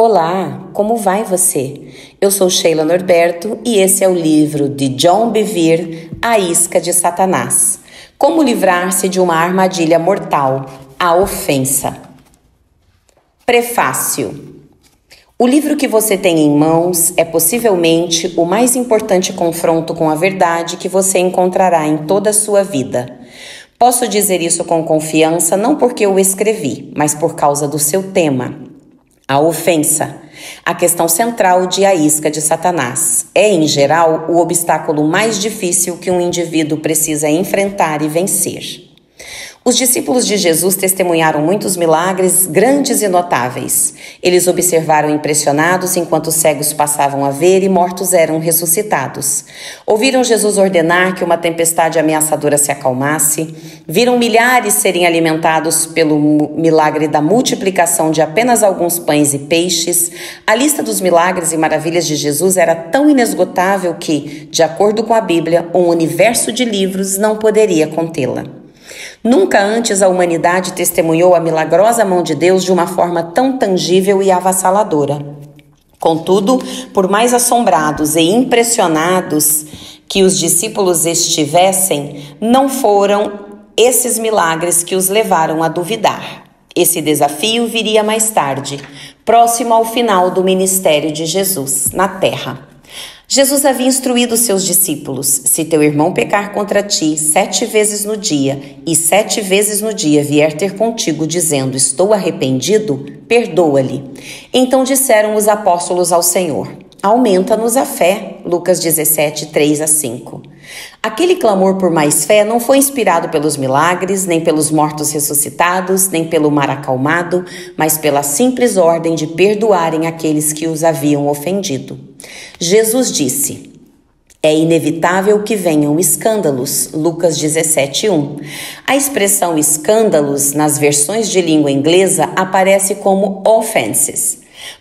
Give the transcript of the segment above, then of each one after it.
Olá, como vai você? Eu sou Sheila Norberto e esse é o livro de John Bevere, A Isca de Satanás. Como livrar-se de uma armadilha mortal, a ofensa. Prefácio. O livro que você tem em mãos é possivelmente o mais importante confronto com a verdade que você encontrará em toda a sua vida. Posso dizer isso com confiança não porque eu escrevi, mas por causa do seu tema, a ofensa, a questão central de A Isca de Satanás, é, em geral, o obstáculo mais difícil que um indivíduo precisa enfrentar e vencer. Os discípulos de Jesus testemunharam muitos milagres grandes e notáveis. Eles observaram impressionados enquanto cegos passavam a ver e mortos eram ressuscitados. Ouviram Jesus ordenar que uma tempestade ameaçadora se acalmasse. Viram milhares serem alimentados pelo milagre da multiplicação de apenas alguns pães e peixes. A lista dos milagres e maravilhas de Jesus era tão inesgotável que, de acordo com a Bíblia, um universo de livros não poderia contê-la. Nunca antes a humanidade testemunhou a milagrosa mão de Deus de uma forma tão tangível e avassaladora. Contudo, por mais assombrados e impressionados que os discípulos estivessem, não foram esses milagres que os levaram a duvidar. Esse desafio viria mais tarde, próximo ao final do ministério de Jesus na terra. Jesus havia instruído seus discípulos: Se teu irmão pecar contra ti sete vezes no dia, e sete vezes no dia vier ter contigo dizendo: Estou arrependido, perdoa-lhe. Então disseram os apóstolos ao Senhor: Aumenta-nos a fé. Lucas 17, 3 a 5. Aquele clamor por mais fé não foi inspirado pelos milagres, nem pelos mortos ressuscitados, nem pelo mar acalmado, mas pela simples ordem de perdoarem aqueles que os haviam ofendido. Jesus disse: é inevitável que venham escândalos. Lucas 17:1. A expressão escândalos nas versões de língua inglesa aparece como offenses,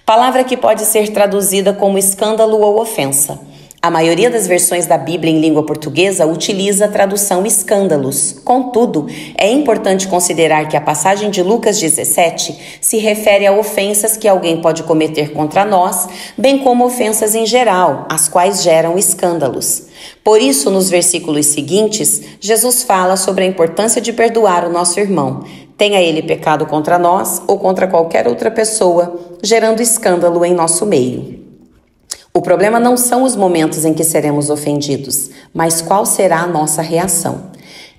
palavra que pode ser traduzida como escândalo ou ofensa. A maioria das versões da Bíblia em língua portuguesa utiliza a tradução escândalos. Contudo, é importante considerar que a passagem de Lucas 17 se refere a ofensas que alguém pode cometer contra nós, bem como ofensas em geral, as quais geram escândalos. Por isso, nos versículos seguintes, Jesus fala sobre a importância de perdoar o nosso irmão, tenha ele pecado contra nós ou contra qualquer outra pessoa, gerando escândalo em nosso meio. O problema não são os momentos em que seremos ofendidos, mas qual será a nossa reação.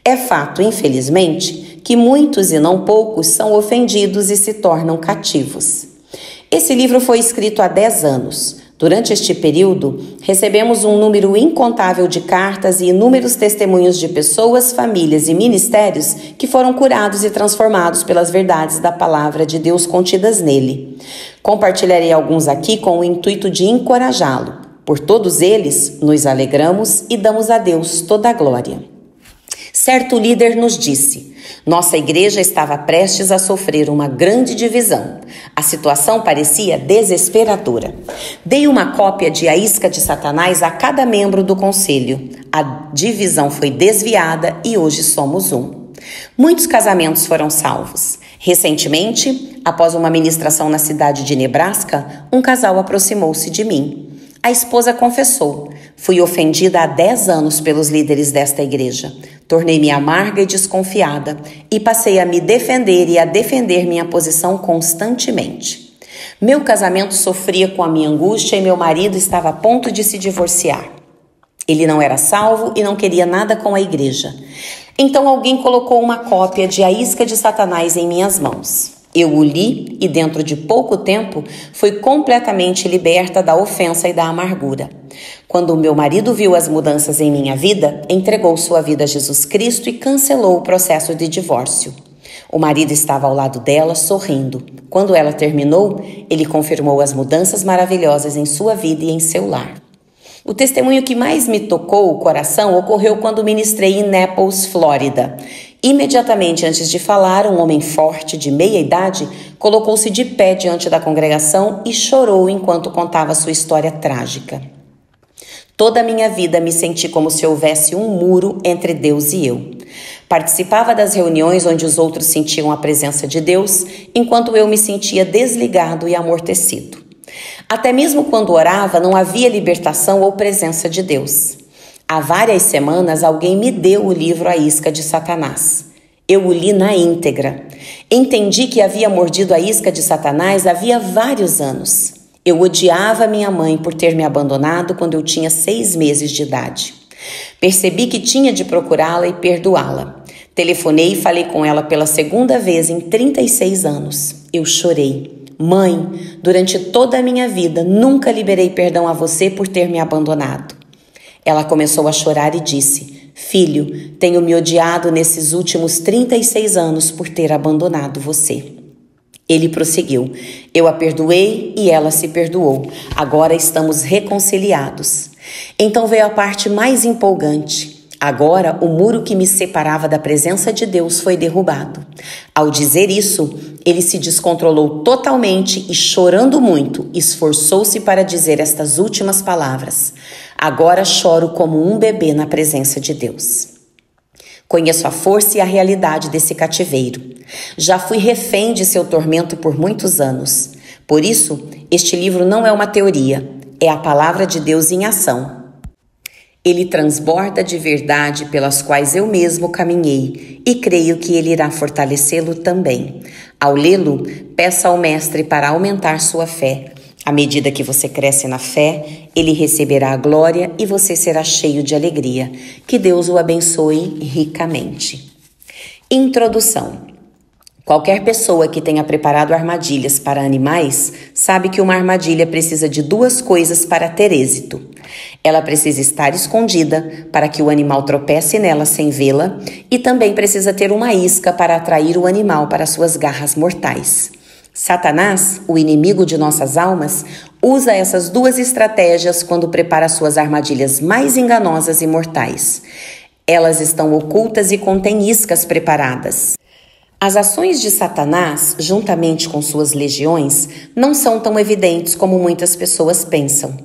É fato, infelizmente, que muitos e não poucos são ofendidos e se tornam cativos. Esse livro foi escrito há 10 anos. Durante este período, recebemos um número incontável de cartas e inúmeros testemunhos de pessoas, famílias e ministérios que foram curados e transformados pelas verdades da palavra de Deus contidas nele. Compartilharei alguns aqui com o intuito de encorajá-lo. Por todos eles, nos alegramos e damos a Deus toda a glória. Certo líder nos disse: nossa igreja estava prestes a sofrer uma grande divisão. A situação parecia desesperadora. Dei uma cópia de A Isca de Satanás a cada membro do conselho. A divisão foi desviada e hoje somos um. Muitos casamentos foram salvos. Recentemente, após uma ministração na cidade de Nebraska, um casal aproximou-se de mim. A esposa confessou: Fui ofendida há 10 anos pelos líderes desta igreja. Tornei-me amarga e desconfiada e passei a me defender e a defender minha posição constantemente. Meu casamento sofria com a minha angústia e meu marido estava a ponto de se divorciar. Ele não era salvo e não queria nada com a igreja. Então alguém colocou uma cópia de A Isca de Satanás em minhas mãos. Eu o li e, dentro de pouco tempo, fui completamente liberta da ofensa e da amargura. Quando meu marido viu as mudanças em minha vida, entregou sua vida a Jesus Cristo e cancelou o processo de divórcio. O marido estava ao lado dela, sorrindo. Quando ela terminou, ele confirmou as mudanças maravilhosas em sua vida e em seu lar. O testemunho que mais me tocou o coração ocorreu quando ministrei em Naples, Flórida. Imediatamente antes de falar, um homem forte, de meia idade, colocou-se de pé diante da congregação e chorou enquanto contava sua história trágica. Toda a minha vida me senti como se houvesse um muro entre Deus e eu. Participava das reuniões onde os outros sentiam a presença de Deus, enquanto eu me sentia desligado e amortecido. Até mesmo quando orava, não havia libertação ou presença de Deus. Há várias semanas, alguém me deu o livro A Isca de Satanás. Eu o li na íntegra. Entendi que havia mordido a isca de Satanás havia vários anos. Eu odiava minha mãe por ter me abandonado quando eu tinha seis meses de idade. Percebi que tinha de procurá-la e perdoá-la. Telefonei e falei com ela pela segunda vez em 36 anos. Eu chorei. Mãe, durante toda a minha vida nunca liberei perdão a você por ter me abandonado. Ela começou a chorar e disse: Filho, tenho me odiado nesses últimos 36 anos por ter abandonado você. Ele prosseguiu: Eu a perdoei e ela se perdoou. Agora estamos reconciliados. Então veio a parte mais empolgante. Agora, o muro que me separava da presença de Deus foi derrubado. Ao dizer isso, ele se descontrolou totalmente e, chorando muito, esforçou-se para dizer estas últimas palavras: Agora choro como um bebê na presença de Deus. Conheço a força e a realidade desse cativeiro. Já fui refém de seu tormento por muitos anos. Por isso, este livro não é uma teoria, é a palavra de Deus em ação ele transborda de verdade pelas quais eu mesmo caminhei e creio que ele irá fortalecê-lo também. Ao lê-lo, peça ao Mestre para aumentar sua fé. À medida que você cresce na fé, ele receberá a glória e você será cheio de alegria. Que Deus o abençoe ricamente. Introdução. Qualquer pessoa que tenha preparado armadilhas para animais sabe que uma armadilha precisa de duas coisas para ter êxito. Ela precisa estar escondida para que o animal tropece nela sem vê-la e também precisa ter uma isca para atrair o animal para suas garras mortais. Satanás, o inimigo de nossas almas, usa essas duas estratégias quando prepara suas armadilhas mais enganosas e mortais. Elas estão ocultas e contêm iscas preparadas. As ações de Satanás, juntamente com suas legiões, não são tão evidentes como muitas pessoas pensam.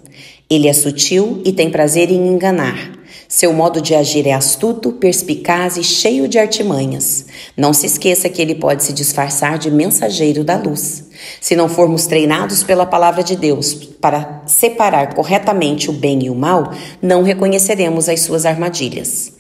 Ele é sutil e tem prazer em enganar. Seu modo de agir é astuto, perspicaz e cheio de artimanhas. Não se esqueça que ele pode se disfarçar de mensageiro da luz. Se não formos treinados pela palavra de Deus para separar corretamente o bem e o mal, não reconheceremos as suas armadilhas.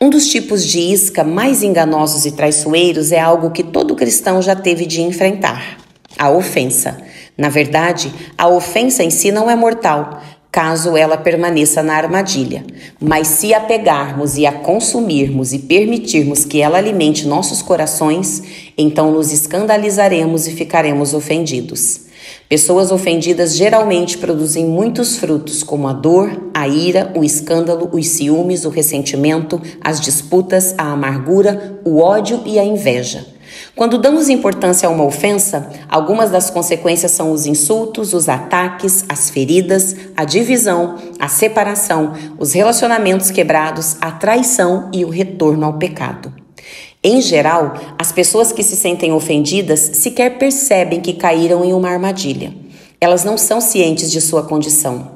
Um dos tipos de isca mais enganosos e traiçoeiros é algo que todo cristão já teve de enfrentar: a ofensa. Na verdade, a ofensa em si não é mortal, caso ela permaneça na armadilha. Mas se a pegarmos e a consumirmos e permitirmos que ela alimente nossos corações, então nos escandalizaremos e ficaremos ofendidos. Pessoas ofendidas geralmente produzem muitos frutos, como a dor, a ira, o escândalo, os ciúmes, o ressentimento, as disputas, a amargura, o ódio e a inveja. Quando damos importância a uma ofensa, algumas das consequências são os insultos, os ataques, as feridas, a divisão, a separação, os relacionamentos quebrados, a traição e o retorno ao pecado. Em geral, as pessoas que se sentem ofendidas sequer percebem que caíram em uma armadilha. Elas não são cientes de sua condição,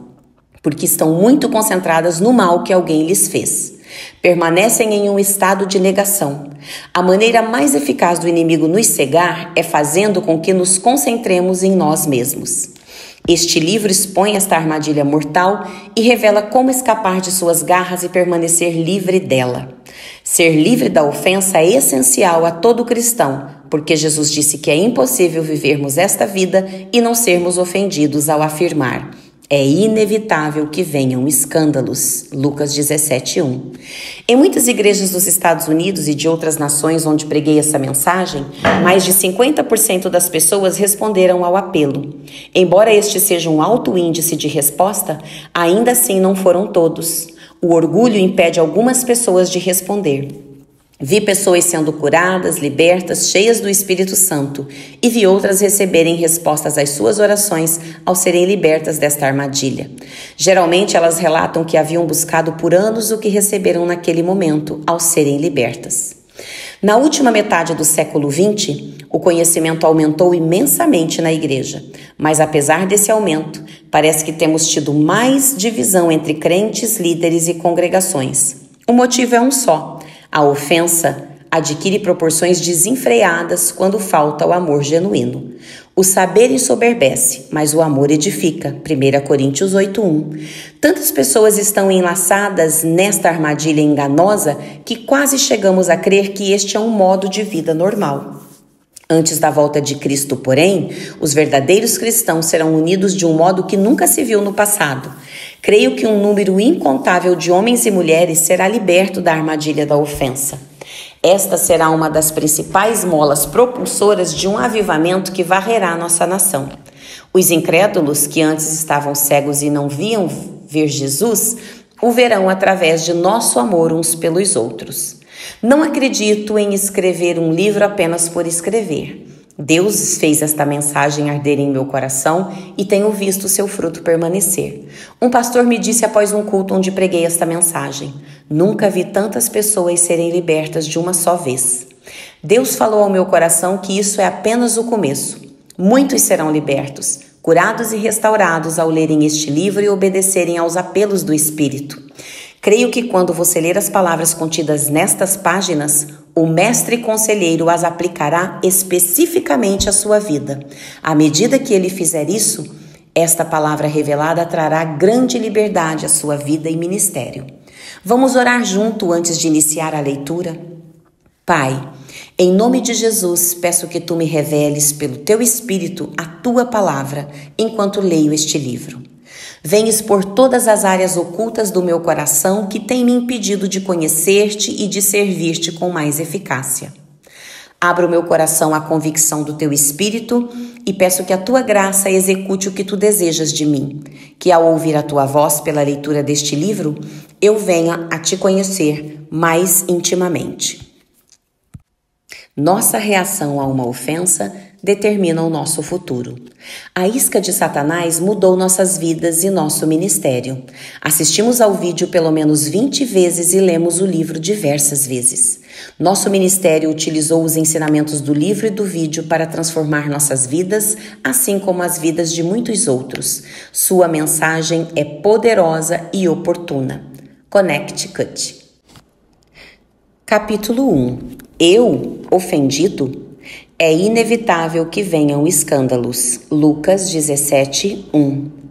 porque estão muito concentradas no mal que alguém lhes fez. Permanecem em um estado de negação. A maneira mais eficaz do inimigo nos cegar é fazendo com que nos concentremos em nós mesmos. Este livro expõe esta armadilha mortal e revela como escapar de suas garras e permanecer livre dela. Ser livre da ofensa é essencial a todo cristão, porque Jesus disse que é impossível vivermos esta vida e não sermos ofendidos ao afirmar: é inevitável que venham escândalos. Lucas 17:1. Em muitas igrejas dos Estados Unidos e de outras nações onde preguei essa mensagem, mais de 50% das pessoas responderam ao apelo. Embora este seja um alto índice de resposta, ainda assim não foram todos. O orgulho impede algumas pessoas de responder. Vi pessoas sendo curadas, libertas, cheias do Espírito Santo, e vi outras receberem respostas às suas orações ao serem libertas desta armadilha. Geralmente elas relatam que haviam buscado por anos o que receberam naquele momento ao serem libertas. Na última metade do século XX, o conhecimento aumentou imensamente na igreja, mas apesar desse aumento, parece que temos tido mais divisão entre crentes, líderes e congregações. O motivo é um só a ofensa, adquire proporções desenfreadas quando falta o amor genuíno. O saber ensoberbece, mas o amor edifica. 1 Coríntios 8:1. Tantas pessoas estão enlaçadas nesta armadilha enganosa que quase chegamos a crer que este é um modo de vida normal. Antes da volta de Cristo, porém, os verdadeiros cristãos serão unidos de um modo que nunca se viu no passado. Creio que um número incontável de homens e mulheres será liberto da armadilha da ofensa. Esta será uma das principais molas propulsoras de um avivamento que varrerá nossa nação. Os incrédulos, que antes estavam cegos e não viam ver Jesus, o verão através de nosso amor uns pelos outros. Não acredito em escrever um livro apenas por escrever. Deus fez esta mensagem arder em meu coração e tenho visto seu fruto permanecer. Um pastor me disse após um culto onde preguei esta mensagem: Nunca vi tantas pessoas serem libertas de uma só vez. Deus falou ao meu coração que isso é apenas o começo. Muitos serão libertos, curados e restaurados ao lerem este livro e obedecerem aos apelos do Espírito. Creio que quando você ler as palavras contidas nestas páginas, o mestre conselheiro as aplicará especificamente à sua vida. À medida que ele fizer isso, esta palavra revelada trará grande liberdade à sua vida e ministério. Vamos orar junto antes de iniciar a leitura? Pai, em nome de Jesus, peço que tu me reveles pelo teu Espírito a tua palavra enquanto leio este livro. Vem expor todas as áreas ocultas do meu coração que têm me impedido de conhecer-te e de servir-te com mais eficácia. Abra o meu coração à convicção do teu espírito e peço que a tua graça execute o que tu desejas de mim. Que ao ouvir a tua voz pela leitura deste livro, eu venha a te conhecer mais intimamente. Nossa reação a uma ofensa determina o nosso futuro. A isca de Satanás mudou nossas vidas e nosso ministério. Assistimos ao vídeo pelo menos 20 vezes e lemos o livro diversas vezes. Nosso ministério utilizou os ensinamentos do livro e do vídeo para transformar nossas vidas, assim como as vidas de muitos outros. Sua mensagem é poderosa e oportuna. Connecticut. Capítulo 1 Eu, ofendido, é inevitável que venham escândalos. Lucas 17, 1.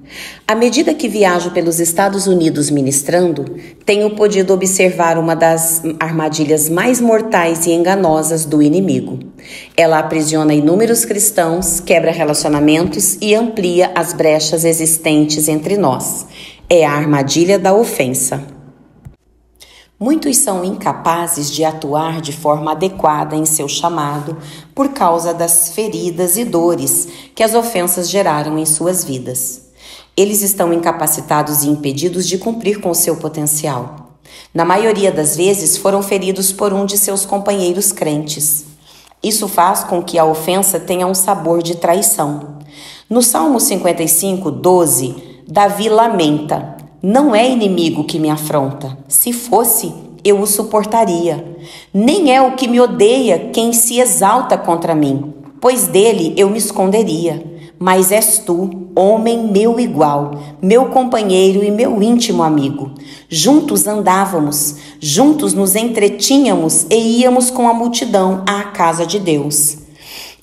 À medida que viajo pelos Estados Unidos ministrando, tenho podido observar uma das armadilhas mais mortais e enganosas do inimigo. Ela aprisiona inúmeros cristãos, quebra relacionamentos e amplia as brechas existentes entre nós. É a armadilha da ofensa. Muitos são incapazes de atuar de forma adequada em seu chamado por causa das feridas e dores que as ofensas geraram em suas vidas. Eles estão incapacitados e impedidos de cumprir com seu potencial. Na maioria das vezes, foram feridos por um de seus companheiros crentes. Isso faz com que a ofensa tenha um sabor de traição. No Salmo 55, 12, Davi lamenta: não é inimigo que me afronta. Se fosse, eu o suportaria. Nem é o que me odeia quem se exalta contra mim, pois dele eu me esconderia. Mas és tu, homem meu igual, meu companheiro e meu íntimo amigo. Juntos andávamos, juntos nos entretínhamos e íamos com a multidão à casa de Deus.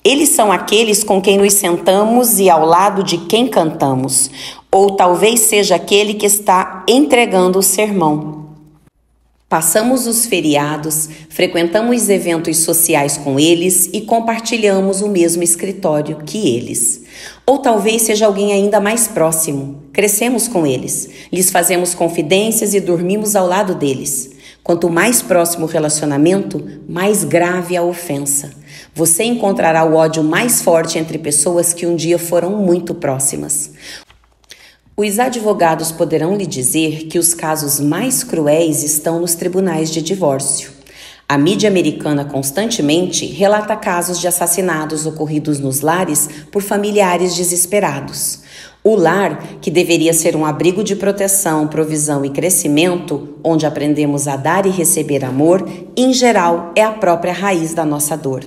Eles são aqueles com quem nos sentamos e ao lado de quem cantamos ou talvez seja aquele que está entregando o sermão. Passamos os feriados, frequentamos eventos sociais com eles e compartilhamos o mesmo escritório que eles. Ou talvez seja alguém ainda mais próximo. Crescemos com eles, lhes fazemos confidências e dormimos ao lado deles. Quanto mais próximo o relacionamento, mais grave a ofensa. Você encontrará o ódio mais forte entre pessoas que um dia foram muito próximas. Os advogados poderão lhe dizer que os casos mais cruéis estão nos tribunais de divórcio. A mídia americana constantemente relata casos de assassinatos ocorridos nos lares por familiares desesperados. O lar, que deveria ser um abrigo de proteção, provisão e crescimento, onde aprendemos a dar e receber amor, em geral é a própria raiz da nossa dor.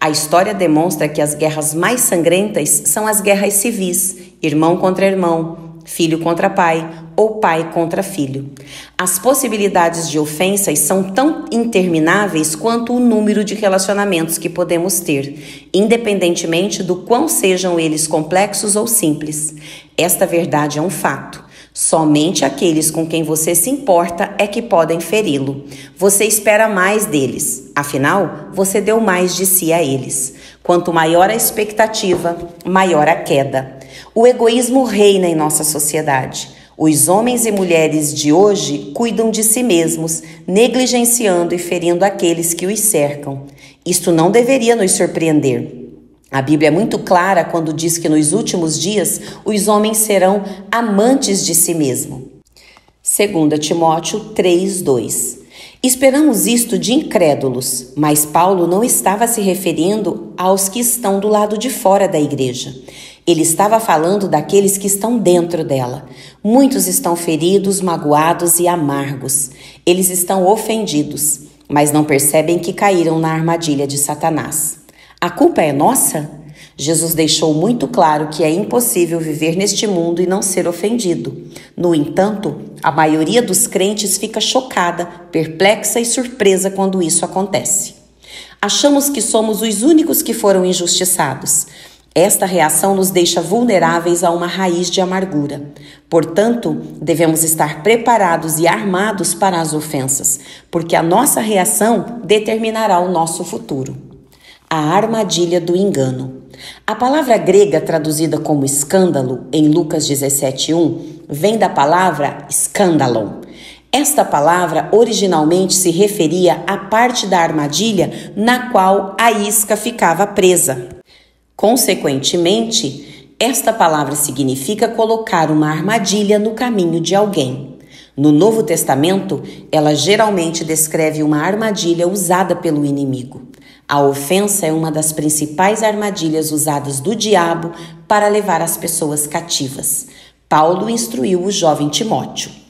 A história demonstra que as guerras mais sangrentas são as guerras civis, irmão contra irmão, filho contra pai, ou pai contra filho. As possibilidades de ofensas são tão intermináveis quanto o número de relacionamentos que podemos ter, independentemente do quão sejam eles complexos ou simples. Esta verdade é um fato. Somente aqueles com quem você se importa é que podem feri-lo. Você espera mais deles, afinal, você deu mais de si a eles. Quanto maior a expectativa, maior a queda. O egoísmo reina em nossa sociedade. Os homens e mulheres de hoje cuidam de si mesmos, negligenciando e ferindo aqueles que os cercam. Isto não deveria nos surpreender. A Bíblia é muito clara quando diz que nos últimos dias os homens serão amantes de si mesmo. 2 Timóteo 3:2. Esperamos isto de incrédulos, mas Paulo não estava se referindo aos que estão do lado de fora da igreja. Ele estava falando daqueles que estão dentro dela. Muitos estão feridos, magoados e amargos. Eles estão ofendidos, mas não percebem que caíram na armadilha de Satanás. A culpa é nossa? Jesus deixou muito claro que é impossível viver neste mundo e não ser ofendido. No entanto, a maioria dos crentes fica chocada, perplexa e surpresa quando isso acontece. Achamos que somos os únicos que foram injustiçados. Esta reação nos deixa vulneráveis a uma raiz de amargura. Portanto, devemos estar preparados e armados para as ofensas, porque a nossa reação determinará o nosso futuro a armadilha do engano. A palavra grega traduzida como escândalo em Lucas 17:1 vem da palavra escândalo. Esta palavra originalmente se referia à parte da armadilha na qual a isca ficava presa. Consequentemente, esta palavra significa colocar uma armadilha no caminho de alguém. No Novo Testamento, ela geralmente descreve uma armadilha usada pelo inimigo. A ofensa é uma das principais armadilhas usadas do diabo para levar as pessoas cativas. Paulo instruiu o jovem Timóteo.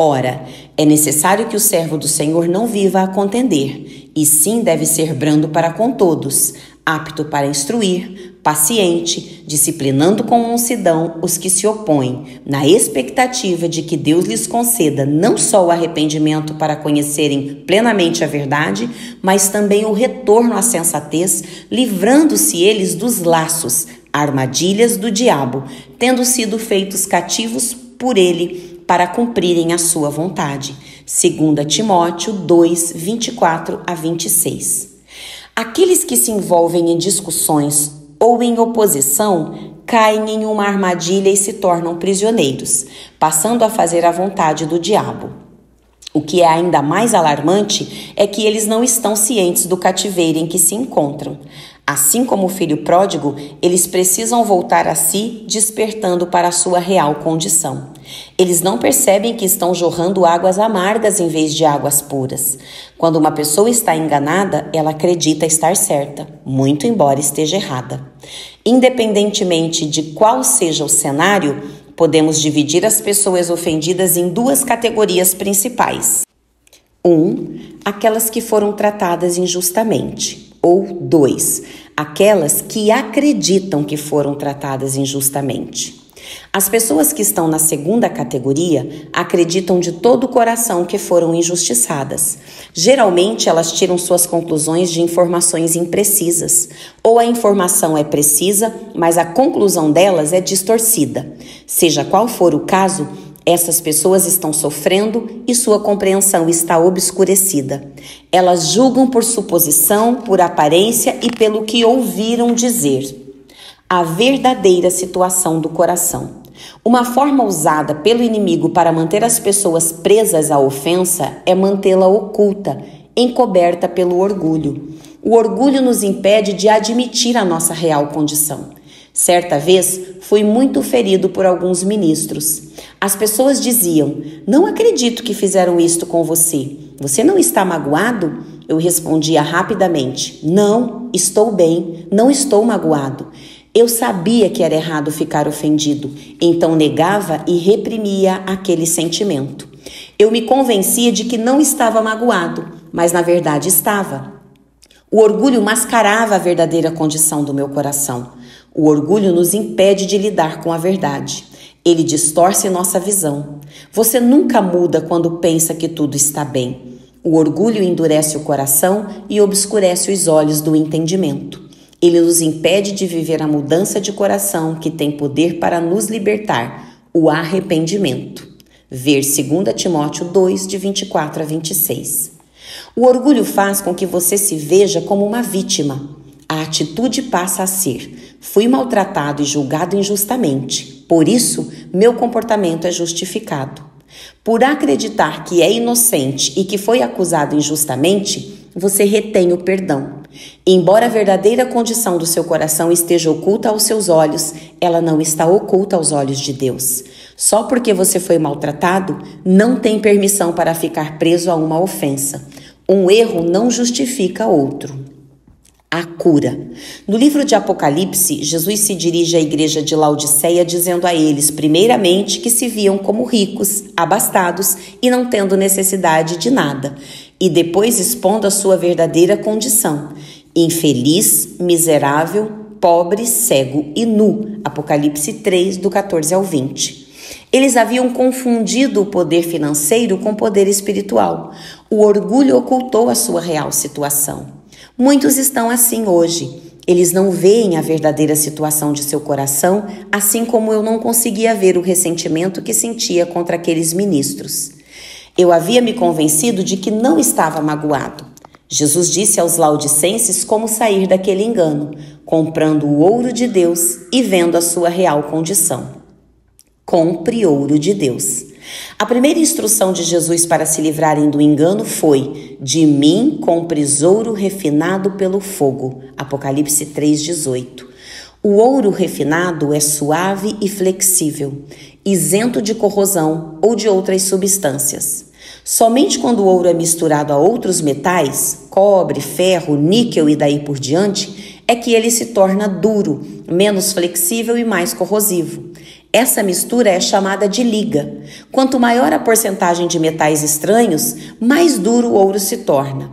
Ora, é necessário que o servo do Senhor não viva a contender, e sim deve ser brando para com todos, apto para instruir, paciente, disciplinando com mansidão os que se opõem, na expectativa de que Deus lhes conceda não só o arrependimento para conhecerem plenamente a verdade, mas também o retorno à sensatez, livrando-se eles dos laços, armadilhas do diabo, tendo sido feitos cativos por ele para cumprirem a sua vontade. 2 Timóteo 2, 24 a 26. Aqueles que se envolvem em discussões ou em oposição caem em uma armadilha e se tornam prisioneiros, passando a fazer a vontade do diabo. O que é ainda mais alarmante é que eles não estão cientes do cativeiro em que se encontram. Assim como o filho pródigo, eles precisam voltar a si, despertando para a sua real condição. Eles não percebem que estão jorrando águas amargas em vez de águas puras. Quando uma pessoa está enganada, ela acredita estar certa, muito embora esteja errada. Independentemente de qual seja o cenário, podemos dividir as pessoas ofendidas em duas categorias principais. 1. Um, aquelas que foram tratadas injustamente ou dois, aquelas que acreditam que foram tratadas injustamente. As pessoas que estão na segunda categoria acreditam de todo o coração que foram injustiçadas. Geralmente, elas tiram suas conclusões de informações imprecisas, ou a informação é precisa, mas a conclusão delas é distorcida. Seja qual for o caso, essas pessoas estão sofrendo e sua compreensão está obscurecida. Elas julgam por suposição, por aparência e pelo que ouviram dizer. A verdadeira situação do coração. Uma forma usada pelo inimigo para manter as pessoas presas à ofensa é mantê-la oculta, encoberta pelo orgulho. O orgulho nos impede de admitir a nossa real condição. Certa vez fui muito ferido por alguns ministros. As pessoas diziam: Não acredito que fizeram isto com você. Você não está magoado? Eu respondia rapidamente: Não, estou bem, não estou magoado. Eu sabia que era errado ficar ofendido, então negava e reprimia aquele sentimento. Eu me convencia de que não estava magoado, mas na verdade estava. O orgulho mascarava a verdadeira condição do meu coração. O orgulho nos impede de lidar com a verdade. Ele distorce nossa visão. Você nunca muda quando pensa que tudo está bem. O orgulho endurece o coração e obscurece os olhos do entendimento. Ele nos impede de viver a mudança de coração que tem poder para nos libertar, o arrependimento. Ver 2 Timóteo 2, de 24 a 26. O orgulho faz com que você se veja como uma vítima. A atitude passa a ser: fui maltratado e julgado injustamente, por isso meu comportamento é justificado. Por acreditar que é inocente e que foi acusado injustamente, você retém o perdão. Embora a verdadeira condição do seu coração esteja oculta aos seus olhos, ela não está oculta aos olhos de Deus. Só porque você foi maltratado, não tem permissão para ficar preso a uma ofensa. Um erro não justifica outro a cura. No livro de Apocalipse, Jesus se dirige à igreja de Laodiceia dizendo a eles, primeiramente, que se viam como ricos, abastados e não tendo necessidade de nada, e depois expondo a sua verdadeira condição: infeliz, miserável, pobre, cego e nu. Apocalipse 3, do 14 ao 20. Eles haviam confundido o poder financeiro com o poder espiritual. O orgulho ocultou a sua real situação. Muitos estão assim hoje. Eles não veem a verdadeira situação de seu coração, assim como eu não conseguia ver o ressentimento que sentia contra aqueles ministros. Eu havia me convencido de que não estava magoado. Jesus disse aos laudicenses como sair daquele engano, comprando o ouro de Deus e vendo a sua real condição. Compre ouro de Deus. A primeira instrução de Jesus para se livrarem do engano foi: De mim compres ouro refinado pelo fogo. Apocalipse 3,18. O ouro refinado é suave e flexível, isento de corrosão ou de outras substâncias. Somente quando o ouro é misturado a outros metais, cobre, ferro, níquel e daí por diante, é que ele se torna duro, menos flexível e mais corrosivo. Essa mistura é chamada de liga. Quanto maior a porcentagem de metais estranhos, mais duro o ouro se torna.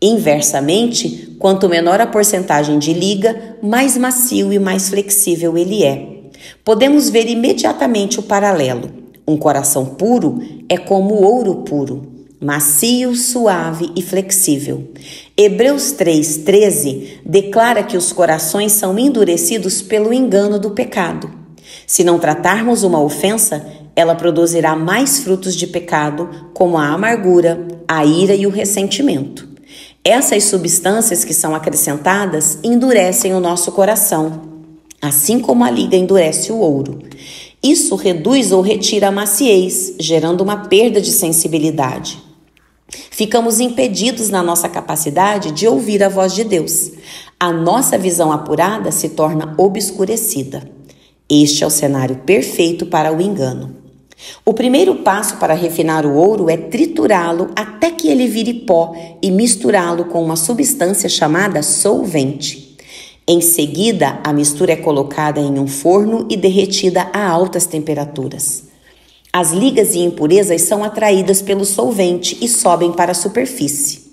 Inversamente, quanto menor a porcentagem de liga, mais macio e mais flexível ele é. Podemos ver imediatamente o paralelo. Um coração puro é como ouro puro, macio, suave e flexível. Hebreus 3,13 declara que os corações são endurecidos pelo engano do pecado. Se não tratarmos uma ofensa, ela produzirá mais frutos de pecado, como a amargura, a ira e o ressentimento. Essas substâncias que são acrescentadas endurecem o nosso coração, assim como a liga endurece o ouro. Isso reduz ou retira a maciez, gerando uma perda de sensibilidade. Ficamos impedidos na nossa capacidade de ouvir a voz de Deus. A nossa visão apurada se torna obscurecida. Este é o cenário perfeito para o engano. O primeiro passo para refinar o ouro é triturá-lo até que ele vire pó e misturá-lo com uma substância chamada solvente. Em seguida, a mistura é colocada em um forno e derretida a altas temperaturas. As ligas e impurezas são atraídas pelo solvente e sobem para a superfície.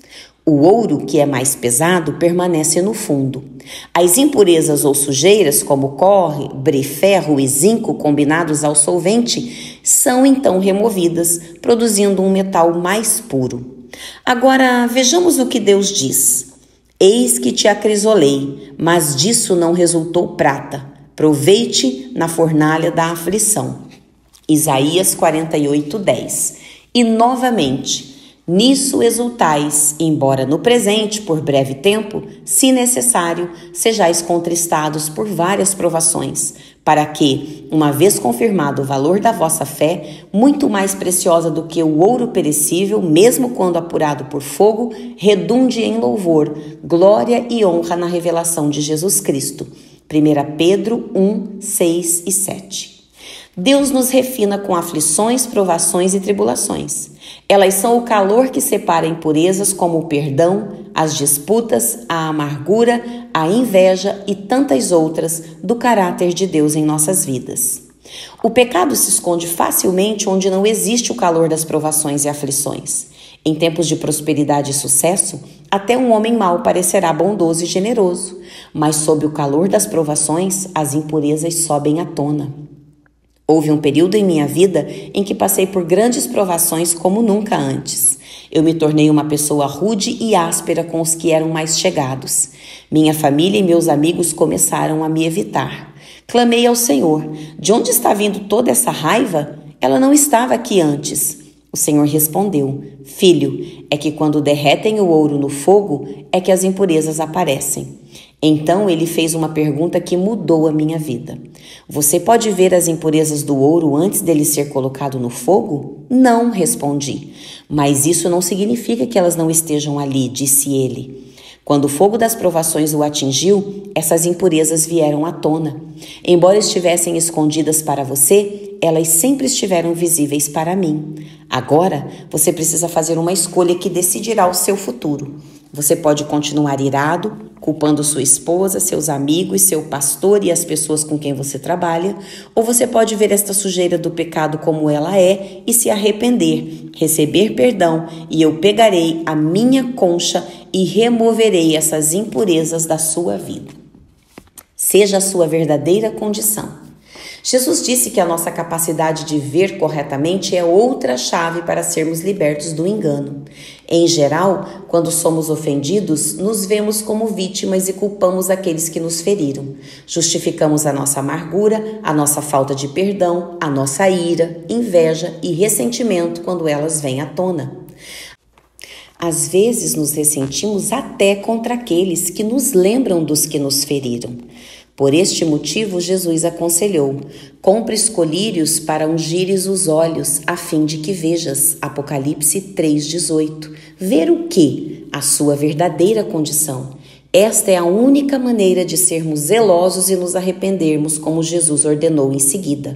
O ouro, que é mais pesado, permanece no fundo. As impurezas ou sujeiras, como cobre, ferro e zinco combinados ao solvente, são então removidas, produzindo um metal mais puro. Agora vejamos o que Deus diz. Eis que te acrisolei, mas disso não resultou prata. Proveite na fornalha da aflição. Isaías 48, 10. E novamente, Nisso exultais, embora no presente, por breve tempo, se necessário, sejais contristados por várias provações, para que, uma vez confirmado o valor da vossa fé, muito mais preciosa do que o ouro perecível, mesmo quando apurado por fogo, redunde em louvor, glória e honra na revelação de Jesus Cristo. 1 Pedro 1, 6 e 7. Deus nos refina com aflições, provações e tribulações. Elas são o calor que separa impurezas como o perdão, as disputas, a amargura, a inveja e tantas outras do caráter de Deus em nossas vidas. O pecado se esconde facilmente onde não existe o calor das provações e aflições. Em tempos de prosperidade e sucesso, até um homem mau parecerá bondoso e generoso, mas sob o calor das provações, as impurezas sobem à tona. Houve um período em minha vida em que passei por grandes provações como nunca antes. Eu me tornei uma pessoa rude e áspera com os que eram mais chegados. Minha família e meus amigos começaram a me evitar. Clamei ao Senhor: De onde está vindo toda essa raiva? Ela não estava aqui antes. O Senhor respondeu: Filho, é que quando derretem o ouro no fogo, é que as impurezas aparecem. Então ele fez uma pergunta que mudou a minha vida. Você pode ver as impurezas do ouro antes dele ser colocado no fogo? Não, respondi. Mas isso não significa que elas não estejam ali, disse ele. Quando o fogo das provações o atingiu, essas impurezas vieram à tona. Embora estivessem escondidas para você, elas sempre estiveram visíveis para mim. Agora, você precisa fazer uma escolha que decidirá o seu futuro. Você pode continuar irado, culpando sua esposa, seus amigos, seu pastor e as pessoas com quem você trabalha, ou você pode ver esta sujeira do pecado como ela é e se arrepender, receber perdão, e eu pegarei a minha concha e removerei essas impurezas da sua vida. Seja a sua verdadeira condição. Jesus disse que a nossa capacidade de ver corretamente é outra chave para sermos libertos do engano. Em geral, quando somos ofendidos, nos vemos como vítimas e culpamos aqueles que nos feriram. Justificamos a nossa amargura, a nossa falta de perdão, a nossa ira, inveja e ressentimento quando elas vêm à tona. Às vezes nos ressentimos até contra aqueles que nos lembram dos que nos feriram. Por este motivo, Jesus aconselhou: compre escolírios para ungires os olhos, a fim de que vejas. Apocalipse 3,18. Ver o que? A sua verdadeira condição. Esta é a única maneira de sermos zelosos e nos arrependermos, como Jesus ordenou em seguida.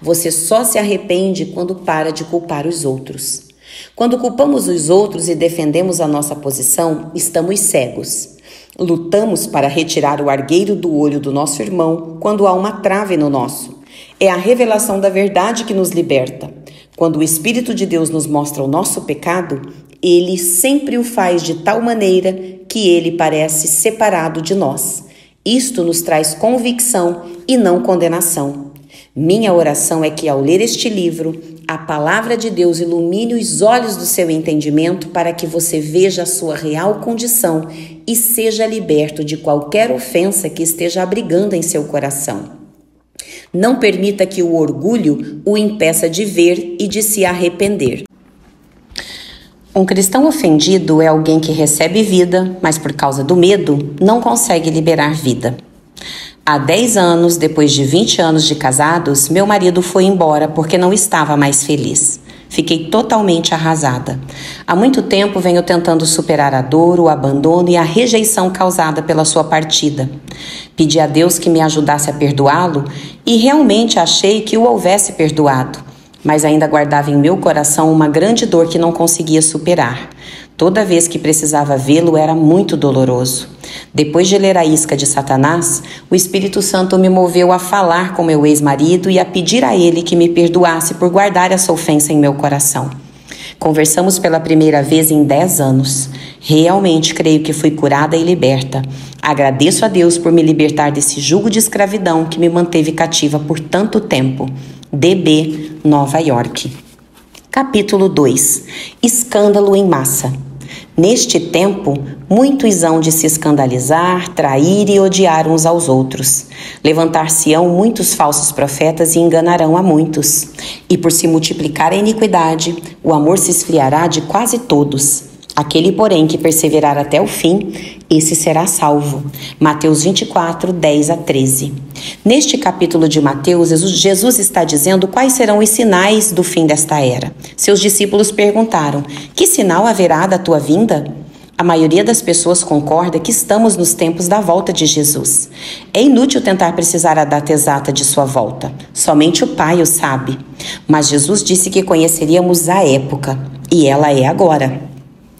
Você só se arrepende quando para de culpar os outros. Quando culpamos os outros e defendemos a nossa posição, estamos cegos. Lutamos para retirar o argueiro do olho do nosso irmão quando há uma trave no nosso. É a revelação da verdade que nos liberta. Quando o Espírito de Deus nos mostra o nosso pecado, ele sempre o faz de tal maneira que ele parece separado de nós. Isto nos traz convicção e não condenação. Minha oração é que, ao ler este livro, a palavra de Deus ilumine os olhos do seu entendimento para que você veja a sua real condição e seja liberto de qualquer ofensa que esteja abrigando em seu coração. Não permita que o orgulho o impeça de ver e de se arrepender. Um cristão ofendido é alguém que recebe vida, mas por causa do medo não consegue liberar vida. Há 10 anos, depois de 20 anos de casados, meu marido foi embora porque não estava mais feliz. Fiquei totalmente arrasada. Há muito tempo venho tentando superar a dor, o abandono e a rejeição causada pela sua partida. Pedi a Deus que me ajudasse a perdoá-lo e realmente achei que o houvesse perdoado, mas ainda guardava em meu coração uma grande dor que não conseguia superar. Toda vez que precisava vê-lo era muito doloroso. Depois de ler a isca de Satanás, o Espírito Santo me moveu a falar com meu ex-marido e a pedir a ele que me perdoasse por guardar essa ofensa em meu coração. Conversamos pela primeira vez em 10 anos. Realmente creio que fui curada e liberta. Agradeço a Deus por me libertar desse jugo de escravidão que me manteve cativa por tanto tempo. DB, Nova York. Capítulo 2 Escândalo em massa. Neste tempo, muitos hão de se escandalizar, trair e odiar uns aos outros. Levantar-se-ão muitos falsos profetas e enganarão a muitos. E por se multiplicar a iniquidade, o amor se esfriará de quase todos. Aquele, porém, que perseverar até o fim, esse será salvo. Mateus 24, 10 a 13. Neste capítulo de Mateus, Jesus está dizendo quais serão os sinais do fim desta era. Seus discípulos perguntaram: Que sinal haverá da tua vinda? A maioria das pessoas concorda que estamos nos tempos da volta de Jesus. É inútil tentar precisar a data exata de sua volta. Somente o Pai o sabe. Mas Jesus disse que conheceríamos a época, e ela é agora.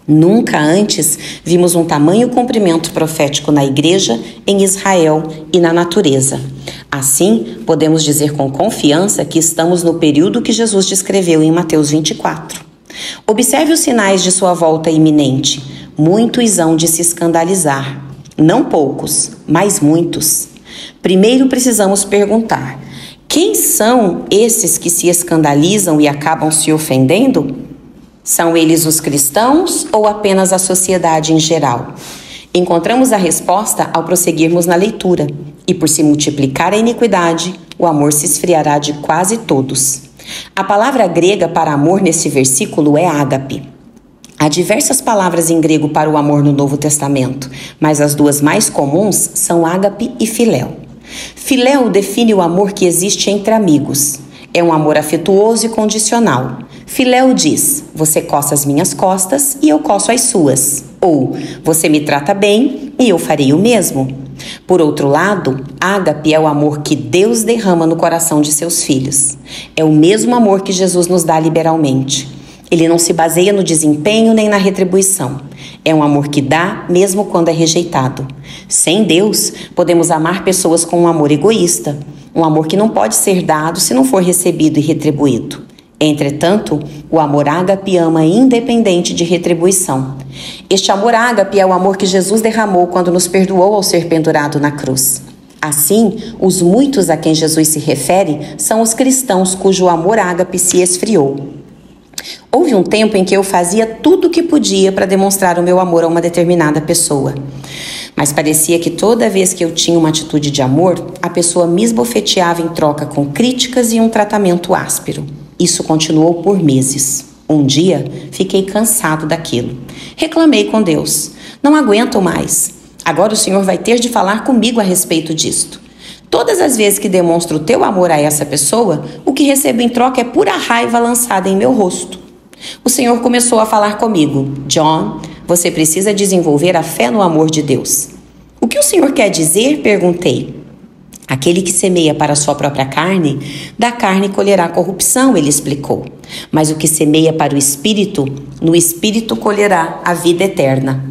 Nunca antes vimos um tamanho comprimento profético na igreja, em Israel e na natureza. Assim, podemos dizer com confiança que estamos no período que Jesus descreveu em Mateus 24. Observe os sinais de sua volta iminente. Muitos hão de se escandalizar. Não poucos, mas muitos. Primeiro precisamos perguntar: Quem são esses que se escandalizam e acabam se ofendendo? São eles os cristãos ou apenas a sociedade em geral? Encontramos a resposta ao prosseguirmos na leitura. E por se multiplicar a iniquidade, o amor se esfriará de quase todos. A palavra grega para amor nesse versículo é ágape. Há diversas palavras em grego para o amor no Novo Testamento, mas as duas mais comuns são ágape e filéu. Filéu define o amor que existe entre amigos. É um amor afetuoso e condicional. Filéu diz: Você coça as minhas costas e eu coço as suas. Ou Você me trata bem e eu farei o mesmo. Por outro lado, ágape é o amor que Deus derrama no coração de seus filhos. É o mesmo amor que Jesus nos dá liberalmente. Ele não se baseia no desempenho nem na retribuição. É um amor que dá mesmo quando é rejeitado. Sem Deus, podemos amar pessoas com um amor egoísta, um amor que não pode ser dado se não for recebido e retribuído. Entretanto, o amor ágape ama independente de retribuição. Este amor ágape é o amor que Jesus derramou quando nos perdoou ao ser pendurado na cruz. Assim, os muitos a quem Jesus se refere são os cristãos cujo amor ágape se esfriou. Houve um tempo em que eu fazia tudo o que podia para demonstrar o meu amor a uma determinada pessoa. Mas parecia que toda vez que eu tinha uma atitude de amor, a pessoa me esbofeteava em troca com críticas e um tratamento áspero. Isso continuou por meses. Um dia, fiquei cansado daquilo. Reclamei com Deus. Não aguento mais. Agora o Senhor vai ter de falar comigo a respeito disto. Todas as vezes que demonstro o teu amor a essa pessoa, o que recebo em troca é pura raiva lançada em meu rosto. O Senhor começou a falar comigo: John, você precisa desenvolver a fé no amor de Deus. O que o Senhor quer dizer? perguntei. Aquele que semeia para a sua própria carne, da carne colherá corrupção, ele explicou. Mas o que semeia para o espírito, no espírito colherá a vida eterna.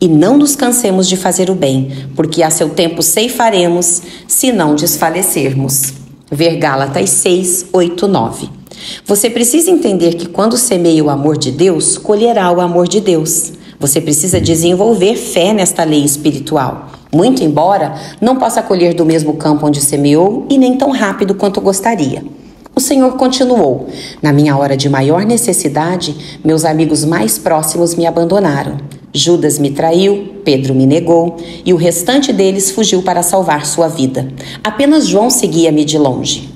E não nos cansemos de fazer o bem, porque a seu tempo ceifaremos, se não desfalecermos. Ver Gálatas 6, 8, 9. Você precisa entender que quando semeia o amor de Deus, colherá o amor de Deus. Você precisa desenvolver fé nesta lei espiritual. Muito embora não possa colher do mesmo campo onde semeou e nem tão rápido quanto gostaria. O Senhor continuou: Na minha hora de maior necessidade, meus amigos mais próximos me abandonaram. Judas me traiu, Pedro me negou e o restante deles fugiu para salvar sua vida. Apenas João seguia-me de longe.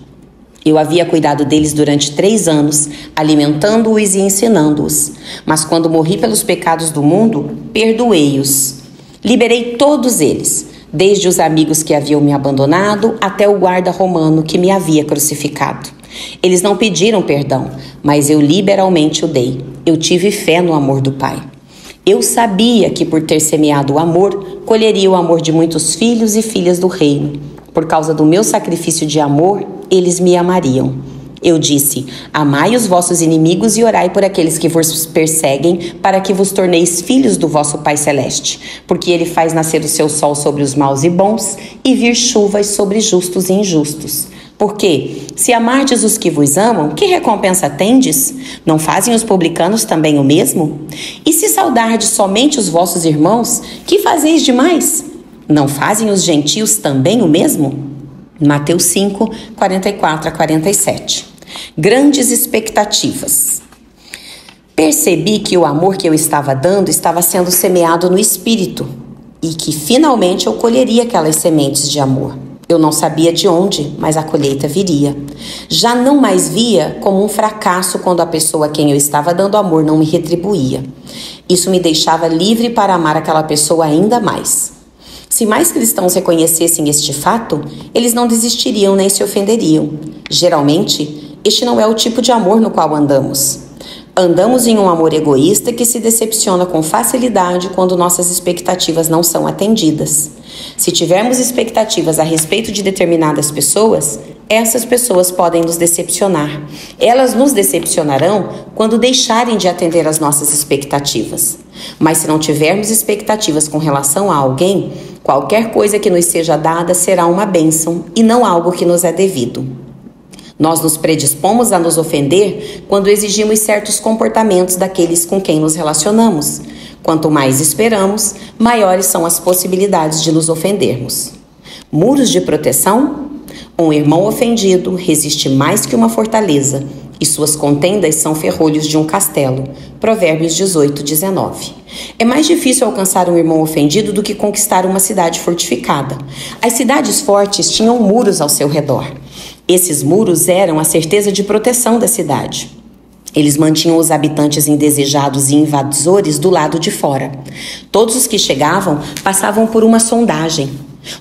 Eu havia cuidado deles durante três anos, alimentando-os e ensinando-os. Mas quando morri pelos pecados do mundo, perdoei-os. Liberei todos eles, desde os amigos que haviam me abandonado até o guarda romano que me havia crucificado. Eles não pediram perdão, mas eu liberalmente o dei. Eu tive fé no amor do Pai. Eu sabia que por ter semeado o amor, colheria o amor de muitos filhos e filhas do reino. Por causa do meu sacrifício de amor, eles me amariam. Eu disse: Amai os vossos inimigos e orai por aqueles que vos perseguem, para que vos torneis filhos do vosso Pai Celeste. Porque ele faz nascer o seu sol sobre os maus e bons, e vir chuvas sobre justos e injustos. Porque, se amardes os que vos amam, que recompensa tendes? Não fazem os publicanos também o mesmo? E se saudardes somente os vossos irmãos, que fazeis demais? Não fazem os gentios também o mesmo? Mateus 5, 44 a 47 grandes expectativas. Percebi que o amor que eu estava dando estava sendo semeado no espírito e que finalmente eu colheria aquelas sementes de amor. Eu não sabia de onde, mas a colheita viria. Já não mais via como um fracasso quando a pessoa a quem eu estava dando amor não me retribuía. Isso me deixava livre para amar aquela pessoa ainda mais. Se mais cristãos reconhecessem este fato, eles não desistiriam nem se ofenderiam. Geralmente, este não é o tipo de amor no qual andamos. Andamos em um amor egoísta que se decepciona com facilidade quando nossas expectativas não são atendidas. Se tivermos expectativas a respeito de determinadas pessoas, essas pessoas podem nos decepcionar. Elas nos decepcionarão quando deixarem de atender às nossas expectativas. Mas se não tivermos expectativas com relação a alguém, qualquer coisa que nos seja dada será uma bênção e não algo que nos é devido. Nós nos predispomos a nos ofender quando exigimos certos comportamentos daqueles com quem nos relacionamos. Quanto mais esperamos, maiores são as possibilidades de nos ofendermos. Muros de proteção? Um irmão ofendido resiste mais que uma fortaleza, e suas contendas são ferrolhos de um castelo. Provérbios 18, 19. É mais difícil alcançar um irmão ofendido do que conquistar uma cidade fortificada. As cidades fortes tinham muros ao seu redor. Esses muros eram a certeza de proteção da cidade. Eles mantinham os habitantes indesejados e invasores do lado de fora. Todos os que chegavam passavam por uma sondagem.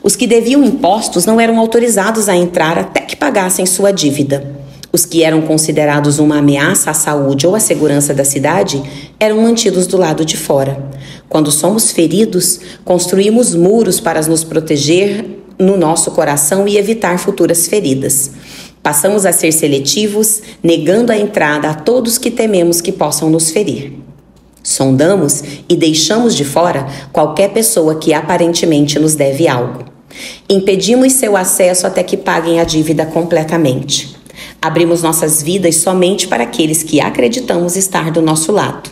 Os que deviam impostos não eram autorizados a entrar até que pagassem sua dívida. Os que eram considerados uma ameaça à saúde ou à segurança da cidade eram mantidos do lado de fora. Quando somos feridos, construímos muros para nos proteger no nosso coração e evitar futuras feridas. Passamos a ser seletivos, negando a entrada a todos que tememos que possam nos ferir. Sondamos e deixamos de fora qualquer pessoa que aparentemente nos deve algo. Impedimos seu acesso até que paguem a dívida completamente. Abrimos nossas vidas somente para aqueles que acreditamos estar do nosso lado.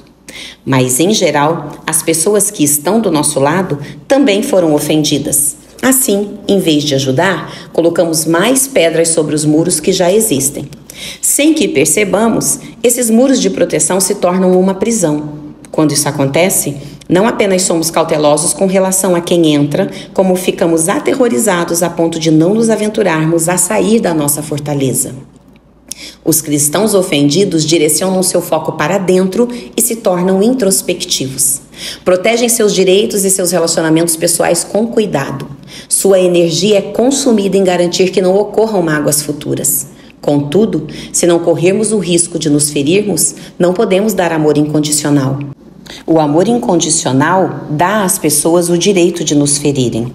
Mas, em geral, as pessoas que estão do nosso lado também foram ofendidas. Assim, em vez de ajudar, colocamos mais pedras sobre os muros que já existem. Sem que percebamos, esses muros de proteção se tornam uma prisão. Quando isso acontece, não apenas somos cautelosos com relação a quem entra, como ficamos aterrorizados a ponto de não nos aventurarmos a sair da nossa fortaleza. Os cristãos ofendidos direcionam seu foco para dentro e se tornam introspectivos. Protegem seus direitos e seus relacionamentos pessoais com cuidado. Sua energia é consumida em garantir que não ocorram mágoas futuras. Contudo, se não corrermos o risco de nos ferirmos, não podemos dar amor incondicional. O amor incondicional dá às pessoas o direito de nos ferirem.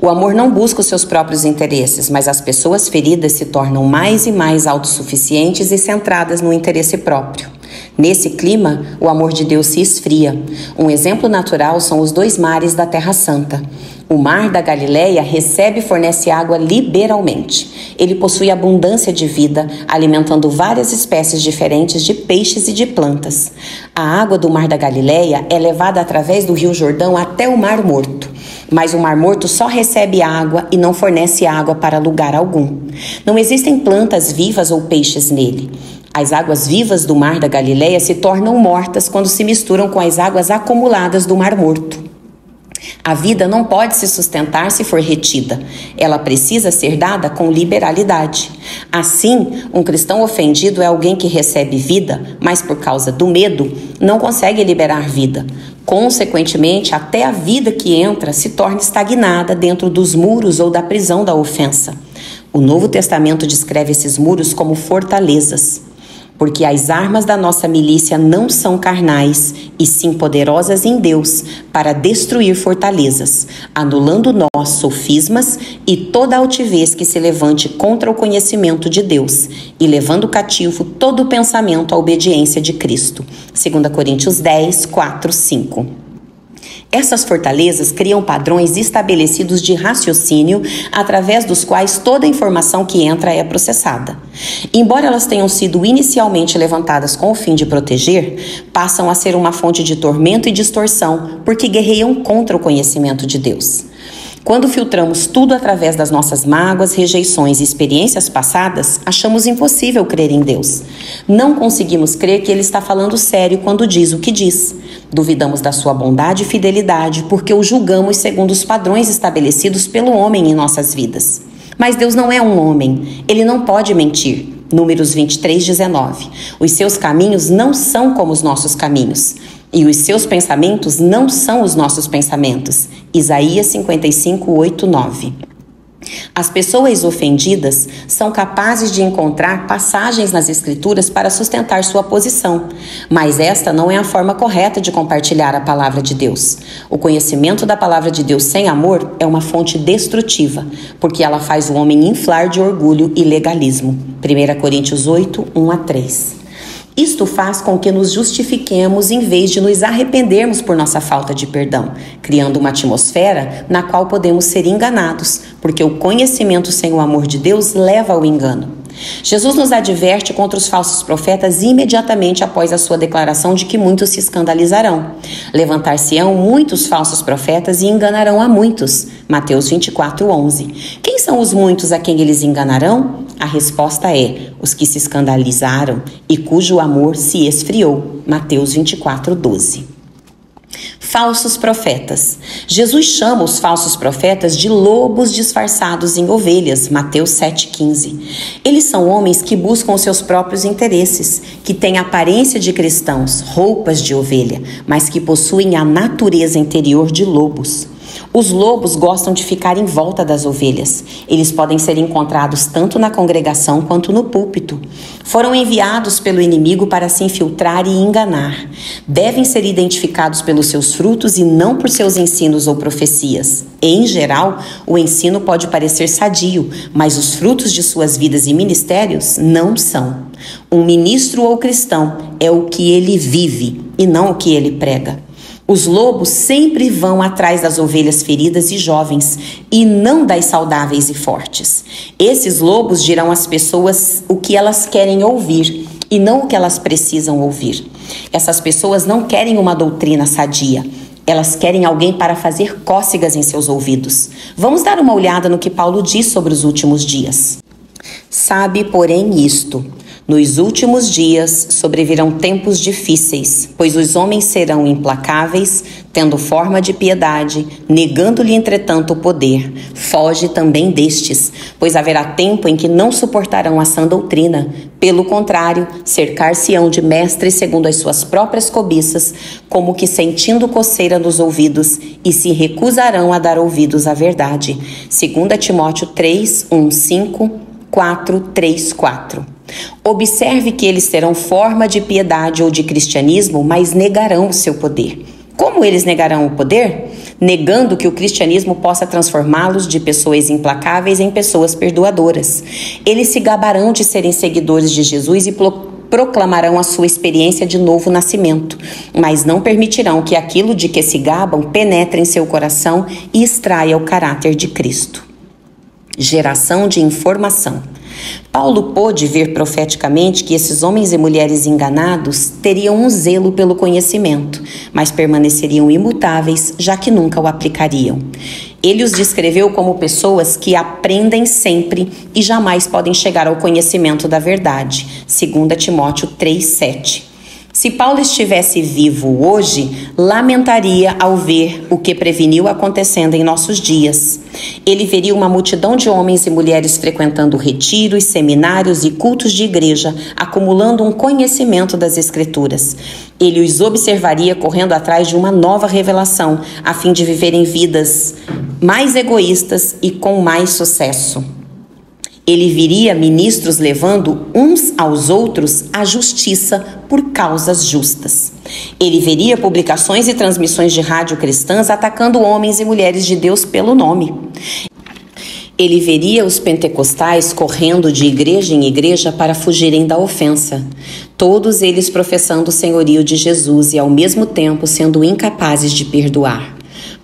O amor não busca os seus próprios interesses, mas as pessoas feridas se tornam mais e mais autossuficientes e centradas no interesse próprio. Nesse clima, o amor de Deus se esfria. Um exemplo natural são os dois mares da Terra Santa. O mar da Galileia recebe e fornece água liberalmente. Ele possui abundância de vida, alimentando várias espécies diferentes de peixes e de plantas. A água do mar da Galileia é levada através do Rio Jordão até o Mar Morto. Mas o Mar Morto só recebe água e não fornece água para lugar algum. Não existem plantas vivas ou peixes nele. As águas vivas do Mar da Galileia se tornam mortas quando se misturam com as águas acumuladas do Mar Morto. A vida não pode se sustentar se for retida. Ela precisa ser dada com liberalidade. Assim, um cristão ofendido é alguém que recebe vida, mas por causa do medo não consegue liberar vida. Consequentemente, até a vida que entra se torna estagnada dentro dos muros ou da prisão da ofensa. O Novo Testamento descreve esses muros como fortalezas porque as armas da nossa milícia não são carnais, e sim poderosas em Deus para destruir fortalezas, anulando nós sofismas e toda altivez que se levante contra o conhecimento de Deus, e levando cativo todo pensamento à obediência de Cristo. 2 Coríntios 10, 4, 5. Essas fortalezas criam padrões estabelecidos de raciocínio através dos quais toda informação que entra é processada. Embora elas tenham sido inicialmente levantadas com o fim de proteger, passam a ser uma fonte de tormento e distorção porque guerreiam contra o conhecimento de Deus. Quando filtramos tudo através das nossas mágoas, rejeições e experiências passadas, achamos impossível crer em Deus. Não conseguimos crer que Ele está falando sério quando diz o que diz. Duvidamos da sua bondade e fidelidade porque o julgamos segundo os padrões estabelecidos pelo homem em nossas vidas. Mas Deus não é um homem, ele não pode mentir. Números 23, 19. Os seus caminhos não são como os nossos caminhos e os seus pensamentos não são os nossos pensamentos. Isaías 55, 8, 9. As pessoas ofendidas são capazes de encontrar passagens nas Escrituras para sustentar sua posição, mas esta não é a forma correta de compartilhar a palavra de Deus. O conhecimento da palavra de Deus sem amor é uma fonte destrutiva, porque ela faz o homem inflar de orgulho e legalismo. 1 Coríntios 8, 1 a 3. Isto faz com que nos justifiquemos em vez de nos arrependermos por nossa falta de perdão, criando uma atmosfera na qual podemos ser enganados, porque o conhecimento sem o amor de Deus leva ao engano. Jesus nos adverte contra os falsos profetas imediatamente após a sua declaração de que muitos se escandalizarão. Levantar-se-ão muitos falsos profetas e enganarão a muitos. Mateus 24, 11. Quem são os muitos a quem eles enganarão? A resposta é: os que se escandalizaram e cujo amor se esfriou. Mateus 24, 12. Falsos profetas. Jesus chama os falsos profetas de lobos disfarçados em ovelhas, Mateus 7,15. Eles são homens que buscam os seus próprios interesses, que têm aparência de cristãos, roupas de ovelha, mas que possuem a natureza interior de lobos. Os lobos gostam de ficar em volta das ovelhas. Eles podem ser encontrados tanto na congregação quanto no púlpito. Foram enviados pelo inimigo para se infiltrar e enganar. Devem ser identificados pelos seus frutos e não por seus ensinos ou profecias. Em geral, o ensino pode parecer sadio, mas os frutos de suas vidas e ministérios não são. Um ministro ou cristão é o que ele vive e não o que ele prega. Os lobos sempre vão atrás das ovelhas feridas e jovens e não das saudáveis e fortes. Esses lobos dirão às pessoas o que elas querem ouvir e não o que elas precisam ouvir. Essas pessoas não querem uma doutrina sadia. Elas querem alguém para fazer cócegas em seus ouvidos. Vamos dar uma olhada no que Paulo diz sobre os últimos dias. Sabe, porém, isto nos últimos dias sobrevirão tempos difíceis, pois os homens serão implacáveis, tendo forma de piedade, negando-lhe entretanto o poder. Foge também destes, pois haverá tempo em que não suportarão a sã doutrina. Pelo contrário, cercar-se-ão de mestres segundo as suas próprias cobiças, como que sentindo coceira nos ouvidos, e se recusarão a dar ouvidos à verdade. 2 Timóteo 3, 1, 5, 4, 3, 4. Observe que eles terão forma de piedade ou de cristianismo, mas negarão o seu poder. Como eles negarão o poder? Negando que o cristianismo possa transformá-los de pessoas implacáveis em pessoas perdoadoras. Eles se gabarão de serem seguidores de Jesus e proclamarão a sua experiência de novo nascimento, mas não permitirão que aquilo de que se gabam penetre em seu coração e extraia o caráter de Cristo. Geração de informação. Paulo pôde ver profeticamente que esses homens e mulheres enganados teriam um zelo pelo conhecimento, mas permaneceriam imutáveis, já que nunca o aplicariam. Ele os descreveu como pessoas que aprendem sempre e jamais podem chegar ao conhecimento da verdade. 2 Timóteo 3:7. Se Paulo estivesse vivo hoje, lamentaria ao ver o que preveniu acontecendo em nossos dias. Ele veria uma multidão de homens e mulheres frequentando retiros, seminários e cultos de igreja, acumulando um conhecimento das Escrituras. Ele os observaria correndo atrás de uma nova revelação, a fim de viverem vidas mais egoístas e com mais sucesso. Ele viria ministros levando uns aos outros a justiça por causas justas. Ele veria publicações e transmissões de rádio cristãs atacando homens e mulheres de Deus pelo nome. Ele veria os pentecostais correndo de igreja em igreja para fugirem da ofensa, todos eles professando o senhorio de Jesus e ao mesmo tempo sendo incapazes de perdoar.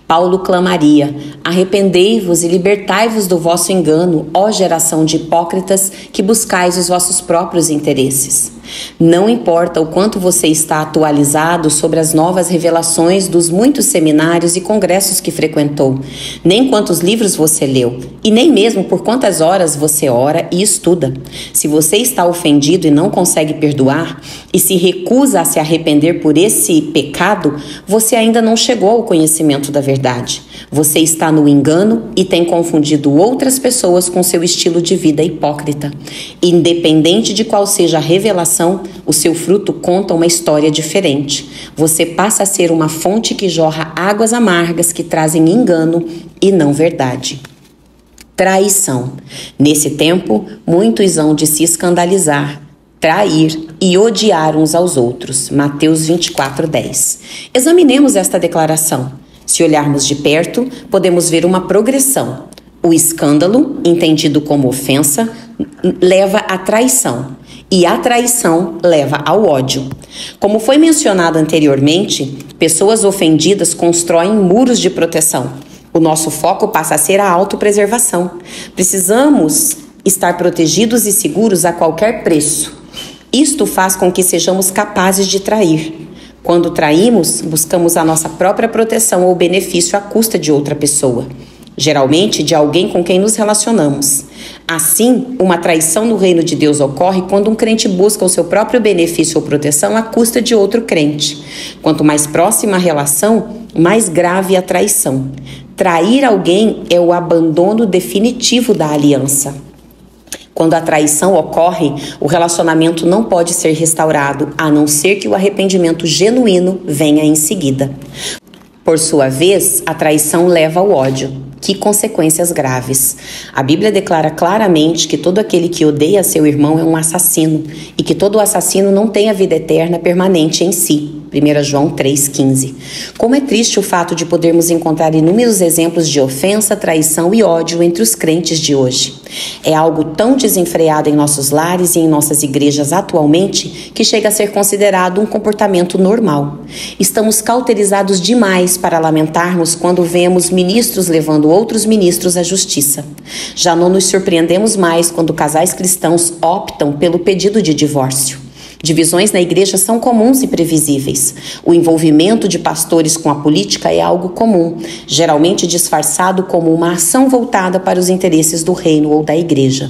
Paulo clamaria: Arrependei-vos e libertai-vos do vosso engano, ó geração de hipócritas que buscais os vossos próprios interesses. Não importa o quanto você está atualizado sobre as novas revelações dos muitos seminários e congressos que frequentou, nem quantos livros você leu, e nem mesmo por quantas horas você ora e estuda. Se você está ofendido e não consegue perdoar, e se recusa a se arrepender por esse pecado, você ainda não chegou ao conhecimento da verdade. Você está no engano e tem confundido outras pessoas com seu estilo de vida hipócrita. Independente de qual seja a revelação, o seu fruto conta uma história diferente. Você passa a ser uma fonte que jorra águas amargas que trazem engano e não verdade. Traição. Nesse tempo, muitos hão de se escandalizar, trair e odiar uns aos outros. Mateus 24, 10. Examinemos esta declaração. Se olharmos de perto, podemos ver uma progressão. O escândalo, entendido como ofensa, leva à traição, e a traição leva ao ódio. Como foi mencionado anteriormente, pessoas ofendidas constroem muros de proteção. O nosso foco passa a ser a autopreservação. Precisamos estar protegidos e seguros a qualquer preço. Isto faz com que sejamos capazes de trair. Quando traímos, buscamos a nossa própria proteção ou benefício à custa de outra pessoa, geralmente de alguém com quem nos relacionamos. Assim, uma traição no reino de Deus ocorre quando um crente busca o seu próprio benefício ou proteção à custa de outro crente. Quanto mais próxima a relação, mais grave a traição. Trair alguém é o abandono definitivo da aliança. Quando a traição ocorre, o relacionamento não pode ser restaurado, a não ser que o arrependimento genuíno venha em seguida. Por sua vez, a traição leva ao ódio. Que consequências graves. A Bíblia declara claramente que todo aquele que odeia seu irmão é um assassino e que todo assassino não tem a vida eterna permanente em si. 1 João 3,15. Como é triste o fato de podermos encontrar inúmeros exemplos de ofensa, traição e ódio entre os crentes de hoje. É algo tão desenfreado em nossos lares e em nossas igrejas atualmente que chega a ser considerado um comportamento normal. Estamos cauterizados demais para lamentarmos quando vemos ministros levando outros ministros à justiça. Já não nos surpreendemos mais quando casais cristãos optam pelo pedido de divórcio. Divisões na igreja são comuns e previsíveis. O envolvimento de pastores com a política é algo comum, geralmente disfarçado como uma ação voltada para os interesses do reino ou da igreja.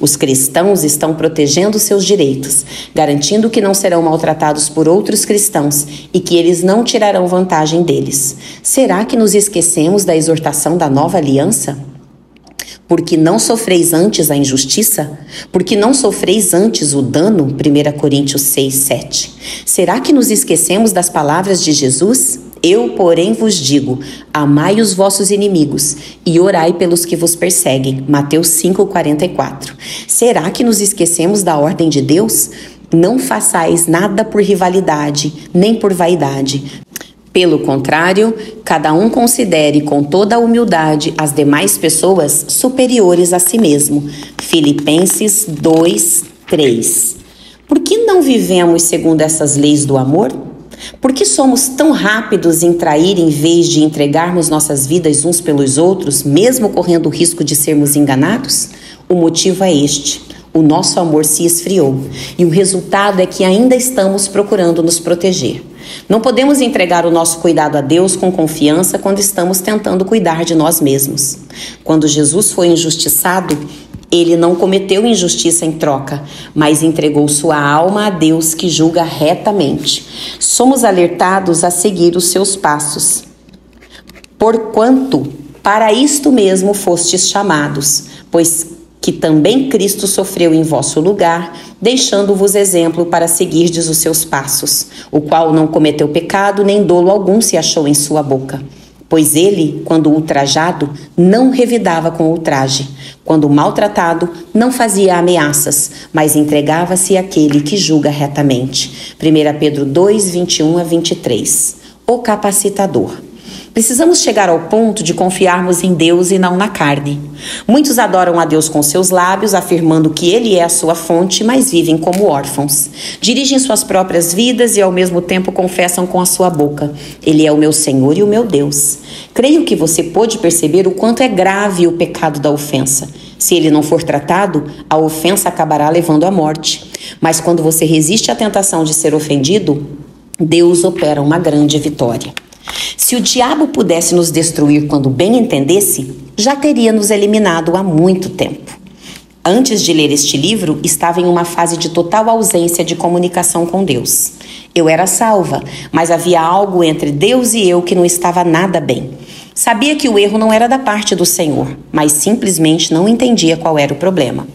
Os cristãos estão protegendo seus direitos, garantindo que não serão maltratados por outros cristãos e que eles não tirarão vantagem deles. Será que nos esquecemos da exortação da nova aliança? Porque não sofreis antes a injustiça? Porque não sofreis antes o dano? 1 Coríntios 6, 7. Será que nos esquecemos das palavras de Jesus? Eu, porém, vos digo: amai os vossos inimigos e orai pelos que vos perseguem. Mateus 5:44. Será que nos esquecemos da ordem de Deus? Não façais nada por rivalidade, nem por vaidade, pelo contrário, cada um considere com toda a humildade as demais pessoas superiores a si mesmo. Filipenses 2, 3. Por que não vivemos segundo essas leis do amor? Por que somos tão rápidos em trair em vez de entregarmos nossas vidas uns pelos outros, mesmo correndo o risco de sermos enganados? O motivo é este. O nosso amor se esfriou e o resultado é que ainda estamos procurando nos proteger. Não podemos entregar o nosso cuidado a Deus com confiança quando estamos tentando cuidar de nós mesmos. Quando Jesus foi injustiçado, ele não cometeu injustiça em troca, mas entregou sua alma a Deus que julga retamente. Somos alertados a seguir os seus passos. Porquanto para isto mesmo fostes chamados, pois que também Cristo sofreu em vosso lugar, deixando-vos exemplo para seguirdes os seus passos, o qual não cometeu pecado, nem dolo algum se achou em sua boca. Pois ele, quando ultrajado, não revidava com ultraje, quando maltratado, não fazia ameaças, mas entregava-se àquele que julga retamente. 1 Pedro 2, 21 a 23. O capacitador. Precisamos chegar ao ponto de confiarmos em Deus e não na carne. Muitos adoram a Deus com seus lábios, afirmando que Ele é a sua fonte, mas vivem como órfãos. Dirigem suas próprias vidas e ao mesmo tempo confessam com a sua boca: Ele é o meu Senhor e o meu Deus. Creio que você pôde perceber o quanto é grave o pecado da ofensa. Se ele não for tratado, a ofensa acabará levando à morte. Mas quando você resiste à tentação de ser ofendido, Deus opera uma grande vitória. Se o diabo pudesse nos destruir quando bem entendesse, já teria nos eliminado há muito tempo. Antes de ler este livro, estava em uma fase de total ausência de comunicação com Deus. Eu era salva, mas havia algo entre Deus e eu que não estava nada bem. Sabia que o erro não era da parte do Senhor, mas simplesmente não entendia qual era o problema.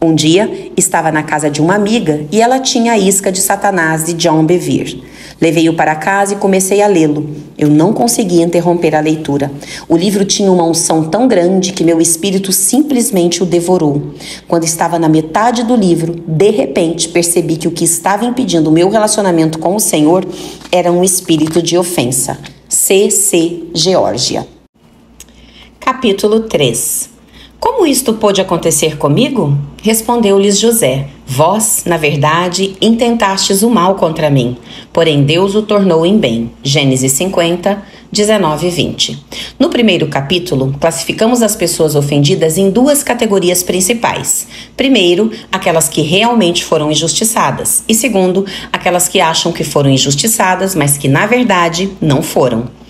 Um dia, estava na casa de uma amiga e ela tinha a isca de Satanás de John Bevere. Levei-o para casa e comecei a lê-lo. Eu não conseguia interromper a leitura. O livro tinha uma unção tão grande que meu espírito simplesmente o devorou. Quando estava na metade do livro, de repente percebi que o que estava impedindo o meu relacionamento com o Senhor era um espírito de ofensa. C.C. Geórgia. Capítulo 3 como isto pôde acontecer comigo? Respondeu-lhes José: Vós, na verdade, intentastes o mal contra mim, porém Deus o tornou em bem. Gênesis 50, 19 e 20. No primeiro capítulo, classificamos as pessoas ofendidas em duas categorias principais. Primeiro, aquelas que realmente foram injustiçadas, e segundo, aquelas que acham que foram injustiçadas, mas que na verdade não foram.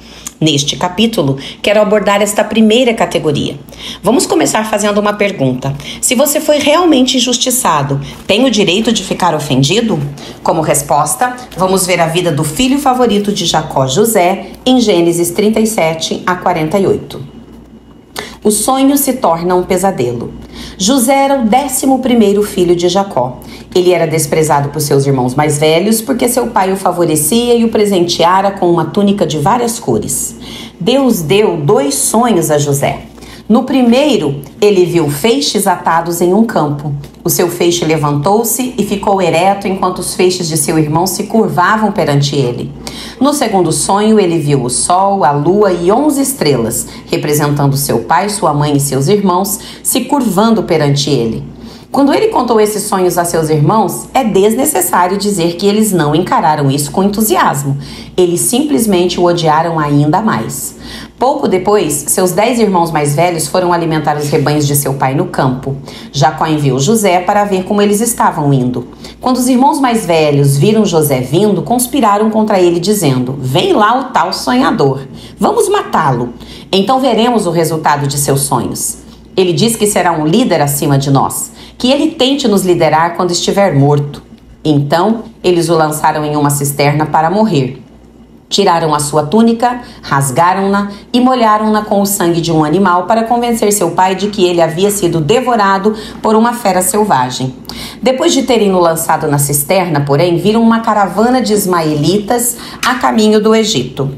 Neste capítulo, quero abordar esta primeira categoria. Vamos começar fazendo uma pergunta. Se você foi realmente injustiçado, tem o direito de ficar ofendido? Como resposta, vamos ver a vida do filho favorito de Jacó, José, em Gênesis 37 a 48. O sonho se torna um pesadelo. José era o décimo primeiro filho de Jacó. Ele era desprezado por seus irmãos mais velhos porque seu pai o favorecia e o presenteara com uma túnica de várias cores. Deus deu dois sonhos a José. No primeiro, ele viu feixes atados em um campo. O seu feixe levantou-se e ficou ereto enquanto os feixes de seu irmão se curvavam perante ele. No segundo sonho, ele viu o sol, a lua e onze estrelas, representando seu pai, sua mãe e seus irmãos, se curvando perante ele. Quando ele contou esses sonhos a seus irmãos, é desnecessário dizer que eles não encararam isso com entusiasmo. Eles simplesmente o odiaram ainda mais. Pouco depois, seus dez irmãos mais velhos foram alimentar os rebanhos de seu pai no campo. Jacó enviou José para ver como eles estavam indo. Quando os irmãos mais velhos viram José vindo, conspiraram contra ele, dizendo: Vem lá o tal sonhador, vamos matá-lo. Então veremos o resultado de seus sonhos. Ele diz que será um líder acima de nós que ele tente nos liderar quando estiver morto. Então eles o lançaram em uma cisterna para morrer. Tiraram a sua túnica, rasgaram-na e molharam-na com o sangue de um animal para convencer seu pai de que ele havia sido devorado por uma fera selvagem. Depois de terem no lançado na cisterna, porém, viram uma caravana de ismaelitas a caminho do Egito.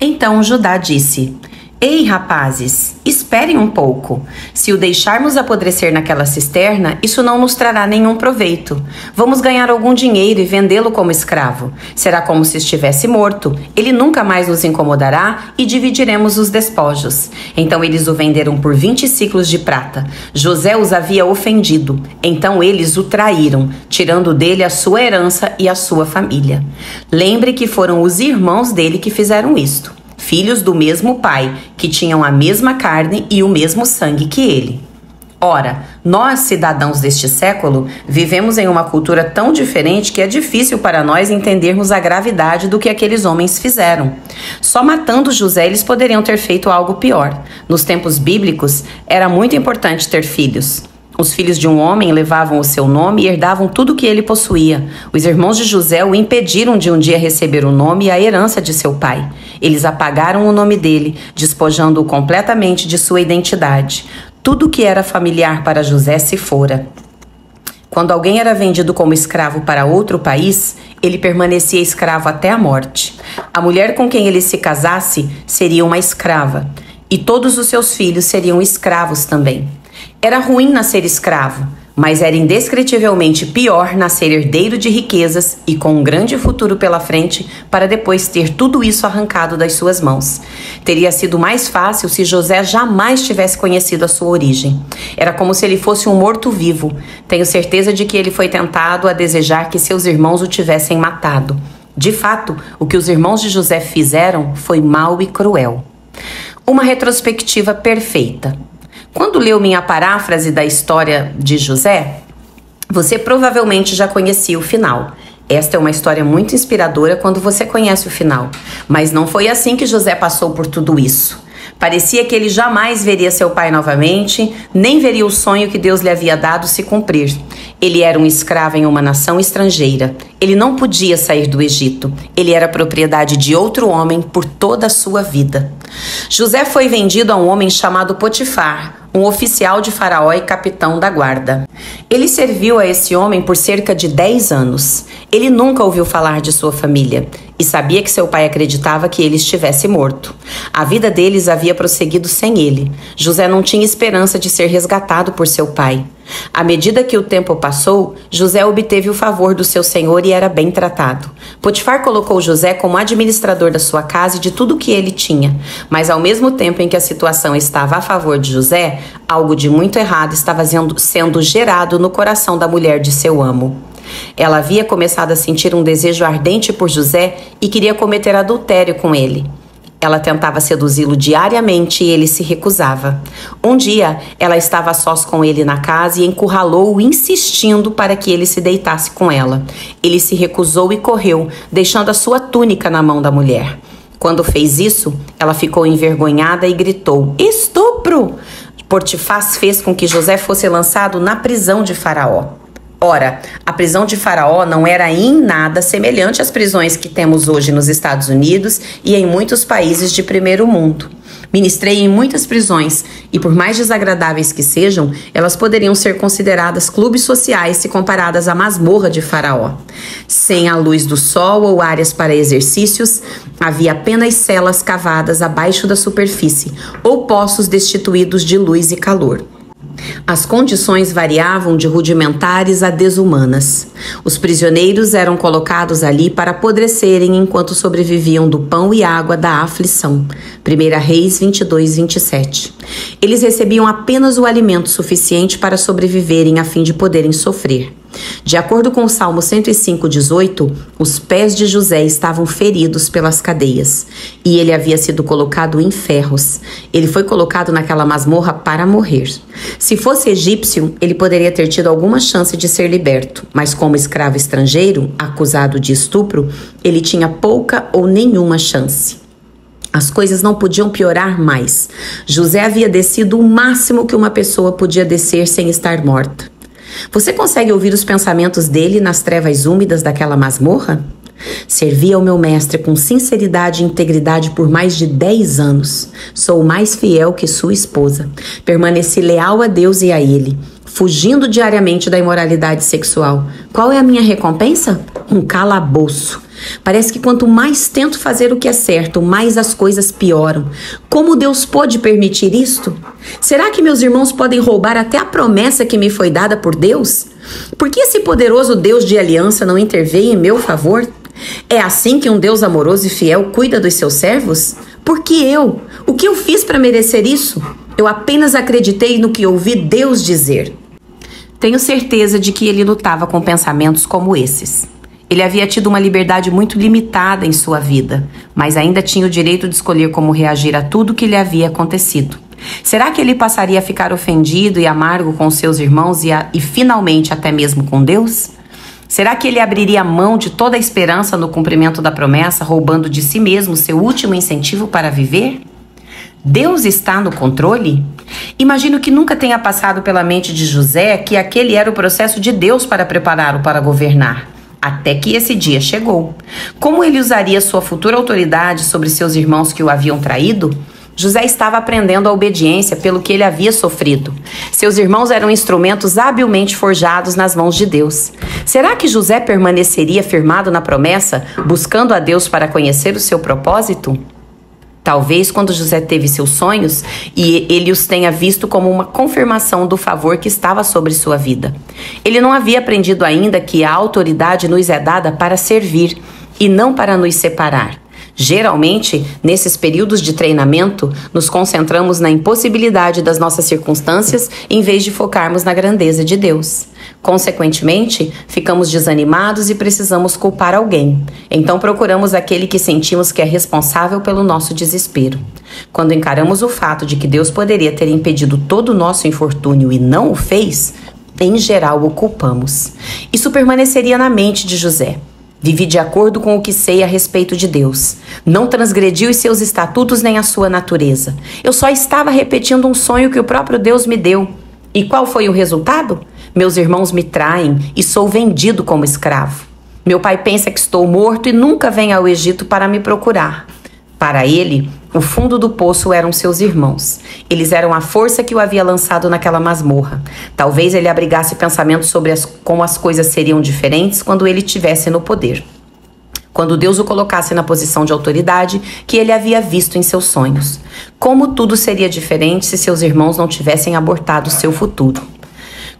Então Judá disse: Ei, rapazes, esperem um pouco. Se o deixarmos apodrecer naquela cisterna, isso não nos trará nenhum proveito. Vamos ganhar algum dinheiro e vendê-lo como escravo. Será como se estivesse morto. Ele nunca mais nos incomodará e dividiremos os despojos. Então eles o venderam por 20 ciclos de prata. José os havia ofendido. Então eles o traíram, tirando dele a sua herança e a sua família. Lembre que foram os irmãos dele que fizeram isto filhos do mesmo pai, que tinham a mesma carne e o mesmo sangue que ele. Ora, nós, cidadãos deste século, vivemos em uma cultura tão diferente que é difícil para nós entendermos a gravidade do que aqueles homens fizeram. Só matando José eles poderiam ter feito algo pior. Nos tempos bíblicos, era muito importante ter filhos. Os filhos de um homem levavam o seu nome e herdavam tudo o que ele possuía. Os irmãos de José o impediram de um dia receber o nome e a herança de seu pai. Eles apagaram o nome dele, despojando-o completamente de sua identidade. Tudo que era familiar para José se fora. Quando alguém era vendido como escravo para outro país, ele permanecia escravo até a morte. A mulher com quem ele se casasse seria uma escrava, e todos os seus filhos seriam escravos também. Era ruim nascer escravo, mas era indescritivelmente pior nascer herdeiro de riquezas e com um grande futuro pela frente para depois ter tudo isso arrancado das suas mãos. Teria sido mais fácil se José jamais tivesse conhecido a sua origem. Era como se ele fosse um morto-vivo. Tenho certeza de que ele foi tentado a desejar que seus irmãos o tivessem matado. De fato, o que os irmãos de José fizeram foi mau e cruel. Uma retrospectiva perfeita. Quando leu minha paráfrase da história de José, você provavelmente já conhecia o final. Esta é uma história muito inspiradora quando você conhece o final. Mas não foi assim que José passou por tudo isso. Parecia que ele jamais veria seu pai novamente, nem veria o sonho que Deus lhe havia dado se cumprir. Ele era um escravo em uma nação estrangeira. Ele não podia sair do Egito. Ele era propriedade de outro homem por toda a sua vida. José foi vendido a um homem chamado Potifar, um oficial de Faraó e capitão da guarda. Ele serviu a esse homem por cerca de 10 anos. Ele nunca ouviu falar de sua família e sabia que seu pai acreditava que ele estivesse morto. A vida deles havia prosseguido sem ele. José não tinha esperança de ser resgatado por seu pai. À medida que o tempo passou, José obteve o favor do seu senhor e era bem tratado. Potifar colocou José como administrador da sua casa e de tudo que ele tinha. Mas ao mesmo tempo em que a situação estava a favor de José, algo de muito errado estava sendo gerado no coração da mulher de seu amo. Ela havia começado a sentir um desejo ardente por José e queria cometer adultério com ele. Ela tentava seduzi-lo diariamente e ele se recusava. Um dia, ela estava a sós com ele na casa e encurralou-o, insistindo para que ele se deitasse com ela. Ele se recusou e correu, deixando a sua túnica na mão da mulher. Quando fez isso, ela ficou envergonhada e gritou: Estupro! Portifaz fez com que José fosse lançado na prisão de Faraó. Ora, a prisão de Faraó não era em nada semelhante às prisões que temos hoje nos Estados Unidos e em muitos países de primeiro mundo. Ministrei em muitas prisões e, por mais desagradáveis que sejam, elas poderiam ser consideradas clubes sociais se comparadas à masmorra de Faraó. Sem a luz do sol ou áreas para exercícios, havia apenas celas cavadas abaixo da superfície ou poços destituídos de luz e calor. As condições variavam de rudimentares a desumanas. Os prisioneiros eram colocados ali para apodrecerem enquanto sobreviviam do pão e água da aflição. 1 Reis 22, 27. Eles recebiam apenas o alimento suficiente para sobreviverem a fim de poderem sofrer. De acordo com o Salmo 105, 18, os pés de José estavam feridos pelas cadeias e ele havia sido colocado em ferros. Ele foi colocado naquela masmorra para morrer. Se fosse egípcio, ele poderia ter tido alguma chance de ser liberto, mas como escravo estrangeiro, acusado de estupro, ele tinha pouca ou nenhuma chance. As coisas não podiam piorar mais. José havia descido o máximo que uma pessoa podia descer sem estar morta. Você consegue ouvir os pensamentos dele nas trevas úmidas daquela masmorra? Servi ao meu mestre com sinceridade e integridade por mais de 10 anos. Sou mais fiel que sua esposa. Permaneci leal a Deus e a ele, fugindo diariamente da imoralidade sexual. Qual é a minha recompensa? Um calabouço. Parece que quanto mais tento fazer o que é certo, mais as coisas pioram. Como Deus pode permitir isto? Será que meus irmãos podem roubar até a promessa que me foi dada por Deus? Por que esse poderoso Deus de aliança não interveio em meu favor? É assim que um Deus amoroso e fiel cuida dos seus servos? Por que eu? O que eu fiz para merecer isso? Eu apenas acreditei no que ouvi Deus dizer. Tenho certeza de que ele lutava com pensamentos como esses. Ele havia tido uma liberdade muito limitada em sua vida, mas ainda tinha o direito de escolher como reagir a tudo que lhe havia acontecido. Será que ele passaria a ficar ofendido e amargo com seus irmãos e, a, e finalmente até mesmo com Deus? Será que ele abriria mão de toda a esperança no cumprimento da promessa, roubando de si mesmo seu último incentivo para viver? Deus está no controle? Imagino que nunca tenha passado pela mente de José que aquele era o processo de Deus para prepará-lo para governar. Até que esse dia chegou. Como ele usaria sua futura autoridade sobre seus irmãos que o haviam traído? José estava aprendendo a obediência pelo que ele havia sofrido. Seus irmãos eram instrumentos habilmente forjados nas mãos de Deus. Será que José permaneceria firmado na promessa, buscando a Deus para conhecer o seu propósito? Talvez quando José teve seus sonhos e ele os tenha visto como uma confirmação do favor que estava sobre sua vida. Ele não havia aprendido ainda que a autoridade nos é dada para servir e não para nos separar. Geralmente, nesses períodos de treinamento, nos concentramos na impossibilidade das nossas circunstâncias em vez de focarmos na grandeza de Deus. Consequentemente, ficamos desanimados e precisamos culpar alguém. Então procuramos aquele que sentimos que é responsável pelo nosso desespero. Quando encaramos o fato de que Deus poderia ter impedido todo o nosso infortúnio e não o fez, em geral o culpamos. Isso permaneceria na mente de José. Vivi de acordo com o que sei a respeito de Deus. Não transgredi os seus estatutos nem a sua natureza. Eu só estava repetindo um sonho que o próprio Deus me deu. E qual foi o resultado? Meus irmãos me traem e sou vendido como escravo. Meu pai pensa que estou morto e nunca vem ao Egito para me procurar. Para ele, o fundo do poço eram seus irmãos. Eles eram a força que o havia lançado naquela masmorra. Talvez ele abrigasse pensamentos sobre as, como as coisas seriam diferentes quando ele estivesse no poder. Quando Deus o colocasse na posição de autoridade que ele havia visto em seus sonhos. Como tudo seria diferente se seus irmãos não tivessem abortado seu futuro.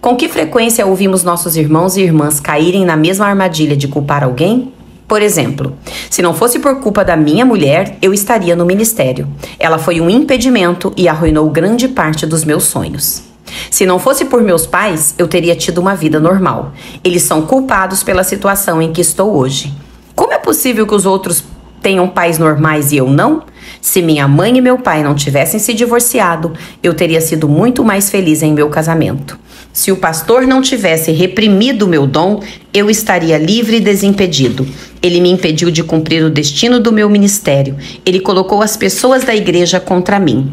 Com que frequência ouvimos nossos irmãos e irmãs caírem na mesma armadilha de culpar alguém? Por exemplo, se não fosse por culpa da minha mulher, eu estaria no ministério. Ela foi um impedimento e arruinou grande parte dos meus sonhos. Se não fosse por meus pais, eu teria tido uma vida normal. Eles são culpados pela situação em que estou hoje. Como é possível que os outros tenham pais normais e eu não? Se minha mãe e meu pai não tivessem se divorciado, eu teria sido muito mais feliz em meu casamento. Se o pastor não tivesse reprimido o meu dom, eu estaria livre e desimpedido. Ele me impediu de cumprir o destino do meu ministério. Ele colocou as pessoas da igreja contra mim.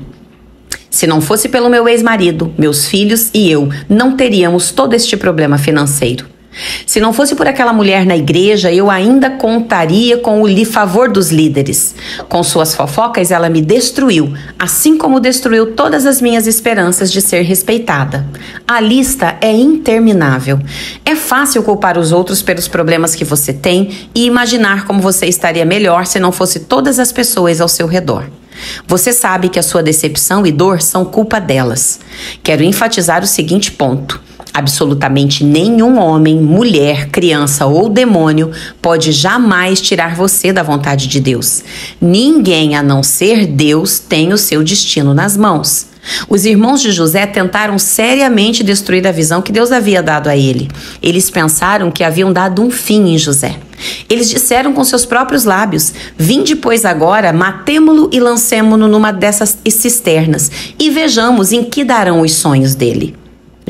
Se não fosse pelo meu ex-marido, meus filhos e eu não teríamos todo este problema financeiro. Se não fosse por aquela mulher na igreja, eu ainda contaria com o favor dos líderes. Com suas fofocas, ela me destruiu, assim como destruiu todas as minhas esperanças de ser respeitada. A lista é interminável. É fácil culpar os outros pelos problemas que você tem e imaginar como você estaria melhor se não fosse todas as pessoas ao seu redor. Você sabe que a sua decepção e dor são culpa delas. Quero enfatizar o seguinte ponto. Absolutamente nenhum homem, mulher, criança ou demônio pode jamais tirar você da vontade de Deus. Ninguém a não ser Deus tem o seu destino nas mãos. Os irmãos de José tentaram seriamente destruir a visão que Deus havia dado a ele. Eles pensaram que haviam dado um fim em José. Eles disseram com seus próprios lábios: Vinde, pois, agora, matemo-lo e lancemo-no numa dessas cisternas, e vejamos em que darão os sonhos dele.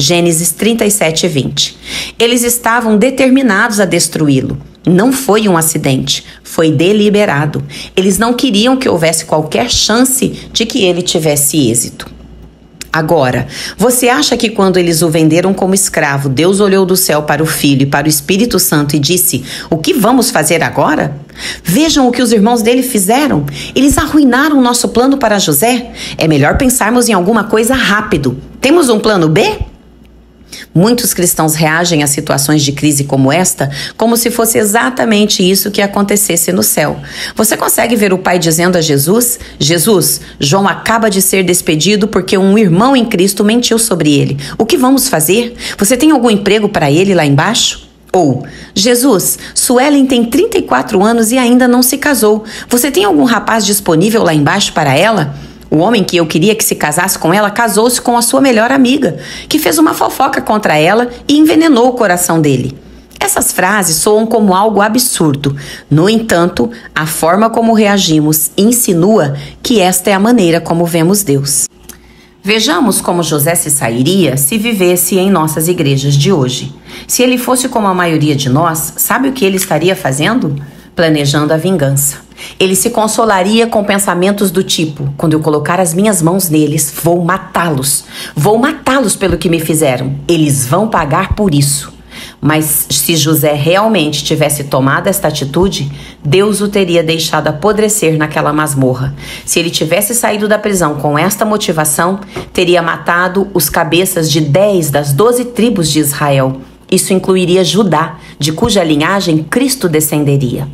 Gênesis 37, 20. Eles estavam determinados a destruí-lo. Não foi um acidente, foi deliberado. Eles não queriam que houvesse qualquer chance de que ele tivesse êxito. Agora, você acha que quando eles o venderam como escravo, Deus olhou do céu para o Filho e para o Espírito Santo e disse: O que vamos fazer agora? Vejam o que os irmãos dele fizeram. Eles arruinaram o nosso plano para José. É melhor pensarmos em alguma coisa rápido. Temos um plano B? Muitos cristãos reagem a situações de crise como esta como se fosse exatamente isso que acontecesse no céu. Você consegue ver o pai dizendo a Jesus: Jesus, João acaba de ser despedido porque um irmão em Cristo mentiu sobre ele. O que vamos fazer? Você tem algum emprego para ele lá embaixo? Ou, Jesus, Suelen tem 34 anos e ainda não se casou. Você tem algum rapaz disponível lá embaixo para ela? O homem que eu queria que se casasse com ela casou-se com a sua melhor amiga, que fez uma fofoca contra ela e envenenou o coração dele. Essas frases soam como algo absurdo. No entanto, a forma como reagimos insinua que esta é a maneira como vemos Deus. Vejamos como José se sairia se vivesse em nossas igrejas de hoje. Se ele fosse como a maioria de nós, sabe o que ele estaria fazendo? Planejando a vingança. Ele se consolaria com pensamentos do tipo: quando eu colocar as minhas mãos neles, vou matá-los. Vou matá-los pelo que me fizeram. Eles vão pagar por isso. Mas se José realmente tivesse tomado esta atitude, Deus o teria deixado apodrecer naquela masmorra. Se ele tivesse saído da prisão com esta motivação, teria matado os cabeças de dez das doze tribos de Israel. Isso incluiria Judá, de cuja linhagem Cristo descenderia.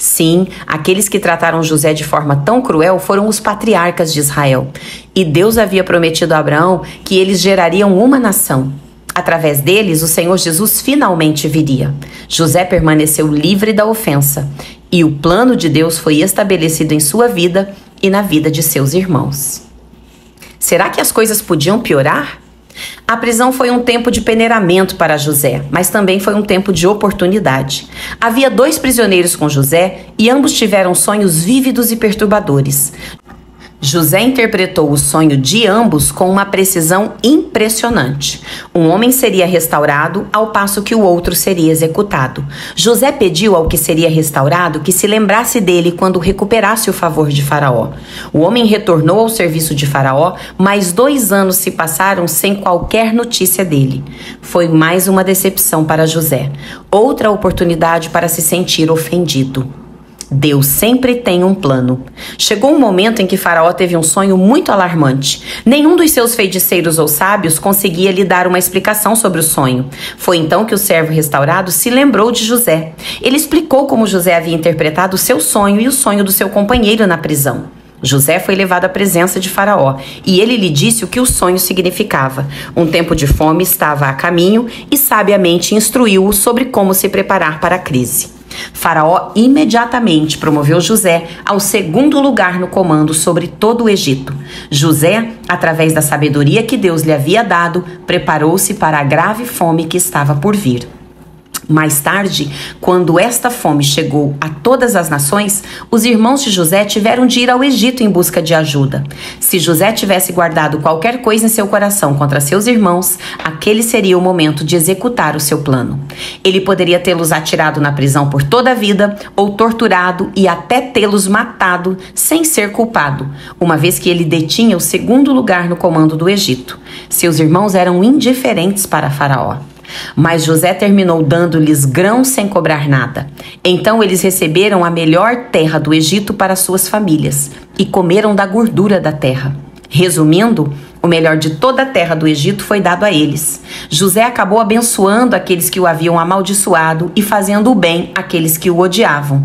Sim, aqueles que trataram José de forma tão cruel foram os patriarcas de Israel. E Deus havia prometido a Abraão que eles gerariam uma nação. Através deles, o Senhor Jesus finalmente viria. José permaneceu livre da ofensa e o plano de Deus foi estabelecido em sua vida e na vida de seus irmãos. Será que as coisas podiam piorar? A prisão foi um tempo de peneiramento para José, mas também foi um tempo de oportunidade. Havia dois prisioneiros com José e ambos tiveram sonhos vívidos e perturbadores. José interpretou o sonho de ambos com uma precisão impressionante. Um homem seria restaurado ao passo que o outro seria executado. José pediu ao que seria restaurado que se lembrasse dele quando recuperasse o favor de Faraó. O homem retornou ao serviço de Faraó, mas dois anos se passaram sem qualquer notícia dele. Foi mais uma decepção para José, outra oportunidade para se sentir ofendido. Deus sempre tem um plano. Chegou um momento em que Faraó teve um sonho muito alarmante. Nenhum dos seus feiticeiros ou sábios conseguia lhe dar uma explicação sobre o sonho. Foi então que o servo restaurado se lembrou de José. Ele explicou como José havia interpretado o seu sonho e o sonho do seu companheiro na prisão. José foi levado à presença de Faraó e ele lhe disse o que o sonho significava. Um tempo de fome estava a caminho e sabiamente instruiu-o sobre como se preparar para a crise. Faraó imediatamente promoveu José ao segundo lugar no comando sobre todo o Egito. José, através da sabedoria que Deus lhe havia dado, preparou-se para a grave fome que estava por vir. Mais tarde, quando esta fome chegou a todas as nações, os irmãos de José tiveram de ir ao Egito em busca de ajuda. Se José tivesse guardado qualquer coisa em seu coração contra seus irmãos, aquele seria o momento de executar o seu plano. Ele poderia tê-los atirado na prisão por toda a vida ou torturado e até tê-los matado sem ser culpado, uma vez que ele detinha o segundo lugar no comando do Egito. Seus irmãos eram indiferentes para Faraó. Mas José terminou dando-lhes grãos sem cobrar nada. Então eles receberam a melhor terra do Egito para suas famílias e comeram da gordura da terra. Resumindo, o melhor de toda a terra do Egito foi dado a eles. José acabou abençoando aqueles que o haviam amaldiçoado e fazendo o bem àqueles que o odiavam.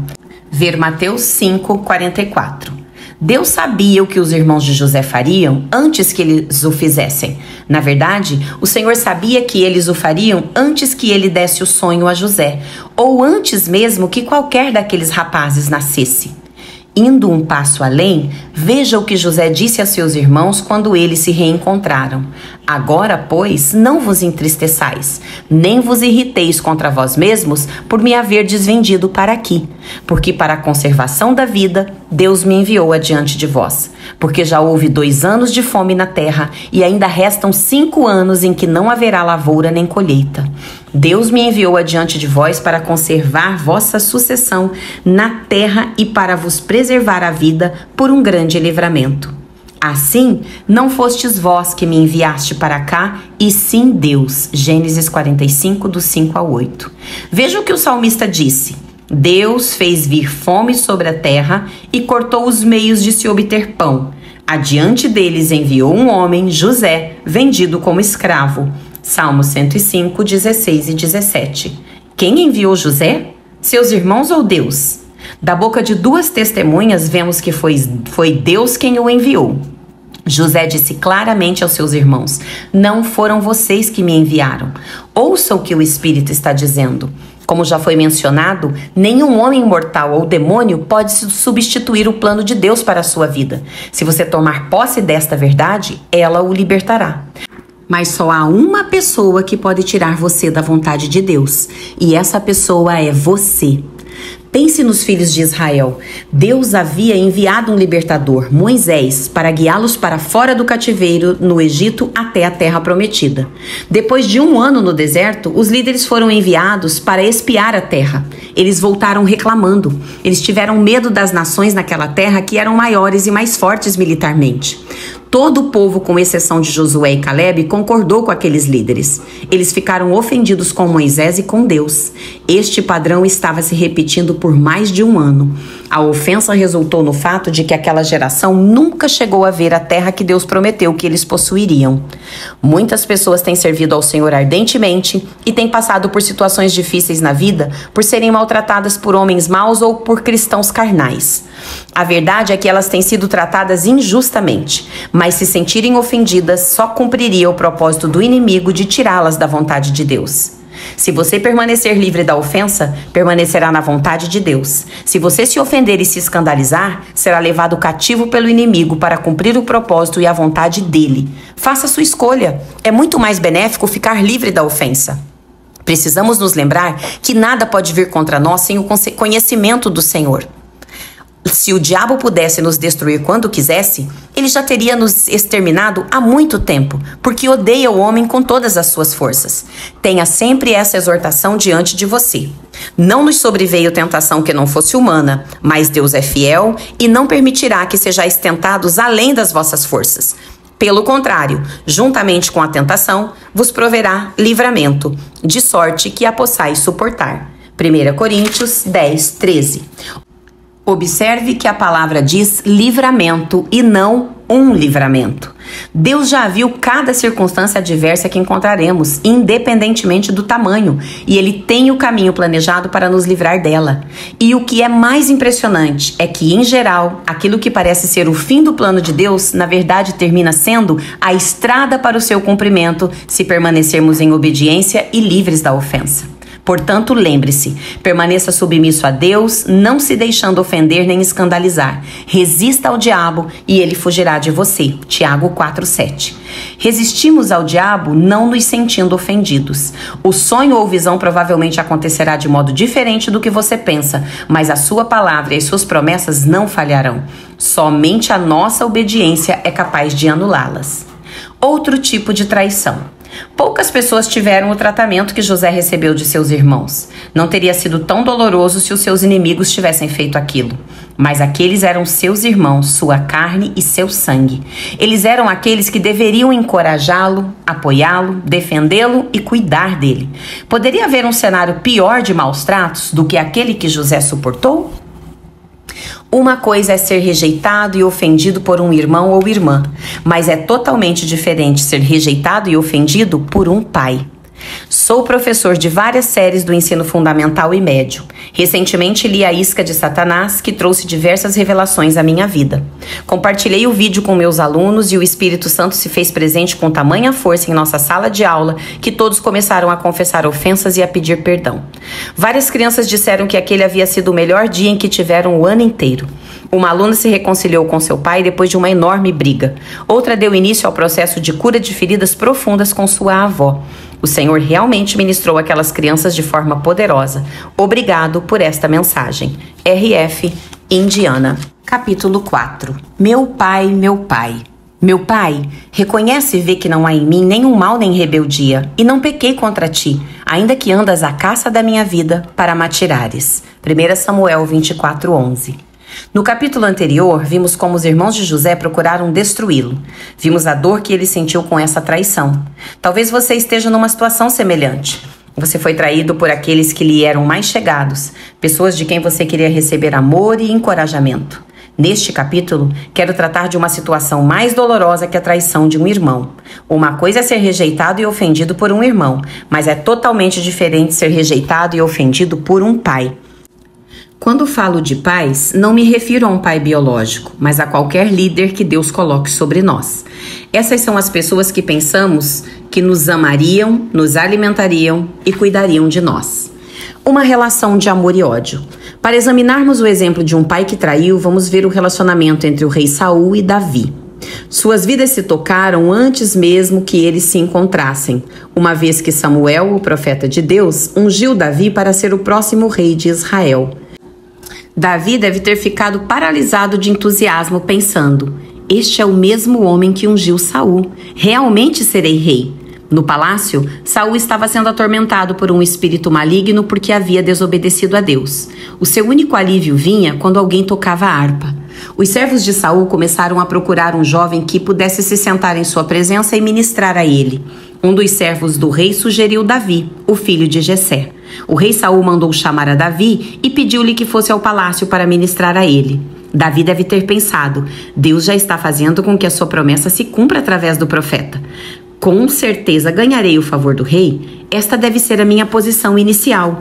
Ver Mateus 5, 44. Deus sabia o que os irmãos de José fariam antes que eles o fizessem. Na verdade, o Senhor sabia que eles o fariam antes que ele desse o sonho a José, ou antes mesmo que qualquer daqueles rapazes nascesse. Indo um passo além, veja o que José disse a seus irmãos quando eles se reencontraram. Agora, pois, não vos entristeçais, nem vos irriteis contra vós mesmos por me haver desvendido para aqui, porque para a conservação da vida Deus me enviou adiante de vós. Porque já houve dois anos de fome na terra e ainda restam cinco anos em que não haverá lavoura nem colheita. Deus me enviou adiante de vós para conservar vossa sucessão na terra e para vos preservar a vida por um grande livramento. Assim, não fostes vós que me enviaste para cá, e sim Deus. Gênesis 45, do 5 ao 8. Veja o que o salmista disse. Deus fez vir fome sobre a terra e cortou os meios de se obter pão. Adiante deles enviou um homem, José, vendido como escravo. Salmo 105, 16 e 17. Quem enviou José? Seus irmãos ou Deus? Da boca de duas testemunhas, vemos que foi, foi Deus quem o enviou. José disse claramente aos seus irmãos: Não foram vocês que me enviaram. Ouça o que o Espírito está dizendo. Como já foi mencionado, nenhum homem mortal ou demônio pode substituir o plano de Deus para a sua vida. Se você tomar posse desta verdade, ela o libertará. Mas só há uma pessoa que pode tirar você da vontade de Deus, e essa pessoa é você. Pense nos filhos de Israel. Deus havia enviado um libertador, Moisés, para guiá-los para fora do cativeiro no Egito até a terra prometida. Depois de um ano no deserto, os líderes foram enviados para espiar a terra. Eles voltaram reclamando. Eles tiveram medo das nações naquela terra que eram maiores e mais fortes militarmente. Todo o povo, com exceção de Josué e Caleb, concordou com aqueles líderes. Eles ficaram ofendidos com Moisés e com Deus. Este padrão estava se repetindo por mais de um ano. A ofensa resultou no fato de que aquela geração nunca chegou a ver a terra que Deus prometeu que eles possuiriam. Muitas pessoas têm servido ao Senhor ardentemente e têm passado por situações difíceis na vida por serem maltratadas por homens maus ou por cristãos carnais. A verdade é que elas têm sido tratadas injustamente, mas se sentirem ofendidas só cumpriria o propósito do inimigo de tirá-las da vontade de Deus. Se você permanecer livre da ofensa, permanecerá na vontade de Deus. Se você se ofender e se escandalizar, será levado cativo pelo inimigo para cumprir o propósito e a vontade dele. Faça sua escolha. É muito mais benéfico ficar livre da ofensa. Precisamos nos lembrar que nada pode vir contra nós sem o conhecimento do Senhor. Se o diabo pudesse nos destruir quando quisesse, ele já teria nos exterminado há muito tempo, porque odeia o homem com todas as suas forças. Tenha sempre essa exortação diante de você. Não nos sobreveio tentação que não fosse humana, mas Deus é fiel e não permitirá que sejais tentados além das vossas forças. Pelo contrário, juntamente com a tentação, vos proverá livramento, de sorte que a possais suportar. 1 Coríntios 10, 13. Observe que a palavra diz livramento e não um livramento. Deus já viu cada circunstância adversa que encontraremos, independentemente do tamanho, e Ele tem o caminho planejado para nos livrar dela. E o que é mais impressionante é que, em geral, aquilo que parece ser o fim do plano de Deus, na verdade termina sendo a estrada para o seu cumprimento se permanecermos em obediência e livres da ofensa. Portanto, lembre-se, permaneça submisso a Deus, não se deixando ofender nem escandalizar. Resista ao diabo e ele fugirá de você. Tiago 4:7. Resistimos ao diabo não nos sentindo ofendidos. O sonho ou visão provavelmente acontecerá de modo diferente do que você pensa, mas a sua palavra e as suas promessas não falharão. Somente a nossa obediência é capaz de anulá-las. Outro tipo de traição. Poucas pessoas tiveram o tratamento que José recebeu de seus irmãos. Não teria sido tão doloroso se os seus inimigos tivessem feito aquilo. Mas aqueles eram seus irmãos, sua carne e seu sangue. Eles eram aqueles que deveriam encorajá-lo, apoiá-lo, defendê-lo e cuidar dele. Poderia haver um cenário pior de maus tratos do que aquele que José suportou? Uma coisa é ser rejeitado e ofendido por um irmão ou irmã, mas é totalmente diferente ser rejeitado e ofendido por um pai. Sou professor de várias séries do ensino fundamental e médio. Recentemente li A Isca de Satanás, que trouxe diversas revelações à minha vida. Compartilhei o vídeo com meus alunos e o Espírito Santo se fez presente com tamanha força em nossa sala de aula que todos começaram a confessar ofensas e a pedir perdão. Várias crianças disseram que aquele havia sido o melhor dia em que tiveram o ano inteiro. Uma aluna se reconciliou com seu pai depois de uma enorme briga. Outra deu início ao processo de cura de feridas profundas com sua avó. O Senhor realmente ministrou aquelas crianças de forma poderosa. Obrigado por esta mensagem. RF Indiana. Capítulo 4 Meu Pai, meu Pai. Meu pai, reconhece e vê que não há em mim nenhum mal nem rebeldia, e não pequei contra ti, ainda que andas à caça da minha vida para matirares. 1 Samuel 24, 11. No capítulo anterior, vimos como os irmãos de José procuraram destruí-lo. Vimos a dor que ele sentiu com essa traição. Talvez você esteja numa situação semelhante. Você foi traído por aqueles que lhe eram mais chegados, pessoas de quem você queria receber amor e encorajamento. Neste capítulo, quero tratar de uma situação mais dolorosa que a traição de um irmão. Uma coisa é ser rejeitado e ofendido por um irmão, mas é totalmente diferente ser rejeitado e ofendido por um pai. Quando falo de pais, não me refiro a um pai biológico, mas a qualquer líder que Deus coloque sobre nós. Essas são as pessoas que pensamos que nos amariam, nos alimentariam e cuidariam de nós. Uma relação de amor e ódio. Para examinarmos o exemplo de um pai que traiu, vamos ver o relacionamento entre o rei Saul e Davi. Suas vidas se tocaram antes mesmo que eles se encontrassem, uma vez que Samuel, o profeta de Deus, ungiu Davi para ser o próximo rei de Israel. Davi deve ter ficado paralisado de entusiasmo, pensando: Este é o mesmo homem que ungiu Saul. Realmente serei rei. No palácio, Saul estava sendo atormentado por um espírito maligno porque havia desobedecido a Deus. O seu único alívio vinha quando alguém tocava a harpa. Os servos de Saul começaram a procurar um jovem que pudesse se sentar em sua presença e ministrar a ele. Um dos servos do rei sugeriu Davi, o filho de Jessé. O rei Saul mandou chamar a Davi e pediu-lhe que fosse ao palácio para ministrar a ele. Davi deve ter pensado: Deus já está fazendo com que a sua promessa se cumpra através do profeta. Com certeza ganharei o favor do rei. Esta deve ser a minha posição inicial.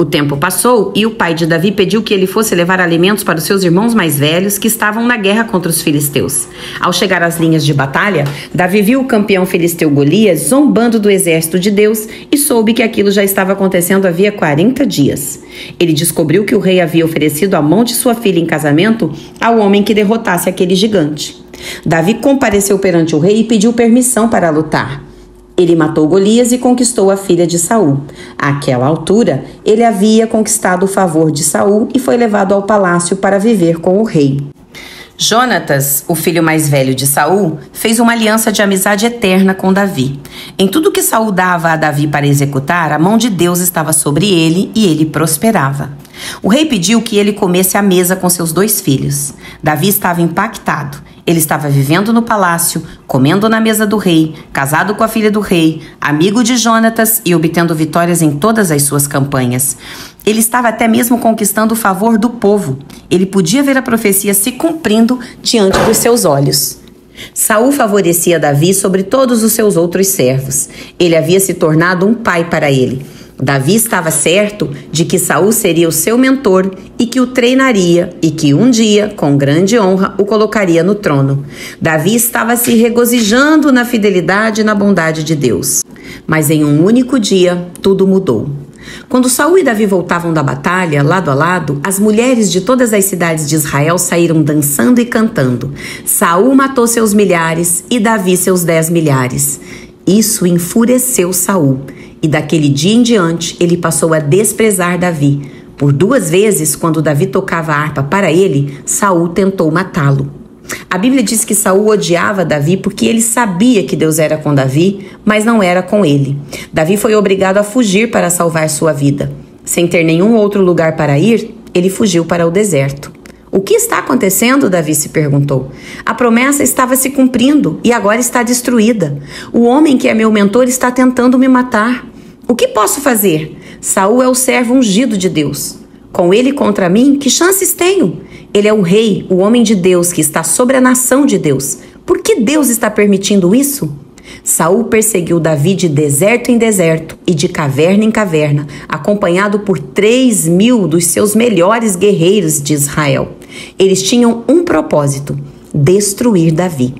O tempo passou e o pai de Davi pediu que ele fosse levar alimentos para os seus irmãos mais velhos que estavam na guerra contra os filisteus. Ao chegar às linhas de batalha, Davi viu o campeão filisteu Golias zombando do exército de Deus e soube que aquilo já estava acontecendo havia 40 dias. Ele descobriu que o rei havia oferecido a mão de sua filha em casamento ao homem que derrotasse aquele gigante. Davi compareceu perante o rei e pediu permissão para lutar. Ele matou Golias e conquistou a filha de Saul. Àquela altura, ele havia conquistado o favor de Saul e foi levado ao palácio para viver com o rei. Jonatas, o filho mais velho de Saul, fez uma aliança de amizade eterna com Davi. Em tudo que Saul dava a Davi para executar, a mão de Deus estava sobre ele e ele prosperava. O rei pediu que ele comesse à mesa com seus dois filhos. Davi estava impactado. Ele estava vivendo no palácio, comendo na mesa do rei, casado com a filha do rei, amigo de Jonatas e obtendo vitórias em todas as suas campanhas. Ele estava até mesmo conquistando o favor do povo. Ele podia ver a profecia se cumprindo diante dos seus olhos. Saul favorecia Davi sobre todos os seus outros servos. Ele havia se tornado um pai para ele. Davi estava certo de que Saul seria o seu mentor e que o treinaria e que um dia, com grande honra, o colocaria no trono. Davi estava se regozijando na fidelidade e na bondade de Deus. Mas em um único dia, tudo mudou. Quando Saul e Davi voltavam da batalha, lado a lado, as mulheres de todas as cidades de Israel saíram dançando e cantando. Saul matou seus milhares e Davi seus dez milhares. Isso enfureceu Saul, e daquele dia em diante ele passou a desprezar Davi. Por duas vezes, quando Davi tocava a harpa para ele, Saul tentou matá-lo. A Bíblia diz que Saul odiava Davi porque ele sabia que Deus era com Davi, mas não era com ele. Davi foi obrigado a fugir para salvar sua vida. Sem ter nenhum outro lugar para ir, ele fugiu para o deserto. O que está acontecendo? Davi se perguntou. A promessa estava se cumprindo e agora está destruída. O homem que é meu mentor está tentando me matar. O que posso fazer? Saul é o servo ungido de Deus. Com ele contra mim, que chances tenho? Ele é o rei, o homem de Deus que está sobre a nação de Deus. Por que Deus está permitindo isso? Saul perseguiu Davi de deserto em deserto e de caverna em caverna, acompanhado por três mil dos seus melhores guerreiros de Israel. Eles tinham um propósito: destruir Davi.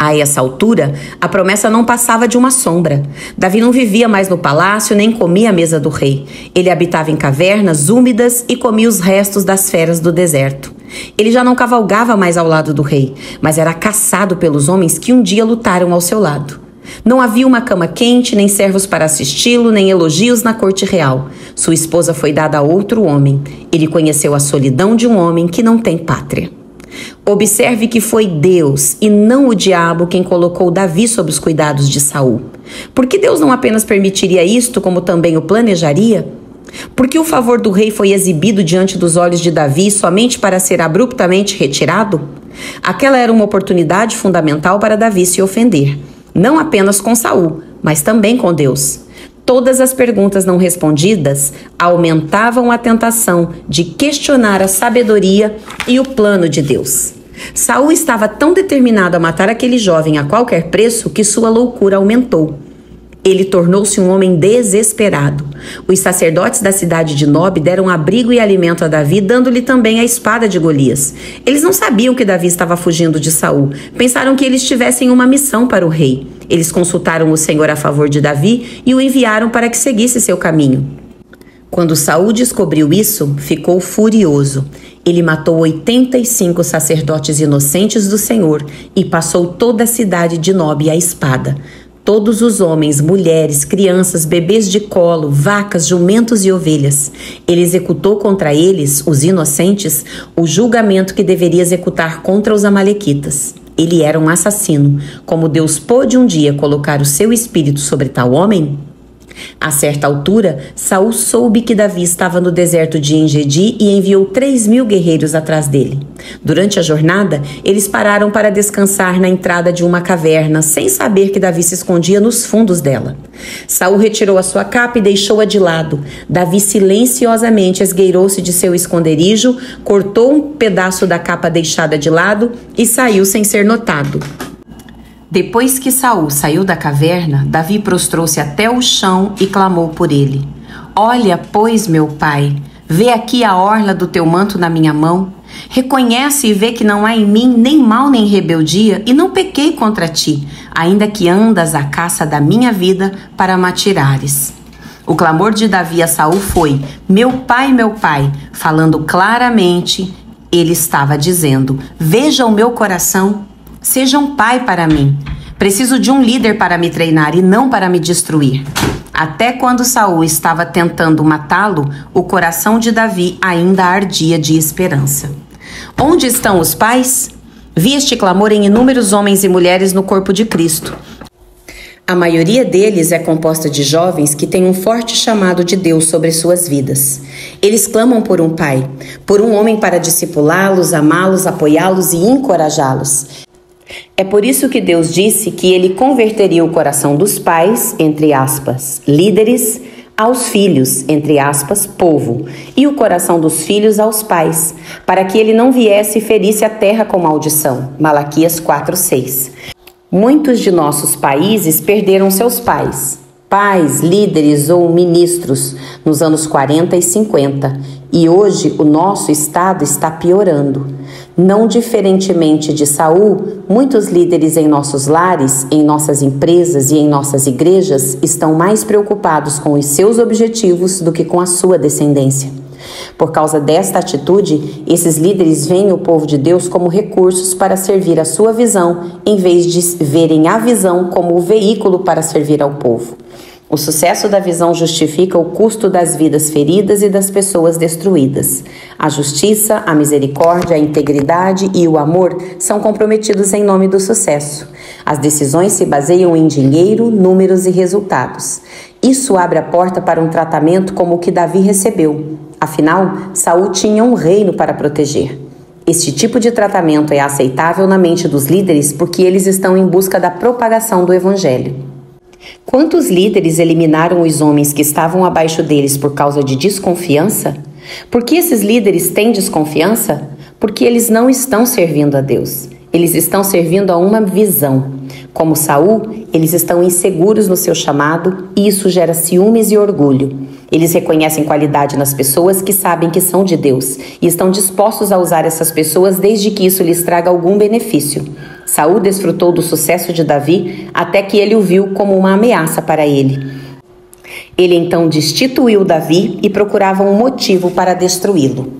A essa altura, a promessa não passava de uma sombra. Davi não vivia mais no palácio nem comia a mesa do rei. Ele habitava em cavernas úmidas e comia os restos das feras do deserto. Ele já não cavalgava mais ao lado do rei, mas era caçado pelos homens que um dia lutaram ao seu lado. Não havia uma cama quente, nem servos para assisti-lo, nem elogios na corte real. Sua esposa foi dada a outro homem. Ele conheceu a solidão de um homem que não tem pátria. Observe que foi Deus e não o diabo quem colocou Davi sob os cuidados de Saul. Por que Deus não apenas permitiria isto, como também o planejaria? Porque o favor do rei foi exibido diante dos olhos de Davi somente para ser abruptamente retirado? Aquela era uma oportunidade fundamental para Davi se ofender, não apenas com Saul, mas também com Deus. Todas as perguntas não respondidas aumentavam a tentação de questionar a sabedoria e o plano de Deus. Saul estava tão determinado a matar aquele jovem a qualquer preço que sua loucura aumentou. Ele tornou-se um homem desesperado. Os sacerdotes da cidade de Nob deram abrigo e alimento a Davi, dando-lhe também a espada de Golias. Eles não sabiam que Davi estava fugindo de Saul. Pensaram que eles tivessem uma missão para o rei. Eles consultaram o Senhor a favor de Davi e o enviaram para que seguisse seu caminho. Quando Saul descobriu isso, ficou furioso. Ele matou 85 sacerdotes inocentes do Senhor e passou toda a cidade de Nob à espada. Todos os homens, mulheres, crianças, bebês de colo, vacas, jumentos e ovelhas. Ele executou contra eles, os inocentes, o julgamento que deveria executar contra os Amalequitas. Ele era um assassino. Como Deus pôde um dia colocar o seu espírito sobre tal homem? A certa altura, Saul soube que Davi estava no deserto de Engedi e enviou três mil guerreiros atrás dele. Durante a jornada, eles pararam para descansar na entrada de uma caverna, sem saber que Davi se escondia nos fundos dela. Saul retirou a sua capa e deixou-a de lado. Davi silenciosamente esgueirou-se de seu esconderijo, cortou um pedaço da capa deixada de lado e saiu sem ser notado. Depois que Saul saiu da caverna, Davi prostrou-se até o chão e clamou por ele. Olha, pois, meu pai, vê aqui a orla do teu manto na minha mão. Reconhece e vê que não há em mim nem mal nem rebeldia, e não pequei contra ti, ainda que andas à caça da minha vida para matirares. O clamor de Davi a Saul foi: Meu pai, meu pai, falando claramente, ele estava dizendo: Veja o meu coração, Seja um pai para mim. Preciso de um líder para me treinar e não para me destruir. Até quando Saul estava tentando matá-lo, o coração de Davi ainda ardia de esperança. Onde estão os pais? Vi este clamor em inúmeros homens e mulheres no corpo de Cristo. A maioria deles é composta de jovens que têm um forte chamado de Deus sobre suas vidas. Eles clamam por um pai, por um homem para discipulá-los, amá-los, apoiá-los e encorajá-los. É por isso que Deus disse que ele converteria o coração dos pais, entre aspas, líderes, aos filhos, entre aspas, povo, e o coração dos filhos aos pais, para que ele não viesse e ferisse a terra com maldição. Malaquias 4:6. Muitos de nossos países perderam seus pais, pais, líderes ou ministros nos anos 40 e 50, e hoje o nosso estado está piorando. Não diferentemente de Saul, muitos líderes em nossos lares, em nossas empresas e em nossas igrejas estão mais preocupados com os seus objetivos do que com a sua descendência. Por causa desta atitude, esses líderes veem o povo de Deus como recursos para servir a sua visão, em vez de verem a visão como o veículo para servir ao povo. O sucesso da visão justifica o custo das vidas feridas e das pessoas destruídas. A justiça, a misericórdia, a integridade e o amor são comprometidos em nome do sucesso. As decisões se baseiam em dinheiro, números e resultados. Isso abre a porta para um tratamento como o que Davi recebeu. Afinal, Saul tinha um reino para proteger. Este tipo de tratamento é aceitável na mente dos líderes porque eles estão em busca da propagação do evangelho. Quantos líderes eliminaram os homens que estavam abaixo deles por causa de desconfiança? Por que esses líderes têm desconfiança? Porque eles não estão servindo a Deus. Eles estão servindo a uma visão. Como Saul, eles estão inseguros no seu chamado e isso gera ciúmes e orgulho. Eles reconhecem qualidade nas pessoas que sabem que são de Deus e estão dispostos a usar essas pessoas desde que isso lhes traga algum benefício. Saul desfrutou do sucesso de Davi até que ele o viu como uma ameaça para ele. Ele então destituiu Davi e procurava um motivo para destruí-lo.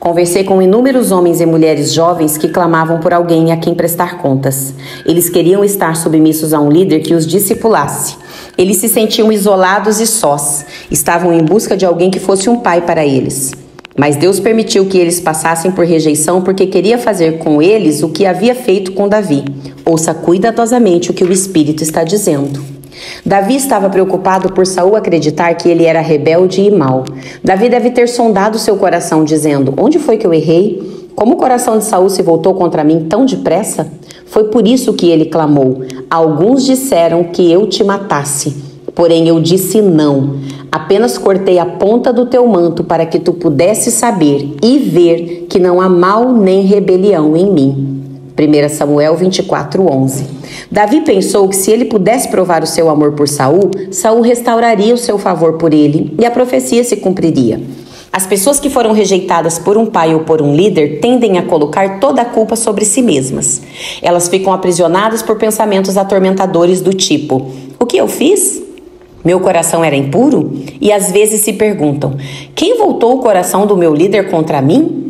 Conversei com inúmeros homens e mulheres jovens que clamavam por alguém a quem prestar contas. Eles queriam estar submissos a um líder que os discipulasse. Eles se sentiam isolados e sós. Estavam em busca de alguém que fosse um pai para eles. Mas Deus permitiu que eles passassem por rejeição porque queria fazer com eles o que havia feito com Davi. Ouça cuidadosamente o que o Espírito está dizendo. Davi estava preocupado por Saul acreditar que ele era rebelde e mau. Davi deve ter sondado seu coração dizendo: "Onde foi que eu errei? Como o coração de Saul se voltou contra mim tão depressa?" Foi por isso que ele clamou: "Alguns disseram que eu te matasse." Porém eu disse não. Apenas cortei a ponta do teu manto para que tu pudesse saber e ver que não há mal nem rebelião em mim. 1 Samuel 24:11. Davi pensou que se ele pudesse provar o seu amor por Saul, Saul restauraria o seu favor por ele e a profecia se cumpriria. As pessoas que foram rejeitadas por um pai ou por um líder tendem a colocar toda a culpa sobre si mesmas. Elas ficam aprisionadas por pensamentos atormentadores do tipo: o que eu fiz? Meu coração era impuro? E às vezes se perguntam: quem voltou o coração do meu líder contra mim?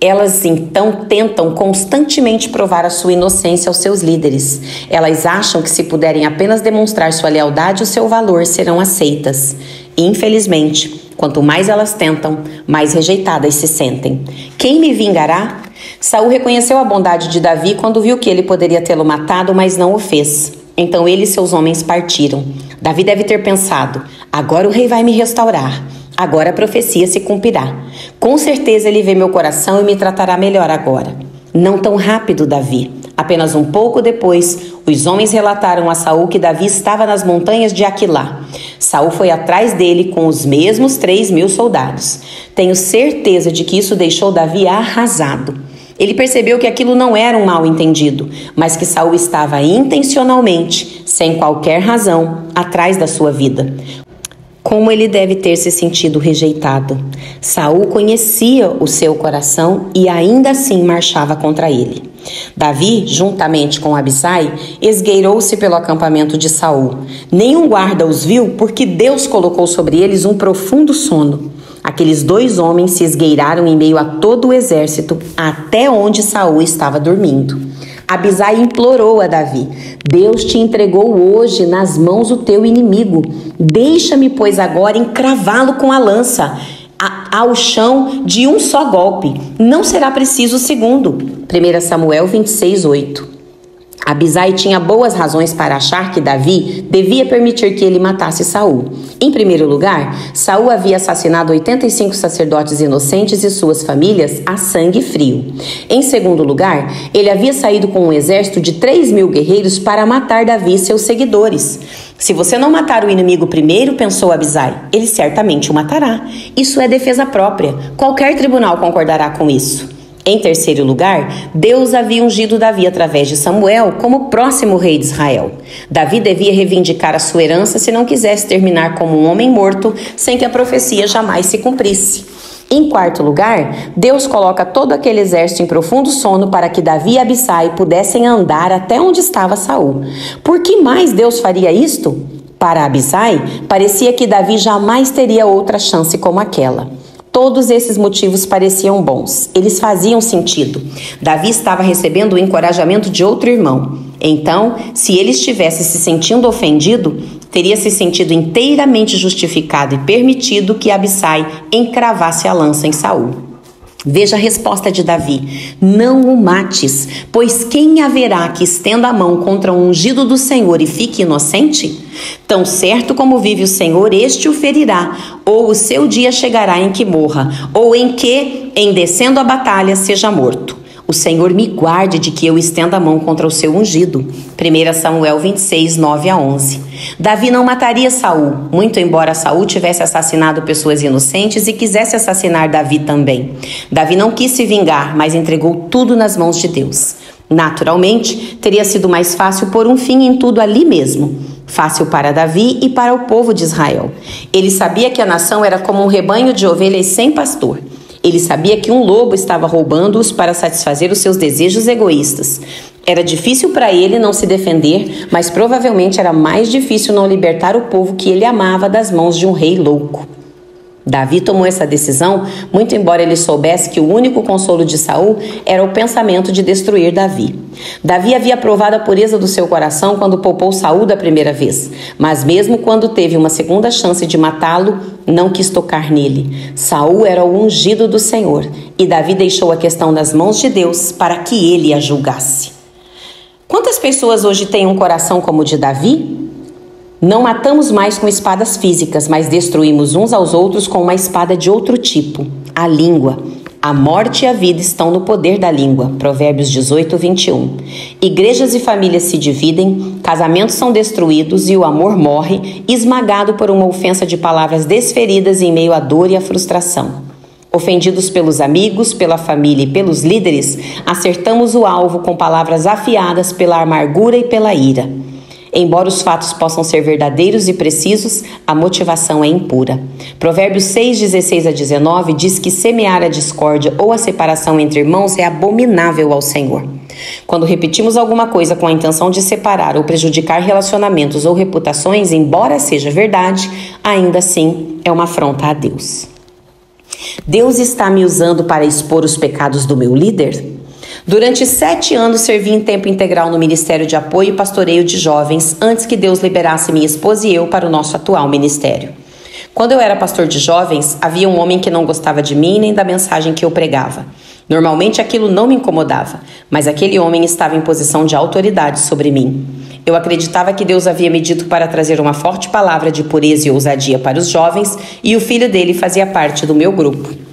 Elas então tentam constantemente provar a sua inocência aos seus líderes. Elas acham que se puderem apenas demonstrar sua lealdade e o seu valor, serão aceitas. Infelizmente, quanto mais elas tentam, mais rejeitadas se sentem. Quem me vingará? Saul reconheceu a bondade de Davi quando viu que ele poderia tê-lo matado, mas não o fez. Então ele e seus homens partiram. Davi deve ter pensado: agora o rei vai me restaurar. Agora a profecia se cumprirá. Com certeza ele vê meu coração e me tratará melhor agora. Não tão rápido, Davi. Apenas um pouco depois, os homens relataram a Saul que Davi estava nas montanhas de Aquilá. Saul foi atrás dele com os mesmos três mil soldados. Tenho certeza de que isso deixou Davi arrasado. Ele percebeu que aquilo não era um mal entendido, mas que Saul estava intencionalmente, sem qualquer razão, atrás da sua vida. Como ele deve ter se sentido rejeitado. Saul conhecia o seu coração e ainda assim marchava contra ele. Davi, juntamente com Abisai, esgueirou-se pelo acampamento de Saul. Nenhum guarda os viu, porque Deus colocou sobre eles um profundo sono. Aqueles dois homens se esgueiraram em meio a todo o exército, até onde Saul estava dormindo. Abisai implorou a Davi: Deus te entregou hoje nas mãos o teu inimigo. Deixa-me, pois, agora encravá-lo com a lança ao chão de um só golpe. Não será preciso o segundo. 1 Samuel 26, 8. Abisai tinha boas razões para achar que Davi devia permitir que ele matasse Saul. Em primeiro lugar, Saul havia assassinado 85 sacerdotes inocentes e suas famílias a sangue frio. Em segundo lugar, ele havia saído com um exército de 3 mil guerreiros para matar Davi e seus seguidores. Se você não matar o inimigo primeiro, pensou Abisai, ele certamente o matará. Isso é defesa própria. Qualquer tribunal concordará com isso. Em terceiro lugar, Deus havia ungido Davi através de Samuel como próximo rei de Israel. Davi devia reivindicar a sua herança se não quisesse terminar como um homem morto sem que a profecia jamais se cumprisse. Em quarto lugar, Deus coloca todo aquele exército em profundo sono para que Davi e Abissai pudessem andar até onde estava Saul. Por que mais Deus faria isto? Para Abissai, parecia que Davi jamais teria outra chance como aquela. Todos esses motivos pareciam bons, eles faziam sentido. Davi estava recebendo o encorajamento de outro irmão. Então, se ele estivesse se sentindo ofendido, teria se sentido inteiramente justificado e permitido que Abissai encravasse a lança em Saul. Veja a resposta de Davi: Não o mates, pois quem haverá que estenda a mão contra o ungido do Senhor e fique inocente? Tão certo como vive o Senhor, este o ferirá, ou o seu dia chegará em que morra, ou em que, em descendo a batalha, seja morto. O Senhor me guarde de que eu estenda a mão contra o seu ungido. 1 Samuel 26, 9 a 11. Davi não mataria Saul, muito embora Saul tivesse assassinado pessoas inocentes e quisesse assassinar Davi também. Davi não quis se vingar, mas entregou tudo nas mãos de Deus. Naturalmente, teria sido mais fácil pôr um fim em tudo ali mesmo. Fácil para Davi e para o povo de Israel. Ele sabia que a nação era como um rebanho de ovelhas sem pastor. Ele sabia que um lobo estava roubando-os para satisfazer os seus desejos egoístas. Era difícil para ele não se defender, mas provavelmente era mais difícil não libertar o povo que ele amava das mãos de um rei louco. Davi tomou essa decisão, muito embora ele soubesse que o único consolo de Saul era o pensamento de destruir Davi. Davi havia provado a pureza do seu coração quando poupou Saul da primeira vez, mas mesmo quando teve uma segunda chance de matá-lo, não quis tocar nele. Saul era o ungido do Senhor, e Davi deixou a questão nas mãos de Deus para que ele a julgasse. Quantas pessoas hoje têm um coração como o de Davi? Não matamos mais com espadas físicas, mas destruímos uns aos outros com uma espada de outro tipo, a língua. A morte e a vida estão no poder da língua. Provérbios 18, 21. Igrejas e famílias se dividem, casamentos são destruídos e o amor morre, esmagado por uma ofensa de palavras desferidas em meio à dor e à frustração. Ofendidos pelos amigos, pela família e pelos líderes, acertamos o alvo com palavras afiadas pela amargura e pela ira. Embora os fatos possam ser verdadeiros e precisos, a motivação é impura. Provérbios 6, 16 a 19 diz que semear a discórdia ou a separação entre irmãos é abominável ao Senhor. Quando repetimos alguma coisa com a intenção de separar ou prejudicar relacionamentos ou reputações, embora seja verdade, ainda assim é uma afronta a Deus. Deus está me usando para expor os pecados do meu líder? Durante sete anos servi em tempo integral no Ministério de Apoio e Pastoreio de Jovens, antes que Deus liberasse minha esposa e eu para o nosso atual ministério. Quando eu era pastor de jovens, havia um homem que não gostava de mim nem da mensagem que eu pregava. Normalmente aquilo não me incomodava, mas aquele homem estava em posição de autoridade sobre mim. Eu acreditava que Deus havia me dito para trazer uma forte palavra de pureza e ousadia para os jovens, e o filho dele fazia parte do meu grupo.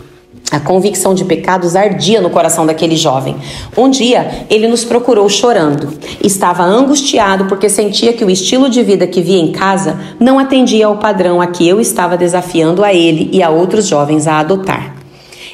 A convicção de pecados ardia no coração daquele jovem. Um dia, ele nos procurou chorando. Estava angustiado porque sentia que o estilo de vida que via em casa não atendia ao padrão a que eu estava desafiando a ele e a outros jovens a adotar.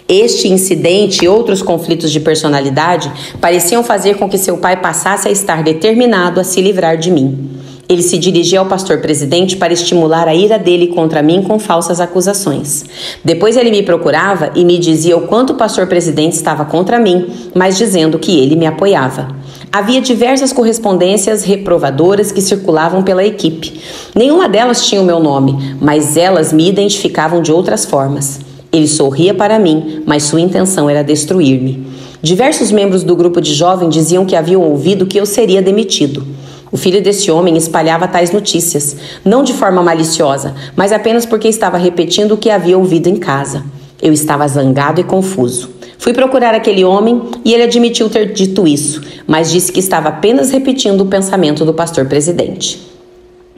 Este incidente e outros conflitos de personalidade pareciam fazer com que seu pai passasse a estar determinado a se livrar de mim. Ele se dirigia ao pastor presidente para estimular a ira dele contra mim com falsas acusações. Depois ele me procurava e me dizia o quanto o pastor presidente estava contra mim, mas dizendo que ele me apoiava. Havia diversas correspondências reprovadoras que circulavam pela equipe. Nenhuma delas tinha o meu nome, mas elas me identificavam de outras formas. Ele sorria para mim, mas sua intenção era destruir-me. Diversos membros do grupo de jovens diziam que haviam ouvido que eu seria demitido. O filho desse homem espalhava tais notícias, não de forma maliciosa, mas apenas porque estava repetindo o que havia ouvido em casa. Eu estava zangado e confuso. Fui procurar aquele homem e ele admitiu ter dito isso, mas disse que estava apenas repetindo o pensamento do pastor presidente.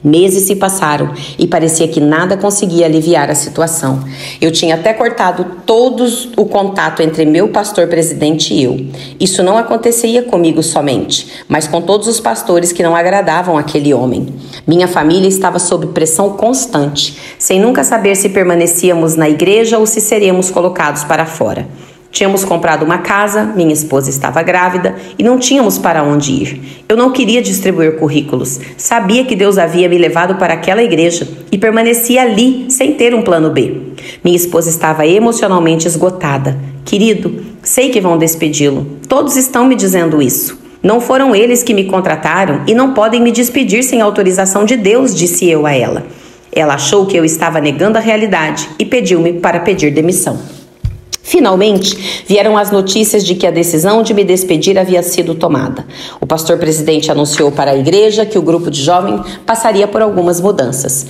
Meses se passaram e parecia que nada conseguia aliviar a situação. Eu tinha até cortado todos o contato entre meu pastor presidente e eu. Isso não acontecia comigo somente, mas com todos os pastores que não agradavam aquele homem. Minha família estava sob pressão constante, sem nunca saber se permanecíamos na igreja ou se seríamos colocados para fora. Tínhamos comprado uma casa, minha esposa estava grávida e não tínhamos para onde ir. Eu não queria distribuir currículos. Sabia que Deus havia me levado para aquela igreja e permanecia ali sem ter um plano B. Minha esposa estava emocionalmente esgotada. Querido, sei que vão despedi-lo. Todos estão me dizendo isso. Não foram eles que me contrataram e não podem me despedir sem autorização de Deus, disse eu a ela. Ela achou que eu estava negando a realidade e pediu-me para pedir demissão. Finalmente, vieram as notícias de que a decisão de me despedir havia sido tomada. O pastor presidente anunciou para a igreja que o grupo de jovens passaria por algumas mudanças.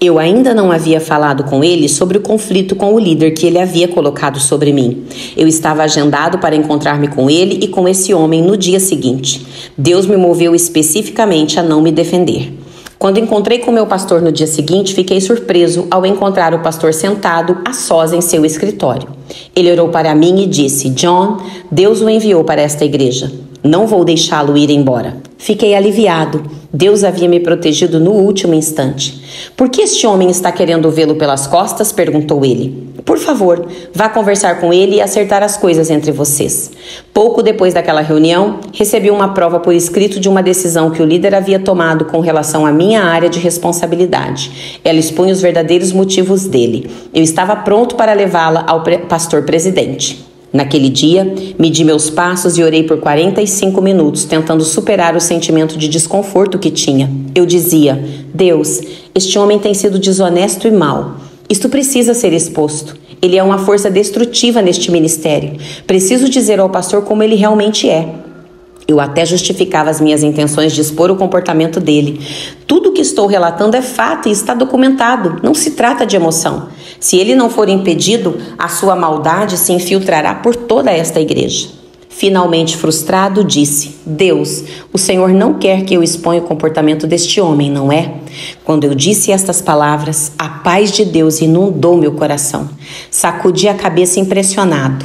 Eu ainda não havia falado com ele sobre o conflito com o líder que ele havia colocado sobre mim. Eu estava agendado para encontrar-me com ele e com esse homem no dia seguinte. Deus me moveu especificamente a não me defender. Quando encontrei com meu pastor no dia seguinte, fiquei surpreso ao encontrar o pastor sentado a sós em seu escritório. Ele olhou para mim e disse: John, Deus o enviou para esta igreja. Não vou deixá-lo ir embora. Fiquei aliviado. Deus havia me protegido no último instante. Por que este homem está querendo vê-lo pelas costas? perguntou ele. Por favor, vá conversar com ele e acertar as coisas entre vocês. Pouco depois daquela reunião, recebi uma prova por escrito de uma decisão que o líder havia tomado com relação à minha área de responsabilidade. Ela expunha os verdadeiros motivos dele. Eu estava pronto para levá-la ao pastor presidente. Naquele dia, medi meus passos e orei por 45 minutos, tentando superar o sentimento de desconforto que tinha. Eu dizia: Deus, este homem tem sido desonesto e mau. Isto precisa ser exposto. Ele é uma força destrutiva neste ministério. Preciso dizer ao pastor como ele realmente é. Eu até justificava as minhas intenções de expor o comportamento dele. Tudo o que estou relatando é fato e está documentado. Não se trata de emoção. Se ele não for impedido, a sua maldade se infiltrará por toda esta igreja. Finalmente frustrado, disse: Deus, o Senhor não quer que eu exponha o comportamento deste homem, não é? Quando eu disse estas palavras, a paz de Deus inundou meu coração. Sacudi a cabeça impressionado.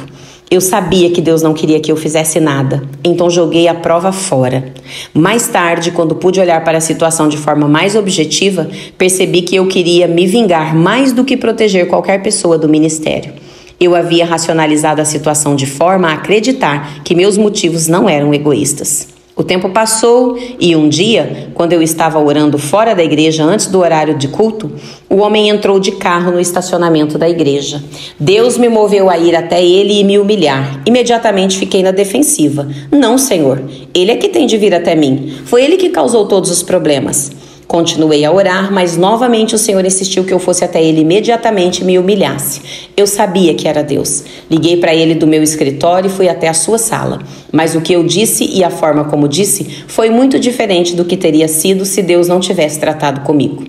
Eu sabia que Deus não queria que eu fizesse nada, então joguei a prova fora. Mais tarde, quando pude olhar para a situação de forma mais objetiva, percebi que eu queria me vingar mais do que proteger qualquer pessoa do ministério. Eu havia racionalizado a situação de forma a acreditar que meus motivos não eram egoístas. O tempo passou e um dia, quando eu estava orando fora da igreja antes do horário de culto, o homem entrou de carro no estacionamento da igreja. Deus me moveu a ir até ele e me humilhar. Imediatamente fiquei na defensiva. Não, Senhor, ele é que tem de vir até mim. Foi ele que causou todos os problemas. Continuei a orar, mas novamente o Senhor insistiu que eu fosse até ele imediatamente e me humilhasse. Eu sabia que era Deus. Liguei para ele do meu escritório e fui até a sua sala. Mas o que eu disse e a forma como disse foi muito diferente do que teria sido se Deus não tivesse tratado comigo.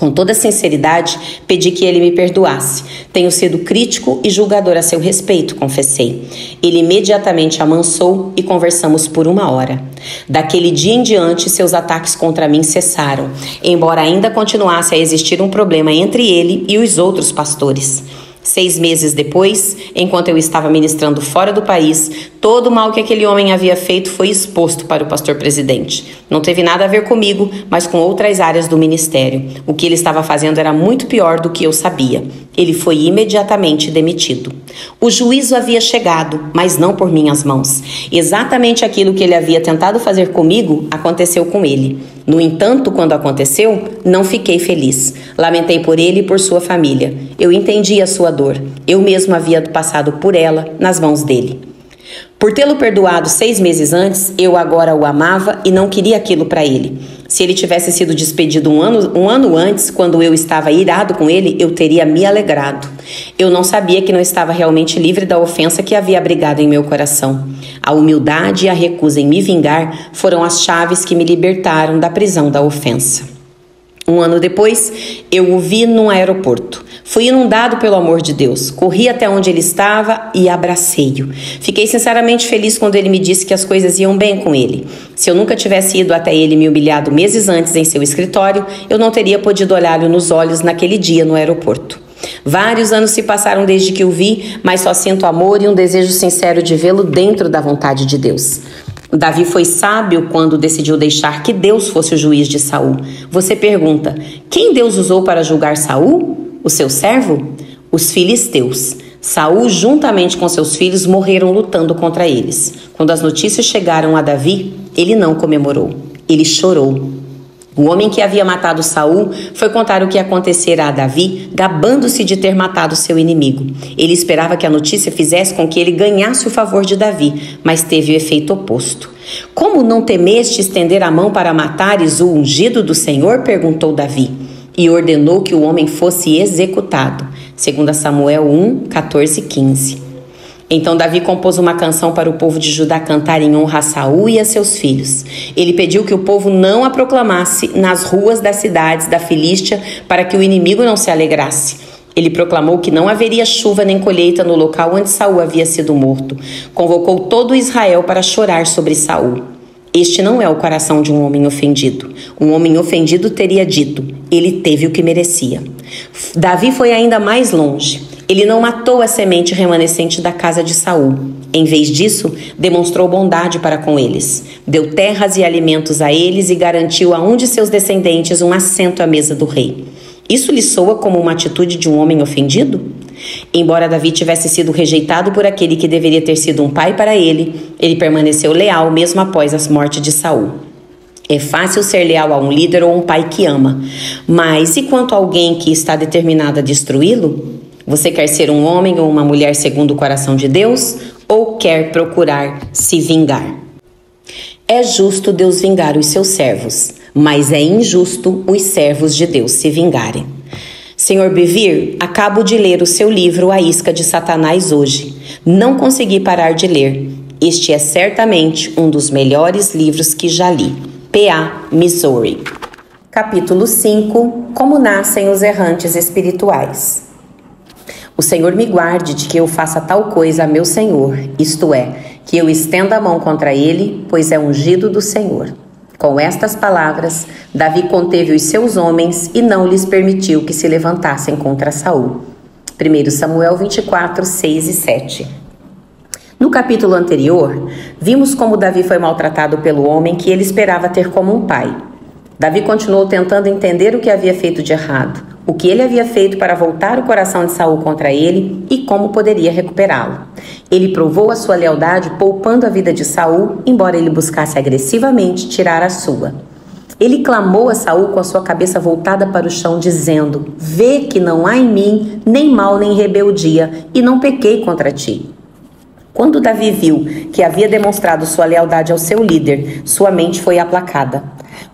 Com toda sinceridade, pedi que ele me perdoasse. Tenho sido crítico e julgador a seu respeito, confessei. Ele imediatamente amansou e conversamos por uma hora. Daquele dia em diante, seus ataques contra mim cessaram, embora ainda continuasse a existir um problema entre ele e os outros pastores. Seis meses depois, enquanto eu estava ministrando fora do país, todo o mal que aquele homem havia feito foi exposto para o pastor presidente. Não teve nada a ver comigo, mas com outras áreas do ministério. O que ele estava fazendo era muito pior do que eu sabia. Ele foi imediatamente demitido. O juízo havia chegado, mas não por minhas mãos. Exatamente aquilo que ele havia tentado fazer comigo aconteceu com ele. No entanto, quando aconteceu, não fiquei feliz. Lamentei por ele e por sua família. Eu entendi a sua dor. Eu mesmo havia passado por ela nas mãos dele. Por tê-lo perdoado seis meses antes, eu agora o amava e não queria aquilo para ele. Se ele tivesse sido despedido um ano, um ano antes, quando eu estava irado com ele, eu teria me alegrado. Eu não sabia que não estava realmente livre da ofensa que havia abrigado em meu coração. A humildade e a recusa em me vingar foram as chaves que me libertaram da prisão da ofensa. Um ano depois, eu o vi num aeroporto. Fui inundado pelo amor de Deus. Corri até onde ele estava e abracei-o. Fiquei sinceramente feliz quando ele me disse que as coisas iam bem com ele. Se eu nunca tivesse ido até ele me humilhado meses antes em seu escritório, eu não teria podido olhá-lo nos olhos naquele dia no aeroporto. Vários anos se passaram desde que o vi, mas só sinto amor e um desejo sincero de vê-lo dentro da vontade de Deus. Davi foi sábio quando decidiu deixar que Deus fosse o juiz de Saul. Você pergunta: quem Deus usou para julgar Saul? O seu servo? Os filisteus. Saul, juntamente com seus filhos, morreram lutando contra eles. Quando as notícias chegaram a Davi, ele não comemorou, ele chorou. O homem que havia matado Saul foi contar o que acontecera a Davi, gabando-se de ter matado seu inimigo. Ele esperava que a notícia fizesse com que ele ganhasse o favor de Davi, mas teve o efeito oposto. Como não temeste estender a mão para matares o ungido do Senhor? perguntou Davi, e ordenou que o homem fosse executado. 2 Samuel 1, 14 e 15. Então Davi compôs uma canção para o povo de Judá cantar em honra a Saul e a seus filhos. Ele pediu que o povo não a proclamasse nas ruas das cidades da Filístia, para que o inimigo não se alegrasse. Ele proclamou que não haveria chuva nem colheita no local onde Saul havia sido morto. Convocou todo Israel para chorar sobre Saul. Este não é o coração de um homem ofendido. Um homem ofendido teria dito: ele teve o que merecia. Davi foi ainda mais longe. Ele não matou a semente remanescente da casa de Saul. Em vez disso, demonstrou bondade para com eles. Deu terras e alimentos a eles e garantiu a um de seus descendentes um assento à mesa do rei. Isso lhe soa como uma atitude de um homem ofendido? Embora Davi tivesse sido rejeitado por aquele que deveria ter sido um pai para ele, ele permaneceu leal mesmo após a morte de Saul. É fácil ser leal a um líder ou um pai que ama, mas e quanto a alguém que está determinado a destruí-lo? Você quer ser um homem ou uma mulher segundo o coração de Deus ou quer procurar se vingar? É justo Deus vingar os seus servos, mas é injusto os servos de Deus se vingarem. Senhor Bevir, acabo de ler o seu livro A Isca de Satanás hoje. Não consegui parar de ler. Este é certamente um dos melhores livros que já li. P.A. Missouri. Capítulo 5 Como nascem os errantes espirituais. O Senhor me guarde de que eu faça tal coisa a meu Senhor, isto é, que eu estenda a mão contra ele, pois é ungido do Senhor. Com estas palavras, Davi conteve os seus homens e não lhes permitiu que se levantassem contra Saul. 1 Samuel 24, 6 e 7. No capítulo anterior, vimos como Davi foi maltratado pelo homem que ele esperava ter como um pai. Davi continuou tentando entender o que havia feito de errado o que ele havia feito para voltar o coração de Saul contra ele e como poderia recuperá-lo. Ele provou a sua lealdade poupando a vida de Saul, embora ele buscasse agressivamente tirar a sua. Ele clamou a Saul com a sua cabeça voltada para o chão, dizendo: Vê que não há em mim nem mal nem rebeldia, e não pequei contra ti. Quando Davi viu que havia demonstrado sua lealdade ao seu líder, sua mente foi aplacada.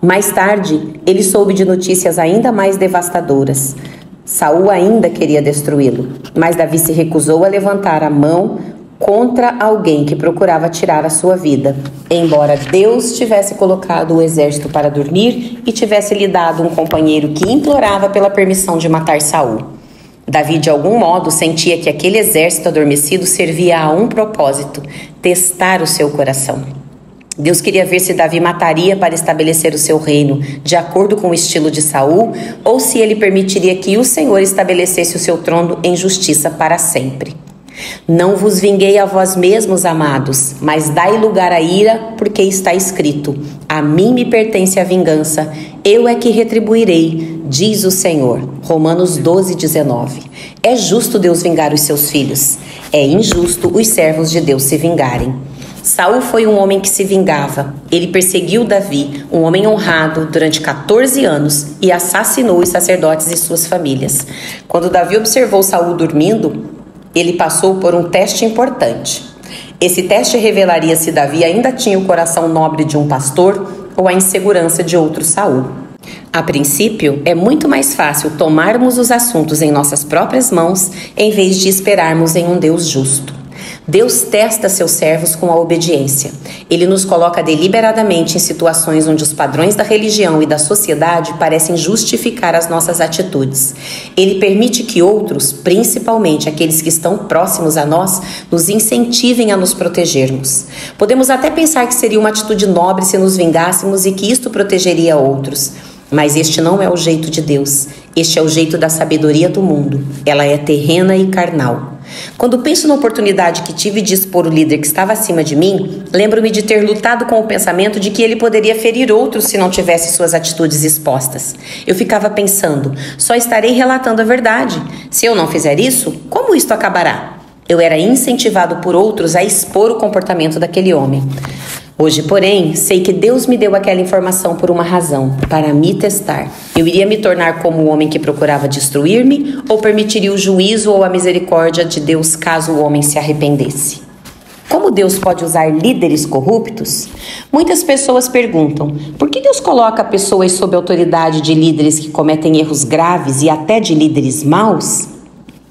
Mais tarde, ele soube de notícias ainda mais devastadoras. Saul ainda queria destruí-lo, mas Davi se recusou a levantar a mão contra alguém que procurava tirar a sua vida, embora Deus tivesse colocado o exército para dormir e tivesse lhe dado um companheiro que implorava pela permissão de matar Saul. Davi, de algum modo, sentia que aquele exército adormecido servia a um propósito: testar o seu coração. Deus queria ver se Davi mataria para estabelecer o seu reino, de acordo com o estilo de Saul, ou se ele permitiria que o Senhor estabelecesse o seu trono em justiça para sempre. Não vos vinguei a vós mesmos, amados, mas dai lugar à ira, porque está escrito: A mim me pertence a vingança, eu é que retribuirei, diz o Senhor. Romanos 12, 19. É justo Deus vingar os seus filhos, é injusto os servos de Deus se vingarem. Saul foi um homem que se vingava. Ele perseguiu Davi, um homem honrado, durante 14 anos e assassinou os sacerdotes e suas famílias. Quando Davi observou Saul dormindo, ele passou por um teste importante. Esse teste revelaria se Davi ainda tinha o coração nobre de um pastor ou a insegurança de outro Saul. A princípio, é muito mais fácil tomarmos os assuntos em nossas próprias mãos em vez de esperarmos em um Deus justo. Deus testa seus servos com a obediência. Ele nos coloca deliberadamente em situações onde os padrões da religião e da sociedade parecem justificar as nossas atitudes. Ele permite que outros, principalmente aqueles que estão próximos a nós, nos incentivem a nos protegermos. Podemos até pensar que seria uma atitude nobre se nos vingássemos e que isto protegeria outros. Mas este não é o jeito de Deus. Este é o jeito da sabedoria do mundo. Ela é terrena e carnal. Quando penso na oportunidade que tive de expor o líder que estava acima de mim, lembro-me de ter lutado com o pensamento de que ele poderia ferir outros se não tivesse suas atitudes expostas. Eu ficava pensando, só estarei relatando a verdade. Se eu não fizer isso, como isto acabará? Eu era incentivado por outros a expor o comportamento daquele homem. Hoje, porém, sei que Deus me deu aquela informação por uma razão, para me testar. Eu iria me tornar como o homem que procurava destruir-me ou permitiria o juízo ou a misericórdia de Deus caso o homem se arrependesse? Como Deus pode usar líderes corruptos? Muitas pessoas perguntam: por que Deus coloca pessoas sob autoridade de líderes que cometem erros graves e até de líderes maus?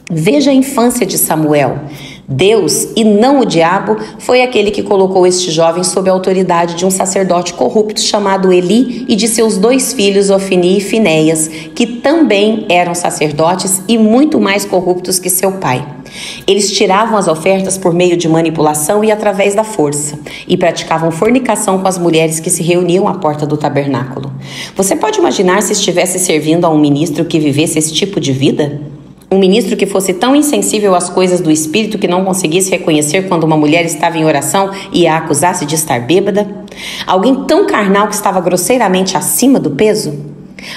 Veja a infância de Samuel. Deus, e não o diabo, foi aquele que colocou este jovem sob a autoridade de um sacerdote corrupto chamado Eli e de seus dois filhos, Ofni e Finéias, que também eram sacerdotes e muito mais corruptos que seu pai. Eles tiravam as ofertas por meio de manipulação e através da força, e praticavam fornicação com as mulheres que se reuniam à porta do tabernáculo. Você pode imaginar se estivesse servindo a um ministro que vivesse esse tipo de vida? Um ministro que fosse tão insensível às coisas do espírito que não conseguisse reconhecer quando uma mulher estava em oração e a acusasse de estar bêbada? Alguém tão carnal que estava grosseiramente acima do peso?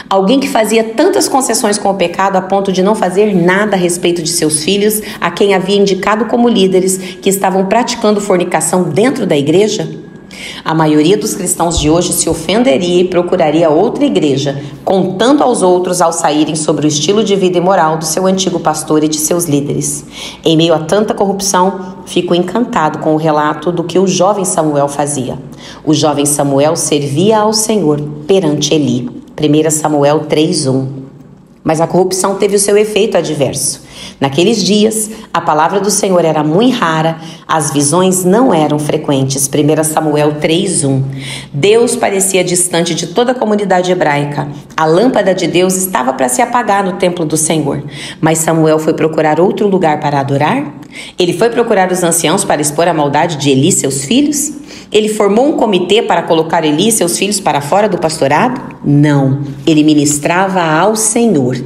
Alguém que fazia tantas concessões com o pecado a ponto de não fazer nada a respeito de seus filhos, a quem havia indicado como líderes que estavam praticando fornicação dentro da igreja? A maioria dos cristãos de hoje se ofenderia e procuraria outra igreja, contando aos outros ao saírem sobre o estilo de vida e moral do seu antigo pastor e de seus líderes. Em meio a tanta corrupção, fico encantado com o relato do que o jovem Samuel fazia. O jovem Samuel servia ao Senhor perante Eli. 1 Samuel 3:1. Mas a corrupção teve o seu efeito adverso. Naqueles dias, a palavra do Senhor era muito rara, as visões não eram frequentes. 1 Samuel 3:1. Deus parecia distante de toda a comunidade hebraica. A lâmpada de Deus estava para se apagar no templo do Senhor. Mas Samuel foi procurar outro lugar para adorar? Ele foi procurar os anciãos para expor a maldade de Eli e seus filhos? Ele formou um comitê para colocar Eli e seus filhos para fora do pastorado? Não. Ele ministrava ao Senhor.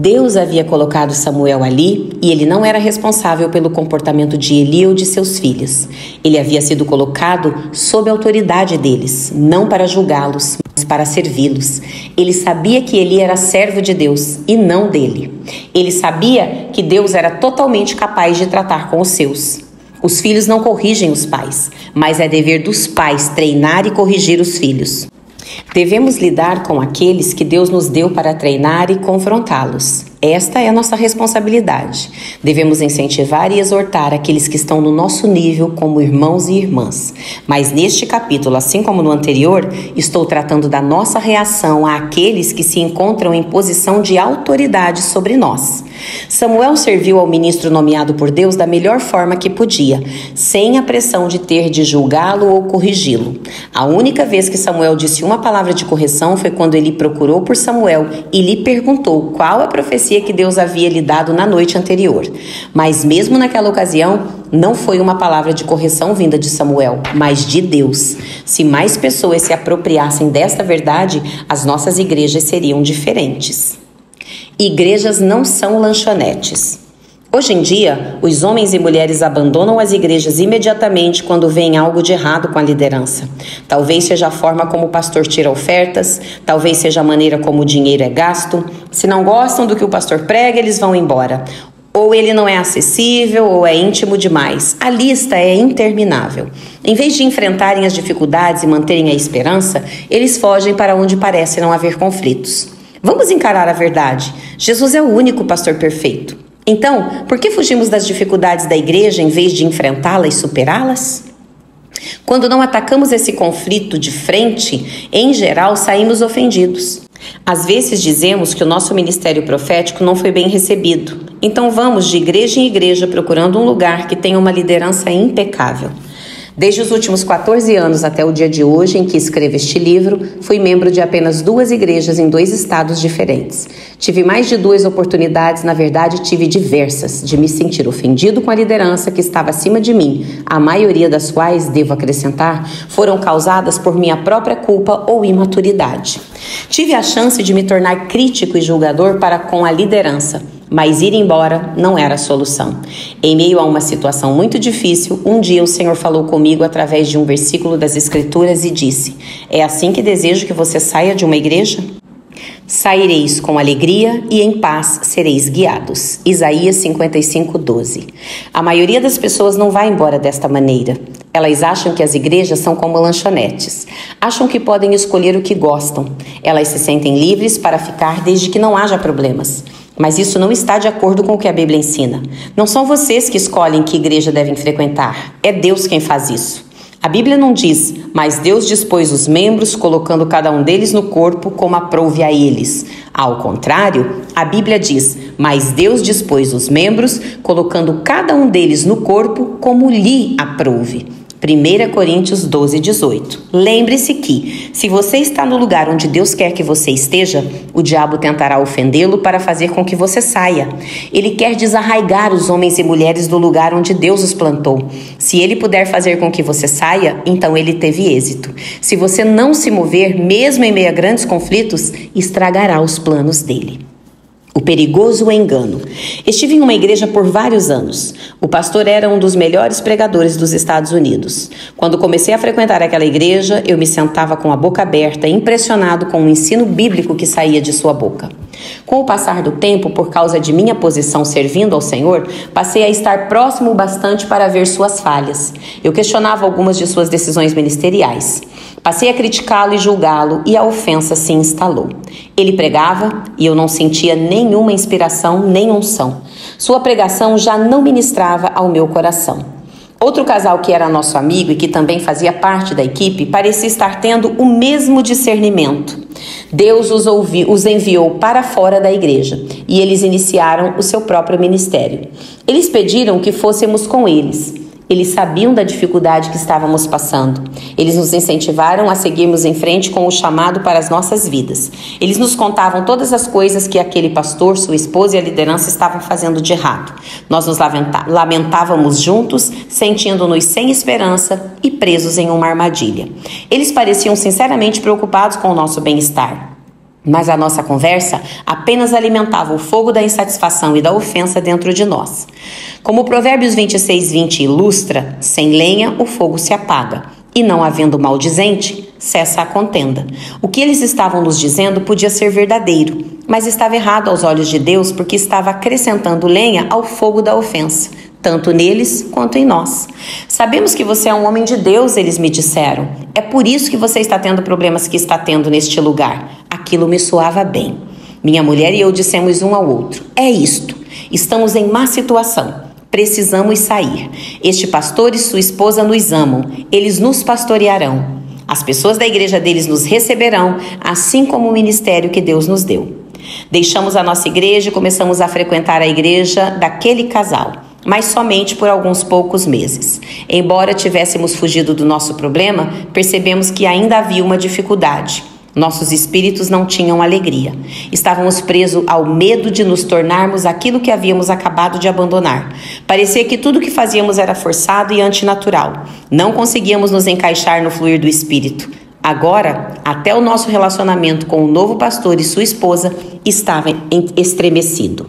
Deus havia colocado Samuel ali e ele não era responsável pelo comportamento de Eli ou de seus filhos. Ele havia sido colocado sob a autoridade deles, não para julgá-los, mas para servi-los. Ele sabia que Eli era servo de Deus e não dele. Ele sabia que Deus era totalmente capaz de tratar com os seus. Os filhos não corrigem os pais, mas é dever dos pais treinar e corrigir os filhos. Devemos lidar com aqueles que Deus nos deu para treinar e confrontá-los. Esta é a nossa responsabilidade. Devemos incentivar e exortar aqueles que estão no nosso nível como irmãos e irmãs. Mas neste capítulo, assim como no anterior, estou tratando da nossa reação àqueles que se encontram em posição de autoridade sobre nós. Samuel serviu ao ministro nomeado por Deus da melhor forma que podia, sem a pressão de ter de julgá-lo ou corrigi-lo. A única vez que Samuel disse uma palavra de correção foi quando ele procurou por Samuel e lhe perguntou qual a profecia que Deus havia lhe dado na noite anterior. Mas mesmo naquela ocasião, não foi uma palavra de correção vinda de Samuel, mas de Deus. Se mais pessoas se apropriassem desta verdade, as nossas igrejas seriam diferentes. Igrejas não são lanchonetes. Hoje em dia, os homens e mulheres abandonam as igrejas imediatamente quando veem algo de errado com a liderança. Talvez seja a forma como o pastor tira ofertas, talvez seja a maneira como o dinheiro é gasto. Se não gostam do que o pastor prega, eles vão embora. Ou ele não é acessível, ou é íntimo demais. A lista é interminável. Em vez de enfrentarem as dificuldades e manterem a esperança, eles fogem para onde parece não haver conflitos. Vamos encarar a verdade. Jesus é o único pastor perfeito. Então, por que fugimos das dificuldades da igreja em vez de enfrentá-las e superá-las? Quando não atacamos esse conflito de frente, em geral saímos ofendidos. Às vezes dizemos que o nosso ministério profético não foi bem recebido. Então vamos de igreja em igreja procurando um lugar que tenha uma liderança impecável. Desde os últimos 14 anos até o dia de hoje em que escrevo este livro, fui membro de apenas duas igrejas em dois estados diferentes. Tive mais de duas oportunidades, na verdade, tive diversas, de me sentir ofendido com a liderança que estava acima de mim, a maioria das quais, devo acrescentar, foram causadas por minha própria culpa ou imaturidade. Tive a chance de me tornar crítico e julgador para com a liderança mas ir embora não era a solução. Em meio a uma situação muito difícil, um dia o Senhor falou comigo através de um versículo das Escrituras e disse: É assim que desejo que você saia de uma igreja? Saireis com alegria e em paz sereis guiados. Isaías 55, 12. A maioria das pessoas não vai embora desta maneira. Elas acham que as igrejas são como lanchonetes. Acham que podem escolher o que gostam. Elas se sentem livres para ficar desde que não haja problemas. Mas isso não está de acordo com o que a Bíblia ensina. Não são vocês que escolhem que igreja devem frequentar. É Deus quem faz isso. A Bíblia não diz, mas Deus dispôs os membros, colocando cada um deles no corpo como aprouve a eles. Ao contrário, a Bíblia diz, mas Deus dispôs os membros, colocando cada um deles no corpo como lhe aprouve. 1 Coríntios 12, 18. Lembre-se que, se você está no lugar onde Deus quer que você esteja, o diabo tentará ofendê-lo para fazer com que você saia. Ele quer desarraigar os homens e mulheres do lugar onde Deus os plantou. Se ele puder fazer com que você saia, então ele teve êxito. Se você não se mover, mesmo em meio a grandes conflitos, estragará os planos dele. O perigoso engano. Estive em uma igreja por vários anos. O pastor era um dos melhores pregadores dos Estados Unidos. Quando comecei a frequentar aquela igreja, eu me sentava com a boca aberta, impressionado com o ensino bíblico que saía de sua boca. Com o passar do tempo, por causa de minha posição servindo ao Senhor, passei a estar próximo bastante para ver suas falhas. Eu questionava algumas de suas decisões ministeriais. Passei a criticá-lo e julgá-lo e a ofensa se instalou. Ele pregava e eu não sentia nenhuma inspiração nem unção. Sua pregação já não ministrava ao meu coração. Outro casal que era nosso amigo e que também fazia parte da equipe parecia estar tendo o mesmo discernimento. Deus os, ouvi, os enviou para fora da igreja e eles iniciaram o seu próprio ministério. Eles pediram que fôssemos com eles. Eles sabiam da dificuldade que estávamos passando. Eles nos incentivaram a seguirmos em frente com o chamado para as nossas vidas. Eles nos contavam todas as coisas que aquele pastor, sua esposa e a liderança estavam fazendo de errado. Nós nos lamentávamos juntos, sentindo-nos sem esperança e presos em uma armadilha. Eles pareciam sinceramente preocupados com o nosso bem-estar. Mas a nossa conversa apenas alimentava o fogo da insatisfação e da ofensa dentro de nós. Como Provérbios 26, 20 ilustra, sem lenha o fogo se apaga, e não havendo maldizente, cessa a contenda. O que eles estavam nos dizendo podia ser verdadeiro, mas estava errado aos olhos de Deus porque estava acrescentando lenha ao fogo da ofensa, tanto neles quanto em nós. Sabemos que você é um homem de Deus, eles me disseram. É por isso que você está tendo problemas que está tendo neste lugar. Aquilo me soava bem. Minha mulher e eu dissemos um ao outro: É isto. Estamos em má situação. Precisamos sair. Este pastor e sua esposa nos amam. Eles nos pastorearão. As pessoas da igreja deles nos receberão, assim como o ministério que Deus nos deu. Deixamos a nossa igreja e começamos a frequentar a igreja daquele casal mas somente por alguns poucos meses. Embora tivéssemos fugido do nosso problema, percebemos que ainda havia uma dificuldade. Nossos espíritos não tinham alegria. Estávamos presos ao medo de nos tornarmos aquilo que havíamos acabado de abandonar. Parecia que tudo que fazíamos era forçado e antinatural. Não conseguíamos nos encaixar no fluir do espírito. Agora, até o nosso relacionamento com o novo pastor e sua esposa estava estremecido.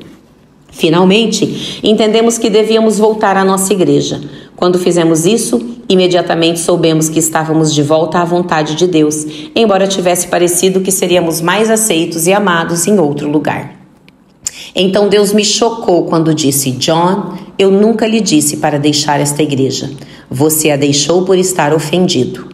Finalmente, entendemos que devíamos voltar à nossa igreja. Quando fizemos isso, imediatamente soubemos que estávamos de volta à vontade de Deus, embora tivesse parecido que seríamos mais aceitos e amados em outro lugar. Então Deus me chocou quando disse: John, eu nunca lhe disse para deixar esta igreja. Você a deixou por estar ofendido.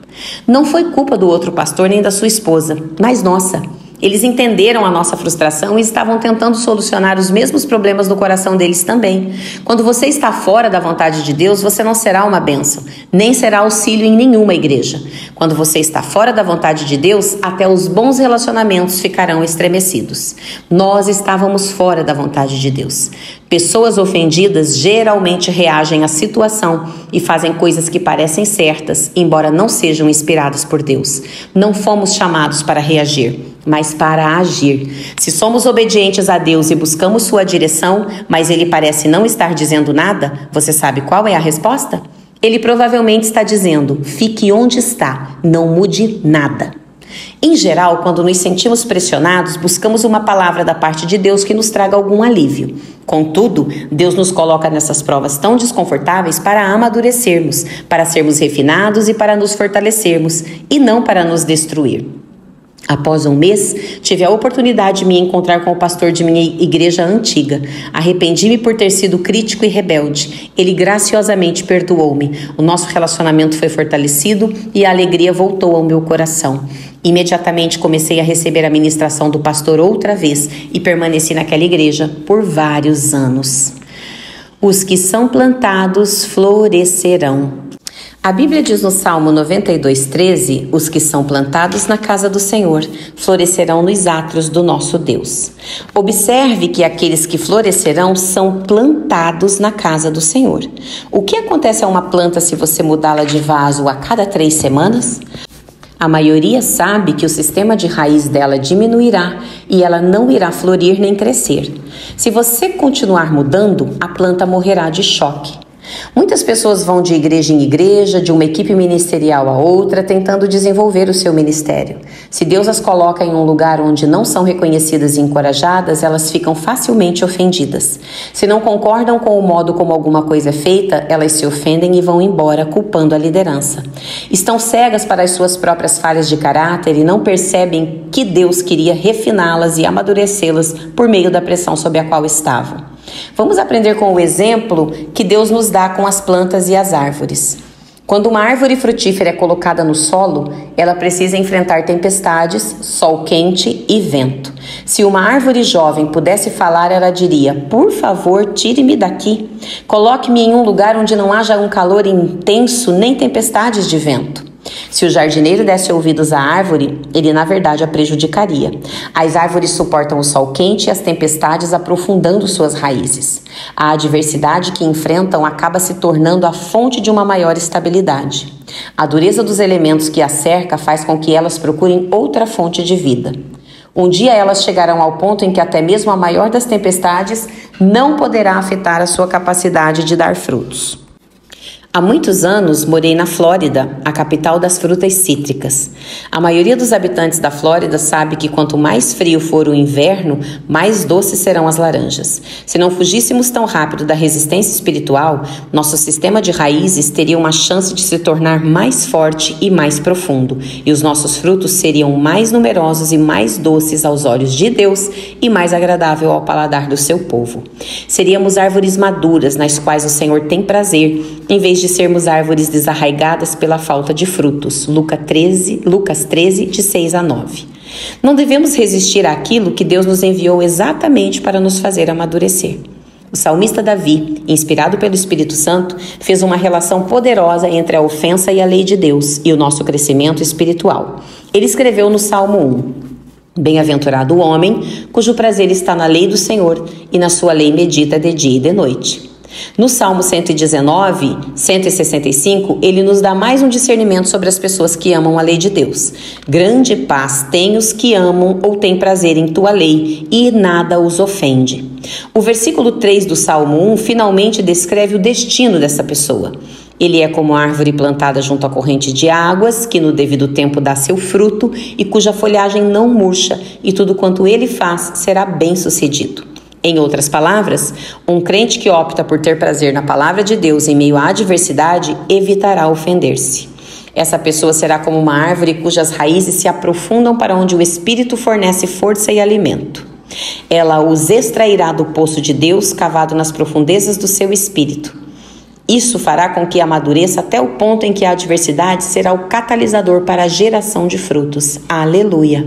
Não foi culpa do outro pastor nem da sua esposa, mas nossa. Eles entenderam a nossa frustração e estavam tentando solucionar os mesmos problemas no coração deles também. Quando você está fora da vontade de Deus, você não será uma bênção, nem será auxílio em nenhuma igreja. Quando você está fora da vontade de Deus, até os bons relacionamentos ficarão estremecidos. Nós estávamos fora da vontade de Deus. Pessoas ofendidas geralmente reagem à situação e fazem coisas que parecem certas, embora não sejam inspiradas por Deus. Não fomos chamados para reagir, mas para agir. Se somos obedientes a Deus e buscamos sua direção, mas ele parece não estar dizendo nada, você sabe qual é a resposta? Ele provavelmente está dizendo: fique onde está, não mude nada. Em geral, quando nos sentimos pressionados, buscamos uma palavra da parte de Deus que nos traga algum alívio. Contudo, Deus nos coloca nessas provas tão desconfortáveis para amadurecermos, para sermos refinados e para nos fortalecermos, e não para nos destruir. Após um mês, tive a oportunidade de me encontrar com o pastor de minha igreja antiga. Arrependi-me por ter sido crítico e rebelde. Ele graciosamente perdoou-me. O nosso relacionamento foi fortalecido e a alegria voltou ao meu coração. Imediatamente comecei a receber a ministração do pastor outra vez e permaneci naquela igreja por vários anos. Os que são plantados florescerão. A Bíblia diz no Salmo 92:13: Os que são plantados na casa do Senhor florescerão nos átrios do nosso Deus. Observe que aqueles que florescerão são plantados na casa do Senhor. O que acontece a uma planta se você mudá-la de vaso a cada três semanas? A maioria sabe que o sistema de raiz dela diminuirá e ela não irá florir nem crescer. Se você continuar mudando, a planta morrerá de choque. Muitas pessoas vão de igreja em igreja, de uma equipe ministerial a outra, tentando desenvolver o seu ministério. Se Deus as coloca em um lugar onde não são reconhecidas e encorajadas, elas ficam facilmente ofendidas. Se não concordam com o modo como alguma coisa é feita, elas se ofendem e vão embora, culpando a liderança. Estão cegas para as suas próprias falhas de caráter e não percebem que Deus queria refiná-las e amadurecê-las por meio da pressão sob a qual estavam. Vamos aprender com o exemplo que Deus nos dá com as plantas e as árvores. Quando uma árvore frutífera é colocada no solo, ela precisa enfrentar tempestades, sol quente e vento. Se uma árvore jovem pudesse falar, ela diria: Por favor, tire-me daqui. Coloque-me em um lugar onde não haja um calor intenso nem tempestades de vento. Se o jardineiro desse ouvidos à árvore, ele na verdade a prejudicaria. As árvores suportam o sol quente e as tempestades aprofundando suas raízes. A adversidade que enfrentam acaba se tornando a fonte de uma maior estabilidade. A dureza dos elementos que a cerca faz com que elas procurem outra fonte de vida. Um dia elas chegarão ao ponto em que até mesmo a maior das tempestades não poderá afetar a sua capacidade de dar frutos. Há muitos anos morei na Flórida, a capital das frutas cítricas. A maioria dos habitantes da Flórida sabe que quanto mais frio for o inverno, mais doces serão as laranjas. Se não fugíssemos tão rápido da resistência espiritual, nosso sistema de raízes teria uma chance de se tornar mais forte e mais profundo, e os nossos frutos seriam mais numerosos e mais doces aos olhos de Deus e mais agradável ao paladar do seu povo. Seríamos árvores maduras nas quais o Senhor tem prazer, em vez de de sermos árvores desarraigadas pela falta de frutos. Lucas 13, Lucas 13, de 6 a 9. Não devemos resistir àquilo que Deus nos enviou exatamente para nos fazer amadurecer. O salmista Davi, inspirado pelo Espírito Santo, fez uma relação poderosa entre a ofensa e a lei de Deus e o nosso crescimento espiritual. Ele escreveu no Salmo 1: Bem-aventurado o homem cujo prazer está na lei do Senhor e na sua lei medita de dia e de noite. No Salmo 119, 165, ele nos dá mais um discernimento sobre as pessoas que amam a lei de Deus. Grande paz tem os que amam ou têm prazer em tua lei, e nada os ofende. O versículo 3 do Salmo 1 finalmente descreve o destino dessa pessoa. Ele é como árvore plantada junto à corrente de águas, que no devido tempo dá seu fruto e cuja folhagem não murcha, e tudo quanto ele faz será bem sucedido. Em outras palavras, um crente que opta por ter prazer na palavra de Deus em meio à adversidade evitará ofender-se. Essa pessoa será como uma árvore cujas raízes se aprofundam para onde o Espírito fornece força e alimento. Ela os extrairá do poço de Deus cavado nas profundezas do seu espírito. Isso fará com que amadureça até o ponto em que a adversidade será o catalisador para a geração de frutos. Aleluia!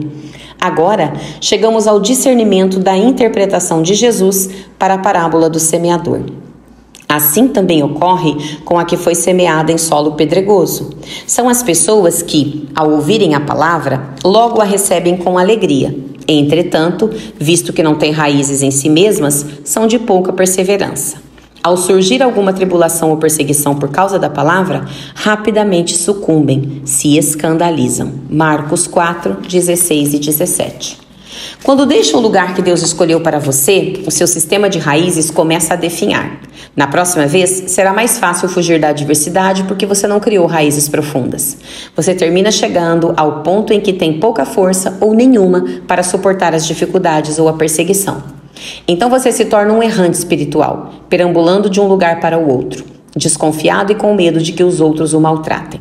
Agora, chegamos ao discernimento da interpretação de Jesus para a parábola do semeador. Assim também ocorre com a que foi semeada em solo pedregoso. São as pessoas que, ao ouvirem a palavra, logo a recebem com alegria. Entretanto, visto que não têm raízes em si mesmas, são de pouca perseverança. Ao surgir alguma tribulação ou perseguição por causa da palavra, rapidamente sucumbem, se escandalizam. Marcos 4, 16 e 17. Quando deixa o lugar que Deus escolheu para você, o seu sistema de raízes começa a definhar. Na próxima vez, será mais fácil fugir da adversidade porque você não criou raízes profundas. Você termina chegando ao ponto em que tem pouca força ou nenhuma para suportar as dificuldades ou a perseguição. Então você se torna um errante espiritual, perambulando de um lugar para o outro, desconfiado e com medo de que os outros o maltratem.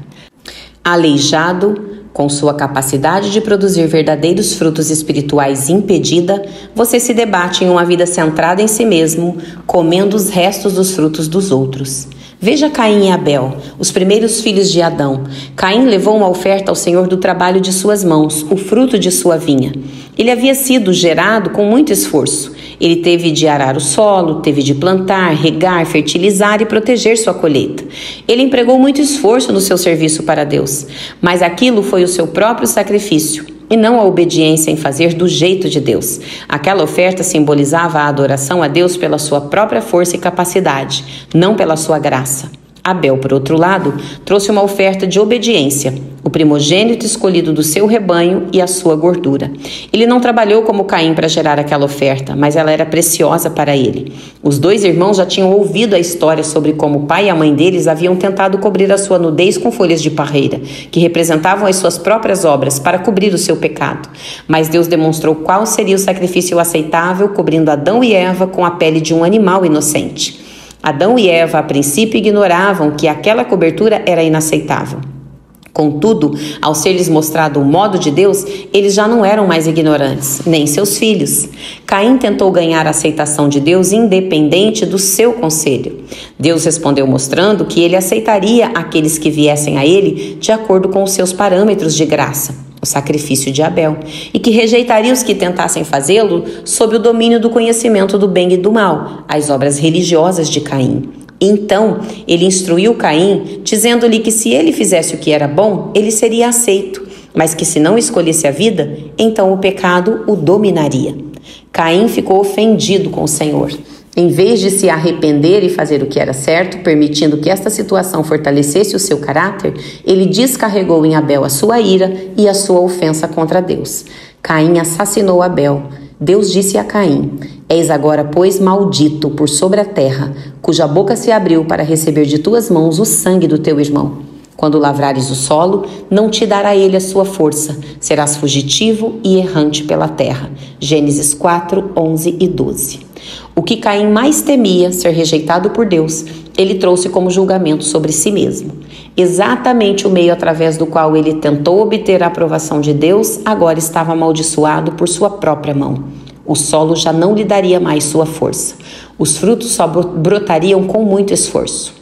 Aleijado, Com sua capacidade de produzir verdadeiros frutos espirituais impedida, você se debate em uma vida centrada em si mesmo, comendo os restos dos frutos dos outros. Veja Caim e Abel, os primeiros filhos de Adão. Caim levou uma oferta ao Senhor do trabalho de suas mãos, o fruto de sua vinha. Ele havia sido gerado com muito esforço. Ele teve de arar o solo, teve de plantar, regar, fertilizar e proteger sua colheita. Ele empregou muito esforço no seu serviço para Deus, mas aquilo foi o seu próprio sacrifício e não a obediência em fazer do jeito de Deus. Aquela oferta simbolizava a adoração a Deus pela sua própria força e capacidade, não pela sua graça. Abel, por outro lado, trouxe uma oferta de obediência, o primogênito escolhido do seu rebanho e a sua gordura. Ele não trabalhou como Caim para gerar aquela oferta, mas ela era preciosa para ele. Os dois irmãos já tinham ouvido a história sobre como o pai e a mãe deles haviam tentado cobrir a sua nudez com folhas de parreira, que representavam as suas próprias obras para cobrir o seu pecado. Mas Deus demonstrou qual seria o sacrifício aceitável, cobrindo Adão e Eva com a pele de um animal inocente. Adão e Eva, a princípio, ignoravam que aquela cobertura era inaceitável. Contudo, ao ser-lhes mostrado o modo de Deus, eles já não eram mais ignorantes, nem seus filhos. Caim tentou ganhar a aceitação de Deus independente do seu conselho. Deus respondeu mostrando que ele aceitaria aqueles que viessem a ele de acordo com os seus parâmetros de graça sacrifício de Abel, e que rejeitaria os que tentassem fazê-lo sob o domínio do conhecimento do bem e do mal, as obras religiosas de Caim. Então ele instruiu Caim, dizendo-lhe que se ele fizesse o que era bom, ele seria aceito, mas que se não escolhesse a vida, então o pecado o dominaria. Caim ficou ofendido com o Senhor. Em vez de se arrepender e fazer o que era certo, permitindo que esta situação fortalecesse o seu caráter, ele descarregou em Abel a sua ira e a sua ofensa contra Deus. Caim assassinou Abel. Deus disse a Caim: És agora, pois, maldito por sobre a terra, cuja boca se abriu para receber de tuas mãos o sangue do teu irmão. Quando lavrares o solo, não te dará ele a sua força, serás fugitivo e errante pela terra. Gênesis 4, 11 e 12. O que Caim mais temia, ser rejeitado por Deus, ele trouxe como julgamento sobre si mesmo. Exatamente o meio através do qual ele tentou obter a aprovação de Deus, agora estava amaldiçoado por sua própria mão. O solo já não lhe daria mais sua força. Os frutos só brotariam com muito esforço.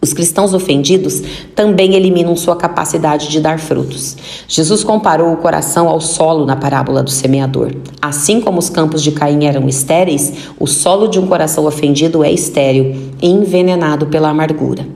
Os cristãos ofendidos também eliminam sua capacidade de dar frutos. Jesus comparou o coração ao solo na parábola do semeador. Assim como os campos de Caim eram estéreis, o solo de um coração ofendido é estéril envenenado pela amargura.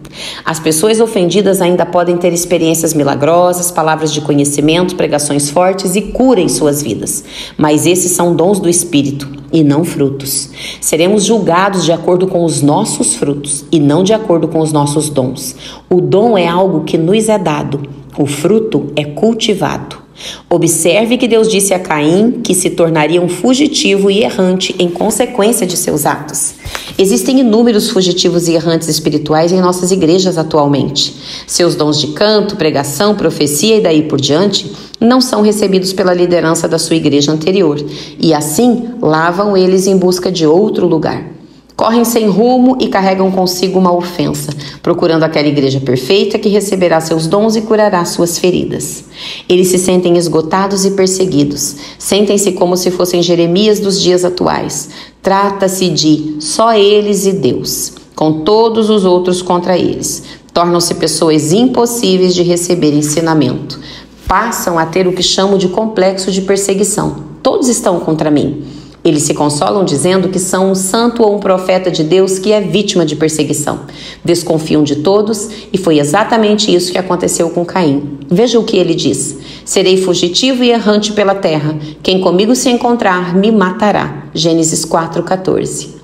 As pessoas ofendidas ainda podem ter experiências milagrosas, palavras de conhecimento, pregações fortes e cura em suas vidas, mas esses são dons do Espírito e não frutos. Seremos julgados de acordo com os nossos frutos e não de acordo com os nossos dons. O dom é algo que nos é dado, o fruto é cultivado. Observe que Deus disse a Caim que se tornaria um fugitivo e errante em consequência de seus atos. Existem inúmeros fugitivos e errantes espirituais em nossas igrejas atualmente. Seus dons de canto, pregação, profecia e daí por diante não são recebidos pela liderança da sua igreja anterior e assim lavam eles em busca de outro lugar. Correm sem rumo e carregam consigo uma ofensa, procurando aquela igreja perfeita que receberá seus dons e curará suas feridas. Eles se sentem esgotados e perseguidos, sentem-se como se fossem Jeremias dos dias atuais. Trata-se de só eles e Deus, com todos os outros contra eles. Tornam-se pessoas impossíveis de receber ensinamento. Passam a ter o que chamo de complexo de perseguição. Todos estão contra mim. Eles se consolam dizendo que são um santo ou um profeta de Deus que é vítima de perseguição. Desconfiam de todos e foi exatamente isso que aconteceu com Caim. Veja o que ele diz: Serei fugitivo e errante pela terra. Quem comigo se encontrar me matará. Gênesis 4:14.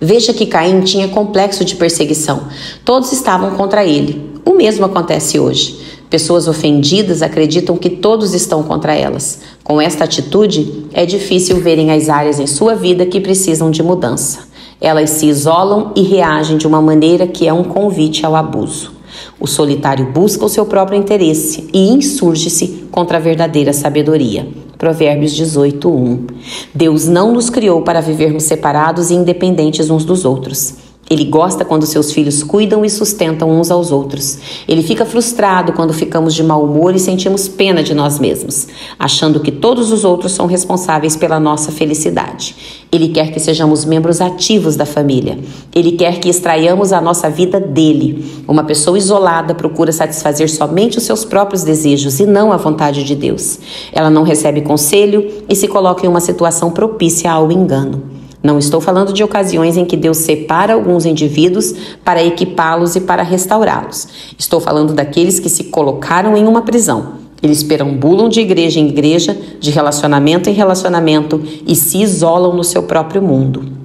Veja que Caim tinha complexo de perseguição. Todos estavam contra ele. O mesmo acontece hoje. Pessoas ofendidas acreditam que todos estão contra elas. Com esta atitude, é difícil verem as áreas em sua vida que precisam de mudança. Elas se isolam e reagem de uma maneira que é um convite ao abuso. O solitário busca o seu próprio interesse e insurge-se contra a verdadeira sabedoria. Provérbios 18, 1. Deus não nos criou para vivermos separados e independentes uns dos outros. Ele gosta quando seus filhos cuidam e sustentam uns aos outros. Ele fica frustrado quando ficamos de mau humor e sentimos pena de nós mesmos, achando que todos os outros são responsáveis pela nossa felicidade. Ele quer que sejamos membros ativos da família. Ele quer que extraiamos a nossa vida dele. Uma pessoa isolada procura satisfazer somente os seus próprios desejos e não a vontade de Deus. Ela não recebe conselho e se coloca em uma situação propícia ao engano. Não estou falando de ocasiões em que Deus separa alguns indivíduos para equipá-los e para restaurá-los. Estou falando daqueles que se colocaram em uma prisão. Eles perambulam de igreja em igreja, de relacionamento em relacionamento e se isolam no seu próprio mundo.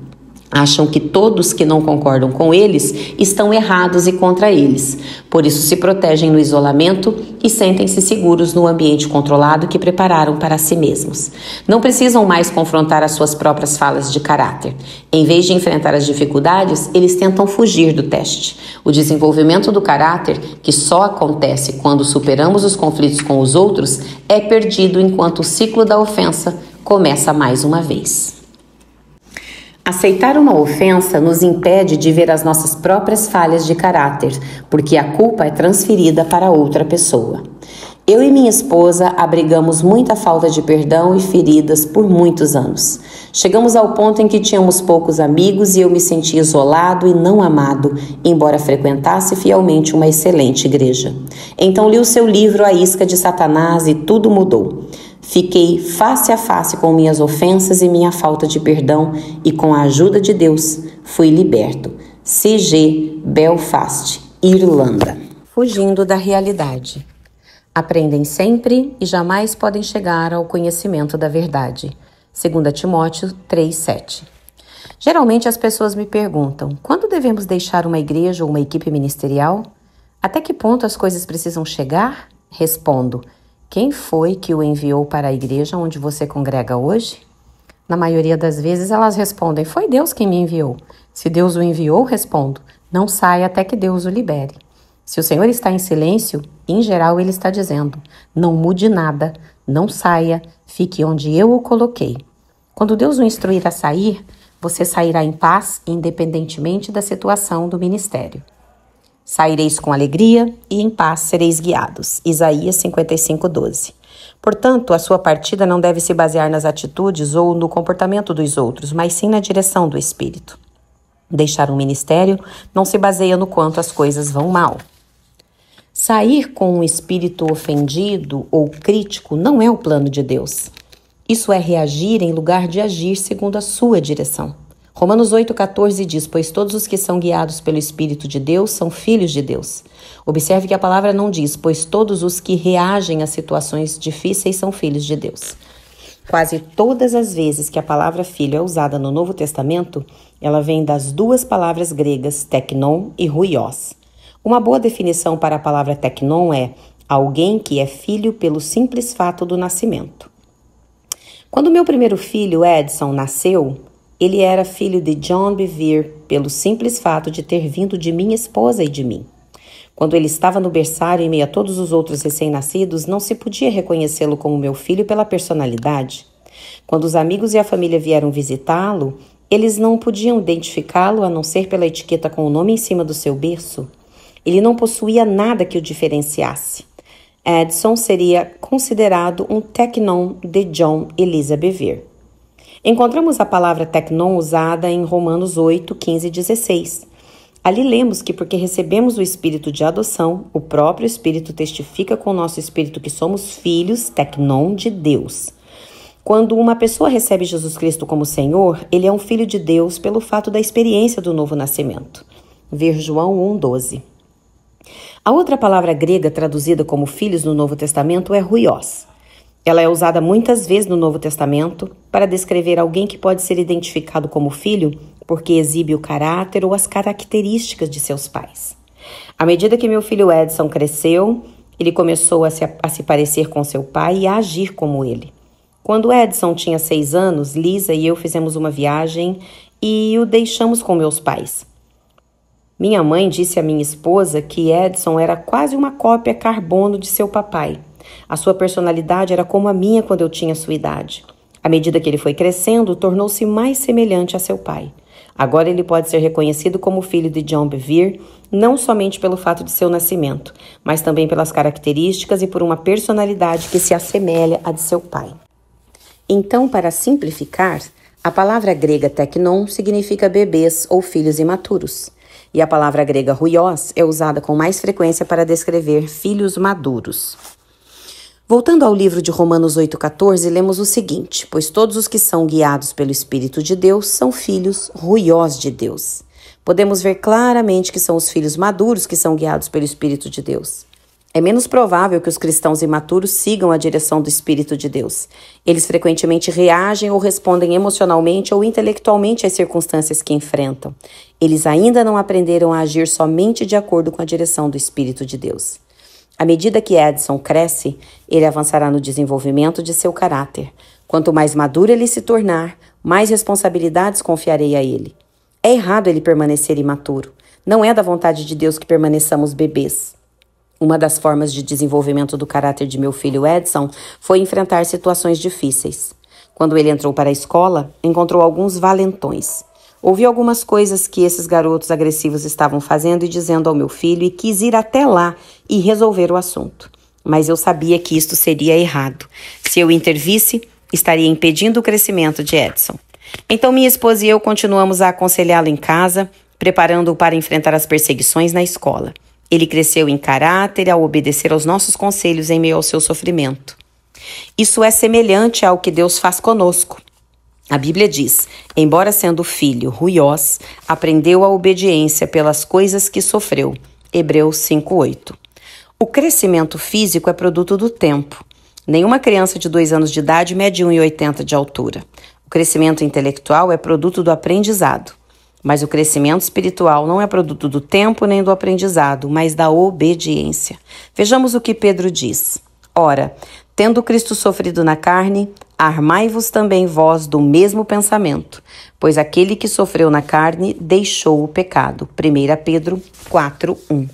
Acham que todos que não concordam com eles estão errados e contra eles. Por isso se protegem no isolamento e sentem-se seguros no ambiente controlado que prepararam para si mesmos. Não precisam mais confrontar as suas próprias falas de caráter. Em vez de enfrentar as dificuldades, eles tentam fugir do teste. O desenvolvimento do caráter, que só acontece quando superamos os conflitos com os outros, é perdido enquanto o ciclo da ofensa começa mais uma vez. Aceitar uma ofensa nos impede de ver as nossas próprias falhas de caráter, porque a culpa é transferida para outra pessoa. Eu e minha esposa abrigamos muita falta de perdão e feridas por muitos anos. Chegamos ao ponto em que tínhamos poucos amigos e eu me sentia isolado e não amado, embora frequentasse fielmente uma excelente igreja. Então li o seu livro A Isca de Satanás e tudo mudou. Fiquei face a face com minhas ofensas e minha falta de perdão, e com a ajuda de Deus fui liberto. CG Belfast, Irlanda. Fugindo da realidade. Aprendem sempre e jamais podem chegar ao conhecimento da verdade. 2 Timóteo 3:7. Geralmente as pessoas me perguntam: quando devemos deixar uma igreja ou uma equipe ministerial? Até que ponto as coisas precisam chegar? Respondo: quem foi que o enviou para a igreja onde você congrega hoje? Na maioria das vezes elas respondem: Foi Deus quem me enviou. Se Deus o enviou, respondo: Não saia até que Deus o libere. Se o Senhor está em silêncio, em geral ele está dizendo: Não mude nada, não saia, fique onde eu o coloquei. Quando Deus o instruir a sair, você sairá em paz, independentemente da situação do ministério. Saireis com alegria e em paz sereis guiados. Isaías 55, 12. Portanto, a sua partida não deve se basear nas atitudes ou no comportamento dos outros, mas sim na direção do Espírito. Deixar um ministério não se baseia no quanto as coisas vão mal. Sair com um espírito ofendido ou crítico não é o plano de Deus. Isso é reagir em lugar de agir segundo a sua direção. Romanos 8,14 diz: Pois todos os que são guiados pelo Espírito de Deus são filhos de Deus. Observe que a palavra não diz: Pois todos os que reagem a situações difíceis são filhos de Deus. Quase todas as vezes que a palavra filho é usada no Novo Testamento, ela vem das duas palavras gregas teknon e ruios. Uma boa definição para a palavra teknon é alguém que é filho pelo simples fato do nascimento. Quando meu primeiro filho, Edson, nasceu, ele era filho de John Bevere pelo simples fato de ter vindo de minha esposa e de mim. Quando ele estava no berçário em meio a todos os outros recém-nascidos, não se podia reconhecê-lo como meu filho pela personalidade. Quando os amigos e a família vieram visitá-lo, eles não podiam identificá-lo a não ser pela etiqueta com o nome em cima do seu berço. Ele não possuía nada que o diferenciasse. Edson seria considerado um tecnon de John Elisa Bevere. Encontramos a palavra tecnon usada em Romanos 8, 15 e 16. Ali lemos que, porque recebemos o espírito de adoção, o próprio espírito testifica com o nosso espírito que somos filhos, tecnon, de Deus. Quando uma pessoa recebe Jesus Cristo como Senhor, ele é um filho de Deus pelo fato da experiência do novo nascimento. Ver João 1,12. A outra palavra grega traduzida como filhos no Novo Testamento é ruios. Ela é usada muitas vezes no Novo Testamento para descrever alguém que pode ser identificado como filho porque exibe o caráter ou as características de seus pais. À medida que meu filho Edson cresceu, ele começou a se, a se parecer com seu pai e a agir como ele. Quando Edson tinha seis anos, Lisa e eu fizemos uma viagem e o deixamos com meus pais. Minha mãe disse à minha esposa que Edson era quase uma cópia carbono de seu papai. A sua personalidade era como a minha quando eu tinha sua idade. À medida que ele foi crescendo, tornou-se mais semelhante a seu pai. Agora ele pode ser reconhecido como filho de John Bevere, não somente pelo fato de seu nascimento, mas também pelas características e por uma personalidade que se assemelha à de seu pai. Então, para simplificar, a palavra grega teknon significa bebês ou filhos imaturos, e a palavra grega ruios é usada com mais frequência para descrever filhos maduros. Voltando ao livro de Romanos 8,14, lemos o seguinte: Pois todos os que são guiados pelo Espírito de Deus são filhos ruios de Deus. Podemos ver claramente que são os filhos maduros que são guiados pelo Espírito de Deus. É menos provável que os cristãos imaturos sigam a direção do Espírito de Deus. Eles frequentemente reagem ou respondem emocionalmente ou intelectualmente às circunstâncias que enfrentam. Eles ainda não aprenderam a agir somente de acordo com a direção do Espírito de Deus. À medida que Edson cresce, ele avançará no desenvolvimento de seu caráter. Quanto mais maduro ele se tornar, mais responsabilidades confiarei a ele. É errado ele permanecer imaturo. Não é da vontade de Deus que permaneçamos bebês. Uma das formas de desenvolvimento do caráter de meu filho Edson foi enfrentar situações difíceis. Quando ele entrou para a escola, encontrou alguns valentões. Ouvi algumas coisas que esses garotos agressivos estavam fazendo e dizendo ao meu filho e quis ir até lá e resolver o assunto. Mas eu sabia que isto seria errado. Se eu intervisse, estaria impedindo o crescimento de Edson. Então minha esposa e eu continuamos a aconselhá-lo em casa, preparando-o para enfrentar as perseguições na escola. Ele cresceu em caráter ao obedecer aos nossos conselhos em meio ao seu sofrimento. Isso é semelhante ao que Deus faz conosco. A Bíblia diz: embora sendo filho, Ruiós aprendeu a obediência pelas coisas que sofreu. Hebreus 5:8. O crescimento físico é produto do tempo. Nenhuma criança de dois anos de idade mede 1,80 de altura. O crescimento intelectual é produto do aprendizado. Mas o crescimento espiritual não é produto do tempo nem do aprendizado, mas da obediência. Vejamos o que Pedro diz. Ora, tendo Cristo sofrido na carne, armai-vos também vós do mesmo pensamento, pois aquele que sofreu na carne deixou o pecado. 1 Pedro 4, 1.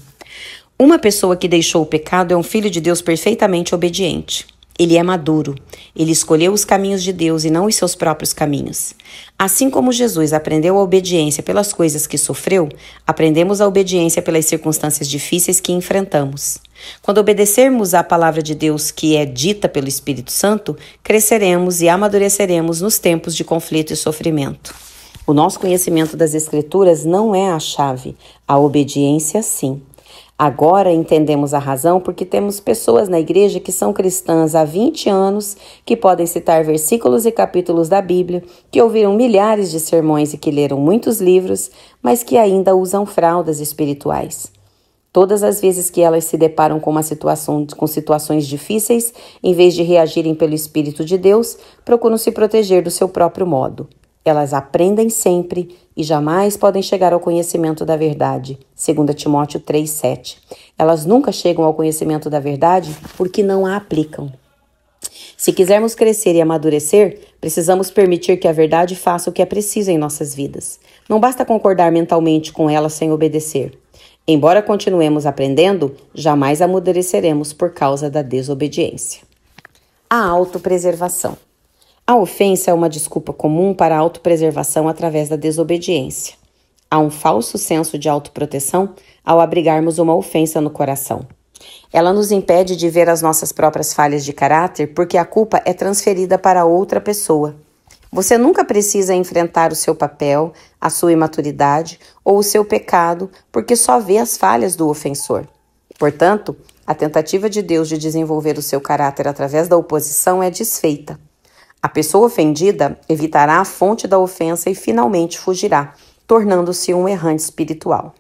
Uma pessoa que deixou o pecado é um filho de Deus perfeitamente obediente. Ele é maduro. Ele escolheu os caminhos de Deus e não os seus próprios caminhos. Assim como Jesus aprendeu a obediência pelas coisas que sofreu, aprendemos a obediência pelas circunstâncias difíceis que enfrentamos. Quando obedecermos à palavra de Deus que é dita pelo Espírito Santo, cresceremos e amadureceremos nos tempos de conflito e sofrimento. O nosso conhecimento das Escrituras não é a chave, a obediência, sim. Agora entendemos a razão porque temos pessoas na igreja que são cristãs há 20 anos, que podem citar versículos e capítulos da Bíblia, que ouviram milhares de sermões e que leram muitos livros, mas que ainda usam fraldas espirituais. Todas as vezes que elas se deparam com uma situação com situações difíceis, em vez de reagirem pelo espírito de Deus, procuram se proteger do seu próprio modo. Elas aprendem sempre e jamais podem chegar ao conhecimento da verdade. 2 Timóteo 3:7. Elas nunca chegam ao conhecimento da verdade porque não a aplicam. Se quisermos crescer e amadurecer, precisamos permitir que a verdade faça o que é preciso em nossas vidas. Não basta concordar mentalmente com ela sem obedecer. Embora continuemos aprendendo, jamais amadureceremos por causa da desobediência. A autopreservação. A ofensa é uma desculpa comum para a autopreservação através da desobediência. Há um falso senso de autoproteção ao abrigarmos uma ofensa no coração. Ela nos impede de ver as nossas próprias falhas de caráter porque a culpa é transferida para outra pessoa. Você nunca precisa enfrentar o seu papel, a sua imaturidade ou o seu pecado porque só vê as falhas do ofensor. Portanto, a tentativa de Deus de desenvolver o seu caráter através da oposição é desfeita. A pessoa ofendida evitará a fonte da ofensa e finalmente fugirá, tornando-se um errante espiritual.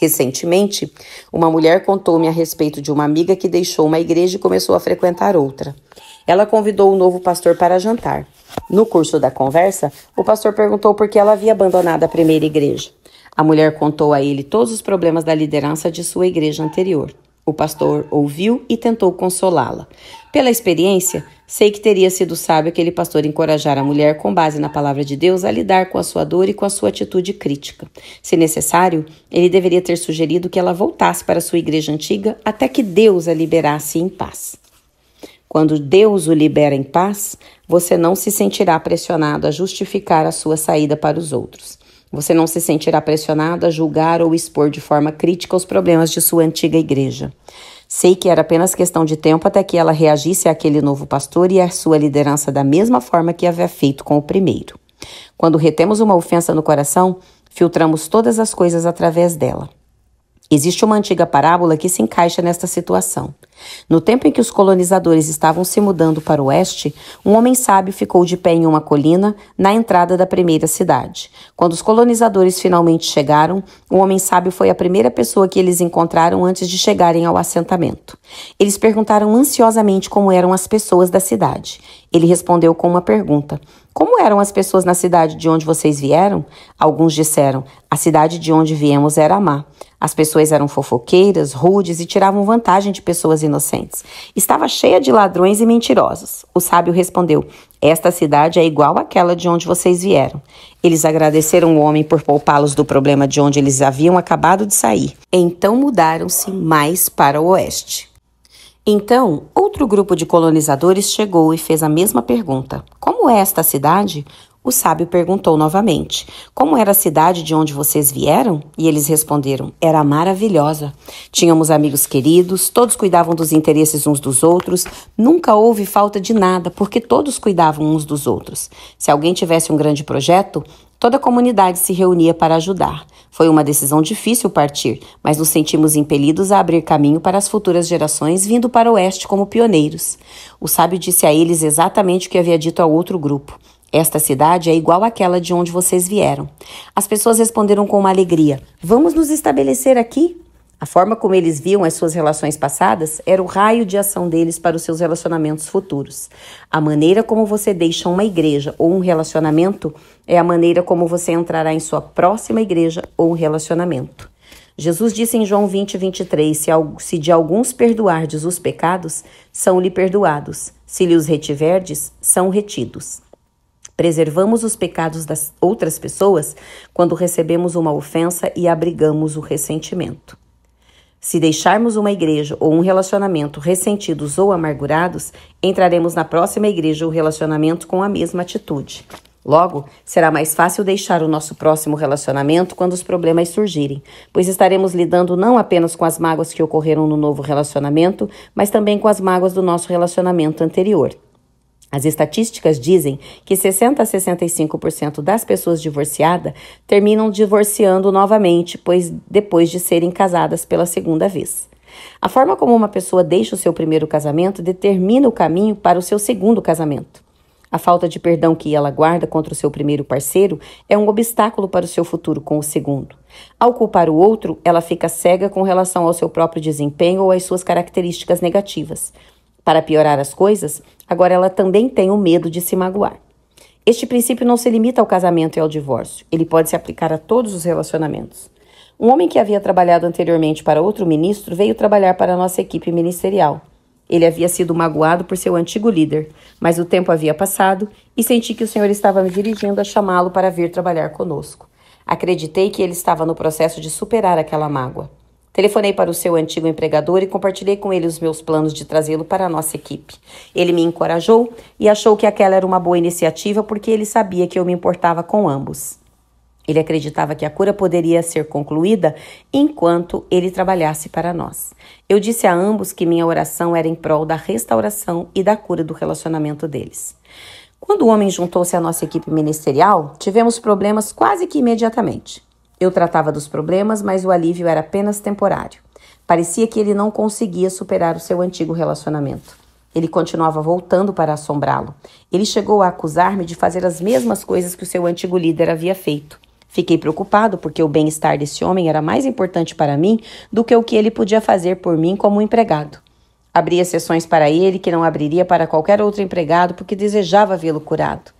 Recentemente, uma mulher contou-me a respeito de uma amiga que deixou uma igreja e começou a frequentar outra. Ela convidou o novo pastor para jantar. No curso da conversa, o pastor perguntou por que ela havia abandonado a primeira igreja. A mulher contou a ele todos os problemas da liderança de sua igreja anterior. O pastor ouviu e tentou consolá-la. Pela experiência, sei que teria sido sábio aquele pastor encorajar a mulher, com base na palavra de Deus, a lidar com a sua dor e com a sua atitude crítica. Se necessário, ele deveria ter sugerido que ela voltasse para sua igreja antiga até que Deus a liberasse em paz. Quando Deus o libera em paz, você não se sentirá pressionado a justificar a sua saída para os outros. Você não se sentirá pressionado a julgar ou expor de forma crítica os problemas de sua antiga igreja. Sei que era apenas questão de tempo até que ela reagisse àquele novo pastor e à sua liderança da mesma forma que havia feito com o primeiro. Quando retemos uma ofensa no coração, filtramos todas as coisas através dela. Existe uma antiga parábola que se encaixa nesta situação. No tempo em que os colonizadores estavam se mudando para o oeste, um homem sábio ficou de pé em uma colina na entrada da primeira cidade. Quando os colonizadores finalmente chegaram, o homem sábio foi a primeira pessoa que eles encontraram antes de chegarem ao assentamento. Eles perguntaram ansiosamente como eram as pessoas da cidade. Ele respondeu com uma pergunta: Como eram as pessoas na cidade de onde vocês vieram? Alguns disseram: A cidade de onde viemos era má. As pessoas eram fofoqueiras, rudes e tiravam vantagem de pessoas inocentes. Estava cheia de ladrões e mentirosos. O sábio respondeu: Esta cidade é igual àquela de onde vocês vieram. Eles agradeceram o homem por poupá-los do problema de onde eles haviam acabado de sair. Então mudaram-se mais para o oeste. Então, outro grupo de colonizadores chegou e fez a mesma pergunta: Como é esta cidade? O sábio perguntou novamente: Como era a cidade de onde vocês vieram? E eles responderam: Era maravilhosa. Tínhamos amigos queridos, todos cuidavam dos interesses uns dos outros, nunca houve falta de nada, porque todos cuidavam uns dos outros. Se alguém tivesse um grande projeto, toda a comunidade se reunia para ajudar. Foi uma decisão difícil partir, mas nos sentimos impelidos a abrir caminho para as futuras gerações, vindo para o oeste como pioneiros. O sábio disse a eles exatamente o que havia dito ao outro grupo. Esta cidade é igual àquela de onde vocês vieram. As pessoas responderam com uma alegria: Vamos nos estabelecer aqui? A forma como eles viam as suas relações passadas era o raio de ação deles para os seus relacionamentos futuros. A maneira como você deixa uma igreja ou um relacionamento é a maneira como você entrará em sua próxima igreja ou relacionamento. Jesus disse em João 20, 23: se, se de alguns perdoardes os pecados, são-lhe perdoados. Se lhe os retiverdes, são retidos. Preservamos os pecados das outras pessoas quando recebemos uma ofensa e abrigamos o ressentimento. Se deixarmos uma igreja ou um relacionamento ressentidos ou amargurados, entraremos na próxima igreja ou relacionamento com a mesma atitude. Logo, será mais fácil deixar o nosso próximo relacionamento quando os problemas surgirem, pois estaremos lidando não apenas com as mágoas que ocorreram no novo relacionamento, mas também com as mágoas do nosso relacionamento anterior. As estatísticas dizem que 60 a 65% das pessoas divorciadas terminam divorciando novamente, pois depois de serem casadas pela segunda vez. A forma como uma pessoa deixa o seu primeiro casamento determina o caminho para o seu segundo casamento. A falta de perdão que ela guarda contra o seu primeiro parceiro é um obstáculo para o seu futuro com o segundo. Ao culpar o outro, ela fica cega com relação ao seu próprio desempenho ou às suas características negativas. Para piorar as coisas, agora ela também tem o medo de se magoar. Este princípio não se limita ao casamento e ao divórcio, ele pode se aplicar a todos os relacionamentos. Um homem que havia trabalhado anteriormente para outro ministro veio trabalhar para nossa equipe ministerial. Ele havia sido magoado por seu antigo líder, mas o tempo havia passado e senti que o Senhor estava me dirigindo a chamá-lo para vir trabalhar conosco. Acreditei que ele estava no processo de superar aquela mágoa. Telefonei para o seu antigo empregador e compartilhei com ele os meus planos de trazê-lo para a nossa equipe. Ele me encorajou e achou que aquela era uma boa iniciativa porque ele sabia que eu me importava com ambos. Ele acreditava que a cura poderia ser concluída enquanto ele trabalhasse para nós. Eu disse a ambos que minha oração era em prol da restauração e da cura do relacionamento deles. Quando o homem juntou-se à nossa equipe ministerial, tivemos problemas quase que imediatamente. Eu tratava dos problemas, mas o alívio era apenas temporário. Parecia que ele não conseguia superar o seu antigo relacionamento. Ele continuava voltando para assombrá-lo. Ele chegou a acusar-me de fazer as mesmas coisas que o seu antigo líder havia feito. Fiquei preocupado porque o bem-estar desse homem era mais importante para mim do que o que ele podia fazer por mim como empregado. Abria sessões para ele que não abriria para qualquer outro empregado porque desejava vê-lo curado.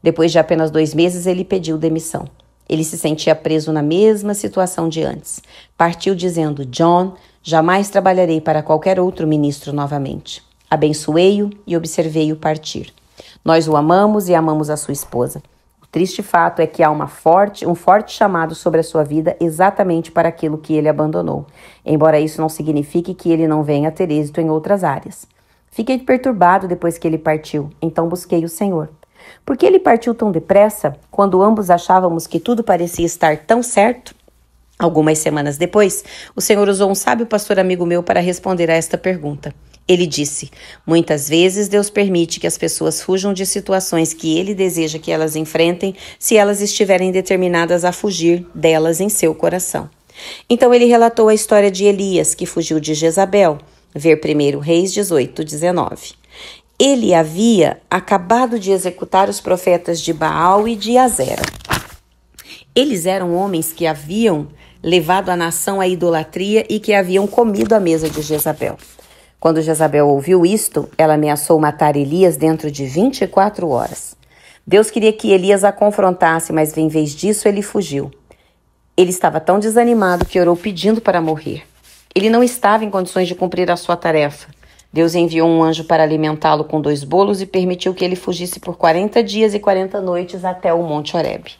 Depois de apenas dois meses, ele pediu demissão. Ele se sentia preso na mesma situação de antes. Partiu dizendo: John, jamais trabalharei para qualquer outro ministro novamente. Abençoei-o e observei-o partir. Nós o amamos e amamos a sua esposa. O triste fato é que há uma forte, um forte chamado sobre a sua vida exatamente para aquilo que ele abandonou, embora isso não signifique que ele não venha a ter êxito em outras áreas. Fiquei perturbado depois que ele partiu, então busquei o Senhor. Por que ele partiu tão depressa quando ambos achávamos que tudo parecia estar tão certo? Algumas semanas depois, o Senhor usou um sábio pastor amigo meu para responder a esta pergunta. Ele disse: Muitas vezes Deus permite que as pessoas fujam de situações que Ele deseja que elas enfrentem se elas estiverem determinadas a fugir delas em seu coração. Então ele relatou a história de Elias, que fugiu de Jezabel. Ver 1 Reis 18, 19. Ele havia acabado de executar os profetas de Baal e de Azera. Eles eram homens que haviam levado a nação à idolatria e que haviam comido a mesa de Jezabel. Quando Jezabel ouviu isto, ela ameaçou matar Elias dentro de 24 horas. Deus queria que Elias a confrontasse, mas em vez disso ele fugiu. Ele estava tão desanimado que orou pedindo para morrer. Ele não estava em condições de cumprir a sua tarefa. Deus enviou um anjo para alimentá-lo com dois bolos e permitiu que ele fugisse por 40 dias e 40 noites até o Monte Horebe.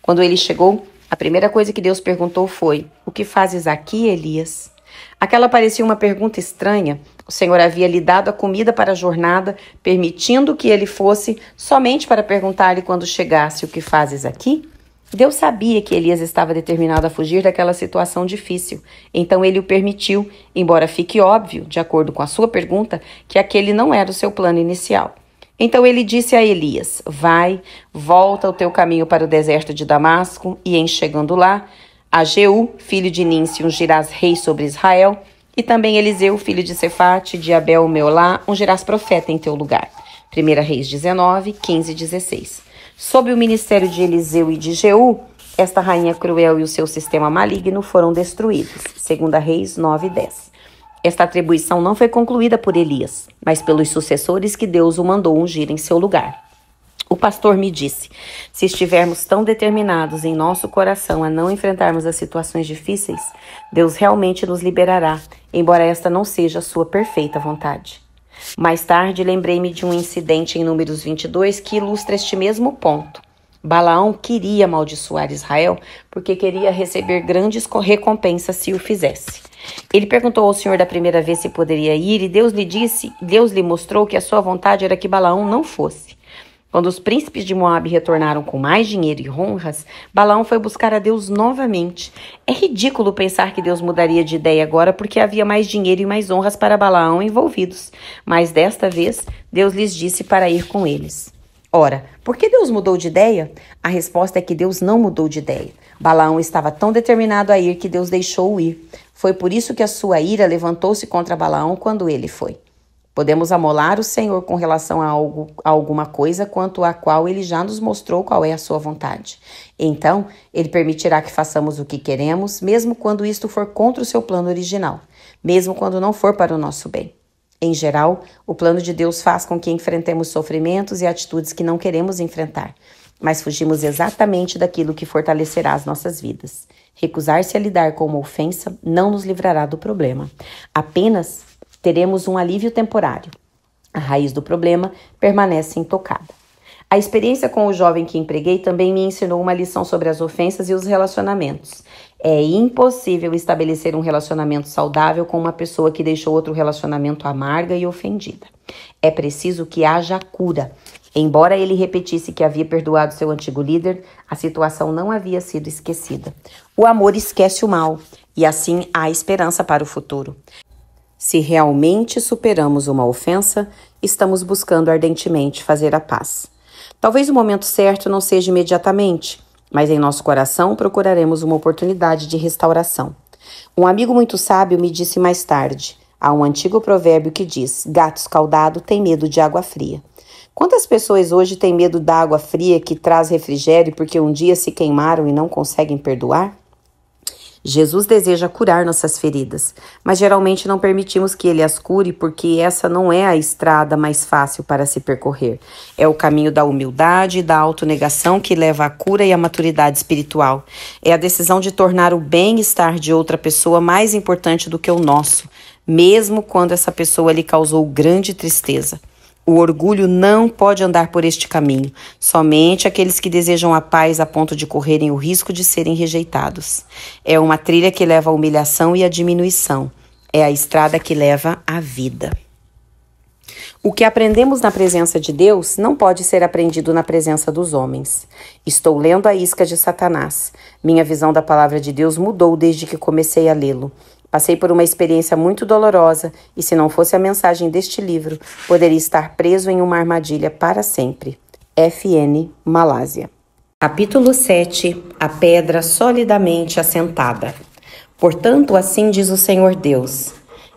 Quando ele chegou, a primeira coisa que Deus perguntou foi: O que fazes aqui, Elias? Aquela parecia uma pergunta estranha. O Senhor havia lhe dado a comida para a jornada, permitindo que ele fosse somente para perguntar-lhe quando chegasse: O que fazes aqui? Deus sabia que Elias estava determinado a fugir daquela situação difícil, então ele o permitiu, embora fique óbvio, de acordo com a sua pergunta, que aquele não era o seu plano inicial. Então ele disse a Elias: Vai, volta o teu caminho para o deserto de Damasco, e em chegando lá, a Jeú, filho de Níncia, ungirás rei sobre Israel, e também Eliseu, filho de Cefate, de Abel Meolá, ungirás profeta em teu lugar. 1 Reis 19, 15 e 16. Sob o ministério de Eliseu e de Jeú, esta rainha cruel e o seu sistema maligno foram destruídos. 2 Reis 9 e 10. Esta atribuição não foi concluída por Elias, mas pelos sucessores que Deus o mandou ungir em seu lugar. O pastor me disse: se estivermos tão determinados em nosso coração a não enfrentarmos as situações difíceis, Deus realmente nos liberará, embora esta não seja a sua perfeita vontade. Mais tarde, lembrei-me de um incidente em Números 22 que ilustra este mesmo ponto. Balaão queria amaldiçoar Israel porque queria receber grandes recompensas se o fizesse. Ele perguntou ao Senhor da primeira vez se poderia ir, e Deus lhe disse, Deus lhe mostrou que a sua vontade era que Balaão não fosse. Quando os príncipes de Moabe retornaram com mais dinheiro e honras, Balaão foi buscar a Deus novamente. É ridículo pensar que Deus mudaria de ideia agora porque havia mais dinheiro e mais honras para Balaão envolvidos. Mas desta vez, Deus lhes disse para ir com eles. Ora, por que Deus mudou de ideia? A resposta é que Deus não mudou de ideia. Balaão estava tão determinado a ir que Deus deixou-o ir. Foi por isso que a sua ira levantou-se contra Balaão quando ele foi. Podemos amolar o Senhor com relação a, algo, a alguma coisa quanto a qual ele já nos mostrou qual é a sua vontade. Então, ele permitirá que façamos o que queremos, mesmo quando isto for contra o seu plano original, mesmo quando não for para o nosso bem. Em geral, o plano de Deus faz com que enfrentemos sofrimentos e atitudes que não queremos enfrentar, mas fugimos exatamente daquilo que fortalecerá as nossas vidas. Recusar-se a lidar com uma ofensa não nos livrará do problema. Apenas teremos um alívio temporário. A raiz do problema permanece intocada. A experiência com o jovem que empreguei também me ensinou uma lição sobre as ofensas e os relacionamentos. É impossível estabelecer um relacionamento saudável com uma pessoa que deixou outro relacionamento amarga e ofendida. É preciso que haja cura. Embora ele repetisse que havia perdoado seu antigo líder, a situação não havia sido esquecida. O amor esquece o mal e assim há esperança para o futuro. Se realmente superamos uma ofensa, estamos buscando ardentemente fazer a paz. Talvez o momento certo não seja imediatamente, mas em nosso coração procuraremos uma oportunidade de restauração. Um amigo muito sábio me disse mais tarde: há um antigo provérbio que diz: gato escaldado tem medo de água fria. Quantas pessoas hoje têm medo da água fria que traz refrigério porque um dia se queimaram e não conseguem perdoar? Jesus deseja curar nossas feridas, mas geralmente não permitimos que ele as cure porque essa não é a estrada mais fácil para se percorrer. É o caminho da humildade e da autonegação que leva à cura e à maturidade espiritual. É a decisão de tornar o bem-estar de outra pessoa mais importante do que o nosso, mesmo quando essa pessoa lhe causou grande tristeza. O orgulho não pode andar por este caminho. Somente aqueles que desejam a paz a ponto de correrem o risco de serem rejeitados. É uma trilha que leva à humilhação e à diminuição. É a estrada que leva à vida. O que aprendemos na presença de Deus não pode ser aprendido na presença dos homens. Estou lendo a isca de Satanás. Minha visão da palavra de Deus mudou desde que comecei a lê-lo. Passei por uma experiência muito dolorosa e, se não fosse a mensagem deste livro, poderia estar preso em uma armadilha para sempre. FN Malásia. Capítulo 7 A pedra solidamente assentada. Portanto, assim diz o Senhor Deus: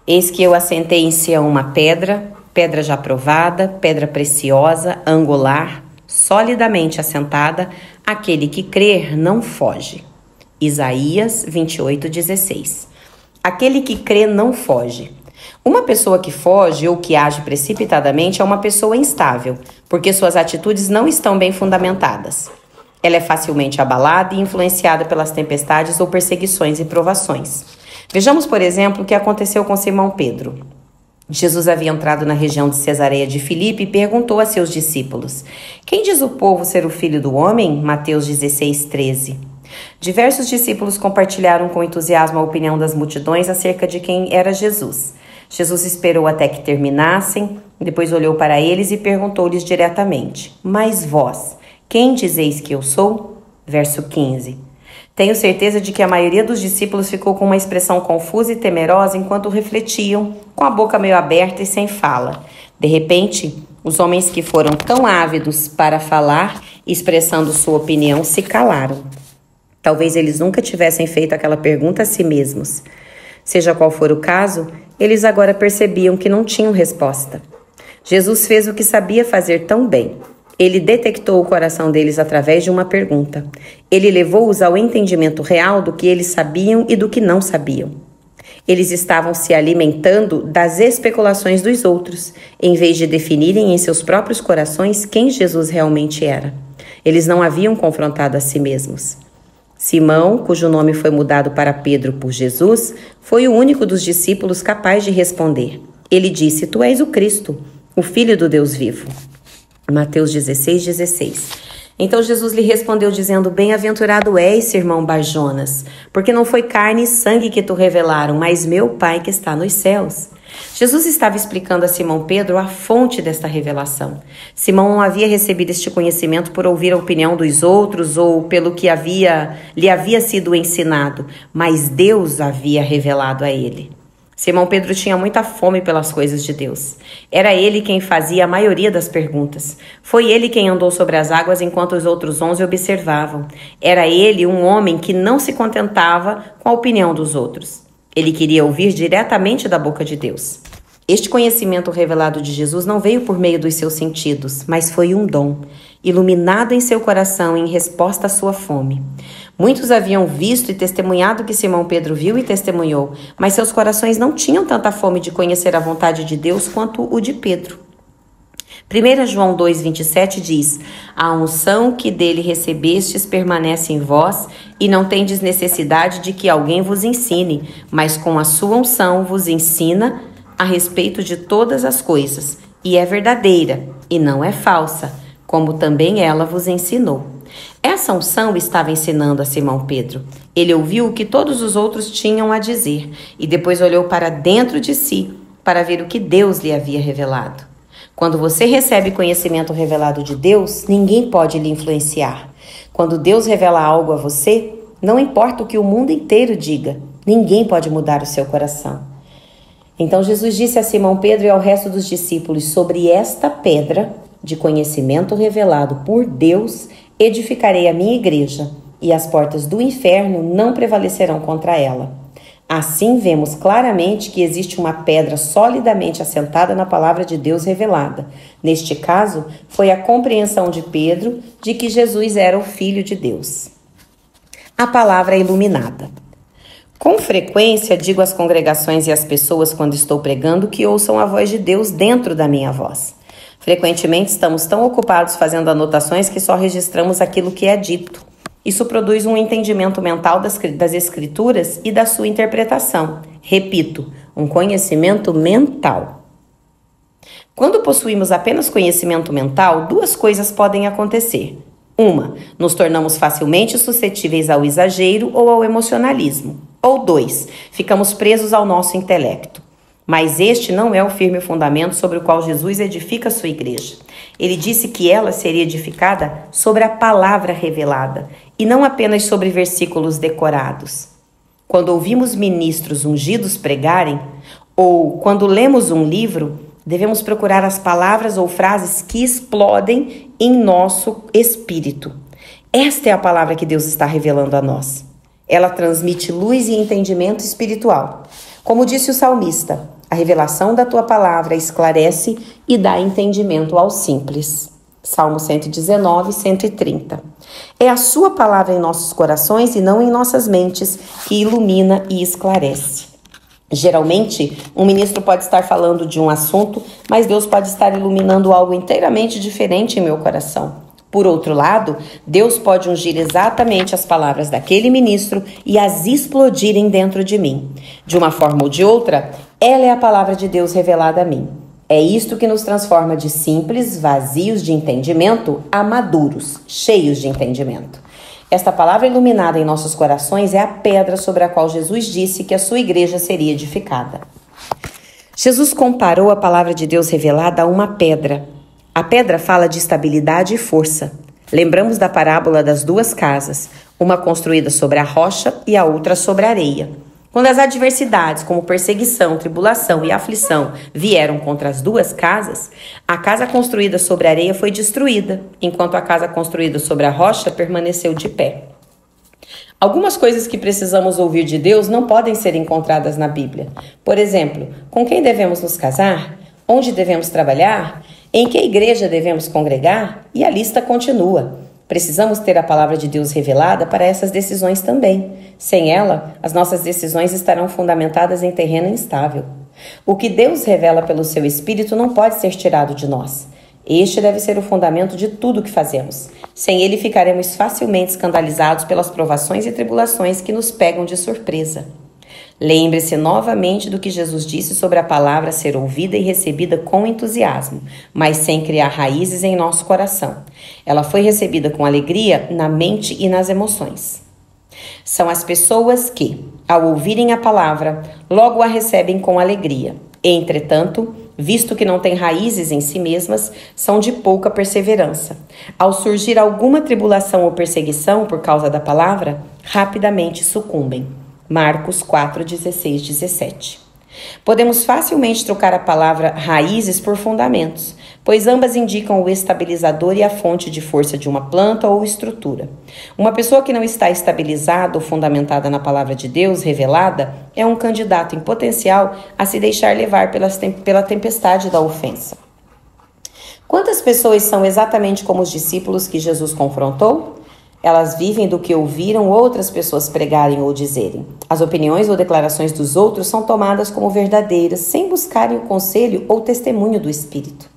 Eis que eu assentei em Sião uma pedra, pedra já provada, pedra preciosa, angular, solidamente assentada, aquele que crer não foge. Isaías 28, 16. Aquele que crê não foge. Uma pessoa que foge ou que age precipitadamente é uma pessoa instável, porque suas atitudes não estão bem fundamentadas. Ela é facilmente abalada e influenciada pelas tempestades ou perseguições e provações. Vejamos, por exemplo, o que aconteceu com Simão Pedro. Jesus havia entrado na região de Cesareia de Filipe e perguntou a seus discípulos: Quem diz o povo ser o filho do homem? Mateus 16, 13. Diversos discípulos compartilharam com entusiasmo a opinião das multidões acerca de quem era Jesus. Jesus esperou até que terminassem, depois olhou para eles e perguntou-lhes diretamente: Mas vós, quem dizeis que eu sou? Verso 15. Tenho certeza de que a maioria dos discípulos ficou com uma expressão confusa e temerosa enquanto refletiam, com a boca meio aberta e sem fala. De repente, os homens que foram tão ávidos para falar, expressando sua opinião, se calaram. Talvez eles nunca tivessem feito aquela pergunta a si mesmos. Seja qual for o caso, eles agora percebiam que não tinham resposta. Jesus fez o que sabia fazer tão bem. Ele detectou o coração deles através de uma pergunta. Ele levou-os ao entendimento real do que eles sabiam e do que não sabiam. Eles estavam se alimentando das especulações dos outros, em vez de definirem em seus próprios corações quem Jesus realmente era. Eles não haviam confrontado a si mesmos. Simão, cujo nome foi mudado para Pedro por Jesus, foi o único dos discípulos capaz de responder. Ele disse: Tu és o Cristo, o Filho do Deus vivo. Mateus 16, 16. Então Jesus lhe respondeu, dizendo: Bem-aventurado és, irmão Barjonas, porque não foi carne e sangue que tu revelaram, mas meu Pai que está nos céus. Jesus estava explicando a Simão Pedro a fonte desta revelação. Simão não havia recebido este conhecimento por ouvir a opinião dos outros ou pelo que havia lhe havia sido ensinado, mas Deus havia revelado a ele. Simão Pedro tinha muita fome pelas coisas de Deus. Era ele quem fazia a maioria das perguntas. Foi ele quem andou sobre as águas enquanto os outros onze observavam. Era ele um homem que não se contentava com a opinião dos outros. Ele queria ouvir diretamente da boca de Deus. Este conhecimento revelado de Jesus não veio por meio dos seus sentidos, mas foi um dom, iluminado em seu coração em resposta à sua fome. Muitos haviam visto e testemunhado que Simão Pedro viu e testemunhou, mas seus corações não tinham tanta fome de conhecer a vontade de Deus quanto o de Pedro. 1 João 2,27 diz: A unção que dele recebestes permanece em vós, e não tendes necessidade de que alguém vos ensine, mas com a sua unção vos ensina a respeito de todas as coisas, e é verdadeira, e não é falsa, como também ela vos ensinou. Essa unção estava ensinando a Simão Pedro. Ele ouviu o que todos os outros tinham a dizer e depois olhou para dentro de si para ver o que Deus lhe havia revelado. Quando você recebe conhecimento revelado de Deus, ninguém pode lhe influenciar. Quando Deus revela algo a você, não importa o que o mundo inteiro diga, ninguém pode mudar o seu coração. Então Jesus disse a Simão Pedro e ao resto dos discípulos: Sobre esta pedra de conhecimento revelado por Deus, edificarei a minha igreja, e as portas do inferno não prevalecerão contra ela. Assim, vemos claramente que existe uma pedra solidamente assentada na palavra de Deus revelada. Neste caso, foi a compreensão de Pedro de que Jesus era o Filho de Deus. A palavra é iluminada. Com frequência, digo às congregações e às pessoas quando estou pregando que ouçam a voz de Deus dentro da minha voz. Frequentemente estamos tão ocupados fazendo anotações que só registramos aquilo que é dito. Isso produz um entendimento mental das, das escrituras e da sua interpretação. Repito, um conhecimento mental. Quando possuímos apenas conhecimento mental, duas coisas podem acontecer. Uma, nos tornamos facilmente suscetíveis ao exagero ou ao emocionalismo. Ou dois, ficamos presos ao nosso intelecto. Mas este não é o firme fundamento sobre o qual Jesus edifica a sua igreja. Ele disse que ela seria edificada sobre a palavra revelada e não apenas sobre versículos decorados. Quando ouvimos ministros ungidos pregarem, ou quando lemos um livro, devemos procurar as palavras ou frases que explodem em nosso espírito. Esta é a palavra que Deus está revelando a nós. Ela transmite luz e entendimento espiritual. Como disse o salmista, a revelação da tua palavra esclarece e dá entendimento ao simples. Salmo 119, 130. É a sua palavra em nossos corações e não em nossas mentes que ilumina e esclarece. Geralmente, um ministro pode estar falando de um assunto, mas Deus pode estar iluminando algo inteiramente diferente em meu coração. Por outro lado, Deus pode ungir exatamente as palavras daquele ministro e as explodirem dentro de mim. De uma forma ou de outra, ela é a palavra de Deus revelada a mim. É isto que nos transforma de simples, vazios de entendimento, a maduros, cheios de entendimento. Esta palavra iluminada em nossos corações é a pedra sobre a qual Jesus disse que a sua igreja seria edificada. Jesus comparou a palavra de Deus revelada a uma pedra a pedra fala de estabilidade e força. Lembramos da parábola das duas casas, uma construída sobre a rocha e a outra sobre a areia. Quando as adversidades, como perseguição, tribulação e aflição, vieram contra as duas casas, a casa construída sobre areia foi destruída, enquanto a casa construída sobre a rocha permaneceu de pé. Algumas coisas que precisamos ouvir de Deus não podem ser encontradas na Bíblia. Por exemplo, com quem devemos nos casar? Onde devemos trabalhar? Em que igreja devemos congregar? E a lista continua. Precisamos ter a palavra de Deus revelada para essas decisões também. Sem ela, as nossas decisões estarão fundamentadas em terreno instável. O que Deus revela pelo seu Espírito não pode ser tirado de nós. Este deve ser o fundamento de tudo o que fazemos. Sem ele, ficaremos facilmente escandalizados pelas provações e tribulações que nos pegam de surpresa. Lembre-se novamente do que Jesus disse sobre a palavra ser ouvida e recebida com entusiasmo, mas sem criar raízes em nosso coração. Ela foi recebida com alegria na mente e nas emoções. São as pessoas que, ao ouvirem a palavra, logo a recebem com alegria. Entretanto, visto que não têm raízes em si mesmas, são de pouca perseverança. Ao surgir alguma tribulação ou perseguição por causa da palavra, rapidamente sucumbem. Marcos 4, 16, 17. Podemos facilmente trocar a palavra raízes por fundamentos, pois ambas indicam o estabilizador e a fonte de força de uma planta ou estrutura. Uma pessoa que não está estabilizada ou fundamentada na palavra de Deus revelada é um candidato em potencial a se deixar levar pela tempestade da ofensa. Quantas pessoas são exatamente como os discípulos que Jesus confrontou? Elas vivem do que ouviram outras pessoas pregarem ou dizerem. As opiniões ou declarações dos outros são tomadas como verdadeiras, sem buscarem o conselho ou testemunho do Espírito.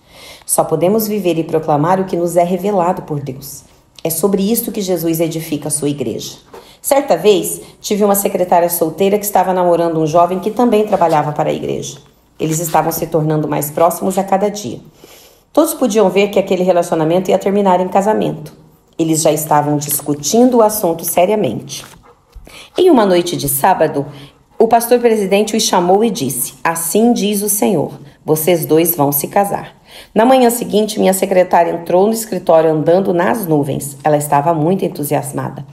Só podemos viver e proclamar o que nos é revelado por Deus. É sobre isto que Jesus edifica a sua igreja. Certa vez, tive uma secretária solteira que estava namorando um jovem que também trabalhava para a igreja. Eles estavam se tornando mais próximos a cada dia. Todos podiam ver que aquele relacionamento ia terminar em casamento. Eles já estavam discutindo o assunto seriamente. Em uma noite de sábado, o pastor presidente os chamou e disse: Assim diz o Senhor, vocês dois vão se casar. Na manhã seguinte, minha secretária entrou no escritório andando nas nuvens. Ela estava muito entusiasmada.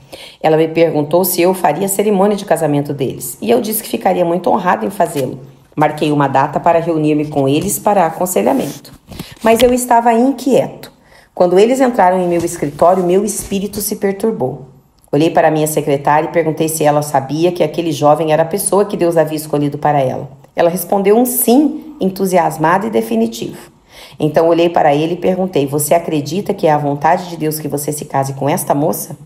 Ela me perguntou se eu faria a cerimônia de casamento deles, e eu disse que ficaria muito honrada em fazê-lo. Marquei uma data para reunir-me com eles para aconselhamento. Mas eu estava inquieto. Quando eles entraram em meu escritório, meu espírito se perturbou. Olhei para minha secretária e perguntei se ela sabia que aquele jovem era a pessoa que Deus havia escolhido para ela. Ela respondeu um sim, entusiasmado e definitivo. Então olhei para ele e perguntei: Você acredita que é a vontade de Deus que você se case com esta moça?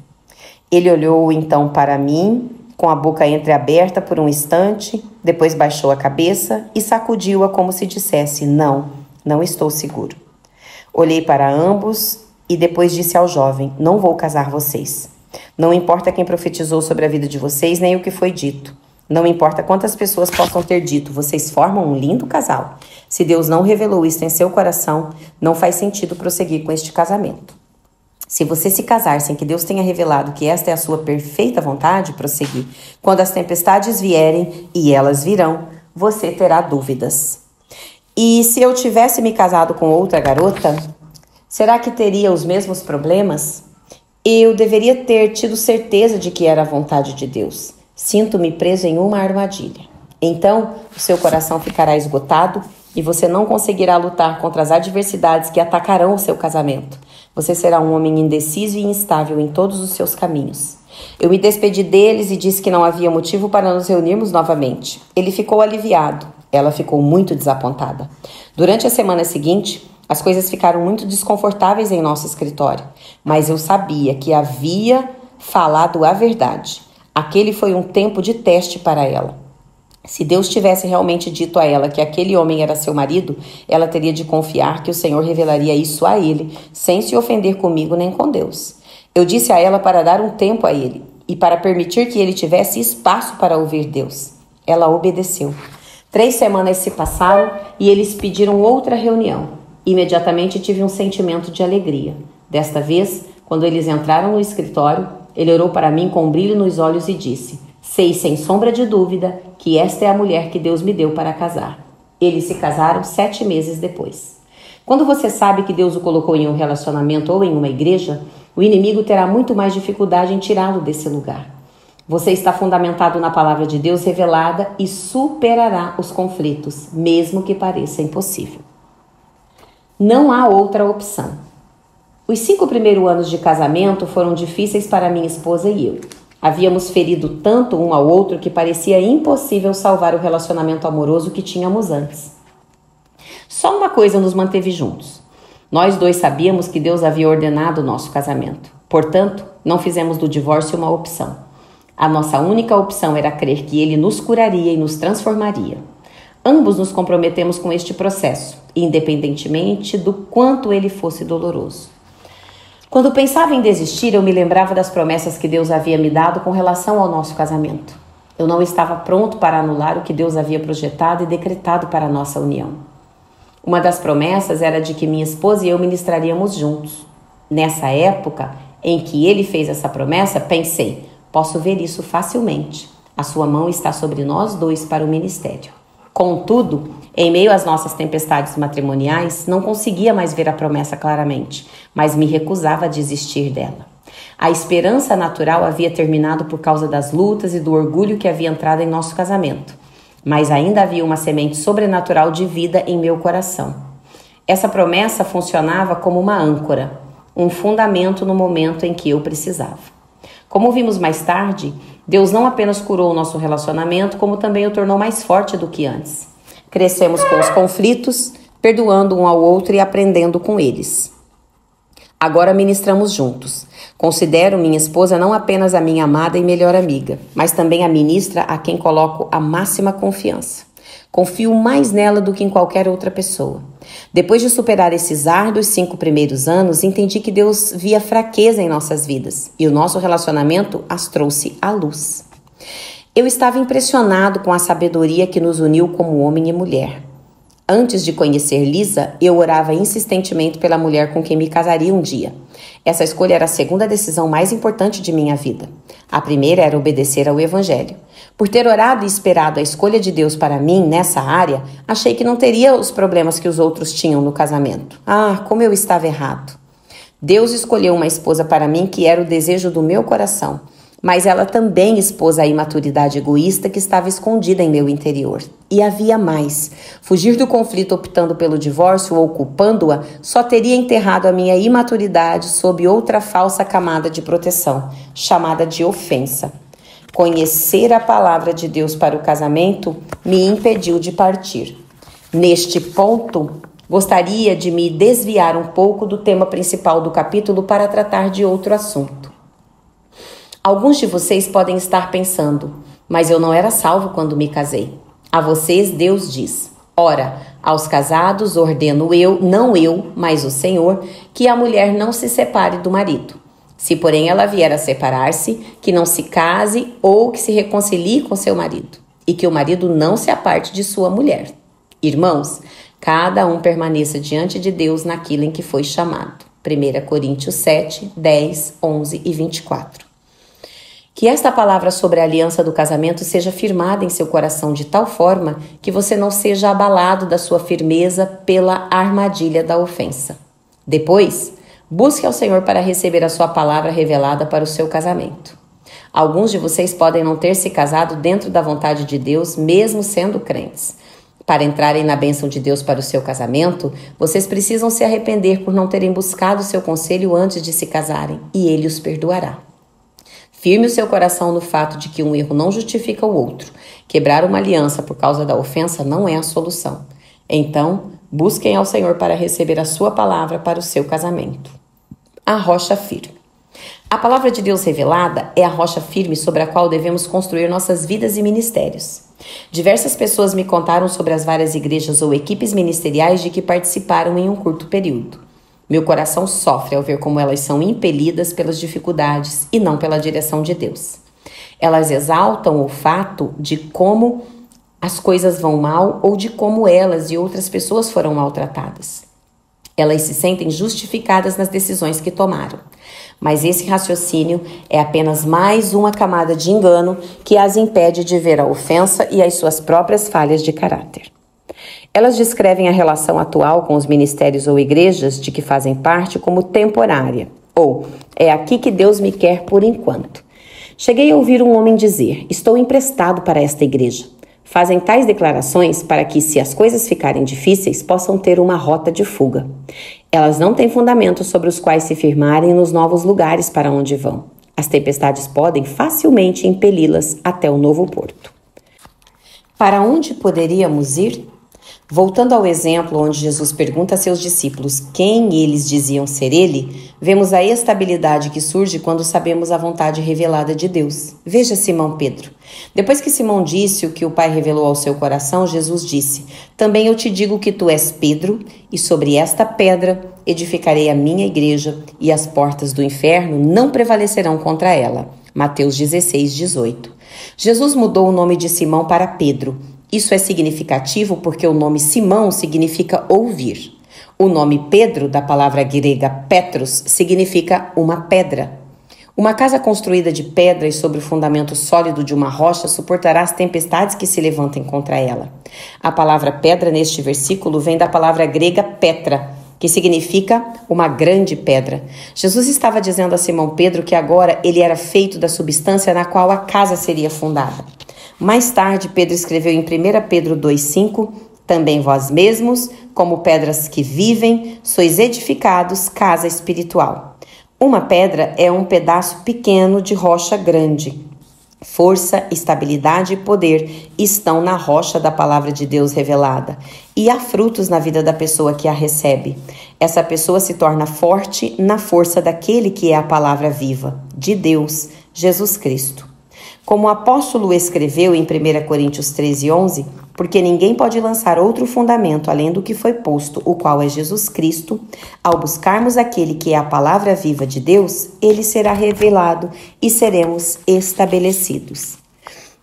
Ele olhou então para mim, com a boca entreaberta por um instante, depois baixou a cabeça e sacudiu-a como se dissesse: Não, não estou seguro. Olhei para ambos e depois disse ao jovem: Não vou casar vocês. Não importa quem profetizou sobre a vida de vocês, nem o que foi dito. Não importa quantas pessoas possam ter dito, vocês formam um lindo casal. Se Deus não revelou isso em seu coração, não faz sentido prosseguir com este casamento. Se você se casar sem que Deus tenha revelado que esta é a sua perfeita vontade, prosseguir. Quando as tempestades vierem, e elas virão, você terá dúvidas. E se eu tivesse me casado com outra garota, será que teria os mesmos problemas? Eu deveria ter tido certeza de que era a vontade de Deus. Sinto-me preso em uma armadilha. Então, o seu coração ficará esgotado e você não conseguirá lutar contra as adversidades que atacarão o seu casamento. Você será um homem indeciso e instável em todos os seus caminhos. Eu me despedi deles e disse que não havia motivo para nos reunirmos novamente. Ele ficou aliviado. Ela ficou muito desapontada. Durante a semana seguinte, as coisas ficaram muito desconfortáveis em nosso escritório, mas eu sabia que havia falado a verdade. Aquele foi um tempo de teste para ela. Se Deus tivesse realmente dito a ela que aquele homem era seu marido, ela teria de confiar que o Senhor revelaria isso a ele, sem se ofender comigo nem com Deus. Eu disse a ela para dar um tempo a ele e para permitir que ele tivesse espaço para ouvir Deus. Ela obedeceu. Três semanas se passaram e eles pediram outra reunião. Imediatamente tive um sentimento de alegria. Desta vez, quando eles entraram no escritório, ele orou para mim com um brilho nos olhos e disse: Sei sem sombra de dúvida que esta é a mulher que Deus me deu para casar. Eles se casaram sete meses depois. Quando você sabe que Deus o colocou em um relacionamento ou em uma igreja, o inimigo terá muito mais dificuldade em tirá-lo desse lugar. Você está fundamentado na palavra de Deus revelada e superará os conflitos, mesmo que pareça impossível. Não há outra opção. Os cinco primeiros anos de casamento foram difíceis para minha esposa e eu. Havíamos ferido tanto um ao outro que parecia impossível salvar o relacionamento amoroso que tínhamos antes. Só uma coisa nos manteve juntos. Nós dois sabíamos que Deus havia ordenado o nosso casamento. Portanto, não fizemos do divórcio uma opção. A nossa única opção era crer que Ele nos curaria e nos transformaria. Ambos nos comprometemos com este processo, independentemente do quanto ele fosse doloroso. Quando pensava em desistir, eu me lembrava das promessas que Deus havia me dado com relação ao nosso casamento. Eu não estava pronto para anular o que Deus havia projetado e decretado para a nossa união. Uma das promessas era de que minha esposa e eu ministraríamos juntos. Nessa época em que ele fez essa promessa, pensei: posso ver isso facilmente. A sua mão está sobre nós dois para o ministério. Contudo, em meio às nossas tempestades matrimoniais, não conseguia mais ver a promessa claramente, mas me recusava a desistir dela. A esperança natural havia terminado por causa das lutas e do orgulho que havia entrado em nosso casamento, mas ainda havia uma semente sobrenatural de vida em meu coração. Essa promessa funcionava como uma âncora, um fundamento no momento em que eu precisava. Como vimos mais tarde, Deus não apenas curou o nosso relacionamento, como também o tornou mais forte do que antes. Crescemos com os conflitos, perdoando um ao outro e aprendendo com eles. Agora ministramos juntos. Considero minha esposa não apenas a minha amada e melhor amiga, mas também a ministra a quem coloco a máxima confiança. Confio mais nela do que em qualquer outra pessoa. Depois de superar esses árduos cinco primeiros anos, entendi que Deus via fraqueza em nossas vidas e o nosso relacionamento as trouxe à luz. Eu estava impressionado com a sabedoria que nos uniu como homem e mulher. Antes de conhecer Lisa, eu orava insistentemente pela mulher com quem me casaria um dia. Essa escolha era a segunda decisão mais importante de minha vida. A primeira era obedecer ao Evangelho. Por ter orado e esperado a escolha de Deus para mim nessa área, achei que não teria os problemas que os outros tinham no casamento. Ah, como eu estava errado! Deus escolheu uma esposa para mim que era o desejo do meu coração mas ela também expôs a imaturidade egoísta que estava escondida em meu interior. E havia mais. Fugir do conflito optando pelo divórcio ou culpando-a só teria enterrado a minha imaturidade sob outra falsa camada de proteção, chamada de ofensa. Conhecer a palavra de Deus para o casamento me impediu de partir. Neste ponto, gostaria de me desviar um pouco do tema principal do capítulo para tratar de outro assunto. Alguns de vocês podem estar pensando, mas eu não era salvo quando me casei. A vocês Deus diz: Ora, aos casados ordeno eu, não eu, mas o Senhor, que a mulher não se separe do marido. Se, porém, ela vier a separar-se, que não se case ou que se reconcilie com seu marido, e que o marido não se aparte de sua mulher. Irmãos, cada um permaneça diante de Deus naquilo em que foi chamado. 1 Coríntios 7, 10, 11 e 24. Que esta palavra sobre a aliança do casamento seja firmada em seu coração de tal forma que você não seja abalado da sua firmeza pela armadilha da ofensa. Depois, busque ao Senhor para receber a sua palavra revelada para o seu casamento. Alguns de vocês podem não ter se casado dentro da vontade de Deus, mesmo sendo crentes. Para entrarem na bênção de Deus para o seu casamento, vocês precisam se arrepender por não terem buscado seu conselho antes de se casarem, e ele os perdoará. Firme o seu coração no fato de que um erro não justifica o outro. Quebrar uma aliança por causa da ofensa não é a solução. Então, busquem ao Senhor para receber a sua palavra para o seu casamento. A rocha firme. A palavra de Deus revelada é a rocha firme sobre a qual devemos construir nossas vidas e ministérios. Diversas pessoas me contaram sobre as várias igrejas ou equipes ministeriais de que participaram em um curto período. Meu coração sofre ao ver como elas são impelidas pelas dificuldades e não pela direção de Deus. Elas exaltam o fato de como as coisas vão mal ou de como elas e outras pessoas foram maltratadas. Elas se sentem justificadas nas decisões que tomaram. Mas esse raciocínio é apenas mais uma camada de engano que as impede de ver a ofensa e as suas próprias falhas de caráter. Elas descrevem a relação atual com os ministérios ou igrejas de que fazem parte como temporária, ou é aqui que Deus me quer por enquanto. Cheguei a ouvir um homem dizer: Estou emprestado para esta igreja. Fazem tais declarações para que, se as coisas ficarem difíceis, possam ter uma rota de fuga. Elas não têm fundamentos sobre os quais se firmarem nos novos lugares para onde vão. As tempestades podem facilmente impeli-las até o novo porto. Para onde poderíamos ir? Voltando ao exemplo onde Jesus pergunta a seus discípulos quem eles diziam ser ele, vemos a estabilidade que surge quando sabemos a vontade revelada de Deus. Veja Simão Pedro. Depois que Simão disse o que o Pai revelou ao seu coração, Jesus disse: Também eu te digo que tu és Pedro, e sobre esta pedra edificarei a minha igreja, e as portas do inferno não prevalecerão contra ela. Mateus 16, 18. Jesus mudou o nome de Simão para Pedro isso é significativo porque o nome Simão significa ouvir. O nome Pedro, da palavra grega Petros, significa uma pedra. Uma casa construída de pedra e sobre o fundamento sólido de uma rocha suportará as tempestades que se levantem contra ela. A palavra pedra neste versículo vem da palavra grega Petra, que significa uma grande pedra. Jesus estava dizendo a Simão Pedro que agora ele era feito da substância na qual a casa seria fundada. Mais tarde, Pedro escreveu em 1 Pedro 2,5: Também vós mesmos, como pedras que vivem, sois edificados casa espiritual. Uma pedra é um pedaço pequeno de rocha grande. Força, estabilidade e poder estão na rocha da palavra de Deus revelada, e há frutos na vida da pessoa que a recebe. Essa pessoa se torna forte na força daquele que é a palavra viva, de Deus, Jesus Cristo. Como o apóstolo escreveu em 1 Coríntios 13, 11, porque ninguém pode lançar outro fundamento além do que foi posto, o qual é Jesus Cristo, ao buscarmos aquele que é a palavra viva de Deus, ele será revelado e seremos estabelecidos.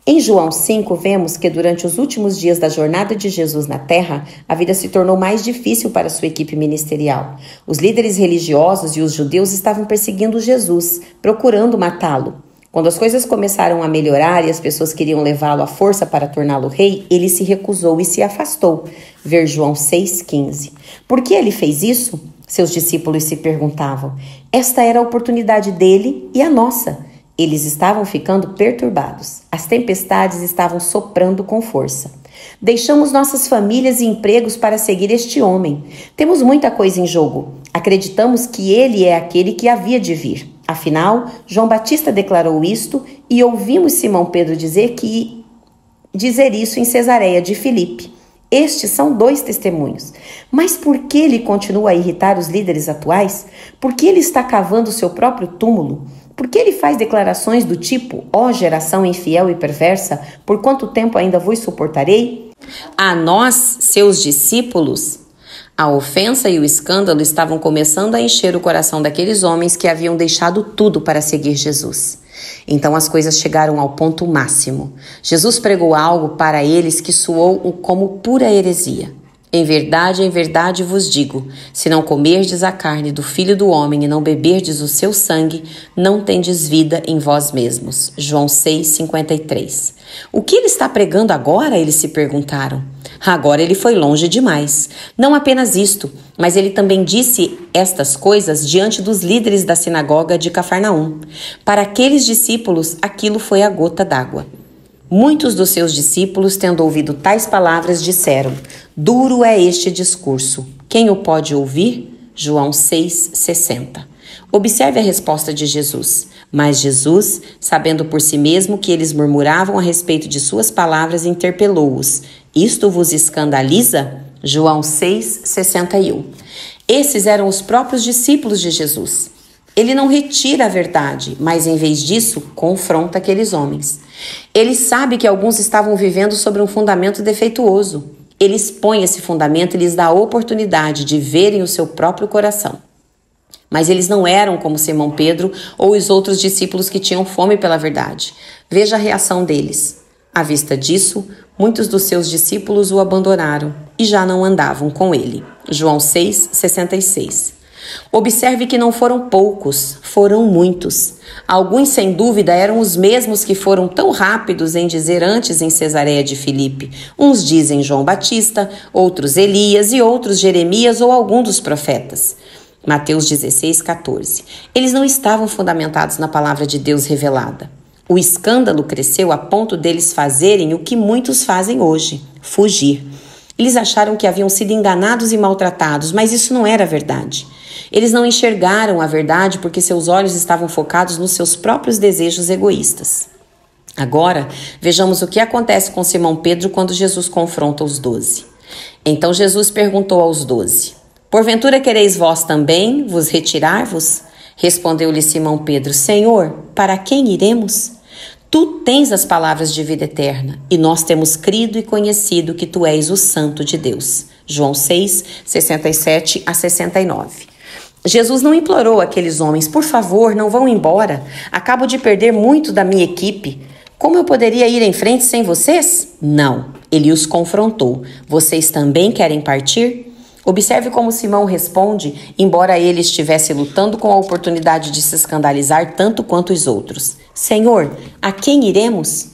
Em João 5, vemos que durante os últimos dias da jornada de Jesus na terra, a vida se tornou mais difícil para sua equipe ministerial. Os líderes religiosos e os judeus estavam perseguindo Jesus, procurando matá-lo. Quando as coisas começaram a melhorar e as pessoas queriam levá-lo à força para torná-lo rei, ele se recusou e se afastou. Ver João 6,15. Por que ele fez isso? Seus discípulos se perguntavam. Esta era a oportunidade dele e a nossa. Eles estavam ficando perturbados. As tempestades estavam soprando com força. Deixamos nossas famílias e empregos para seguir este homem. Temos muita coisa em jogo. Acreditamos que ele é aquele que havia de vir. Afinal, João Batista declarou isto e ouvimos Simão Pedro dizer que dizer isso em Cesareia de Filipe. Estes são dois testemunhos. Mas por que ele continua a irritar os líderes atuais? Por que ele está cavando seu próprio túmulo? Por que ele faz declarações do tipo: Ó oh, geração infiel e perversa, por quanto tempo ainda vos suportarei? A nós, seus discípulos, a ofensa e o escândalo estavam começando a encher o coração daqueles homens que haviam deixado tudo para seguir Jesus. Então as coisas chegaram ao ponto máximo. Jesus pregou algo para eles que soou como pura heresia. Em verdade, em verdade vos digo: se não comerdes a carne do filho do homem e não beberdes o seu sangue, não tendes vida em vós mesmos. João 6,53. O que ele está pregando agora? Eles se perguntaram. Agora ele foi longe demais. Não apenas isto, mas ele também disse estas coisas diante dos líderes da sinagoga de Cafarnaum. Para aqueles discípulos, aquilo foi a gota d'água. Muitos dos seus discípulos, tendo ouvido tais palavras, disseram: Duro é este discurso. Quem o pode ouvir? João 6,60. Observe a resposta de Jesus. Mas Jesus, sabendo por si mesmo que eles murmuravam a respeito de suas palavras, interpelou-os: Isto vos escandaliza? João 6,61. Esses eram os próprios discípulos de Jesus. Ele não retira a verdade, mas em vez disso, confronta aqueles homens. Ele sabe que alguns estavam vivendo sobre um fundamento defeituoso. Ele expõe esse fundamento e lhes dá a oportunidade de verem o seu próprio coração. Mas eles não eram como Simão Pedro ou os outros discípulos que tinham fome pela verdade. Veja a reação deles. À vista disso, muitos dos seus discípulos o abandonaram e já não andavam com ele. João 6, 66. Observe que não foram poucos, foram muitos. Alguns, sem dúvida, eram os mesmos que foram tão rápidos em dizer antes em Cesareia de Filipe. Uns dizem João Batista, outros Elias e outros Jeremias ou algum dos profetas. Mateus 16, 14. Eles não estavam fundamentados na palavra de Deus revelada. O escândalo cresceu a ponto deles fazerem o que muitos fazem hoje: fugir. Eles acharam que haviam sido enganados e maltratados, mas isso não era verdade. Eles não enxergaram a verdade porque seus olhos estavam focados nos seus próprios desejos egoístas. Agora, vejamos o que acontece com Simão Pedro quando Jesus confronta os doze. Então Jesus perguntou aos doze: Porventura quereis vós também vos retirar-vos? Respondeu-lhe Simão Pedro: Senhor, para quem iremos? Tu tens as palavras de vida eterna, e nós temos crido e conhecido que tu és o Santo de Deus. João 6, 67 a 69. Jesus não implorou aqueles homens, por favor, não vão embora. Acabo de perder muito da minha equipe. Como eu poderia ir em frente sem vocês? Não. Ele os confrontou. Vocês também querem partir? Observe como Simão responde, embora ele estivesse lutando com a oportunidade de se escandalizar tanto quanto os outros. Senhor, a quem iremos?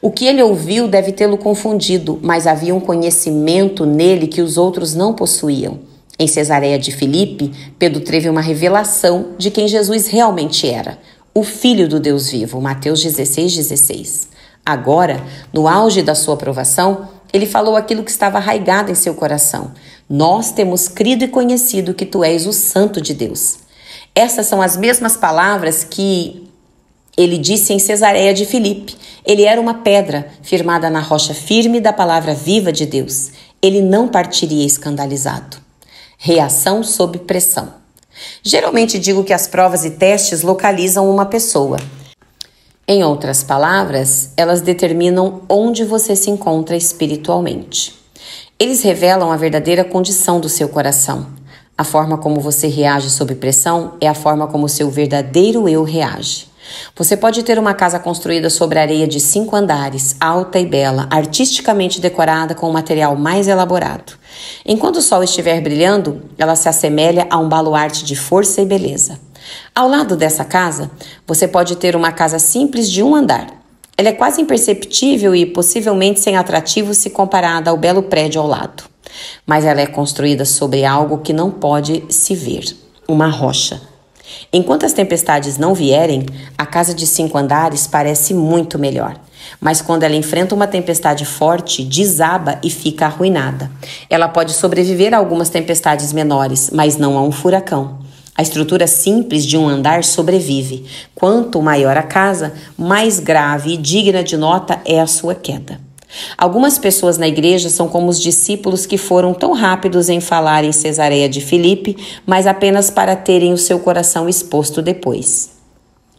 O que ele ouviu deve tê-lo confundido, mas havia um conhecimento nele que os outros não possuíam. Em Cesareia de Filipe, Pedro teve uma revelação de quem Jesus realmente era, o Filho do Deus vivo, Mateus 16, 16. Agora, no auge da sua aprovação, ele falou aquilo que estava arraigado em seu coração. Nós temos crido e conhecido que tu és o Santo de Deus. Essas são as mesmas palavras que ele disse em Cesareia de Filipe. Ele era uma pedra firmada na rocha firme da palavra viva de Deus. Ele não partiria escandalizado. Reação sob pressão. Geralmente digo que as provas e testes localizam uma pessoa. Em outras palavras, elas determinam onde você se encontra espiritualmente. Eles revelam a verdadeira condição do seu coração. A forma como você reage sob pressão é a forma como seu verdadeiro eu reage. Você pode ter uma casa construída sobre areia de cinco andares, alta e bela, artisticamente decorada com um material mais elaborado. Enquanto o sol estiver brilhando, ela se assemelha a um baluarte de força e beleza. Ao lado dessa casa, você pode ter uma casa simples de um andar. Ela é quase imperceptível e possivelmente sem atrativo se comparada ao belo prédio ao lado. Mas ela é construída sobre algo que não pode se ver uma rocha. Enquanto as tempestades não vierem, a casa de cinco andares parece muito melhor. Mas quando ela enfrenta uma tempestade forte, desaba e fica arruinada. Ela pode sobreviver a algumas tempestades menores, mas não a um furacão. A estrutura simples de um andar sobrevive. Quanto maior a casa, mais grave e digna de nota é a sua queda. Algumas pessoas na igreja são como os discípulos que foram tão rápidos em falar em Cesareia de Filipe, mas apenas para terem o seu coração exposto depois.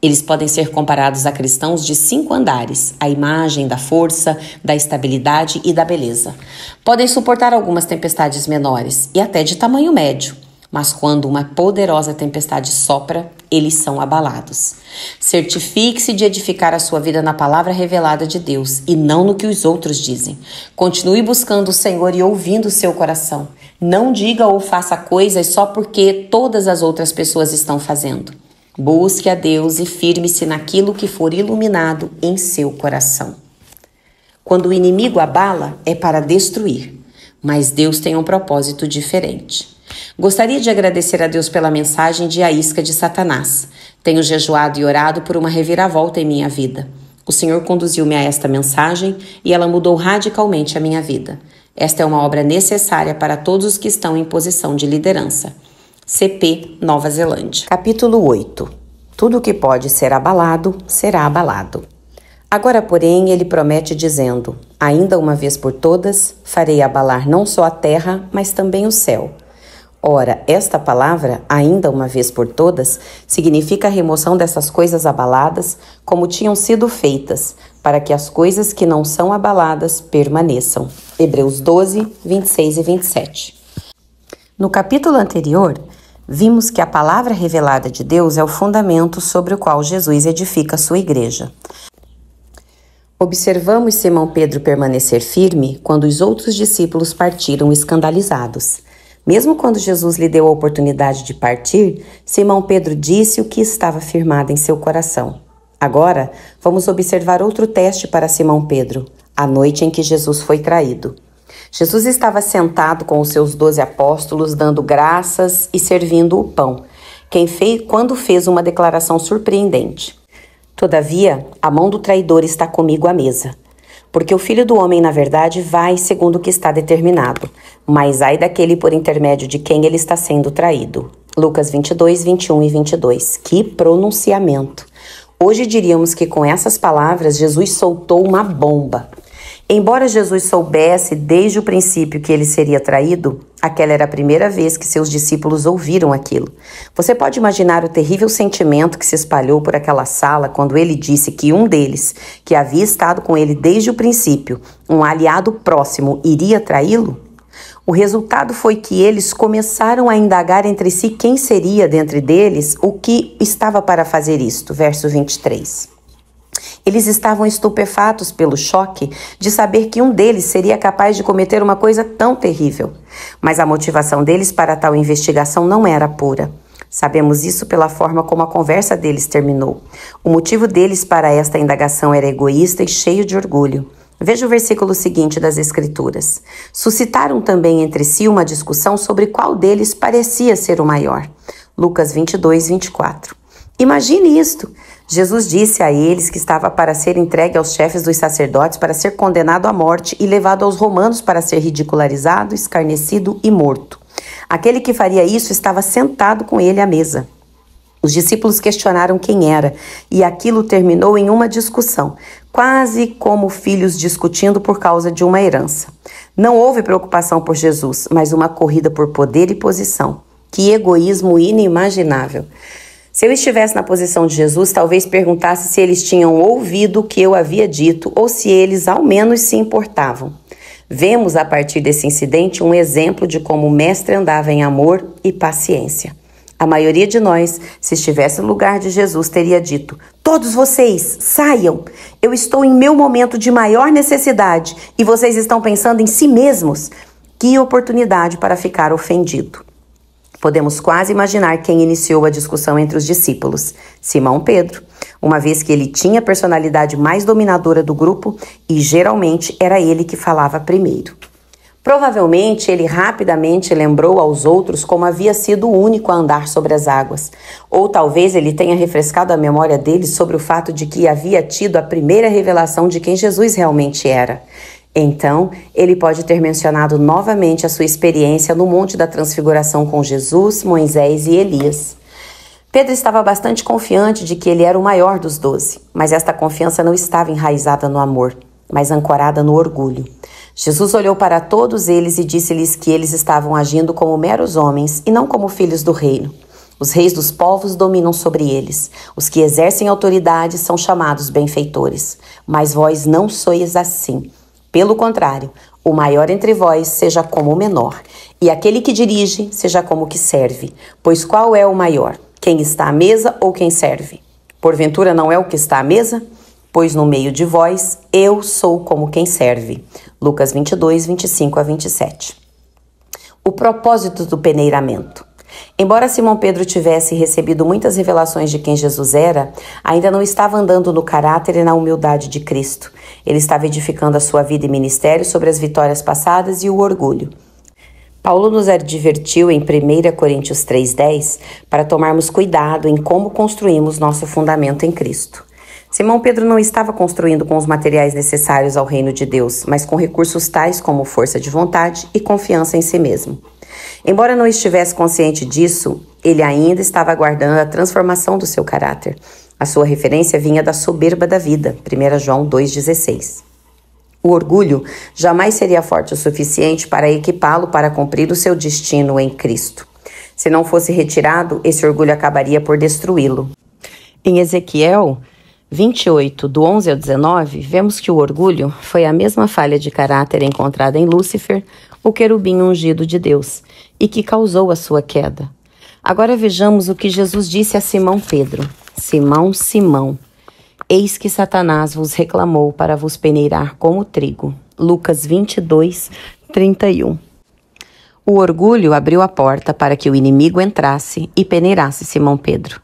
Eles podem ser comparados a cristãos de cinco andares, a imagem da força, da estabilidade e da beleza. Podem suportar algumas tempestades menores e até de tamanho médio, mas quando uma poderosa tempestade sopra, eles são abalados. Certifique-se de edificar a sua vida na palavra revelada de Deus e não no que os outros dizem. Continue buscando o Senhor e ouvindo o seu coração. Não diga ou faça coisas só porque todas as outras pessoas estão fazendo. Busque a Deus e firme-se naquilo que for iluminado em seu coração. Quando o inimigo abala, é para destruir, mas Deus tem um propósito diferente. Gostaria de agradecer a Deus pela mensagem de A Isca de Satanás. Tenho jejuado e orado por uma reviravolta em minha vida. O Senhor conduziu-me a esta mensagem e ela mudou radicalmente a minha vida. Esta é uma obra necessária para todos os que estão em posição de liderança. CP Nova Zelândia. Capítulo 8 Tudo que pode ser abalado será abalado. Agora, porém, ele promete, dizendo: Ainda uma vez por todas, farei abalar não só a terra, mas também o céu. Ora, esta palavra, ainda uma vez por todas, significa a remoção dessas coisas abaladas como tinham sido feitas, para que as coisas que não são abaladas permaneçam. Hebreus 12, 26 e 27. No capítulo anterior, vimos que a palavra revelada de Deus é o fundamento sobre o qual Jesus edifica a sua igreja. Observamos Simão Pedro permanecer firme quando os outros discípulos partiram escandalizados. Mesmo quando Jesus lhe deu a oportunidade de partir, Simão Pedro disse o que estava firmado em seu coração. Agora, vamos observar outro teste para Simão Pedro, a noite em que Jesus foi traído. Jesus estava sentado com os seus doze apóstolos, dando graças e servindo o pão, quem fez, quando fez uma declaração surpreendente. Todavia, a mão do traidor está comigo à mesa. Porque o filho do homem, na verdade, vai segundo o que está determinado, mas ai daquele por intermédio de quem ele está sendo traído. Lucas 22, 21 e 22. Que pronunciamento! Hoje diríamos que com essas palavras Jesus soltou uma bomba. Embora Jesus soubesse desde o princípio que ele seria traído, aquela era a primeira vez que seus discípulos ouviram aquilo. Você pode imaginar o terrível sentimento que se espalhou por aquela sala quando ele disse que um deles, que havia estado com ele desde o princípio, um aliado próximo, iria traí-lo? O resultado foi que eles começaram a indagar entre si quem seria dentre deles o que estava para fazer isto. Verso 23. Eles estavam estupefatos pelo choque de saber que um deles seria capaz de cometer uma coisa tão terrível. Mas a motivação deles para tal investigação não era pura. Sabemos isso pela forma como a conversa deles terminou. O motivo deles para esta indagação era egoísta e cheio de orgulho. Veja o versículo seguinte das Escrituras. Suscitaram também entre si uma discussão sobre qual deles parecia ser o maior. Lucas 22, 24. Imagine isto. Jesus disse a eles que estava para ser entregue aos chefes dos sacerdotes para ser condenado à morte e levado aos romanos para ser ridicularizado, escarnecido e morto. Aquele que faria isso estava sentado com ele à mesa. Os discípulos questionaram quem era, e aquilo terminou em uma discussão, quase como filhos discutindo por causa de uma herança. Não houve preocupação por Jesus, mas uma corrida por poder e posição. Que egoísmo inimaginável! Se eu estivesse na posição de Jesus, talvez perguntasse se eles tinham ouvido o que eu havia dito ou se eles ao menos se importavam. Vemos a partir desse incidente um exemplo de como o Mestre andava em amor e paciência. A maioria de nós, se estivesse no lugar de Jesus, teria dito: Todos vocês, saiam! Eu estou em meu momento de maior necessidade e vocês estão pensando em si mesmos. Que oportunidade para ficar ofendido. Podemos quase imaginar quem iniciou a discussão entre os discípulos: Simão Pedro, uma vez que ele tinha a personalidade mais dominadora do grupo e geralmente era ele que falava primeiro. Provavelmente ele rapidamente lembrou aos outros como havia sido o único a andar sobre as águas, ou talvez ele tenha refrescado a memória deles sobre o fato de que havia tido a primeira revelação de quem Jesus realmente era. Então, ele pode ter mencionado novamente a sua experiência no Monte da Transfiguração com Jesus, Moisés e Elias. Pedro estava bastante confiante de que ele era o maior dos doze, mas esta confiança não estava enraizada no amor, mas ancorada no orgulho. Jesus olhou para todos eles e disse-lhes que eles estavam agindo como meros homens e não como filhos do reino. Os reis dos povos dominam sobre eles. Os que exercem autoridade são chamados benfeitores. Mas vós não sois assim. Pelo contrário, o maior entre vós seja como o menor, e aquele que dirige seja como o que serve. Pois qual é o maior? Quem está à mesa ou quem serve? Porventura não é o que está à mesa? Pois no meio de vós eu sou como quem serve. Lucas 22, 25 a 27. O propósito do peneiramento. Embora Simão Pedro tivesse recebido muitas revelações de quem Jesus era, ainda não estava andando no caráter e na humildade de Cristo. Ele estava edificando a sua vida e ministério sobre as vitórias passadas e o orgulho. Paulo nos advertiu em 1 Coríntios 3,10 para tomarmos cuidado em como construímos nosso fundamento em Cristo. Simão Pedro não estava construindo com os materiais necessários ao reino de Deus, mas com recursos tais como força de vontade e confiança em si mesmo. Embora não estivesse consciente disso, ele ainda estava aguardando a transformação do seu caráter. A sua referência vinha da soberba da vida, 1 João 2,16. O orgulho jamais seria forte o suficiente para equipá-lo para cumprir o seu destino em Cristo. Se não fosse retirado, esse orgulho acabaria por destruí-lo. Em Ezequiel 28, do 11 ao 19, vemos que o orgulho foi a mesma falha de caráter encontrada em Lúcifer, o querubim ungido de Deus, e que causou a sua queda. Agora vejamos o que Jesus disse a Simão Pedro: Simão, Simão, eis que Satanás vos reclamou para vos peneirar como trigo. Lucas 22, 31. O orgulho abriu a porta para que o inimigo entrasse e peneirasse Simão Pedro.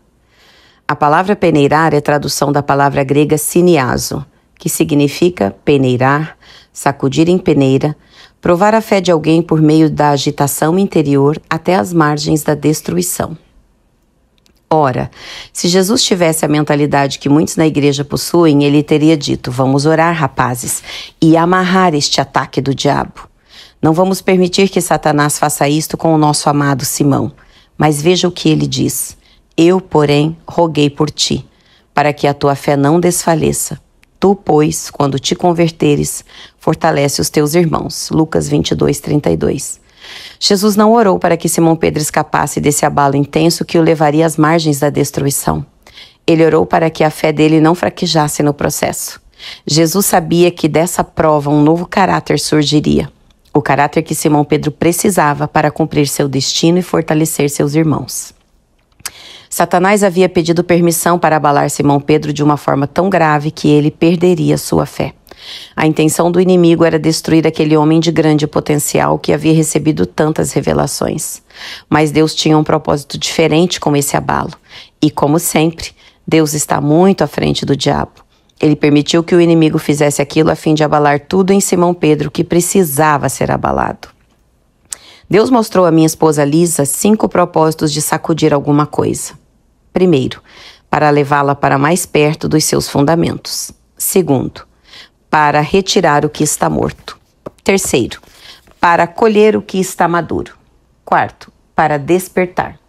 A palavra peneirar é tradução da palavra grega siniazo, que significa peneirar, sacudir em peneira, provar a fé de alguém por meio da agitação interior até as margens da destruição. Ora, se Jesus tivesse a mentalidade que muitos na igreja possuem, ele teria dito: Vamos orar, rapazes, e amarrar este ataque do diabo. Não vamos permitir que Satanás faça isto com o nosso amado Simão. Mas veja o que ele diz: Eu, porém, roguei por ti, para que a tua fé não desfaleça. Tu, pois, quando te converteres, fortalece os teus irmãos. Lucas 22, 32. Jesus não orou para que Simão Pedro escapasse desse abalo intenso que o levaria às margens da destruição. Ele orou para que a fé dele não fraquejasse no processo. Jesus sabia que dessa prova um novo caráter surgiria. O caráter que Simão Pedro precisava para cumprir seu destino e fortalecer seus irmãos. Satanás havia pedido permissão para abalar Simão Pedro de uma forma tão grave que ele perderia sua fé. A intenção do inimigo era destruir aquele homem de grande potencial que havia recebido tantas revelações. Mas Deus tinha um propósito diferente com esse abalo. E, como sempre, Deus está muito à frente do diabo. Ele permitiu que o inimigo fizesse aquilo a fim de abalar tudo em Simão Pedro que precisava ser abalado. Deus mostrou à minha esposa Lisa cinco propósitos de sacudir alguma coisa. Primeiro, para levá-la para mais perto dos seus fundamentos. Segundo, para retirar o que está morto. Terceiro, para colher o que está maduro. Quarto, para despertar.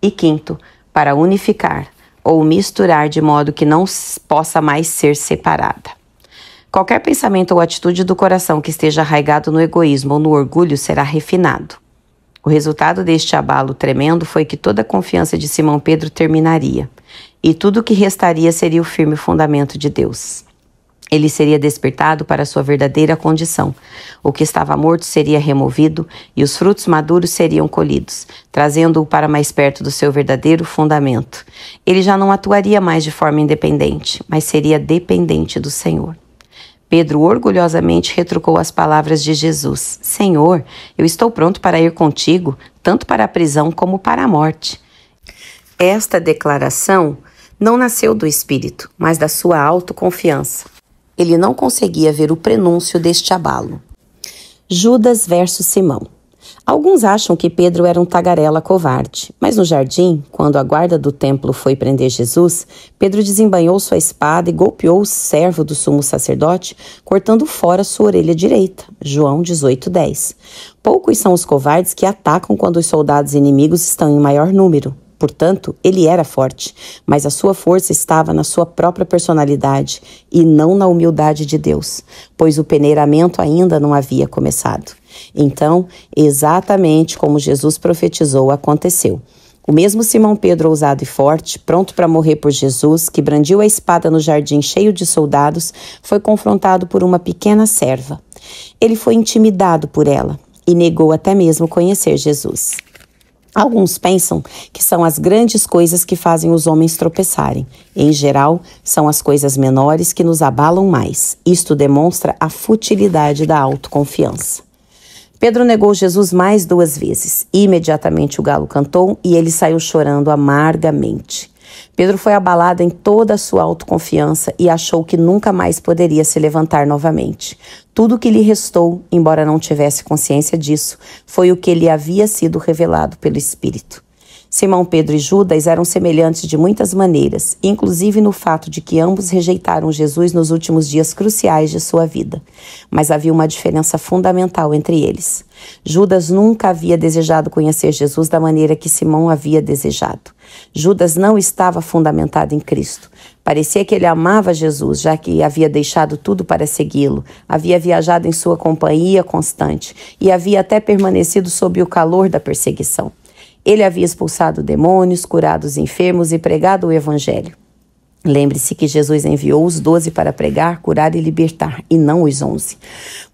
E quinto, para unificar ou misturar de modo que não possa mais ser separada. Qualquer pensamento ou atitude do coração que esteja arraigado no egoísmo ou no orgulho será refinado. O resultado deste abalo tremendo foi que toda a confiança de Simão Pedro terminaria, e tudo o que restaria seria o firme fundamento de Deus. Ele seria despertado para sua verdadeira condição. O que estava morto seria removido e os frutos maduros seriam colhidos, trazendo-o para mais perto do seu verdadeiro fundamento. Ele já não atuaria mais de forma independente, mas seria dependente do Senhor. Pedro orgulhosamente retrucou as palavras de Jesus: Senhor, eu estou pronto para ir contigo, tanto para a prisão como para a morte. Esta declaração não nasceu do espírito, mas da sua autoconfiança. Ele não conseguia ver o prenúncio deste abalo. Judas versus Simão. Alguns acham que Pedro era um tagarela covarde, mas no jardim, quando a guarda do templo foi prender Jesus, Pedro desembanhou sua espada e golpeou o servo do sumo sacerdote, cortando fora sua orelha direita. João 18:10. Poucos são os covardes que atacam quando os soldados inimigos estão em maior número. Portanto, ele era forte, mas a sua força estava na sua própria personalidade e não na humildade de Deus, pois o peneiramento ainda não havia começado. Então, exatamente como Jesus profetizou, aconteceu. O mesmo Simão Pedro, ousado e forte, pronto para morrer por Jesus, que brandiu a espada no jardim cheio de soldados, foi confrontado por uma pequena serva. Ele foi intimidado por ela e negou até mesmo conhecer Jesus. Alguns pensam que são as grandes coisas que fazem os homens tropeçarem. Em geral, são as coisas menores que nos abalam mais. Isto demonstra a futilidade da autoconfiança. Pedro negou Jesus mais duas vezes. Imediatamente o galo cantou e ele saiu chorando amargamente. Pedro foi abalado em toda a sua autoconfiança e achou que nunca mais poderia se levantar novamente. Tudo o que lhe restou, embora não tivesse consciência disso, foi o que lhe havia sido revelado pelo Espírito. Simão Pedro e Judas eram semelhantes de muitas maneiras, inclusive no fato de que ambos rejeitaram Jesus nos últimos dias cruciais de sua vida. Mas havia uma diferença fundamental entre eles. Judas nunca havia desejado conhecer Jesus da maneira que Simão havia desejado. Judas não estava fundamentado em Cristo. Parecia que ele amava Jesus, já que havia deixado tudo para segui-lo, havia viajado em sua companhia constante e havia até permanecido sob o calor da perseguição. Ele havia expulsado demônios, curado os enfermos e pregado o Evangelho. Lembre-se que Jesus enviou os doze para pregar, curar e libertar, e não os onze.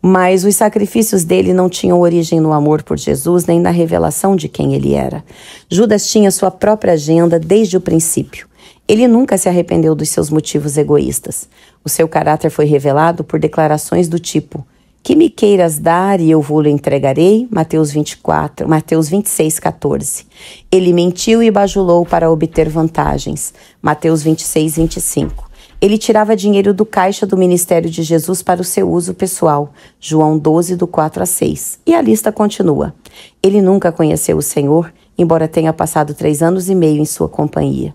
Mas os sacrifícios dele não tinham origem no amor por Jesus, nem na revelação de quem ele era. Judas tinha sua própria agenda desde o princípio. Ele nunca se arrependeu dos seus motivos egoístas. O seu caráter foi revelado por declarações do tipo: que me queiras dar e eu vou-lo entregarei. Mateus 24, Mateus 26, 14. Ele mentiu e bajulou para obter vantagens. Mateus 26, 25. Ele tirava dinheiro do caixa do ministério de Jesus para o seu uso pessoal. João 12, do 4 a 6. E a lista continua. Ele nunca conheceu o Senhor, embora tenha passado três anos e meio em sua companhia.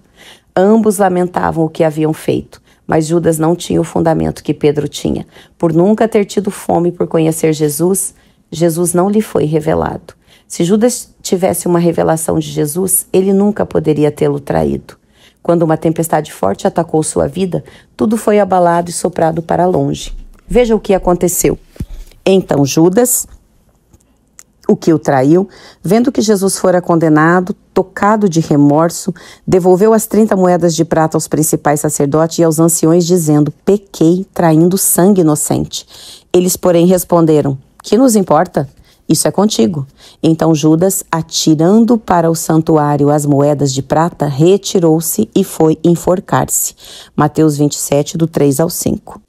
Ambos lamentavam o que haviam feito. Mas Judas não tinha o fundamento que Pedro tinha. Por nunca ter tido fome por conhecer Jesus, Jesus não lhe foi revelado. Se Judas tivesse uma revelação de Jesus, ele nunca poderia tê-lo traído. Quando uma tempestade forte atacou sua vida, tudo foi abalado e soprado para longe. Veja o que aconteceu. Então Judas, o que o traiu, vendo que Jesus fora condenado, tocado de remorso, devolveu as trinta moedas de prata aos principais sacerdotes e aos anciões, dizendo: Pequei, traindo sangue inocente. Eles, porém, responderam: Que nos importa? Isso é contigo. Então Judas, atirando para o santuário as moedas de prata, retirou-se e foi enforcar-se. Mateus 27, do 3 ao 5.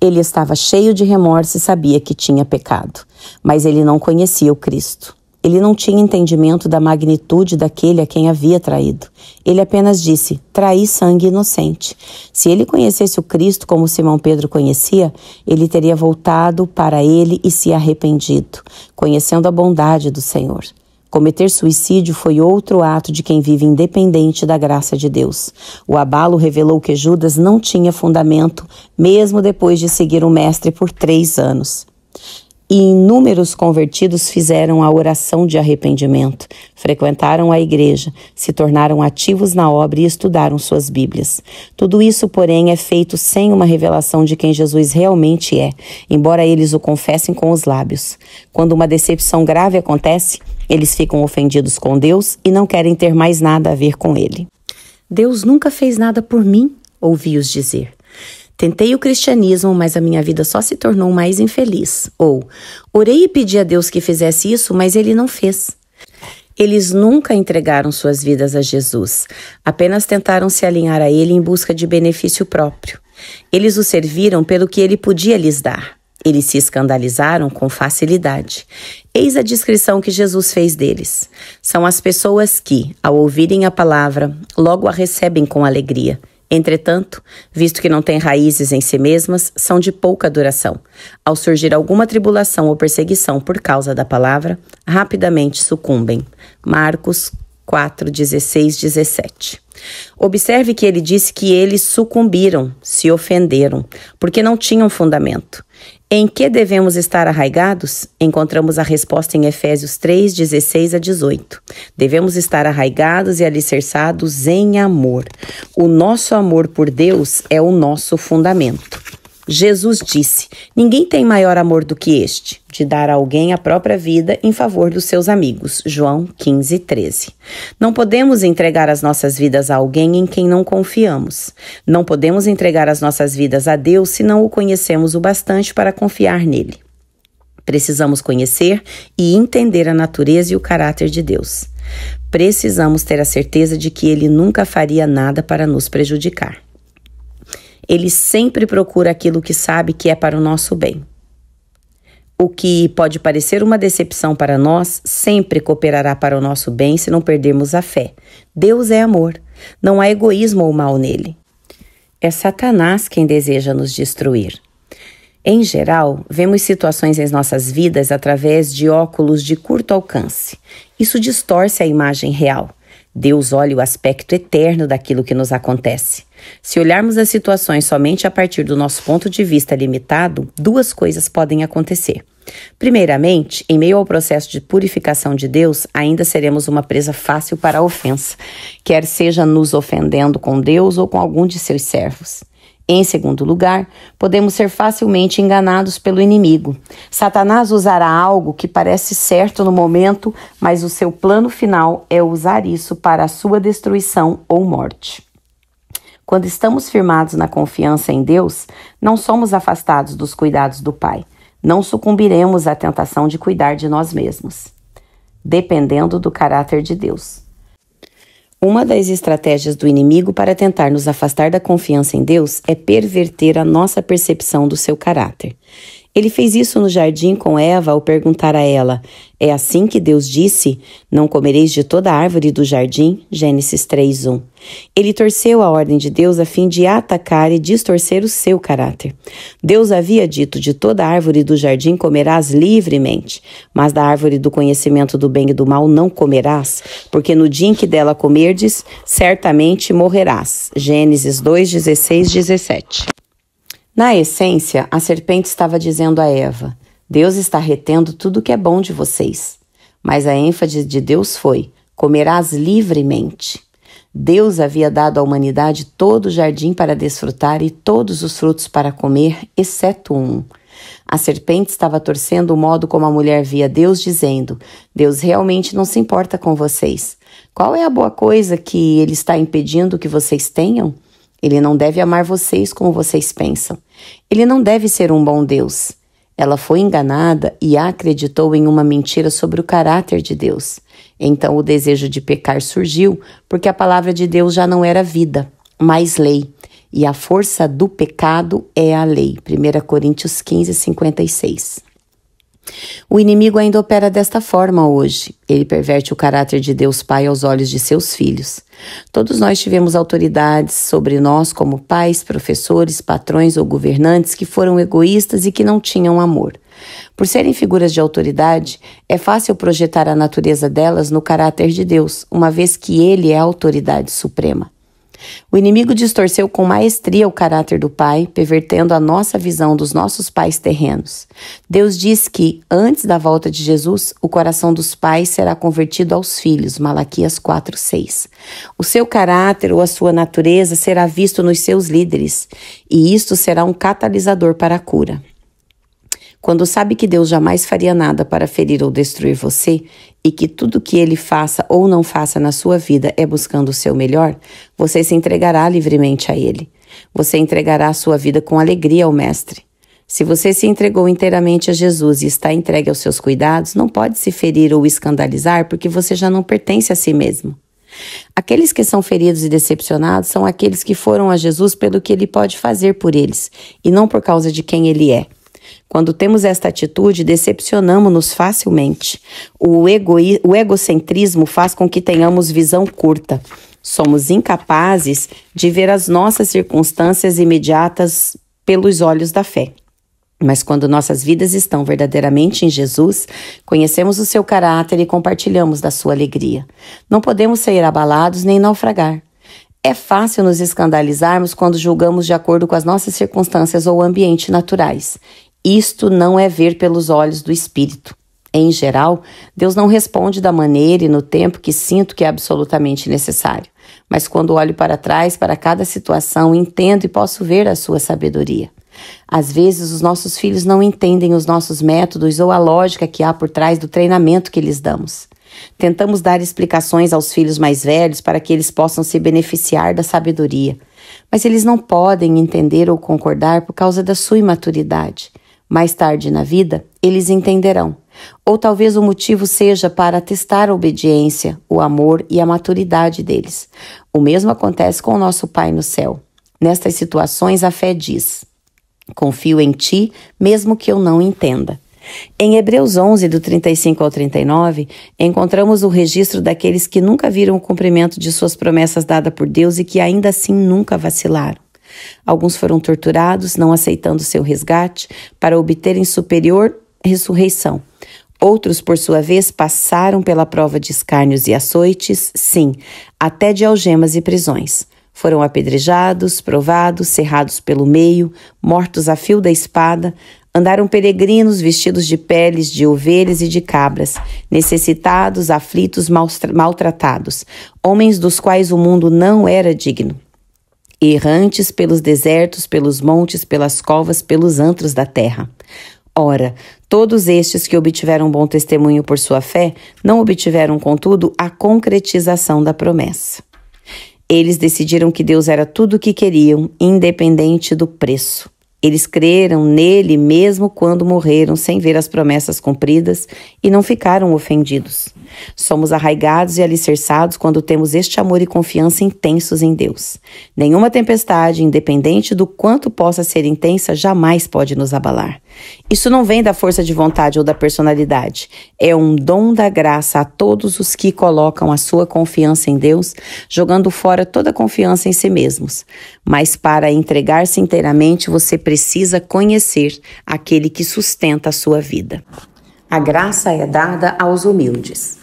Ele estava cheio de remorso e sabia que tinha pecado, mas ele não conhecia o Cristo. Ele não tinha entendimento da magnitude daquele a quem havia traído. Ele apenas disse: traí sangue inocente. Se ele conhecesse o Cristo como Simão Pedro conhecia, ele teria voltado para ele e se arrependido, conhecendo a bondade do Senhor. Cometer suicídio foi outro ato de quem vive independente da graça de Deus. O abalo revelou que Judas não tinha fundamento, mesmo depois de seguir o Mestre por três anos. E inúmeros convertidos fizeram a oração de arrependimento, frequentaram a igreja, se tornaram ativos na obra e estudaram suas Bíblias. Tudo isso, porém, é feito sem uma revelação de quem Jesus realmente é, embora eles o confessem com os lábios. Quando uma decepção grave acontece, eles ficam ofendidos com Deus e não querem ter mais nada a ver com Ele. Deus nunca fez nada por mim, ouvi-os dizer. Tentei o cristianismo, mas a minha vida só se tornou mais infeliz. Ou, orei e pedi a Deus que fizesse isso, mas ele não fez. Eles nunca entregaram suas vidas a Jesus, apenas tentaram se alinhar a ele em busca de benefício próprio. Eles o serviram pelo que ele podia lhes dar. Eles se escandalizaram com facilidade. Eis a descrição que Jesus fez deles. São as pessoas que, ao ouvirem a palavra, logo a recebem com alegria Entretanto, visto que não têm raízes em si mesmas, são de pouca duração. Ao surgir alguma tribulação ou perseguição por causa da palavra, rapidamente sucumbem. Marcos 4, 16, 17. Observe que ele disse que eles sucumbiram, se ofenderam, porque não tinham fundamento. Em que devemos estar arraigados? Encontramos a resposta em Efésios 3, 16 a 18. Devemos estar arraigados e alicerçados em amor. O nosso amor por Deus é o nosso fundamento. Jesus disse: Ninguém tem maior amor do que este, de dar a alguém a própria vida em favor dos seus amigos. João 15, 13. Não podemos entregar as nossas vidas a alguém em quem não confiamos. Não podemos entregar as nossas vidas a Deus se não o conhecemos o bastante para confiar nele. Precisamos conhecer e entender a natureza e o caráter de Deus. precisamos ter a certeza de que ele nunca faria nada para nos prejudicar. Ele sempre procura aquilo que sabe que é para o nosso bem. O que pode parecer uma decepção para nós sempre cooperará para o nosso bem se não perdermos a fé. Deus é amor, não há egoísmo ou mal nele. É Satanás quem deseja nos destruir. Em geral, vemos situações em nossas vidas através de óculos de curto alcance. Isso distorce a imagem real. Deus olha o aspecto eterno daquilo que nos acontece. Se olharmos as situações somente a partir do nosso ponto de vista limitado, duas coisas podem acontecer. Primeiramente, em meio ao processo de purificação de Deus, ainda seremos uma presa fácil para a ofensa, quer seja nos ofendendo com Deus ou com algum de seus servos. Em segundo lugar, podemos ser facilmente enganados pelo inimigo. Satanás usará algo que parece certo no momento, mas o seu plano final é usar isso para a sua destruição ou morte. Quando estamos firmados na confiança em Deus, não somos afastados dos cuidados do Pai. Não sucumbiremos à tentação de cuidar de nós mesmos, dependendo do caráter de Deus. Uma das estratégias do inimigo para tentar nos afastar da confiança em Deus é perverter a nossa percepção do seu caráter. Ele fez isso no jardim com Eva ao perguntar a ela: É assim que Deus disse: Não comereis de toda árvore do jardim? Gênesis 3:1. Ele torceu a ordem de Deus a fim de atacar e distorcer o seu caráter. Deus havia dito: De toda árvore do jardim comerás livremente, mas da árvore do conhecimento do bem e do mal não comerás, porque no dia em que dela comerdes, certamente morrerás. Gênesis 2:16, 17. Na essência, a serpente estava dizendo a Eva: Deus está retendo tudo que é bom de vocês. Mas a ênfase de Deus foi: comerás livremente. Deus havia dado à humanidade todo o jardim para desfrutar e todos os frutos para comer, exceto um. A serpente estava torcendo o modo como a mulher via Deus, dizendo: Deus realmente não se importa com vocês. Qual é a boa coisa que ele está impedindo que vocês tenham? Ele não deve amar vocês como vocês pensam. Ele não deve ser um bom Deus. Ela foi enganada e acreditou em uma mentira sobre o caráter de Deus. Então o desejo de pecar surgiu porque a palavra de Deus já não era vida, mas lei. E a força do pecado é a lei. 1 Coríntios 15, 56. O inimigo ainda opera desta forma hoje. Ele perverte o caráter de Deus Pai aos olhos de seus filhos. Todos nós tivemos autoridades sobre nós, como pais, professores, patrões ou governantes que foram egoístas e que não tinham amor. Por serem figuras de autoridade, é fácil projetar a natureza delas no caráter de Deus, uma vez que Ele é a autoridade suprema. O inimigo distorceu com maestria o caráter do Pai, pervertendo a nossa visão dos nossos pais terrenos. Deus diz que, antes da volta de Jesus, o coração dos pais será convertido aos filhos. Malaquias 4:6. O seu caráter ou a sua natureza será visto nos seus líderes, e isto será um catalisador para a cura. Quando sabe que Deus jamais faria nada para ferir ou destruir você e que tudo que ele faça ou não faça na sua vida é buscando o seu melhor, você se entregará livremente a ele. Você entregará a sua vida com alegria ao Mestre. Se você se entregou inteiramente a Jesus e está entregue aos seus cuidados, não pode se ferir ou escandalizar porque você já não pertence a si mesmo. Aqueles que são feridos e decepcionados são aqueles que foram a Jesus pelo que ele pode fazer por eles e não por causa de quem ele é. Quando temos esta atitude, decepcionamos-nos facilmente. O, o egocentrismo faz com que tenhamos visão curta. Somos incapazes de ver as nossas circunstâncias imediatas pelos olhos da fé. Mas quando nossas vidas estão verdadeiramente em Jesus, conhecemos o seu caráter e compartilhamos da sua alegria. Não podemos sair abalados nem naufragar. É fácil nos escandalizarmos quando julgamos de acordo com as nossas circunstâncias ou ambiente naturais. Isto não é ver pelos olhos do espírito. Em geral, Deus não responde da maneira e no tempo que sinto que é absolutamente necessário. Mas quando olho para trás, para cada situação, entendo e posso ver a sua sabedoria. Às vezes, os nossos filhos não entendem os nossos métodos ou a lógica que há por trás do treinamento que lhes damos. Tentamos dar explicações aos filhos mais velhos para que eles possam se beneficiar da sabedoria, mas eles não podem entender ou concordar por causa da sua imaturidade. Mais tarde na vida, eles entenderão. Ou talvez o motivo seja para testar a obediência, o amor e a maturidade deles. O mesmo acontece com o nosso Pai no céu. Nestas situações, a fé diz: Confio em ti, mesmo que eu não entenda. Em Hebreus 11, do 35 ao 39, encontramos o registro daqueles que nunca viram o cumprimento de suas promessas dadas por Deus e que ainda assim nunca vacilaram. Alguns foram torturados, não aceitando seu resgate, para obterem superior ressurreição. Outros, por sua vez, passaram pela prova de escárnios e açoites, sim, até de algemas e prisões. Foram apedrejados, provados, cerrados pelo meio, mortos a fio da espada, andaram peregrinos vestidos de peles de ovelhas e de cabras, necessitados, aflitos, maltratados, homens dos quais o mundo não era digno errantes pelos desertos, pelos montes, pelas covas, pelos antros da terra. Ora, todos estes que obtiveram bom testemunho por sua fé, não obtiveram, contudo, a concretização da promessa. Eles decidiram que Deus era tudo o que queriam, independente do preço. Eles creram nele mesmo quando morreram sem ver as promessas cumpridas e não ficaram ofendidos. Somos arraigados e alicerçados quando temos este amor e confiança intensos em Deus. Nenhuma tempestade, independente do quanto possa ser intensa, jamais pode nos abalar. Isso não vem da força de vontade ou da personalidade. É um dom da graça a todos os que colocam a sua confiança em Deus, jogando fora toda confiança em si mesmos. Mas para entregar-se inteiramente, você precisa conhecer aquele que sustenta a sua vida. A graça é dada aos humildes.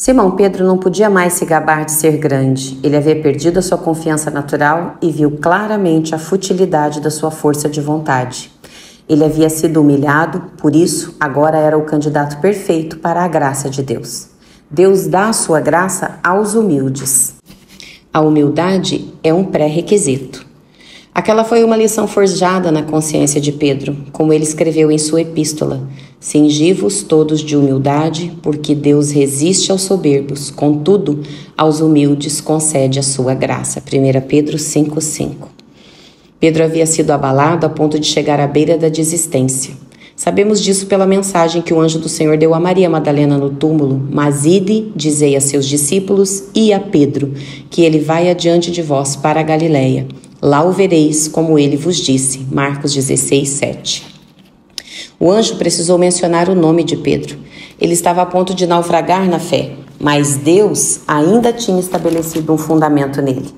Simão Pedro não podia mais se gabar de ser grande. Ele havia perdido a sua confiança natural e viu claramente a futilidade da sua força de vontade. Ele havia sido humilhado, por isso agora era o candidato perfeito para a graça de Deus. Deus dá a sua graça aos humildes. A humildade é um pré-requisito. Aquela foi uma lição forjada na consciência de Pedro, como ele escreveu em sua epístola: Cingivos todos de humildade, porque Deus resiste aos soberbos, contudo, aos humildes concede a sua graça. 1 Pedro 5,5 Pedro havia sido abalado a ponto de chegar à beira da desistência. Sabemos disso pela mensagem que o anjo do Senhor deu a Maria Madalena no túmulo, mas ide, dizei a seus discípulos e a Pedro, que ele vai adiante de vós para a Galiléia Lá o vereis, como ele vos disse. Marcos 16, 7. O anjo precisou mencionar o nome de Pedro. Ele estava a ponto de naufragar na fé, mas Deus ainda tinha estabelecido um fundamento nele.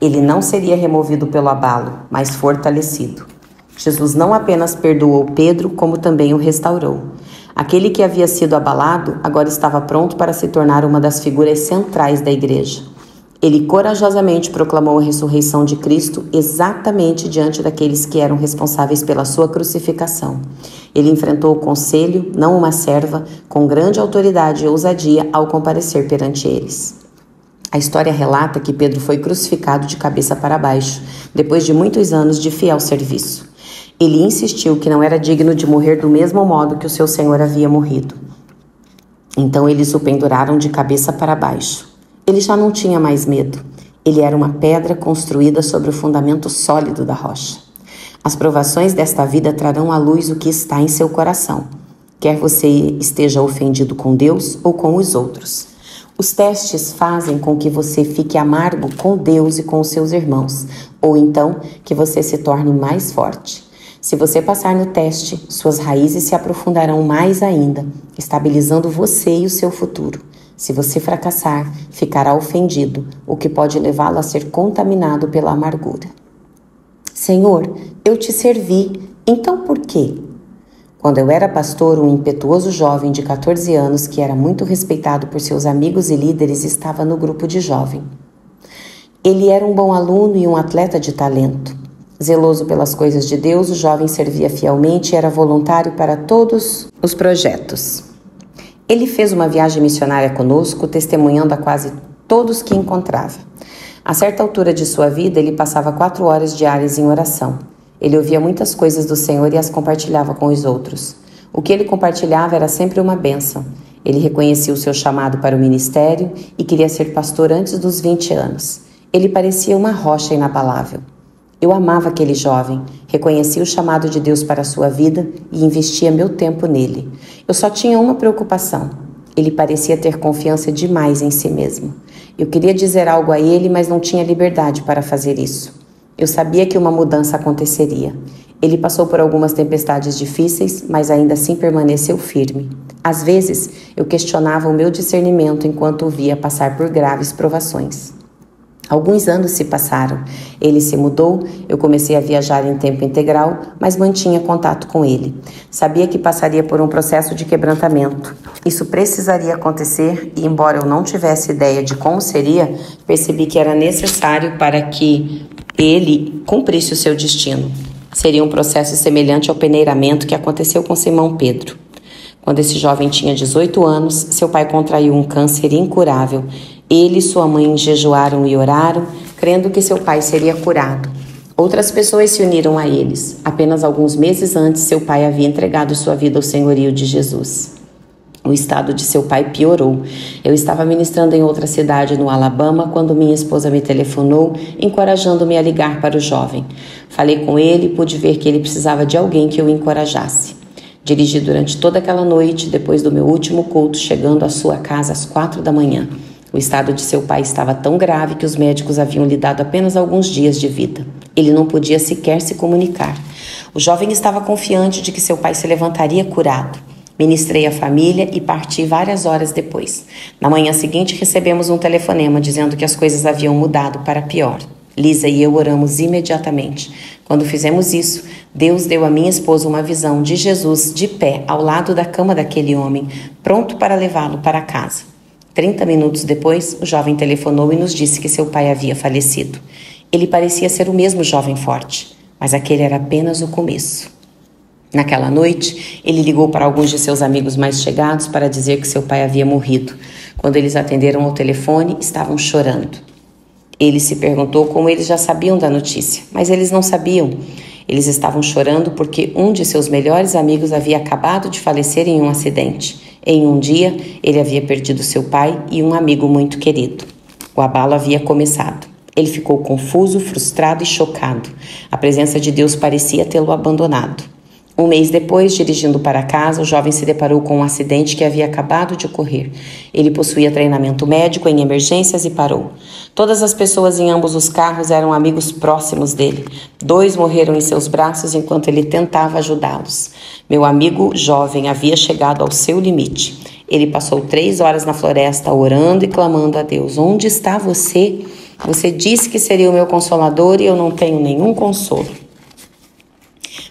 Ele não seria removido pelo abalo, mas fortalecido. Jesus não apenas perdoou Pedro, como também o restaurou. Aquele que havia sido abalado agora estava pronto para se tornar uma das figuras centrais da igreja. Ele corajosamente proclamou a ressurreição de Cristo exatamente diante daqueles que eram responsáveis pela sua crucificação. Ele enfrentou o conselho, não uma serva, com grande autoridade e ousadia ao comparecer perante eles. A história relata que Pedro foi crucificado de cabeça para baixo, depois de muitos anos de fiel serviço. Ele insistiu que não era digno de morrer do mesmo modo que o seu Senhor havia morrido. Então eles o penduraram de cabeça para baixo. Ele já não tinha mais medo. Ele era uma pedra construída sobre o fundamento sólido da rocha. As provações desta vida trarão à luz o que está em seu coração, quer você esteja ofendido com Deus ou com os outros. Os testes fazem com que você fique amargo com Deus e com os seus irmãos, ou então que você se torne mais forte. Se você passar no teste, suas raízes se aprofundarão mais ainda, estabilizando você e o seu futuro. Se você fracassar, ficará ofendido, o que pode levá-lo a ser contaminado pela amargura. Senhor, eu te servi, então por quê? Quando eu era pastor, um impetuoso jovem de 14 anos, que era muito respeitado por seus amigos e líderes, estava no grupo de jovem. Ele era um bom aluno e um atleta de talento. Zeloso pelas coisas de Deus, o jovem servia fielmente e era voluntário para todos os projetos. Ele fez uma viagem missionária conosco, testemunhando a quase todos que encontrava. A certa altura de sua vida, ele passava quatro horas diárias em oração. Ele ouvia muitas coisas do Senhor e as compartilhava com os outros. O que ele compartilhava era sempre uma bênção. Ele reconhecia o seu chamado para o ministério e queria ser pastor antes dos 20 anos. Ele parecia uma rocha inabalável. Eu amava aquele jovem, reconhecia o chamado de Deus para a sua vida e investia meu tempo nele. Eu só tinha uma preocupação. Ele parecia ter confiança demais em si mesmo. Eu queria dizer algo a ele, mas não tinha liberdade para fazer isso. Eu sabia que uma mudança aconteceria. Ele passou por algumas tempestades difíceis, mas ainda assim permaneceu firme. Às vezes, eu questionava o meu discernimento enquanto o via passar por graves provações. Alguns anos se passaram. Ele se mudou, eu comecei a viajar em tempo integral, mas mantinha contato com ele. Sabia que passaria por um processo de quebrantamento. Isso precisaria acontecer e, embora eu não tivesse ideia de como seria, percebi que era necessário para que ele cumprisse o seu destino. Seria um processo semelhante ao peneiramento que aconteceu com Simão Pedro. Quando esse jovem tinha 18 anos, seu pai contraiu um câncer incurável ele e sua mãe jejuaram e oraram, crendo que seu pai seria curado. Outras pessoas se uniram a eles. Apenas alguns meses antes, seu pai havia entregado sua vida ao senhorio de Jesus. O estado de seu pai piorou. Eu estava ministrando em outra cidade no Alabama quando minha esposa me telefonou, encorajando-me a ligar para o jovem. Falei com ele e pude ver que ele precisava de alguém que o encorajasse. Dirigi durante toda aquela noite, depois do meu último culto, chegando à sua casa às quatro da manhã. O estado de seu pai estava tão grave que os médicos haviam lhe dado apenas alguns dias de vida. Ele não podia sequer se comunicar. O jovem estava confiante de que seu pai se levantaria curado. Ministrei a família e parti várias horas depois. Na manhã seguinte, recebemos um telefonema dizendo que as coisas haviam mudado para pior. Lisa e eu oramos imediatamente. Quando fizemos isso, Deus deu à minha esposa uma visão de Jesus de pé ao lado da cama daquele homem, pronto para levá-lo para casa. Trinta minutos depois, o jovem telefonou e nos disse que seu pai havia falecido. Ele parecia ser o mesmo jovem forte, mas aquele era apenas o começo. Naquela noite, ele ligou para alguns de seus amigos mais chegados para dizer que seu pai havia morrido. Quando eles atenderam ao telefone, estavam chorando. Ele se perguntou como eles já sabiam da notícia, mas eles não sabiam. Eles estavam chorando porque um de seus melhores amigos havia acabado de falecer em um acidente. Em um dia, ele havia perdido seu pai e um amigo muito querido. O abalo havia começado. Ele ficou confuso, frustrado e chocado. A presença de Deus parecia tê-lo abandonado. Um mês depois, dirigindo para casa, o jovem se deparou com um acidente que havia acabado de ocorrer. Ele possuía treinamento médico em emergências e parou. Todas as pessoas em ambos os carros eram amigos próximos dele. Dois morreram em seus braços enquanto ele tentava ajudá-los. Meu amigo jovem havia chegado ao seu limite. Ele passou três horas na floresta orando e clamando a Deus: Onde está você? Você disse que seria o meu consolador e eu não tenho nenhum consolo.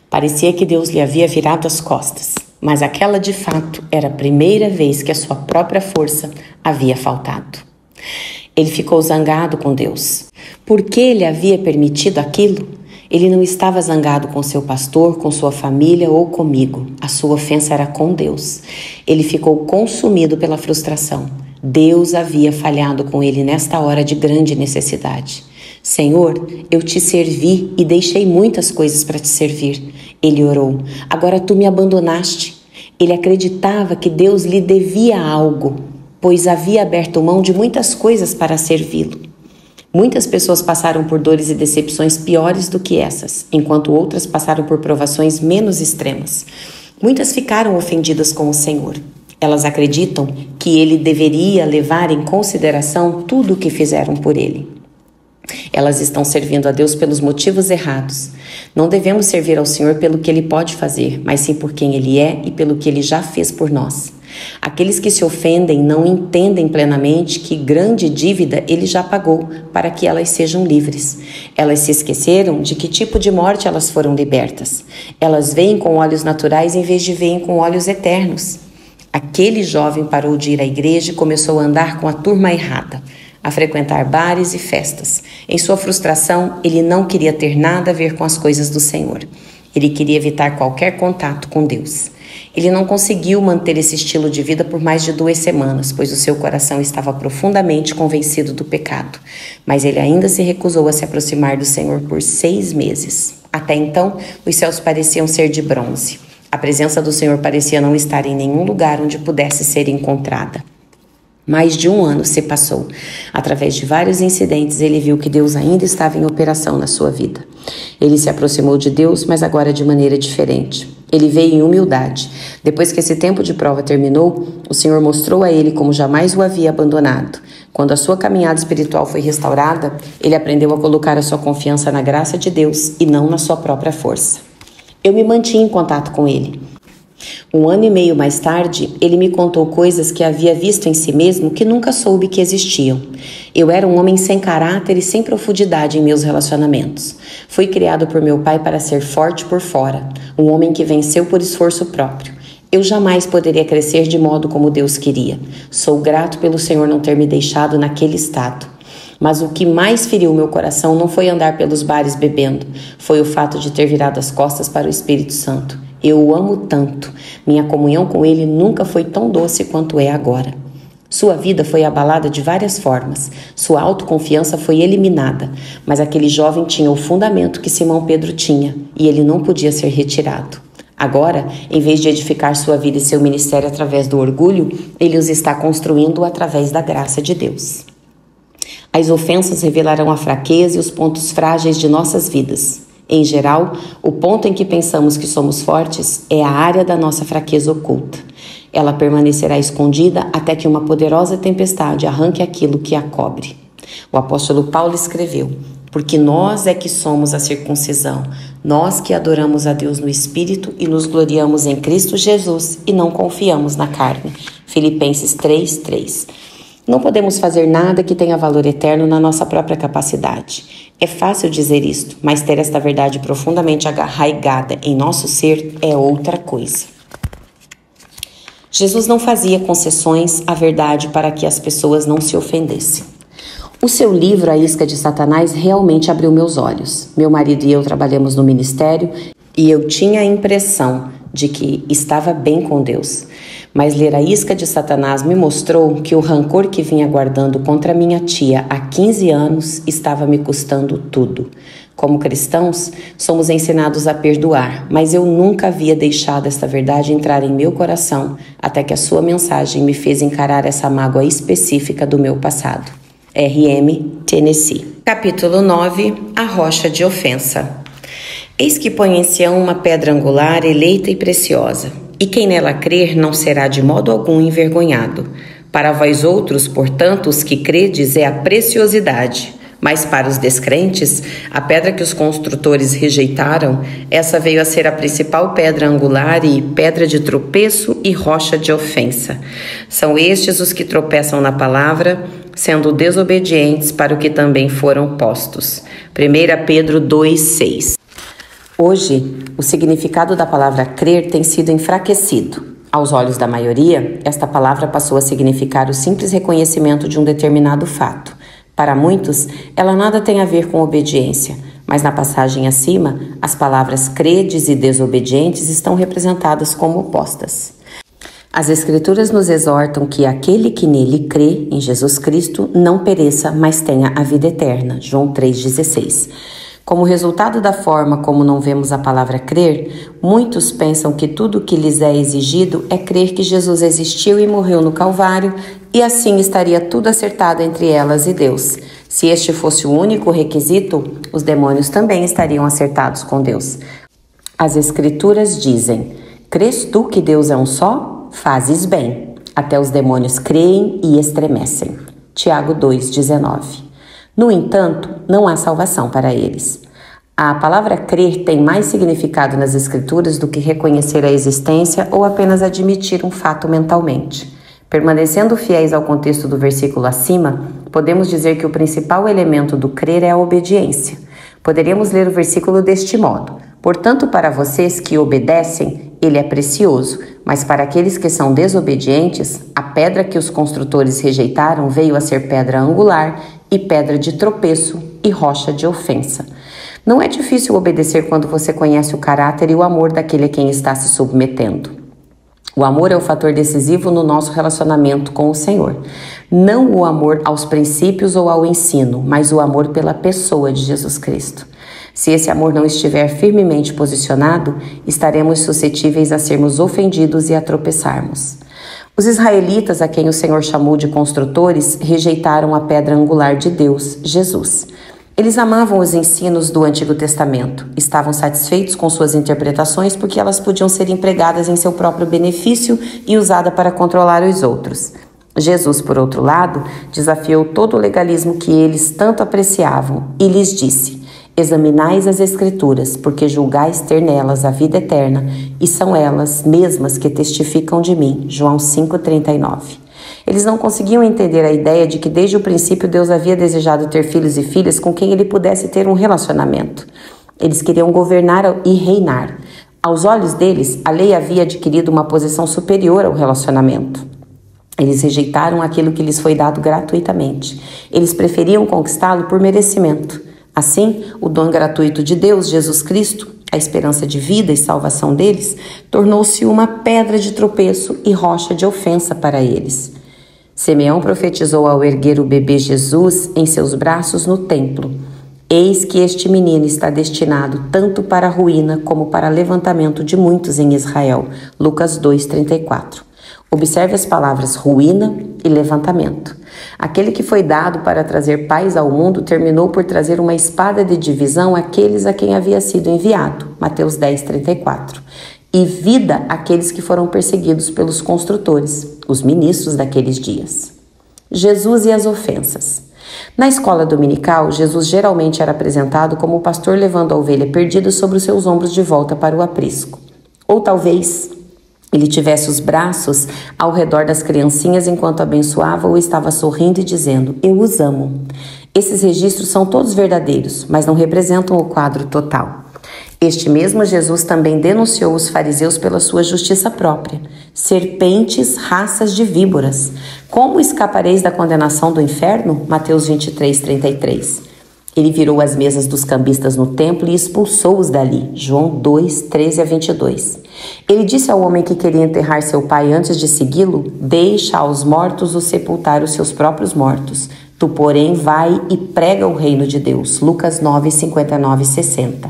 Parecia que Deus lhe havia virado as costas, mas aquela de fato era a primeira vez que a sua própria força havia faltado. Ele ficou zangado com Deus. Por que ele havia permitido aquilo? Ele não estava zangado com seu pastor, com sua família ou comigo. A sua ofensa era com Deus. Ele ficou consumido pela frustração. Deus havia falhado com ele nesta hora de grande necessidade. Senhor, eu te servi e deixei muitas coisas para te servir. Ele orou. Agora tu me abandonaste. Ele acreditava que Deus lhe devia algo, pois havia aberto mão de muitas coisas para servi-lo. Muitas pessoas passaram por dores e decepções piores do que essas, enquanto outras passaram por provações menos extremas. Muitas ficaram ofendidas com o Senhor. Elas acreditam que ele deveria levar em consideração tudo o que fizeram por ele. Elas estão servindo a Deus pelos motivos errados. Não devemos servir ao Senhor pelo que Ele pode fazer, mas sim por quem Ele é e pelo que Ele já fez por nós. Aqueles que se ofendem não entendem plenamente que grande dívida Ele já pagou para que elas sejam livres. Elas se esqueceram de que tipo de morte elas foram libertas. Elas veem com olhos naturais em vez de veem com olhos eternos. Aquele jovem parou de ir à igreja e começou a andar com a turma errada a frequentar bares e festas. Em sua frustração, ele não queria ter nada a ver com as coisas do Senhor. Ele queria evitar qualquer contato com Deus. Ele não conseguiu manter esse estilo de vida por mais de duas semanas, pois o seu coração estava profundamente convencido do pecado. Mas ele ainda se recusou a se aproximar do Senhor por seis meses. Até então, os céus pareciam ser de bronze. A presença do Senhor parecia não estar em nenhum lugar onde pudesse ser encontrada. Mais de um ano se passou. Através de vários incidentes, ele viu que Deus ainda estava em operação na sua vida. Ele se aproximou de Deus, mas agora de maneira diferente. Ele veio em humildade. Depois que esse tempo de prova terminou, o Senhor mostrou a ele como jamais o havia abandonado. Quando a sua caminhada espiritual foi restaurada, ele aprendeu a colocar a sua confiança na graça de Deus e não na sua própria força. Eu me mantinha em contato com ele. Um ano e meio mais tarde, ele me contou coisas que havia visto em si mesmo que nunca soube que existiam. Eu era um homem sem caráter e sem profundidade em meus relacionamentos. Fui criado por meu pai para ser forte por fora, um homem que venceu por esforço próprio. Eu jamais poderia crescer de modo como Deus queria. Sou grato pelo Senhor não ter me deixado naquele estado. Mas o que mais feriu meu coração não foi andar pelos bares bebendo, foi o fato de ter virado as costas para o Espírito Santo. Eu o amo tanto. Minha comunhão com ele nunca foi tão doce quanto é agora. Sua vida foi abalada de várias formas. Sua autoconfiança foi eliminada, mas aquele jovem tinha o fundamento que Simão Pedro tinha e ele não podia ser retirado. Agora, em vez de edificar sua vida e seu ministério através do orgulho, ele os está construindo através da graça de Deus. As ofensas revelarão a fraqueza e os pontos frágeis de nossas vidas. Em geral, o ponto em que pensamos que somos fortes é a área da nossa fraqueza oculta. Ela permanecerá escondida até que uma poderosa tempestade arranque aquilo que a cobre. O apóstolo Paulo escreveu: Porque nós é que somos a circuncisão, nós que adoramos a Deus no Espírito e nos gloriamos em Cristo Jesus e não confiamos na carne. Filipenses 3, 3. Não podemos fazer nada que tenha valor eterno na nossa própria capacidade. É fácil dizer isto, mas ter esta verdade profundamente arraigada em nosso ser é outra coisa. Jesus não fazia concessões à verdade para que as pessoas não se ofendessem. O seu livro, A Isca de Satanás, realmente abriu meus olhos. Meu marido e eu trabalhamos no ministério e eu tinha a impressão de que estava bem com Deus. Mas ler a isca de Satanás me mostrou que o rancor que vinha guardando contra minha tia há 15 anos estava me custando tudo. Como cristãos, somos ensinados a perdoar, mas eu nunca havia deixado esta verdade entrar em meu coração até que a sua mensagem me fez encarar essa mágoa específica do meu passado. RM, Tennessee. Capítulo 9 A Rocha de Ofensa. Eis que põe em Sião uma pedra angular, eleita e preciosa e quem nela crer não será de modo algum envergonhado. Para vós outros, portanto, os que credes é a preciosidade. Mas para os descrentes, a pedra que os construtores rejeitaram, essa veio a ser a principal pedra angular e pedra de tropeço e rocha de ofensa. São estes os que tropeçam na palavra, sendo desobedientes para o que também foram postos. 1 Pedro 2,6 Hoje, o significado da palavra crer tem sido enfraquecido. Aos olhos da maioria, esta palavra passou a significar o simples reconhecimento de um determinado fato. Para muitos, ela nada tem a ver com obediência, mas na passagem acima, as palavras credes e desobedientes estão representadas como opostas. As Escrituras nos exortam que aquele que nele crê, em Jesus Cristo, não pereça, mas tenha a vida eterna. João 3,16. Como resultado da forma como não vemos a palavra crer, muitos pensam que tudo o que lhes é exigido é crer que Jesus existiu e morreu no Calvário e assim estaria tudo acertado entre elas e Deus. Se este fosse o único requisito, os demônios também estariam acertados com Deus. As Escrituras dizem: Crês tu que Deus é um só? Fazes bem. Até os demônios creem e estremecem. Tiago 2,19 no entanto, não há salvação para eles. A palavra crer tem mais significado nas Escrituras do que reconhecer a existência ou apenas admitir um fato mentalmente. Permanecendo fiéis ao contexto do versículo acima, podemos dizer que o principal elemento do crer é a obediência. Poderíamos ler o versículo deste modo: Portanto, para vocês que obedecem, ele é precioso, mas para aqueles que são desobedientes, a pedra que os construtores rejeitaram veio a ser pedra angular e pedra de tropeço e rocha de ofensa. Não é difícil obedecer quando você conhece o caráter e o amor daquele a quem está se submetendo. O amor é o fator decisivo no nosso relacionamento com o Senhor. Não o amor aos princípios ou ao ensino, mas o amor pela pessoa de Jesus Cristo. Se esse amor não estiver firmemente posicionado, estaremos suscetíveis a sermos ofendidos e a tropeçarmos. Os israelitas, a quem o Senhor chamou de construtores, rejeitaram a pedra angular de Deus, Jesus. Eles amavam os ensinos do Antigo Testamento, estavam satisfeitos com suas interpretações porque elas podiam ser empregadas em seu próprio benefício e usadas para controlar os outros. Jesus, por outro lado, desafiou todo o legalismo que eles tanto apreciavam e lhes disse: Examinais as Escrituras, porque julgais ter nelas a vida eterna, e são elas mesmas que testificam de mim. João 5,39. Eles não conseguiam entender a ideia de que desde o princípio Deus havia desejado ter filhos e filhas com quem ele pudesse ter um relacionamento. Eles queriam governar e reinar. Aos olhos deles, a lei havia adquirido uma posição superior ao relacionamento. Eles rejeitaram aquilo que lhes foi dado gratuitamente. Eles preferiam conquistá-lo por merecimento. Assim, o dom gratuito de Deus, Jesus Cristo, a esperança de vida e salvação deles, tornou-se uma pedra de tropeço e rocha de ofensa para eles. Simeão profetizou ao erguer o bebê Jesus em seus braços no templo: Eis que este menino está destinado tanto para a ruína como para levantamento de muitos em Israel. Lucas 2:34. Observe as palavras ruína e levantamento. Aquele que foi dado para trazer paz ao mundo terminou por trazer uma espada de divisão àqueles a quem havia sido enviado. Mateus 10, 34. E vida àqueles que foram perseguidos pelos construtores, os ministros daqueles dias. Jesus e as ofensas. Na escola dominical, Jesus geralmente era apresentado como o pastor levando a ovelha perdida sobre os seus ombros de volta para o aprisco. Ou talvez ele tivesse os braços ao redor das criancinhas enquanto abençoava ou estava sorrindo e dizendo: Eu os amo. Esses registros são todos verdadeiros, mas não representam o quadro total. Este mesmo Jesus também denunciou os fariseus pela sua justiça própria. Serpentes, raças de víboras. Como escapareis da condenação do inferno? Mateus 23, 33. Ele virou as mesas dos cambistas no templo e expulsou-os dali. João 2, 13 a 22. Ele disse ao homem que queria enterrar seu pai antes de segui-lo: Deixa aos mortos o sepultar os seus próprios mortos. Tu, porém, vai e prega o reino de Deus. Lucas 9, 59 e 60.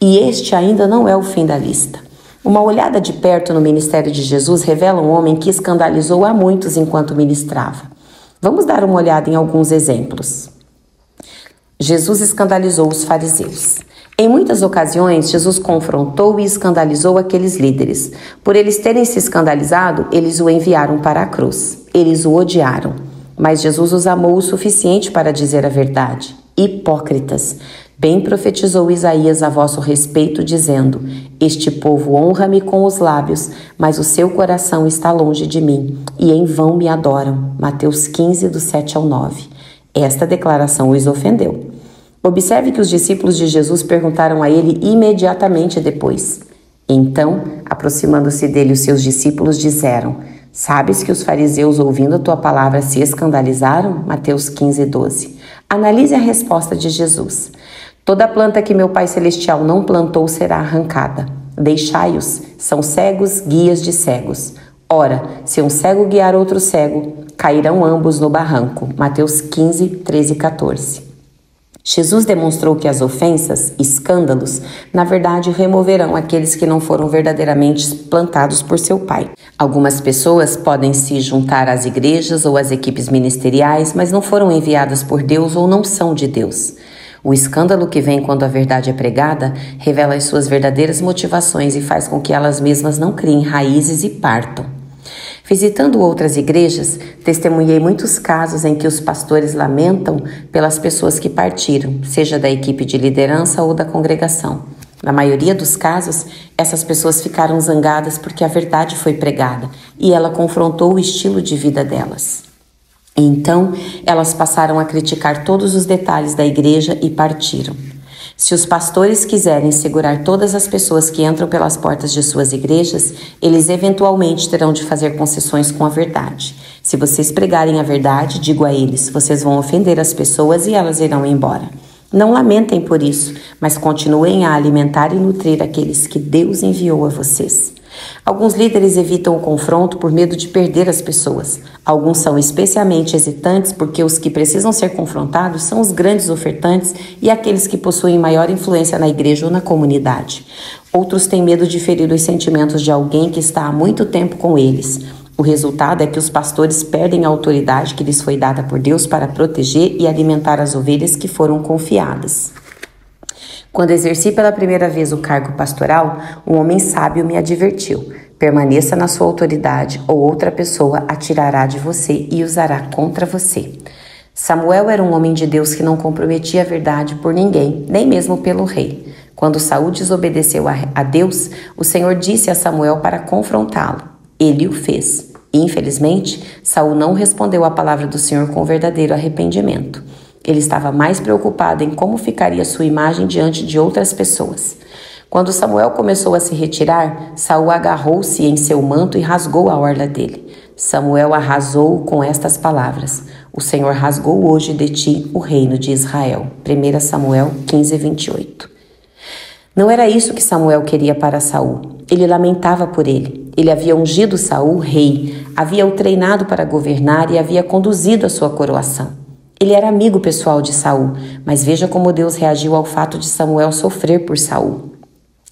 E este ainda não é o fim da lista. Uma olhada de perto no ministério de Jesus revela um homem que escandalizou a muitos enquanto ministrava. Vamos dar uma olhada em alguns exemplos. Jesus escandalizou os fariseus. Em muitas ocasiões, Jesus confrontou e escandalizou aqueles líderes. Por eles terem se escandalizado, eles o enviaram para a cruz. Eles o odiaram. Mas Jesus os amou o suficiente para dizer a verdade. Hipócritas! Bem profetizou Isaías a vosso respeito, dizendo: Este povo honra-me com os lábios, mas o seu coração está longe de mim, e em vão me adoram. Mateus 15, do 7 ao 9. Esta declaração os ofendeu. Observe que os discípulos de Jesus perguntaram a ele imediatamente depois. Então, aproximando-se dele, os seus discípulos disseram: Sabes que os fariseus, ouvindo a tua palavra, se escandalizaram? Mateus 15, 12. Analise a resposta de Jesus. Toda planta que meu Pai Celestial não plantou será arrancada. Deixai-os, são cegos, guias de cegos. Ora, se um cego guiar outro cego, cairão ambos no barranco. Mateus 15, 13 e 14. Jesus demonstrou que as ofensas, escândalos, na verdade removerão aqueles que não foram verdadeiramente plantados por seu Pai. Algumas pessoas podem se juntar às igrejas ou às equipes ministeriais, mas não foram enviadas por Deus ou não são de Deus. O escândalo que vem quando a verdade é pregada revela as suas verdadeiras motivações e faz com que elas mesmas não criem raízes e partam. Visitando outras igrejas, testemunhei muitos casos em que os pastores lamentam pelas pessoas que partiram, seja da equipe de liderança ou da congregação. Na maioria dos casos, essas pessoas ficaram zangadas porque a verdade foi pregada e ela confrontou o estilo de vida delas. Então, elas passaram a criticar todos os detalhes da igreja e partiram. Se os pastores quiserem segurar todas as pessoas que entram pelas portas de suas igrejas, eles eventualmente terão de fazer concessões com a verdade. Se vocês pregarem a verdade, digo a eles, vocês vão ofender as pessoas e elas irão embora. Não lamentem por isso, mas continuem a alimentar e nutrir aqueles que Deus enviou a vocês. Alguns líderes evitam o confronto por medo de perder as pessoas. Alguns são especialmente hesitantes porque os que precisam ser confrontados são os grandes ofertantes e aqueles que possuem maior influência na igreja ou na comunidade. Outros têm medo de ferir os sentimentos de alguém que está há muito tempo com eles. O resultado é que os pastores perdem a autoridade que lhes foi dada por Deus para proteger e alimentar as ovelhas que foram confiadas. Quando exerci pela primeira vez o cargo pastoral, um homem sábio me advertiu: permaneça na sua autoridade, ou outra pessoa atirará de você e usará contra você. Samuel era um homem de Deus que não comprometia a verdade por ninguém, nem mesmo pelo rei. Quando Saul desobedeceu a Deus, o Senhor disse a Samuel para confrontá-lo. Ele o fez. Infelizmente, Saul não respondeu à palavra do Senhor com verdadeiro arrependimento. Ele estava mais preocupado em como ficaria sua imagem diante de outras pessoas. Quando Samuel começou a se retirar, Saul agarrou-se em seu manto e rasgou a orla dele. Samuel arrasou com estas palavras: O Senhor rasgou hoje de ti o reino de Israel. 1 Samuel 15, 28. Não era isso que Samuel queria para Saul. Ele lamentava por ele. Ele havia ungido Saul rei, havia o treinado para governar e havia conduzido a sua coroação. Ele era amigo pessoal de Saul, mas veja como Deus reagiu ao fato de Samuel sofrer por Saul.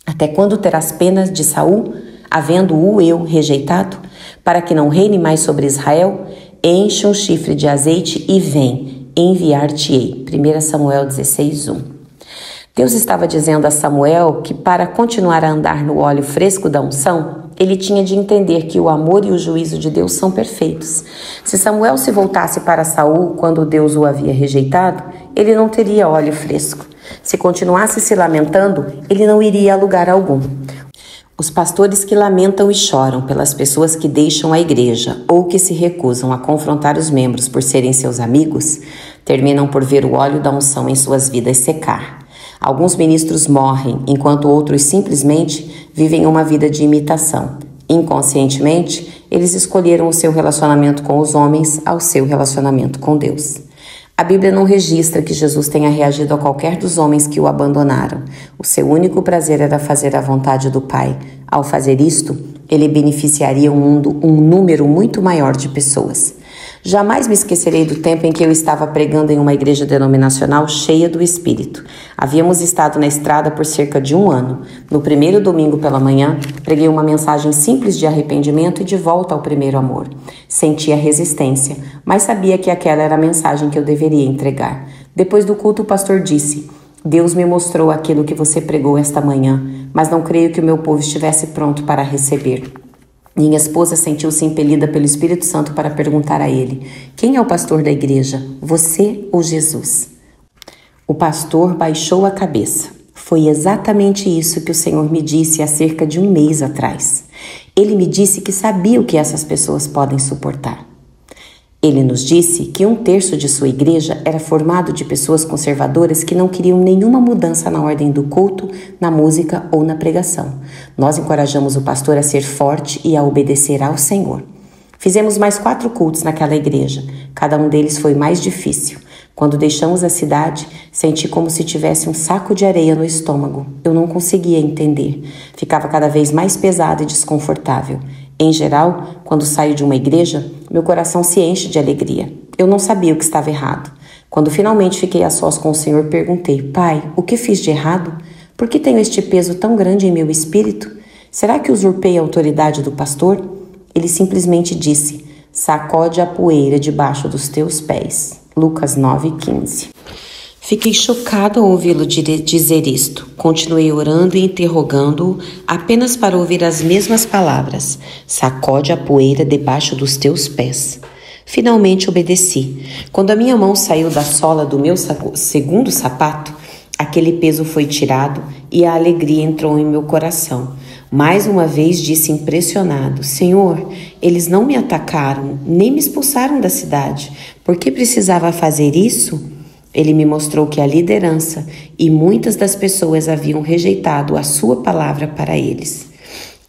Até quando terás penas de Saul, havendo-o eu rejeitado, para que não reine mais sobre Israel? Enche um chifre de azeite e vem, enviar-te-ei. 1 Samuel 16, 1. Deus estava dizendo a Samuel que para continuar a andar no óleo fresco da unção, ele tinha de entender que o amor e o juízo de Deus são perfeitos. Se Samuel se voltasse para Saul quando Deus o havia rejeitado, ele não teria óleo fresco. Se continuasse se lamentando, ele não iria a lugar algum. Os pastores que lamentam e choram pelas pessoas que deixam a igreja ou que se recusam a confrontar os membros por serem seus amigos, terminam por ver o óleo da unção em suas vidas secar. Alguns ministros morrem, enquanto outros simplesmente vivem uma vida de imitação. Inconscientemente, eles escolheram o seu relacionamento com os homens ao seu relacionamento com Deus. A Bíblia não registra que Jesus tenha reagido a qualquer dos homens que o abandonaram. O seu único prazer era fazer a vontade do Pai. Ao fazer isto, ele beneficiaria um mundo, um número muito maior de pessoas. Jamais me esquecerei do tempo em que eu estava pregando em uma igreja denominacional cheia do Espírito. Havíamos estado na estrada por cerca de um ano. No primeiro domingo pela manhã, preguei uma mensagem simples de arrependimento e de volta ao primeiro amor. Sentia resistência, mas sabia que aquela era a mensagem que eu deveria entregar. Depois do culto, o pastor disse: Deus me mostrou aquilo que você pregou esta manhã, mas não creio que o meu povo estivesse pronto para receber. Minha esposa sentiu-se impelida pelo Espírito Santo para perguntar a ele: Quem é o pastor da igreja, você ou Jesus? O pastor baixou a cabeça. Foi exatamente isso que o Senhor me disse há cerca de um mês atrás. Ele me disse que sabia o que essas pessoas podem suportar. Ele nos disse que um terço de sua igreja era formado de pessoas conservadoras que não queriam nenhuma mudança na ordem do culto, na música ou na pregação. Nós encorajamos o pastor a ser forte e a obedecer ao Senhor. Fizemos mais quatro cultos naquela igreja. Cada um deles foi mais difícil. Quando deixamos a cidade, senti como se tivesse um saco de areia no estômago. Eu não conseguia entender. Ficava cada vez mais pesado e desconfortável. Em geral, quando saio de uma igreja, meu coração se enche de alegria. Eu não sabia o que estava errado. Quando finalmente fiquei a sós com o Senhor, perguntei: Pai, o que fiz de errado? Por que tenho este peso tão grande em meu espírito? Será que usurpei a autoridade do pastor? Ele simplesmente disse: Sacode a poeira debaixo dos teus pés. Lucas 9,15. Fiquei chocado ao ouvi-lo dizer isto. Continuei orando e interrogando-o apenas para ouvir as mesmas palavras: Sacode a poeira debaixo dos teus pés. Finalmente obedeci. Quando a minha mão saiu da sola do meu segundo sapato, aquele peso foi tirado e a alegria entrou em meu coração. Mais uma vez disse impressionado: Senhor, eles não me atacaram, nem me expulsaram da cidade. Por que precisava fazer isso? Ele me mostrou que a liderança e muitas das pessoas haviam rejeitado a sua palavra para eles.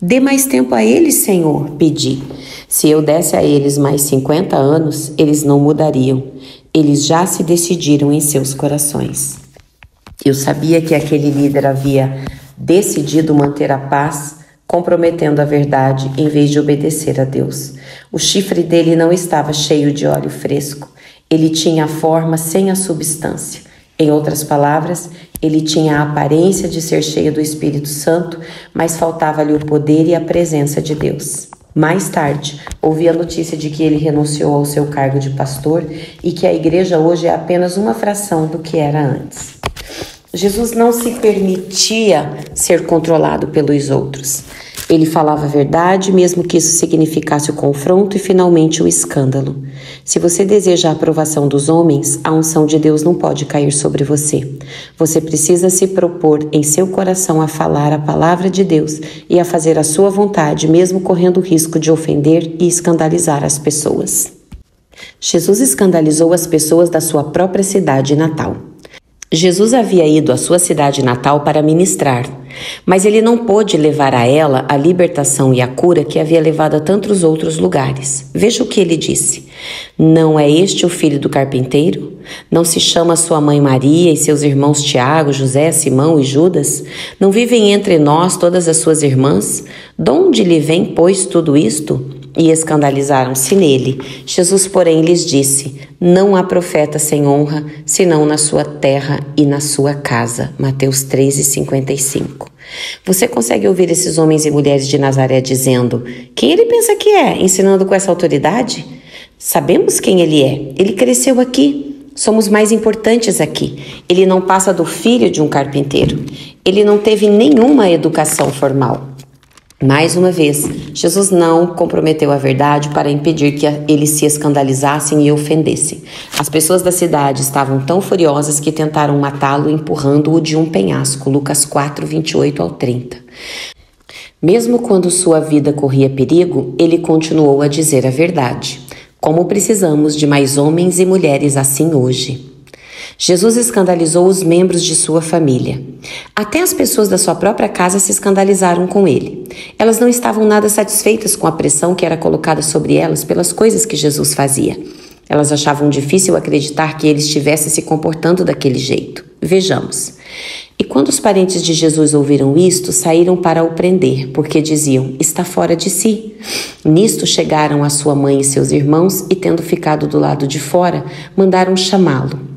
Dê mais tempo a eles, Senhor, pedi. Se eu desse a eles mais 50 anos, eles não mudariam. Eles já se decidiram em seus corações. Eu sabia que aquele líder havia decidido manter a paz, comprometendo a verdade em vez de obedecer a Deus. O chifre dele não estava cheio de óleo fresco. Ele tinha a forma sem a substância. Em outras palavras, ele tinha a aparência de ser cheio do Espírito Santo, mas faltava-lhe o poder e a presença de Deus. Mais tarde, ouvi a notícia de que ele renunciou ao seu cargo de pastor e que a igreja hoje é apenas uma fração do que era antes. Jesus não se permitia ser controlado pelos outros. Ele falava a verdade, mesmo que isso significasse o confronto e finalmente o escândalo. Se você deseja a aprovação dos homens, a unção de Deus não pode cair sobre você. Você precisa se propor em seu coração a falar a palavra de Deus e a fazer a sua vontade, mesmo correndo o risco de ofender e escandalizar as pessoas. Jesus escandalizou as pessoas da sua própria cidade natal. Jesus havia ido à sua cidade natal para ministrar, mas ele não pôde levar a ela a libertação e a cura que havia levado a tantos outros lugares. Veja o que ele disse: Não é este o filho do carpinteiro? Não se chama sua mãe Maria e seus irmãos Tiago, José, Simão e Judas? Não vivem entre nós todas as suas irmãs? De onde lhe vem, pois, tudo isto? E escandalizaram-se nele. Jesus, porém, lhes disse: Não há profeta sem honra, senão na sua terra e na sua casa. Mateus 3,55. Você consegue ouvir esses homens e mulheres de Nazaré dizendo: Quem ele pensa que é, ensinando com essa autoridade? Sabemos quem ele é. Ele cresceu aqui. Somos mais importantes aqui. Ele não passa do filho de um carpinteiro. Ele não teve nenhuma educação formal. Mais uma vez, Jesus não comprometeu a verdade para impedir que eles se escandalizassem e ofendessem. As pessoas da cidade estavam tão furiosas que tentaram matá-lo empurrando-o de um penhasco. Lucas 4, 28 ao 30. Mesmo quando sua vida corria perigo, ele continuou a dizer a verdade. Como precisamos de mais homens e mulheres assim hoje. Jesus escandalizou os membros de sua família. Até as pessoas da sua própria casa se escandalizaram com ele. Elas não estavam nada satisfeitas com a pressão que era colocada sobre elas pelas coisas que Jesus fazia. Elas achavam difícil acreditar que ele estivesse se comportando daquele jeito. Vejamos. E quando os parentes de Jesus ouviram isto, saíram para o prender, porque diziam: está fora de si. Nisto chegaram a sua mãe e seus irmãos, e tendo ficado do lado de fora, mandaram chamá-lo.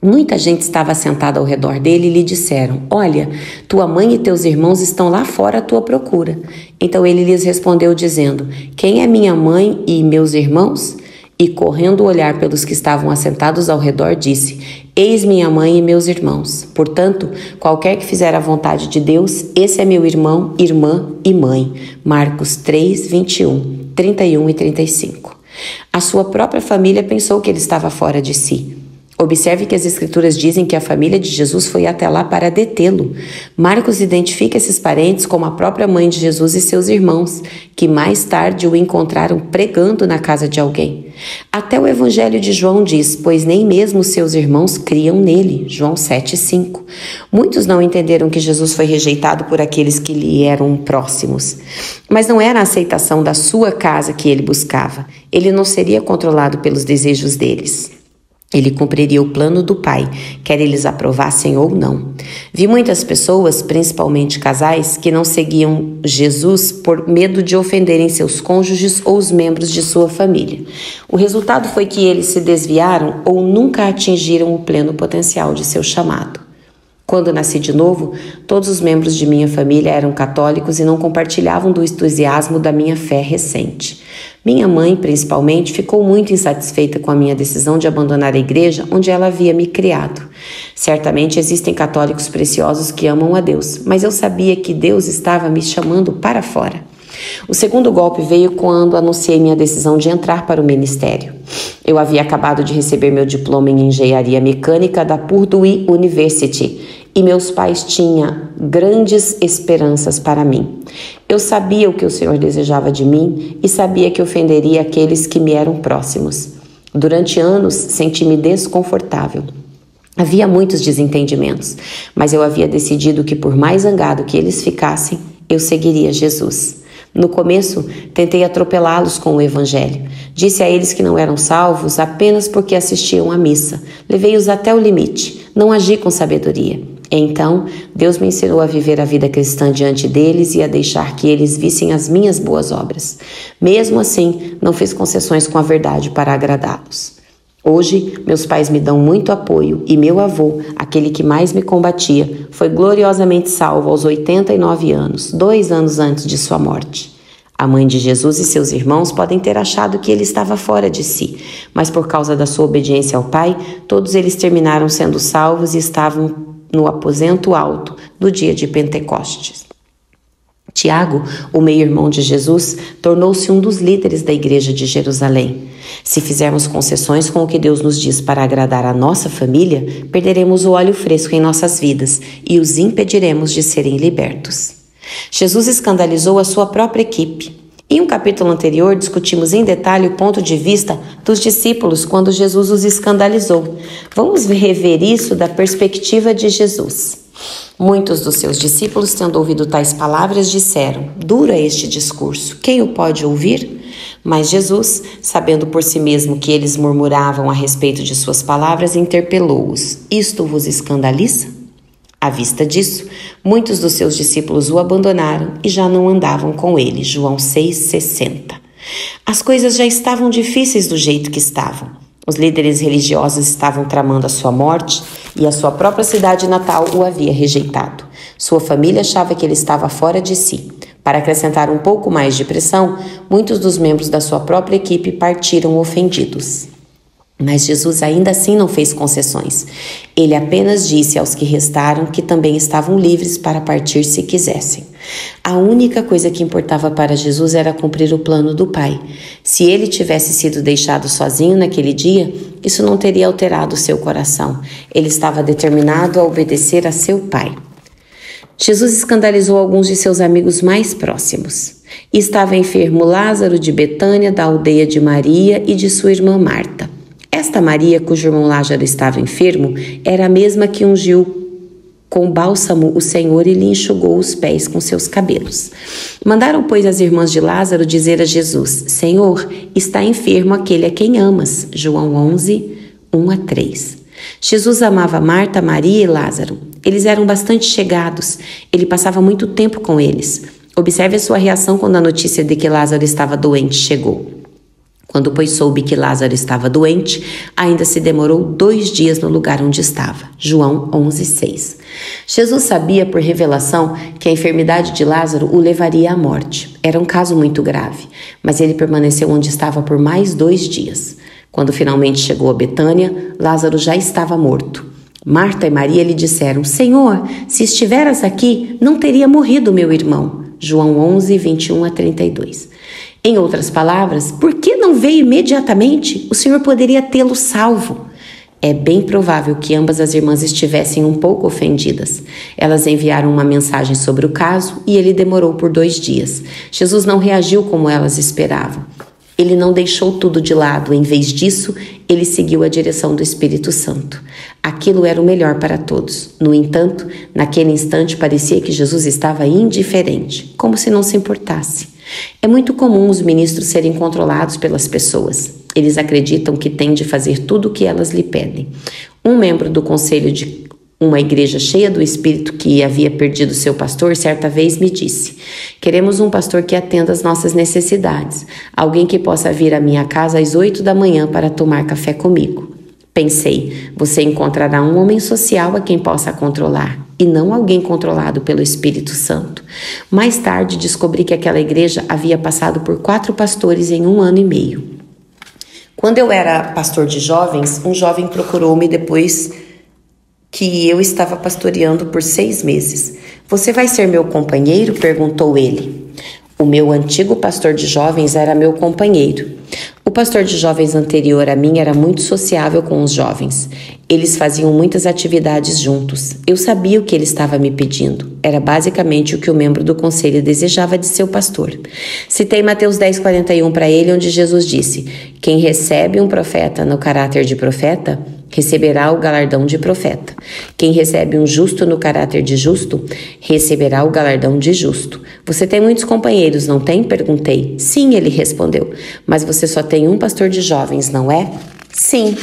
Muita gente estava sentada ao redor dele e lhe disseram: Olha, tua mãe e teus irmãos estão lá fora à tua procura. Então ele lhes respondeu, dizendo: Quem é minha mãe e meus irmãos? E correndo olhar pelos que estavam assentados ao redor, disse: Eis minha mãe e meus irmãos. Portanto, qualquer que fizer a vontade de Deus, esse é meu irmão, irmã e mãe. Marcos 3, 21, 31 e 35. A sua própria família pensou que ele estava fora de si. Observe que as Escrituras dizem que a família de Jesus foi até lá para detê-lo. Marcos identifica esses parentes como a própria mãe de Jesus e seus irmãos, que mais tarde o encontraram pregando na casa de alguém. Até o Evangelho de João diz: Pois nem mesmo seus irmãos criam nele. João 7,5. Muitos não entenderam que Jesus foi rejeitado por aqueles que lhe eram próximos. Mas não era a aceitação da sua casa que ele buscava. Ele não seria controlado pelos desejos deles. Ele cumpriria o plano do Pai, quer eles aprovassem ou não. Vi muitas pessoas, principalmente casais, que não seguiam Jesus por medo de ofenderem seus cônjuges ou os membros de sua família. O resultado foi que eles se desviaram ou nunca atingiram o pleno potencial de seu chamado. Quando nasci de novo, todos os membros de minha família eram católicos e não compartilhavam do entusiasmo da minha fé recente. Minha mãe, principalmente, ficou muito insatisfeita com a minha decisão de abandonar a igreja onde ela havia me criado. Certamente existem católicos preciosos que amam a Deus, mas eu sabia que Deus estava me chamando para fora. O segundo golpe veio quando anunciei minha decisão de entrar para o ministério. Eu havia acabado de receber meu diploma em engenharia mecânica da Purdue University e meus pais tinham grandes esperanças para mim. Eu sabia o que o Senhor desejava de mim e sabia que ofenderia aqueles que me eram próximos. Durante anos senti-me desconfortável. Havia muitos desentendimentos, mas eu havia decidido que, por mais zangado que eles ficassem, eu seguiria Jesus. No começo, tentei atropelá-los com o Evangelho. Disse a eles que não eram salvos apenas porque assistiam à missa. Levei-os até o limite. Não agi com sabedoria. Então, Deus me ensinou a viver a vida cristã diante deles e a deixar que eles vissem as minhas boas obras. Mesmo assim, não fiz concessões com a verdade para agradá-los. Hoje, meus pais me dão muito apoio e meu avô, aquele que mais me combatia, foi gloriosamente salvo aos 89 anos, dois anos antes de sua morte. A mãe de Jesus e seus irmãos podem ter achado que ele estava fora de si, mas por causa da sua obediência ao Pai, todos eles terminaram sendo salvos e estavam no aposento alto no dia de Pentecostes. Tiago, o meio-irmão de Jesus, tornou-se um dos líderes da igreja de Jerusalém. Se fizermos concessões com o que Deus nos diz para agradar a nossa família, perderemos o óleo fresco em nossas vidas e os impediremos de serem libertos. Jesus escandalizou a sua própria equipe. Em um capítulo anterior, discutimos em detalhe o ponto de vista dos discípulos quando Jesus os escandalizou. Vamos rever isso da perspectiva de Jesus. Muitos dos seus discípulos, tendo ouvido tais palavras, disseram: Dura este discurso, quem o pode ouvir? Mas Jesus, sabendo por si mesmo que eles murmuravam a respeito de suas palavras, interpelou-os: Isto vos escandaliza? À vista disso, muitos dos seus discípulos o abandonaram e já não andavam com ele. João 6,60. As coisas já estavam difíceis do jeito que estavam. Os líderes religiosos estavam tramando a sua morte e a sua própria cidade natal o havia rejeitado. Sua família achava que ele estava fora de si. Para acrescentar um pouco mais de pressão, muitos dos membros da sua própria equipe partiram ofendidos. Mas Jesus ainda assim não fez concessões. Ele apenas disse aos que restaram que também estavam livres para partir se quisessem. A única coisa que importava para Jesus era cumprir o plano do Pai. Se ele tivesse sido deixado sozinho naquele dia, isso não teria alterado seu coração. Ele estava determinado a obedecer a seu Pai. Jesus escandalizou alguns de seus amigos mais próximos. Estava enfermo Lázaro de Betânia, da aldeia de Maria e de sua irmã Marta. Esta Maria, cujo irmão Lázaro estava enfermo, era a mesma que ungiu com bálsamo o Senhor e lhe enxugou os pés com seus cabelos. Mandaram, pois, as irmãs de Lázaro dizer a Jesus: Senhor, está enfermo aquele a quem amas. João 11, 1 a 3. Jesus amava Marta, Maria e Lázaro. Eles eram bastante chegados. Ele passava muito tempo com eles. Observe a sua reação quando a notícia de que Lázaro estava doente chegou. Quando, pois, soube que Lázaro estava doente, ainda se demorou dois dias no lugar onde estava. João 11,6. Jesus sabia por revelação que a enfermidade de Lázaro o levaria à morte. Era um caso muito grave, mas ele permaneceu onde estava por mais dois dias. Quando finalmente chegou a Betânia, Lázaro já estava morto. Marta e Maria lhe disseram: Senhor, se estiveras aqui, não teria morrido meu irmão. João 11, 21 a 32. Em outras palavras, por que não veio imediatamente? O Senhor poderia tê-lo salvo. É bem provável que ambas as irmãs estivessem um pouco ofendidas. Elas enviaram uma mensagem sobre o caso e ele demorou por dois dias. Jesus não reagiu como elas esperavam. Ele não deixou tudo de lado, em vez disso, ele seguiu a direção do Espírito Santo. Aquilo era o melhor para todos. No entanto, naquele instante parecia que Jesus estava indiferente, como se não se importasse. É muito comum os ministros serem controlados pelas pessoas. Eles acreditam que têm de fazer tudo o que elas lhe pedem. Um membro do conselho de uma igreja cheia do espírito que havia perdido seu pastor, certa vez me disse: Queremos um pastor que atenda às nossas necessidades, alguém que possa vir à minha casa às oito da manhã para tomar café comigo. Pensei, você encontrará um homem social a quem possa controlar e não alguém controlado pelo Espírito Santo. Mais tarde descobri que aquela igreja havia passado por quatro pastores em um ano e meio. Quando eu era pastor de jovens, um jovem procurou-me depois que eu estava pastoreando por seis meses. Você vai ser meu companheiro? perguntou ele. O meu antigo pastor de jovens era meu companheiro. Pastor de jovens anterior a mim era muito sociável com os jovens. Eles faziam muitas atividades juntos. Eu sabia o que ele estava me pedindo. Era basicamente o que o membro do conselho desejava de seu pastor. Citei Mateus 10,41 para ele, onde Jesus disse: Quem recebe um profeta no caráter de profeta, receberá o galardão de profeta. Quem recebe um justo no caráter de justo, receberá o galardão de justo. Você tem muitos companheiros, não tem? Perguntei. Sim, ele respondeu. Mas você só tem um pastor de jovens, não é? Sim.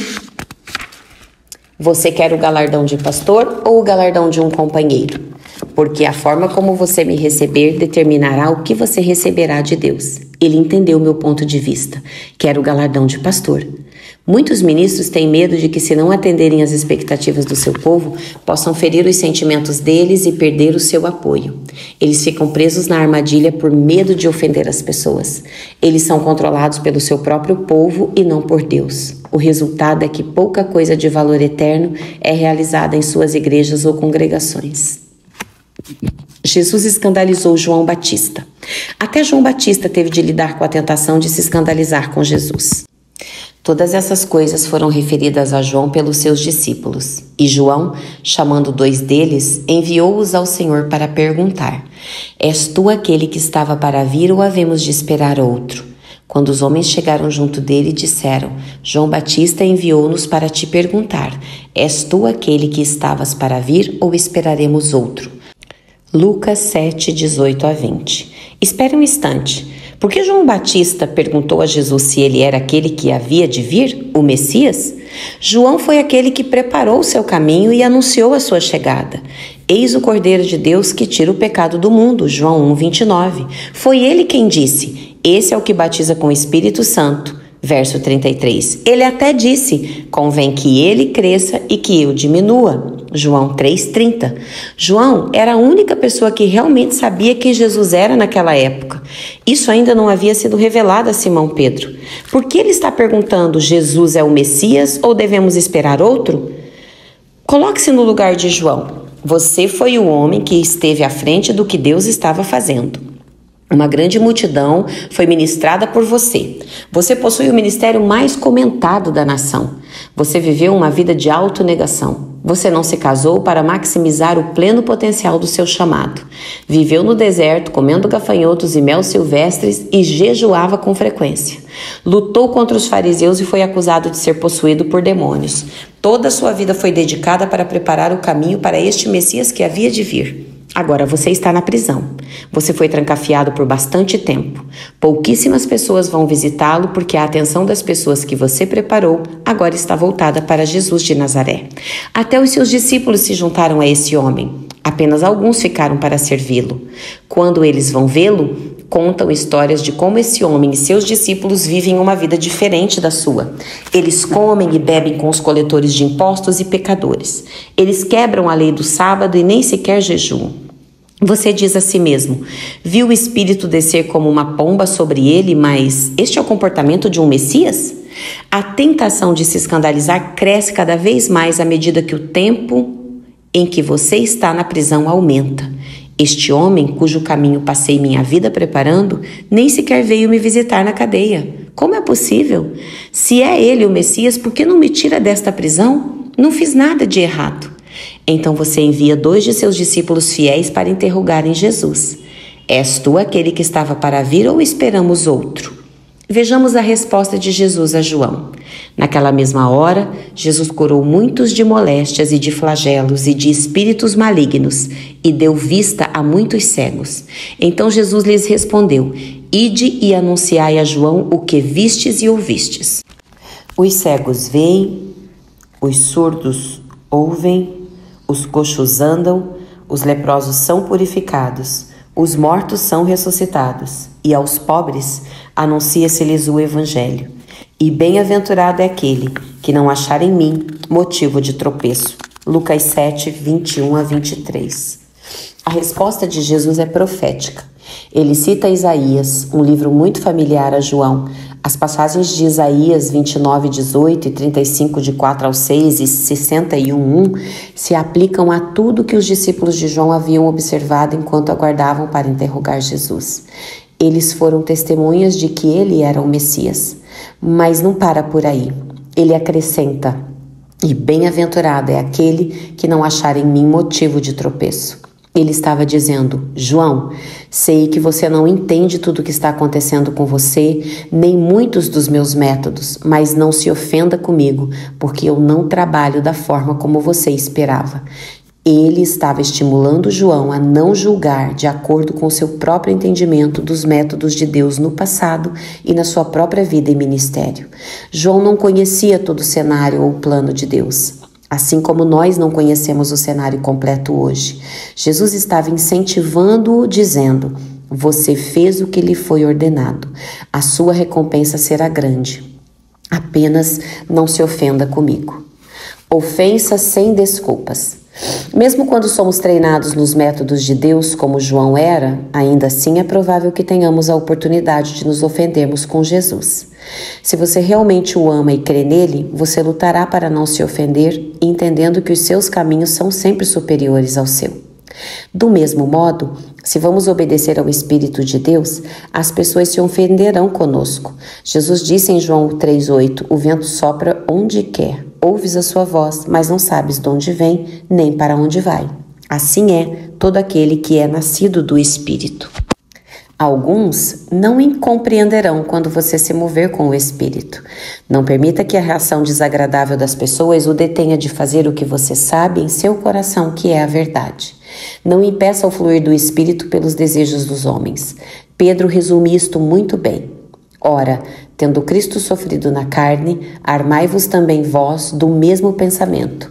Você quer o galardão de pastor ou o galardão de um companheiro? Porque a forma como você me receber determinará o que você receberá de Deus. Ele entendeu meu ponto de vista. Quero o galardão de pastor. Muitos ministros têm medo de que, se não atenderem às expectativas do seu povo, possam ferir os sentimentos deles e perder o seu apoio. Eles ficam presos na armadilha por medo de ofender as pessoas. Eles são controlados pelo seu próprio povo e não por Deus. O resultado é que pouca coisa de valor eterno é realizada em suas igrejas ou congregações. Jesus escandalizou João Batista. Até João Batista teve de lidar com a tentação de se escandalizar com Jesus. Todas essas coisas foram referidas a João pelos seus discípulos. E João, chamando dois deles, enviou-os ao Senhor para perguntar: És tu aquele que estava para vir ou havemos de esperar outro? Quando os homens chegaram junto dele, disseram: João Batista enviou-nos para te perguntar: És tu aquele que estavas para vir ou esperaremos outro? Lucas 7, 18 a 20. Espere um instante. Por que João Batista perguntou a Jesus se ele era aquele que havia de vir, o Messias? João foi aquele que preparou o seu caminho e anunciou a sua chegada. Eis o Cordeiro de Deus que tira o pecado do mundo, João 1:29. Foi ele quem disse: Esse é o que batiza com o Espírito Santo. Verso 33. Ele até disse: Convém que ele cresça e que eu diminua. João 3,30. João era a única pessoa que realmente sabia quem Jesus era naquela época. Isso ainda não havia sido revelado a Simão Pedro. Por que ele está perguntando: Jesus é o Messias ou devemos esperar outro? Coloque-se no lugar de João. Você foi o homem que esteve à frente do que Deus estava fazendo. Uma grande multidão foi ministrada por você. Você possui o ministério mais comentado da nação. Você viveu uma vida de autonegação. Você não se casou para maximizar o pleno potencial do seu chamado. Viveu no deserto comendo gafanhotos e mel silvestres e jejuava com frequência. Lutou contra os fariseus e foi acusado de ser possuído por demônios. Toda a sua vida foi dedicada para preparar o caminho para este Messias que havia de vir. Agora você está na prisão. Você foi trancafiado por bastante tempo. Pouquíssimas pessoas vão visitá-lo porque a atenção das pessoas que você preparou agora está voltada para Jesus de Nazaré. Até os seus discípulos se juntaram a esse homem. Apenas alguns ficaram para servi-lo. Quando eles vão vê-lo, contam histórias de como esse homem e seus discípulos vivem uma vida diferente da sua. Eles comem e bebem com os coletores de impostos e pecadores. Eles quebram a lei do sábado e nem sequer jejuam. Você diz a si mesmo: viu o Espírito descer como uma pomba sobre ele, mas este é o comportamento de um Messias? A tentação de se escandalizar cresce cada vez mais à medida que o tempo em que você está na prisão aumenta. Este homem, cujo caminho passei minha vida preparando, nem sequer veio me visitar na cadeia. Como é possível? Se é ele o Messias, por que não me tira desta prisão? Não fiz nada de errado. Então você envia dois de seus discípulos fiéis para interrogarem Jesus: És tu aquele que estava para vir ou esperamos outro? Vejamos a resposta de Jesus a João. Naquela mesma hora, Jesus curou muitos de moléstias e de flagelos e de espíritos malignos e deu vista a muitos cegos. Então Jesus lhes respondeu: Ide e anunciai a João o que vistes e ouvistes. Os cegos veem, os surdos ouvem, os coxos andam, os leprosos são purificados, os mortos são ressuscitados, e aos pobres anuncia-se-lhes o Evangelho. E bem-aventurado é aquele que não achar em mim motivo de tropeço. Lucas 7, 21 a 23. A resposta de Jesus é profética. Ele cita Isaías, um livro muito familiar a João, as passagens de Isaías 29, 18 e 35, de 4 ao 6 e 61, 1 se aplicam a tudo que os discípulos de João haviam observado enquanto aguardavam para interrogar Jesus. Eles foram testemunhas de que ele era o Messias. Mas não para por aí. Ele acrescenta: E bem-aventurado é aquele que não achar em mim motivo de tropeço. Ele estava dizendo: João, sei que você não entende tudo o que está acontecendo com você, nem muitos dos meus métodos, mas não se ofenda comigo, porque eu não trabalho da forma como você esperava. Ele estava estimulando João a não julgar de acordo com seu próprio entendimento dos métodos de Deus no passado e na sua própria vida e ministério. João não conhecia todo o cenário ou plano de Deus. Assim como nós não conhecemos o cenário completo hoje, Jesus estava incentivando-o, dizendo: Você fez o que lhe foi ordenado, a sua recompensa será grande. Apenas não se ofenda comigo. Ofensa sem desculpas. Mesmo quando somos treinados nos métodos de Deus, como João era, ainda assim é provável que tenhamos a oportunidade de nos ofendermos com Jesus. Se você realmente o ama e crê nele, você lutará para não se ofender, entendendo que os seus caminhos são sempre superiores ao seu. Do mesmo modo, se vamos obedecer ao Espírito de Deus, as pessoas se ofenderão conosco. Jesus disse em João 3,8: O vento sopra onde quer, ouves a sua voz, mas não sabes de onde vem nem para onde vai. Assim é todo aquele que é nascido do Espírito. Alguns não compreenderão quando você se mover com o espírito. Não permita que a reação desagradável das pessoas o detenha de fazer o que você sabe em seu coração que é a verdade. Não impeça o fluir do espírito pelos desejos dos homens. Pedro resume isto muito bem. Ora, tendo Cristo sofrido na carne, armai-vos também vós do mesmo pensamento.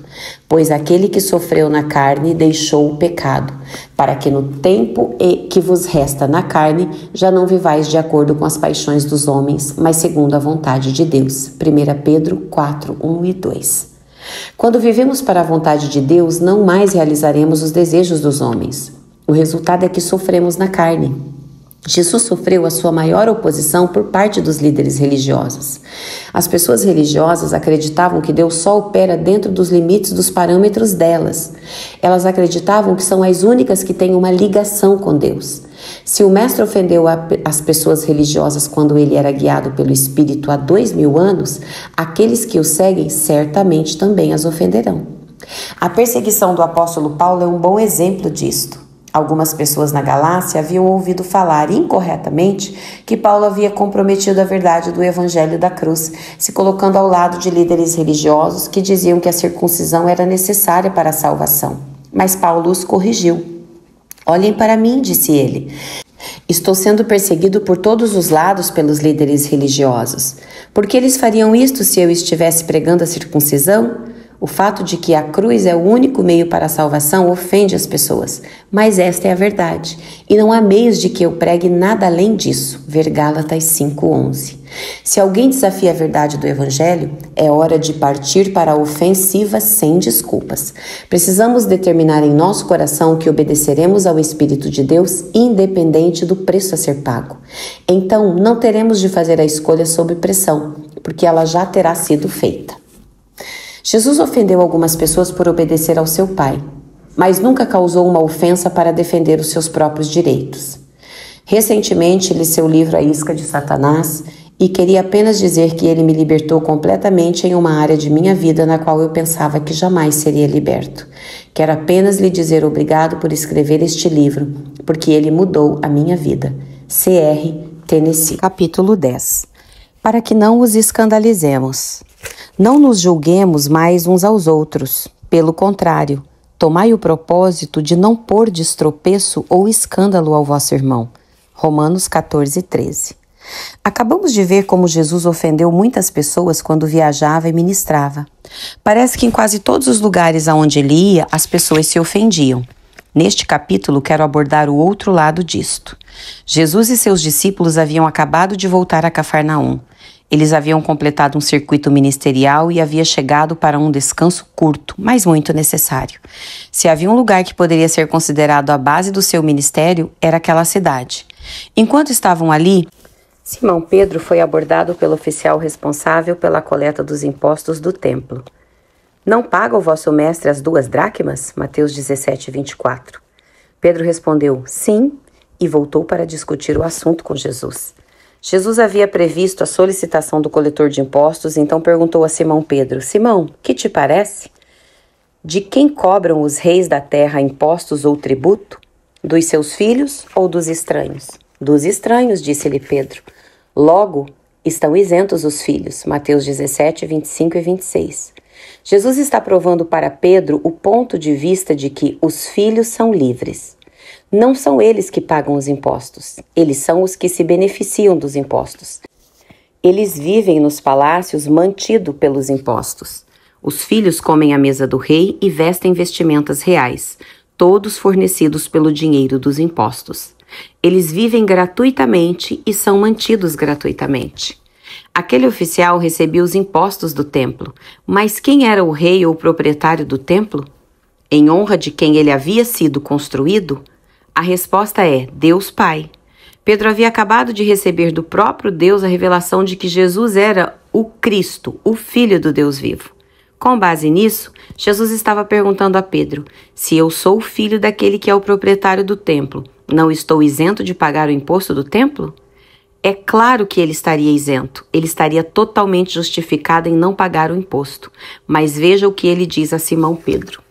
Pois aquele que sofreu na carne deixou o pecado, para que no tempo que vos resta na carne já não vivais de acordo com as paixões dos homens, mas segundo a vontade de Deus. 1 Pedro 4, 1 e 2. Quando vivemos para a vontade de Deus, não mais realizaremos os desejos dos homens. O resultado é que sofremos na carne. Jesus sofreu a sua maior oposição por parte dos líderes religiosos. As pessoas religiosas acreditavam que Deus só opera dentro dos limites dos parâmetros delas. Elas acreditavam que são as únicas que têm uma ligação com Deus. Se o Mestre ofendeu as pessoas religiosas quando ele era guiado pelo Espírito há dois mil anos, aqueles que o seguem certamente também as ofenderão. A perseguição do apóstolo Paulo é um bom exemplo disto. Algumas pessoas na Galácia haviam ouvido falar incorretamente que Paulo havia comprometido a verdade do evangelho da cruz, se colocando ao lado de líderes religiosos que diziam que a circuncisão era necessária para a salvação. Mas Paulo os corrigiu. Olhem para mim, disse ele. Estou sendo perseguido por todos os lados pelos líderes religiosos. Por que eles fariam isto se eu estivesse pregando a circuncisão? O fato de que a cruz é o único meio para a salvação ofende as pessoas, mas esta é a verdade, e não há meios de que eu pregue nada além disso. Ver Gálatas 5:11. Se alguém desafia a verdade do evangelho, é hora de partir para a ofensiva sem desculpas. Precisamos determinar em nosso coração que obedeceremos ao espírito de Deus independente do preço a ser pago. Então, não teremos de fazer a escolha sob pressão, porque ela já terá sido feita. Jesus ofendeu algumas pessoas por obedecer ao seu pai, mas nunca causou uma ofensa para defender os seus próprios direitos. Recentemente li seu livro A Isca de Satanás e queria apenas dizer que ele me libertou completamente em uma área de minha vida na qual eu pensava que jamais seria liberto. Quero apenas lhe dizer obrigado por escrever este livro, porque ele mudou a minha vida. C.R. Tennessee. Capítulo 10 Para que não os escandalizemos. Não nos julguemos mais uns aos outros. Pelo contrário, tomai o propósito de não pôr de estropeço ou escândalo ao vosso irmão. Romanos 14, 13. Acabamos de ver como Jesus ofendeu muitas pessoas quando viajava e ministrava. Parece que em quase todos os lugares aonde ele ia, as pessoas se ofendiam. Neste capítulo, quero abordar o outro lado disto. Jesus e seus discípulos haviam acabado de voltar a Cafarnaum. Eles haviam completado um circuito ministerial e havia chegado para um descanso curto, mas muito necessário. Se havia um lugar que poderia ser considerado a base do seu ministério, era aquela cidade. Enquanto estavam ali, Simão Pedro foi abordado pelo oficial responsável pela coleta dos impostos do templo. Não paga o vosso mestre as duas dracmas? Mateus 17, 24. Pedro respondeu sim e voltou para discutir o assunto com Jesus. Jesus havia previsto a solicitação do coletor de impostos, então perguntou a Simão Pedro: Simão, que te parece? De quem cobram os reis da terra impostos ou tributo? Dos seus filhos ou dos estranhos? Dos estranhos, disse-lhe Pedro. Logo, estão isentos os filhos. Mateus 17, 25 e 26. Jesus está provando para Pedro o ponto de vista de que os filhos são livres. Não são eles que pagam os impostos, eles são os que se beneficiam dos impostos. Eles vivem nos palácios mantido pelos impostos. Os filhos comem à mesa do rei e vestem vestimentas reais, todos fornecidos pelo dinheiro dos impostos. Eles vivem gratuitamente e são mantidos gratuitamente. Aquele oficial recebia os impostos do templo, mas quem era o rei ou proprietário do templo? Em honra de quem ele havia sido construído? A resposta é Deus Pai. Pedro havia acabado de receber do próprio Deus a revelação de que Jesus era o Cristo, o Filho do Deus vivo. Com base nisso, Jesus estava perguntando a Pedro: Se eu sou o filho daquele que é o proprietário do templo, não estou isento de pagar o imposto do templo? É claro que ele estaria isento, ele estaria totalmente justificado em não pagar o imposto. Mas veja o que ele diz a Simão Pedro.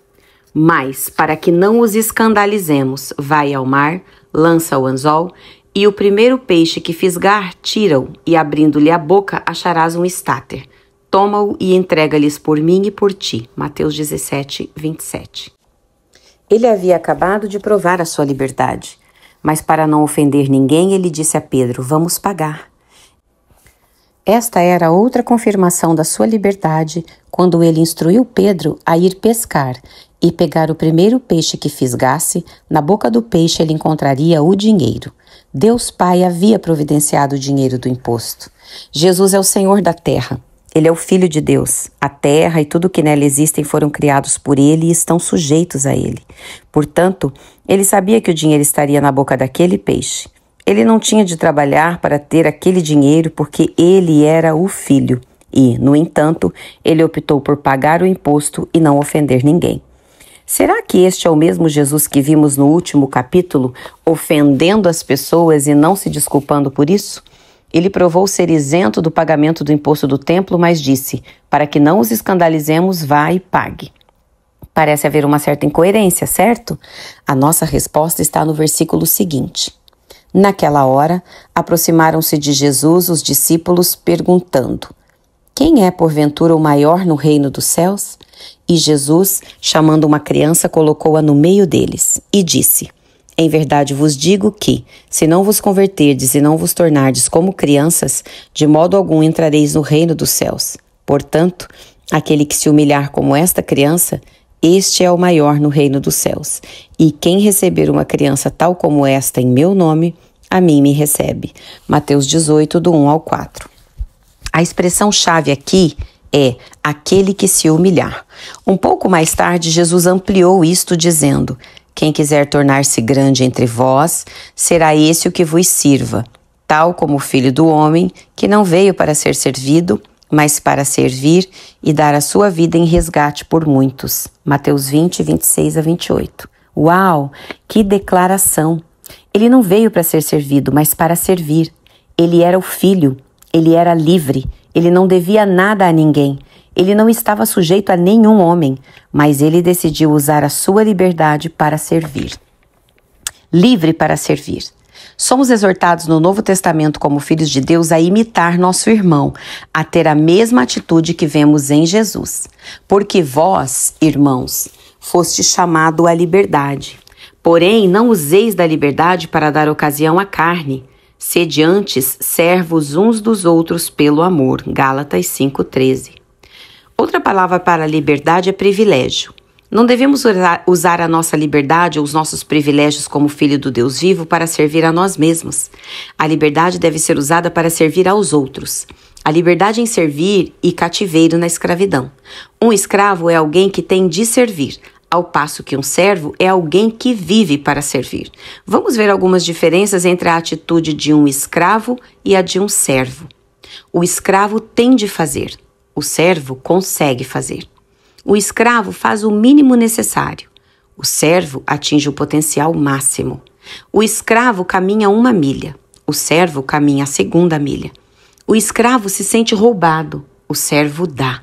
Mas, para que não os escandalizemos, vai ao mar, lança o anzol, e o primeiro peixe que fisgar, tira-o, e abrindo-lhe a boca, acharás um estáter. Toma-o e entrega-lhes por mim e por ti. Mateus 17, 27. Ele havia acabado de provar a sua liberdade, mas para não ofender ninguém, ele disse a Pedro: Vamos pagar. Esta era outra confirmação da sua liberdade quando ele instruiu Pedro a ir pescar e pegar o primeiro peixe que fisgasse, na boca do peixe ele encontraria o dinheiro. Deus Pai havia providenciado o dinheiro do imposto. Jesus é o Senhor da terra. Ele é o Filho de Deus. A terra e tudo que nela existem foram criados por ele e estão sujeitos a ele. Portanto, ele sabia que o dinheiro estaria na boca daquele peixe. Ele não tinha de trabalhar para ter aquele dinheiro porque ele era o filho. E, no entanto, ele optou por pagar o imposto e não ofender ninguém. Será que este é o mesmo Jesus que vimos no último capítulo, ofendendo as pessoas e não se desculpando por isso? Ele provou ser isento do pagamento do imposto do templo, mas disse: Para que não os escandalizemos, vá e pague. Parece haver uma certa incoerência, certo? A nossa resposta está no versículo seguinte. Naquela hora, aproximaram-se de Jesus os discípulos, perguntando: Quem é, porventura, o maior no reino dos céus? E Jesus, chamando uma criança, colocou-a no meio deles e disse: em verdade vos digo que, se não vos converterdes e não vos tornardes como crianças, de modo algum entrareis no reino dos céus. Portanto, aquele que se humilhar como esta criança, este é o maior no reino dos céus. E quem receber uma criança tal como esta em meu nome, a mim me recebe. Mateus 18, do 1 ao 4. A expressão-chave aqui é aquele que se humilhar. Um pouco mais tarde, Jesus ampliou isto, dizendo: quem quiser tornar-se grande entre vós, será esse o que vos sirva, tal como o filho do homem, que não veio para ser servido, mas para servir e dar a sua vida em resgate por muitos. Mateus 20, 26 a 28. Uau! Que declaração! Ele não veio para ser servido, mas para servir. Ele era o filho, ele era livre, ele não devia nada a ninguém. Ele não estava sujeito a nenhum homem, mas ele decidiu usar a sua liberdade para servir. Livre para servir. Somos exortados no Novo Testamento, como filhos de Deus, a imitar nosso irmão, a ter a mesma atitude que vemos em Jesus. Porque vós, irmãos, foste chamado à liberdade. Porém, não useis da liberdade para dar ocasião à carne. Sede antes servos uns dos outros pelo amor. Gálatas 5,13. Outra palavra para liberdade é privilégio. Não devemos usar a nossa liberdade ou os nossos privilégios como filho do Deus vivo para servir a nós mesmos. A liberdade deve ser usada para servir aos outros. A liberdade em servir e cativeiro na escravidão. Um escravo é alguém que tem de servir, ao passo que um servo é alguém que vive para servir. Vamos ver algumas diferenças entre a atitude de um escravo e a de um servo. O escravo tem de fazer, o servo consegue fazer. O escravo faz o mínimo necessário. O servo atinge o potencial máximo. O escravo caminha uma milha. O servo caminha a segunda milha. O escravo se sente roubado. O servo dá.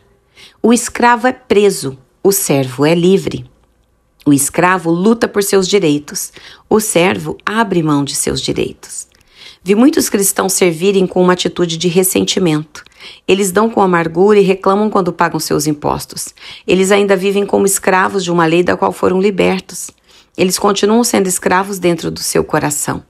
O escravo é preso. O servo é livre. O escravo luta por seus direitos. O servo abre mão de seus direitos. Vi muitos cristãos servirem com uma atitude de ressentimento. Eles dão com amargura e reclamam quando pagam seus impostos. Eles ainda vivem como escravos de uma lei da qual foram libertos. Eles continuam sendo escravos dentro do seu coração.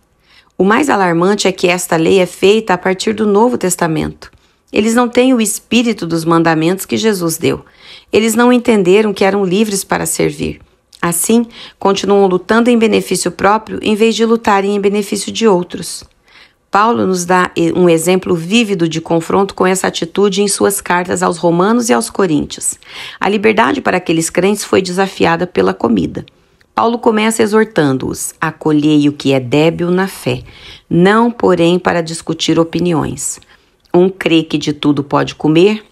O mais alarmante é que esta lei é feita a partir do Novo Testamento. Eles não têm o espírito dos mandamentos que Jesus deu. Eles não entenderam que eram livres para servir. Assim, continuam lutando em benefício próprio em vez de lutarem em benefício de outros. Paulo nos dá um exemplo vívido de confronto com essa atitude em suas cartas aos Romanos e aos Coríntios. A liberdade para aqueles crentes foi desafiada pela comida. Paulo começa exortando-os: acolhei o que é débil na fé, não, porém, para discutir opiniões. Um crê que de tudo pode comer,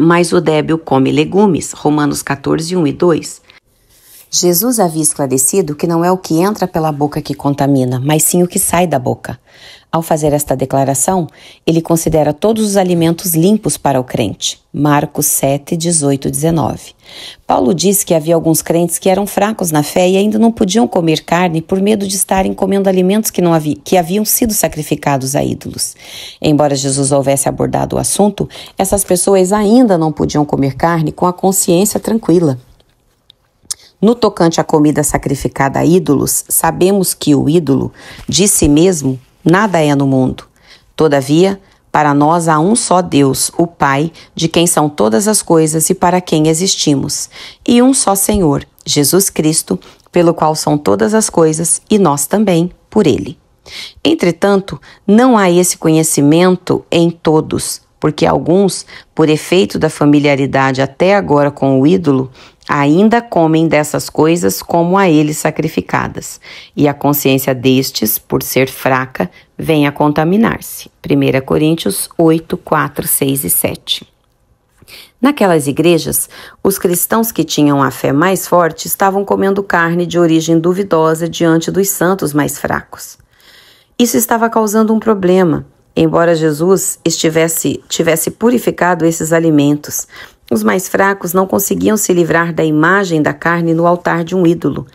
mas o débil come legumes. Romanos 14, 1 e 2. Jesus havia esclarecido que não é o que entra pela boca que contamina, mas sim o que sai da boca. Ao fazer esta declaração, ele considera todos os alimentos limpos para o crente. Marcos 7, 18 e 19. Paulo diz que havia alguns crentes que eram fracos na fé e ainda não podiam comer carne por medo de estarem comendo alimentos que, não havia, que haviam sido sacrificados a ídolos. Embora Jesus houvesse abordado o assunto, essas pessoas ainda não podiam comer carne com a consciência tranquila. No tocante à comida sacrificada a ídolos, sabemos que o ídolo, de si mesmo, nada é no mundo. Todavia, para nós há um só Deus, o Pai, de quem são todas as coisas e para quem existimos, e um só Senhor, Jesus Cristo, pelo qual são todas as coisas e nós também por ele. Entretanto, não há esse conhecimento em todos, porque alguns, por efeito da familiaridade até agora com o ídolo, ainda comem dessas coisas como a eles sacrificadas, e a consciência destes, por ser fraca, vem a contaminar-se. 1 Coríntios 8, 4, 6 e 7. Naquelas igrejas, os cristãos que tinham a fé mais forte estavam comendo carne de origem duvidosa diante dos santos mais fracos. Isso estava causando um problema, embora Jesus estivesse tivesse purificado esses alimentos os mais fracos não conseguiam se livrar da imagem da carne no altar de um ídolo.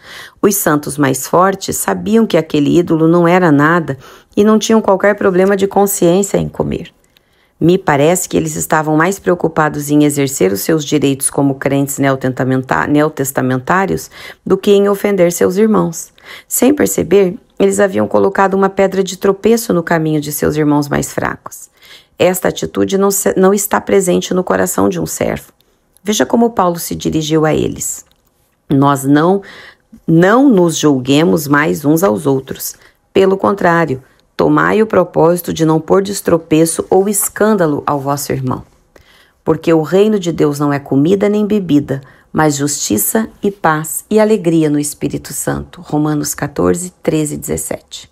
Os santos mais fortes sabiam que aquele ídolo não era nada e não tinham qualquer problema de consciência em comer. Me parece que eles estavam mais preocupados em exercer os seus direitos como crentes neotestamentários do que em ofender seus irmãos. Sem perceber, eles haviam colocado uma pedra de tropeço no caminho de seus irmãos mais fracos. Esta atitude não, não está presente no coração de um servo. Veja como Paulo se dirigiu a eles. Nós não não nos julguemos mais uns aos outros. Pelo contrário, tomai o propósito de não pôr destropeço ou escândalo ao vosso irmão. Porque o reino de Deus não é comida nem bebida, mas justiça e paz e alegria no Espírito Santo. Romanos 14, 13 e 17.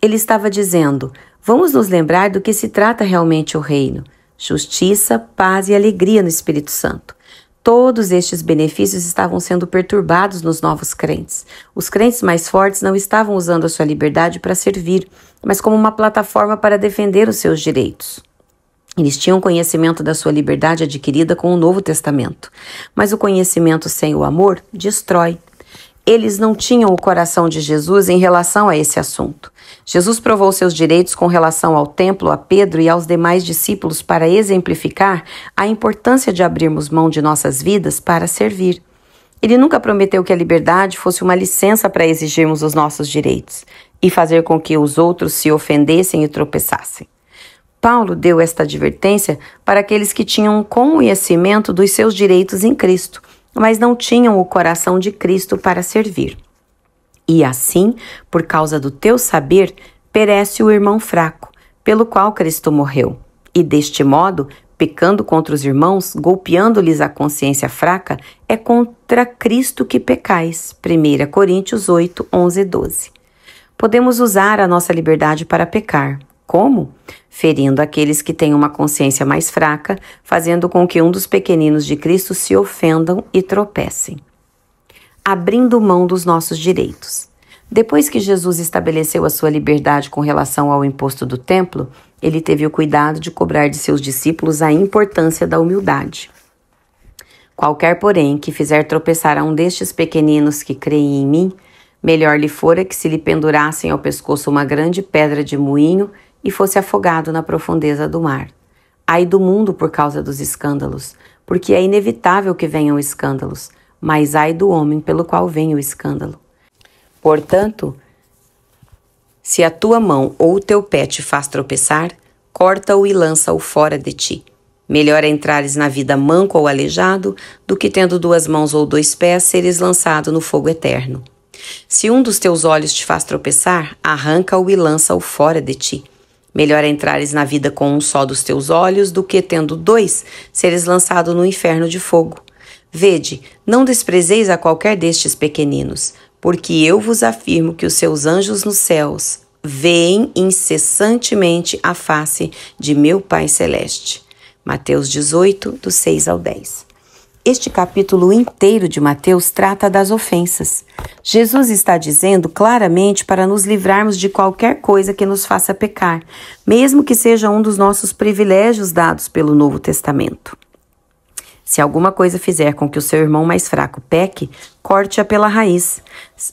Ele estava dizendo: Vamos nos lembrar do que se trata realmente o reino: justiça, paz e alegria no Espírito Santo. Todos estes benefícios estavam sendo perturbados nos novos crentes. Os crentes mais fortes não estavam usando a sua liberdade para servir, mas como uma plataforma para defender os seus direitos. Eles tinham conhecimento da sua liberdade adquirida com o Novo Testamento, mas o conhecimento sem o amor destrói. Eles não tinham o coração de Jesus em relação a esse assunto. Jesus provou seus direitos com relação ao templo, a Pedro e aos demais discípulos para exemplificar a importância de abrirmos mão de nossas vidas para servir. Ele nunca prometeu que a liberdade fosse uma licença para exigirmos os nossos direitos e fazer com que os outros se ofendessem e tropeçassem. Paulo deu esta advertência para aqueles que tinham conhecimento dos seus direitos em Cristo mas não tinham o coração de Cristo para servir. E assim, por causa do teu saber, perece o irmão fraco, pelo qual Cristo morreu. E deste modo, pecando contra os irmãos, golpeando-lhes a consciência fraca, é contra Cristo que pecais. 1 Coríntios 8, 11 e 12. Podemos usar a nossa liberdade para pecar, como? Ferindo aqueles que têm uma consciência mais fraca, fazendo com que um dos pequeninos de Cristo se ofendam e tropecem. Abrindo mão dos nossos direitos. Depois que Jesus estabeleceu a sua liberdade com relação ao imposto do templo, ele teve o cuidado de cobrar de seus discípulos a importância da humildade. Qualquer, porém, que fizer tropeçar a um destes pequeninos que creem em mim, melhor lhe fora que se lhe pendurassem ao pescoço uma grande pedra de moinho e fosse afogado na profundeza do mar. Ai do mundo por causa dos escândalos, porque é inevitável que venham escândalos, mas ai do homem pelo qual vem o escândalo. Portanto, se a tua mão ou o teu pé te faz tropeçar, corta-o e lança-o fora de ti. Melhor é entrares na vida manco ou aleijado do que tendo duas mãos ou dois pés seres lançado no fogo eterno. Se um dos teus olhos te faz tropeçar, arranca-o e lança-o fora de ti. Melhor entrares na vida com um só dos teus olhos do que, tendo dois, seres lançado no inferno de fogo. Vede, não desprezeis a qualquer destes pequeninos, porque eu vos afirmo que os seus anjos nos céus veem incessantemente a face de meu Pai Celeste. Mateus 18, do 6 ao 10. Este capítulo inteiro de Mateus trata das ofensas. Jesus está dizendo claramente para nos livrarmos de qualquer coisa que nos faça pecar, mesmo que seja um dos nossos privilégios dados pelo Novo Testamento. Se alguma coisa fizer com que o seu irmão mais fraco peque, corte-a pela raiz.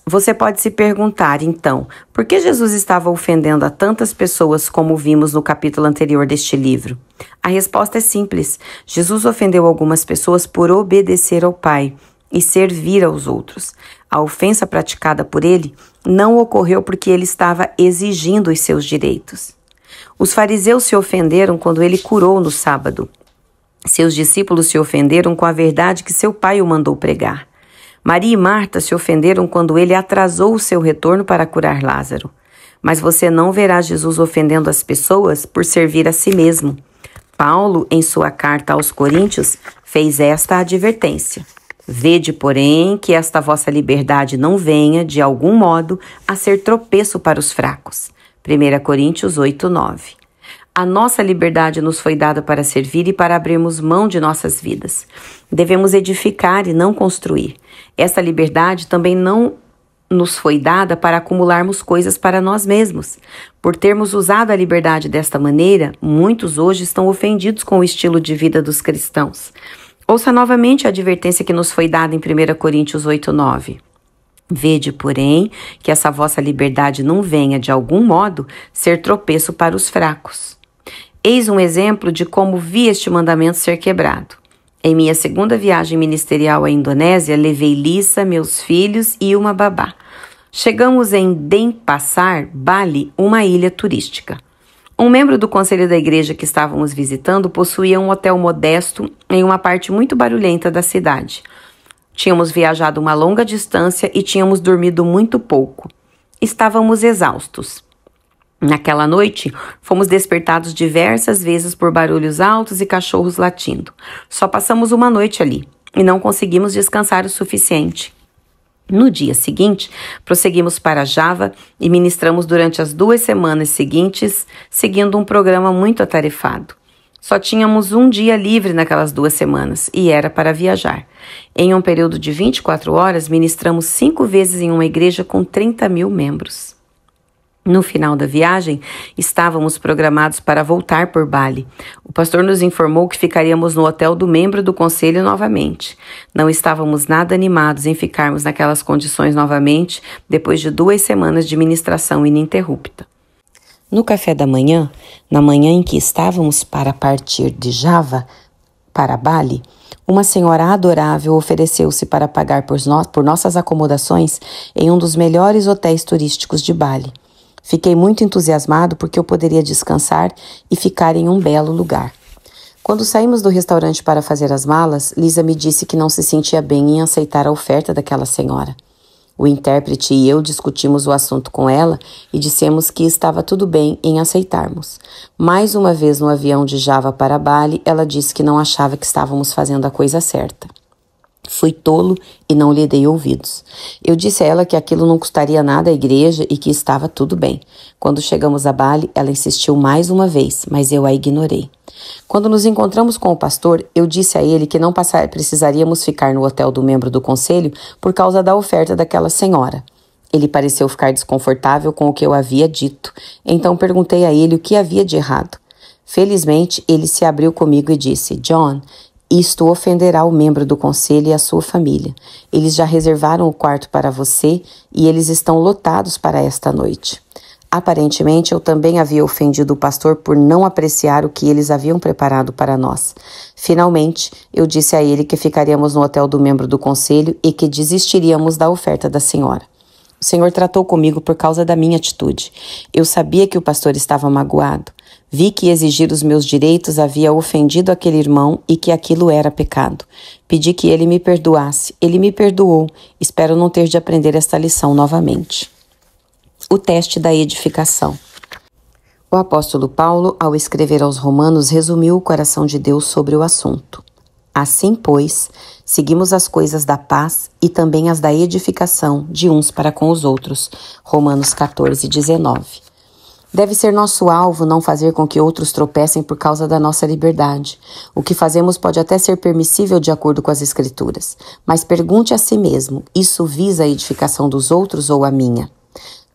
Você pode se perguntar, então, por que Jesus estava ofendendo a tantas pessoas como vimos no capítulo anterior deste livro? A resposta é simples. Jesus ofendeu algumas pessoas por obedecer ao Pai e servir aos outros. A ofensa praticada por ele não ocorreu porque ele estava exigindo os seus direitos. Os fariseus se ofenderam quando ele curou no sábado. Seus discípulos se ofenderam com a verdade que seu pai o mandou pregar. Maria e Marta se ofenderam quando ele atrasou o seu retorno para curar Lázaro. Mas você não verá Jesus ofendendo as pessoas por servir a si mesmo. Paulo, em sua carta aos Coríntios, fez esta advertência. Vede, porém, que esta vossa liberdade não venha, de algum modo, a ser tropeço para os fracos. 1 Coríntios 8, 9. A nossa liberdade nos foi dada para servir e para abrirmos mão de nossas vidas. Devemos edificar e não construir. Essa liberdade também não nos foi dada para acumularmos coisas para nós mesmos. Por termos usado a liberdade desta maneira, muitos hoje estão ofendidos com o estilo de vida dos cristãos. Ouça novamente a advertência que nos foi dada em 1 Coríntios 8, 9. Vede, porém, que essa vossa liberdade não venha, de algum modo, ser tropeço para os fracos. Eis um exemplo de como vi este mandamento ser quebrado. Em minha segunda viagem ministerial à Indonésia, levei Lissa, meus filhos e uma babá. Chegamos em Denpasar, Bali, uma ilha turística. Um membro do conselho da igreja que estávamos visitando possuía um hotel modesto em uma parte muito barulhenta da cidade. Tínhamos viajado uma longa distância e tínhamos dormido muito pouco. Estávamos exaustos. Naquela noite, fomos despertados diversas vezes por barulhos altos e cachorros latindo. Só passamos uma noite ali e não conseguimos descansar o suficiente. No dia seguinte, prosseguimos para Java e ministramos durante as duas semanas seguintes, seguindo um programa muito atarefado. Só tínhamos um dia livre naquelas duas semanas e era para viajar. Em um período de 24 horas, ministramos cinco vezes em uma igreja com 30 mil membros. No final da viagem, estávamos programados para voltar por Bali. O pastor nos informou que ficaríamos no hotel do membro do conselho novamente. Não estávamos nada animados em ficarmos naquelas condições novamente depois de duas semanas de ministração ininterrupta. No café da manhã, na manhã em que estávamos para partir de Java para Bali, uma senhora adorável ofereceu-se para pagar por, no por nossas acomodações em um dos melhores hotéis turísticos de Bali. Fiquei muito entusiasmado porque eu poderia descansar e ficar em um belo lugar. Quando saímos do restaurante para fazer as malas, Lisa me disse que não se sentia bem em aceitar a oferta daquela senhora. O intérprete e eu discutimos o assunto com ela e dissemos que estava tudo bem em aceitarmos. Mais uma vez no avião de Java para Bali, ela disse que não achava que estávamos fazendo a coisa certa. Fui tolo e não lhe dei ouvidos. Eu disse a ela que aquilo não custaria nada à igreja e que estava tudo bem. Quando chegamos a Bali, ela insistiu mais uma vez, mas eu a ignorei. Quando nos encontramos com o pastor, eu disse a ele que não passar, precisaríamos ficar no hotel do membro do conselho por causa da oferta daquela senhora. Ele pareceu ficar desconfortável com o que eu havia dito, então perguntei a ele o que havia de errado. Felizmente, ele se abriu comigo e disse: John, isto ofenderá o membro do conselho e a sua família. Eles já reservaram o quarto para você e eles estão lotados para esta noite. Aparentemente, eu também havia ofendido o pastor por não apreciar o que eles haviam preparado para nós. Finalmente, eu disse a ele que ficaríamos no hotel do membro do conselho e que desistiríamos da oferta da senhora. O Senhor tratou comigo por causa da minha atitude. Eu sabia que o pastor estava magoado. Vi que exigir os meus direitos havia ofendido aquele irmão e que aquilo era pecado. Pedi que ele me perdoasse. Ele me perdoou. Espero não ter de aprender esta lição novamente. O teste da edificação. O apóstolo Paulo, ao escrever aos Romanos, resumiu o coração de Deus sobre o assunto. Assim, pois, seguimos as coisas da paz e também as da edificação de uns para com os outros. Romanos 14, 19. Deve ser nosso alvo não fazer com que outros tropecem por causa da nossa liberdade. O que fazemos pode até ser permissível de acordo com as Escrituras, mas pergunte a si mesmo: isso visa a edificação dos outros ou a minha?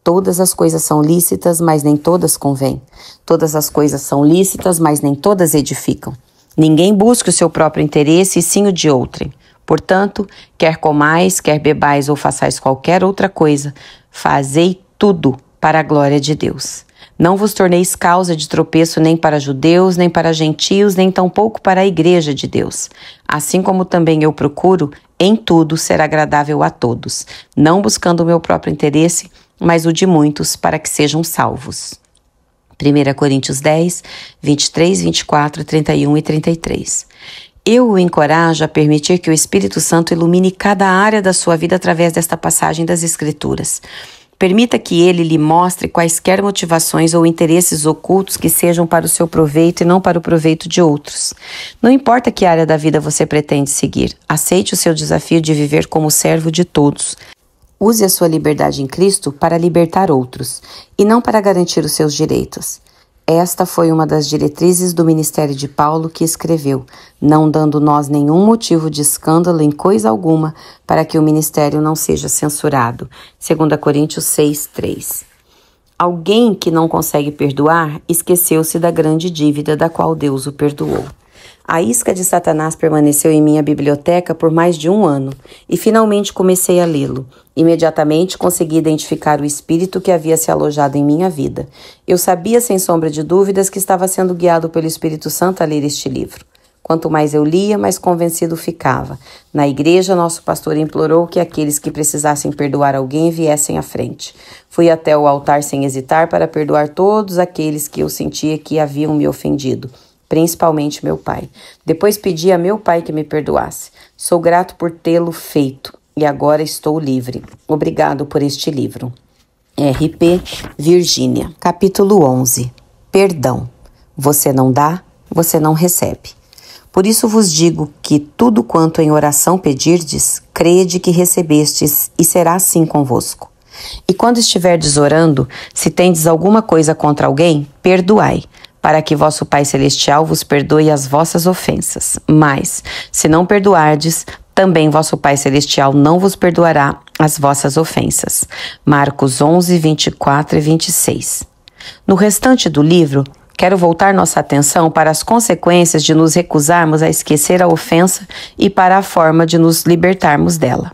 Todas as coisas são lícitas, mas nem todas convêm. Todas as coisas são lícitas, mas nem todas edificam. Ninguém busca o seu próprio interesse e sim o de outrem. Portanto, quer comais, quer bebais ou façais qualquer outra coisa, fazei tudo para a glória de Deus. Não vos torneis causa de tropeço nem para judeus, nem para gentios, nem tampouco para a igreja de Deus. Assim como também eu procuro, em tudo ser agradável a todos, não buscando o meu próprio interesse, mas o de muitos, para que sejam salvos. 1 Coríntios 10, 23, 24, 31 e 33. Eu o encorajo a permitir que o Espírito Santo ilumine cada área da sua vida através desta passagem das Escrituras. Permita que ele lhe mostre quaisquer motivações ou interesses ocultos que sejam para o seu proveito e não para o proveito de outros. Não importa que área da vida você pretende seguir, aceite o seu desafio de viver como servo de todos, Use a sua liberdade em Cristo para libertar outros e não para garantir os seus direitos. Esta foi uma das diretrizes do ministério de Paulo que escreveu, não dando nós nenhum motivo de escândalo em coisa alguma para que o ministério não seja censurado. 2 Coríntios 6, 3. Alguém que não consegue perdoar esqueceu-se da grande dívida da qual Deus o perdoou. A isca de Satanás permaneceu em minha biblioteca por mais de um ano e finalmente comecei a lê-lo. Imediatamente consegui identificar o espírito que havia se alojado em minha vida. Eu sabia, sem sombra de dúvidas, que estava sendo guiado pelo Espírito Santo a ler este livro. Quanto mais eu lia, mais convencido ficava. Na igreja, nosso pastor implorou que aqueles que precisassem perdoar alguém viessem à frente. Fui até o altar sem hesitar para perdoar todos aqueles que eu sentia que haviam me ofendido principalmente meu pai. Depois pedi a meu pai que me perdoasse. Sou grato por tê-lo feito e agora estou livre. Obrigado por este livro. R.P. Virgínia, capítulo 11. Perdão. Você não dá, você não recebe. Por isso vos digo que tudo quanto em oração pedirdes, crede que recebestes, e será assim convosco. E quando estiverdes orando, se tendes alguma coisa contra alguém, perdoai, para que vosso Pai Celestial vos perdoe as vossas ofensas. Mas, se não perdoardes, também vosso Pai Celestial não vos perdoará as vossas ofensas. Marcos 11, 24 e 26. No restante do livro, quero voltar nossa atenção para as consequências de nos recusarmos a esquecer a ofensa e para a forma de nos libertarmos dela.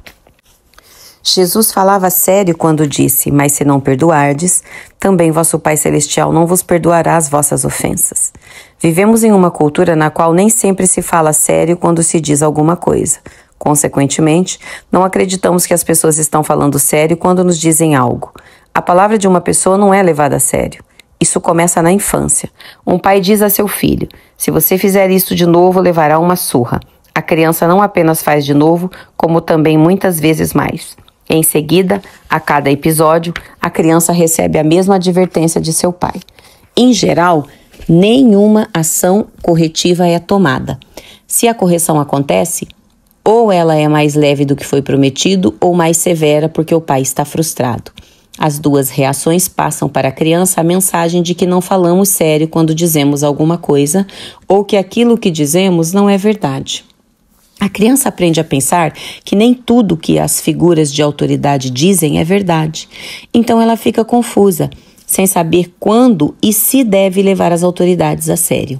Jesus falava sério quando disse: Mas se não perdoardes, também vosso Pai Celestial não vos perdoará as vossas ofensas. Vivemos em uma cultura na qual nem sempre se fala sério quando se diz alguma coisa. Consequentemente, não acreditamos que as pessoas estão falando sério quando nos dizem algo. A palavra de uma pessoa não é levada a sério. Isso começa na infância. Um pai diz a seu filho: Se você fizer isso de novo, levará uma surra. A criança não apenas faz de novo, como também muitas vezes mais. Em seguida, a cada episódio, a criança recebe a mesma advertência de seu pai. Em geral, nenhuma ação corretiva é tomada. Se a correção acontece, ou ela é mais leve do que foi prometido, ou mais severa porque o pai está frustrado. As duas reações passam para a criança a mensagem de que não falamos sério quando dizemos alguma coisa ou que aquilo que dizemos não é verdade. A criança aprende a pensar que nem tudo que as figuras de autoridade dizem é verdade. Então ela fica confusa, sem saber quando e se deve levar as autoridades a sério.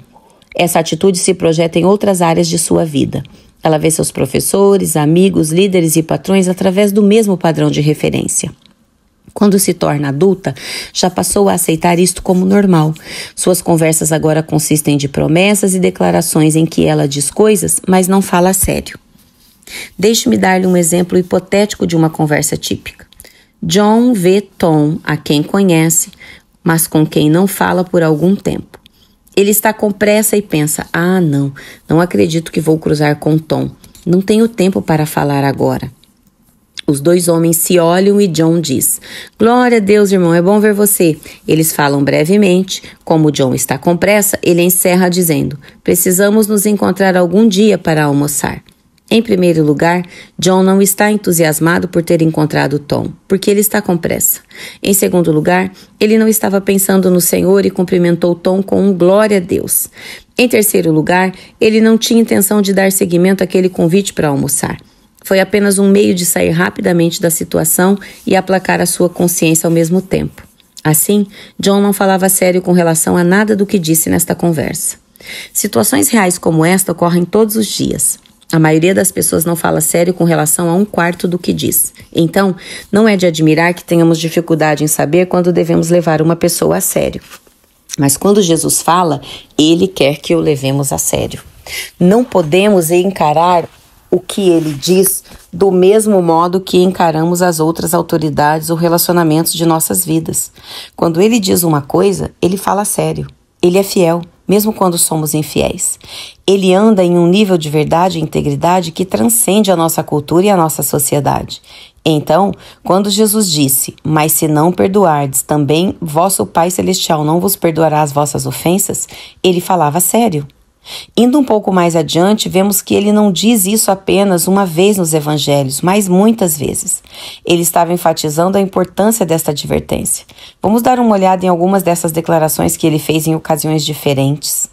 Essa atitude se projeta em outras áreas de sua vida. Ela vê seus professores, amigos, líderes e patrões através do mesmo padrão de referência. Quando se torna adulta, já passou a aceitar isto como normal. Suas conversas agora consistem de promessas e declarações em que ela diz coisas, mas não fala a sério. Deixe-me dar-lhe um exemplo hipotético de uma conversa típica. John vê Tom, a quem conhece, mas com quem não fala por algum tempo. Ele está com pressa e pensa: Ah, não, não acredito que vou cruzar com Tom. Não tenho tempo para falar agora. Os dois homens se olham e John diz: Glória a Deus, irmão, é bom ver você. Eles falam brevemente. Como John está com pressa, ele encerra dizendo: Precisamos nos encontrar algum dia para almoçar. Em primeiro lugar, John não está entusiasmado por ter encontrado Tom, porque ele está com pressa. Em segundo lugar, ele não estava pensando no Senhor e cumprimentou Tom com um glória a Deus. Em terceiro lugar, ele não tinha intenção de dar seguimento àquele convite para almoçar. Foi apenas um meio de sair rapidamente da situação e aplacar a sua consciência ao mesmo tempo. Assim, John não falava sério com relação a nada do que disse nesta conversa. Situações reais como esta ocorrem todos os dias. A maioria das pessoas não fala sério com relação a um quarto do que diz. Então, não é de admirar que tenhamos dificuldade em saber quando devemos levar uma pessoa a sério. Mas quando Jesus fala, ele quer que o levemos a sério. Não podemos encarar o que ele diz do mesmo modo que encaramos as outras autoridades ou relacionamentos de nossas vidas. Quando ele diz uma coisa, ele fala sério. Ele é fiel, mesmo quando somos infiéis. Ele anda em um nível de verdade e integridade que transcende a nossa cultura e a nossa sociedade. Então, quando Jesus disse: Mas se não perdoardes, também vosso Pai Celestial não vos perdoará as vossas ofensas, ele falava sério. Indo um pouco mais adiante, vemos que ele não diz isso apenas uma vez nos evangelhos, mas muitas vezes. Ele estava enfatizando a importância desta advertência. Vamos dar uma olhada em algumas dessas declarações que ele fez em ocasiões diferentes.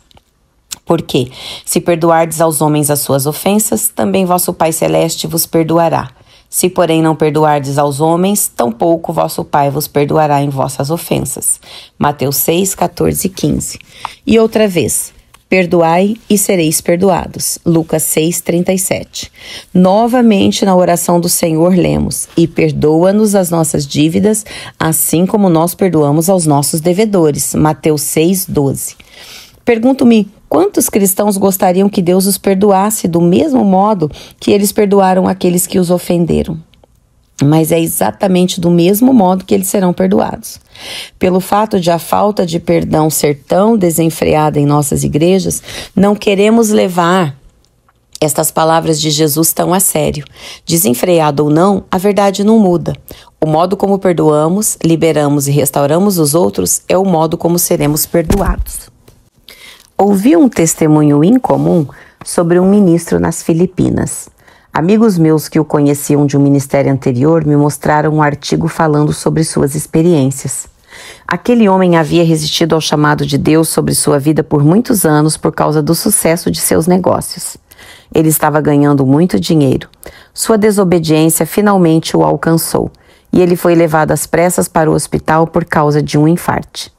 Porque, se perdoardes aos homens as suas ofensas, também vosso Pai Celeste vos perdoará. Se, porém, não perdoardes aos homens, tampouco vosso Pai vos perdoará em vossas ofensas. Mateus 6, 14 e 15. E outra vez, Perdoai e sereis perdoados. Lucas 6:37. Novamente na oração do Senhor lemos: E perdoa-nos as nossas dívidas, assim como nós perdoamos aos nossos devedores. Mateus 6:12. Pergunto-me, quantos cristãos gostariam que Deus os perdoasse do mesmo modo que eles perdoaram aqueles que os ofenderam? Mas é exatamente do mesmo modo que eles serão perdoados. Pelo fato de a falta de perdão ser tão desenfreada em nossas igrejas, não queremos levar estas palavras de Jesus tão a sério. Desenfreado ou não, a verdade não muda. O modo como perdoamos, liberamos e restauramos os outros é o modo como seremos perdoados. Ouvi um testemunho incomum sobre um ministro nas Filipinas. Amigos meus que o conheciam de um ministério anterior me mostraram um artigo falando sobre suas experiências. Aquele homem havia resistido ao chamado de Deus sobre sua vida por muitos anos por causa do sucesso de seus negócios. Ele estava ganhando muito dinheiro. Sua desobediência finalmente o alcançou e ele foi levado às pressas para o hospital por causa de um infarte.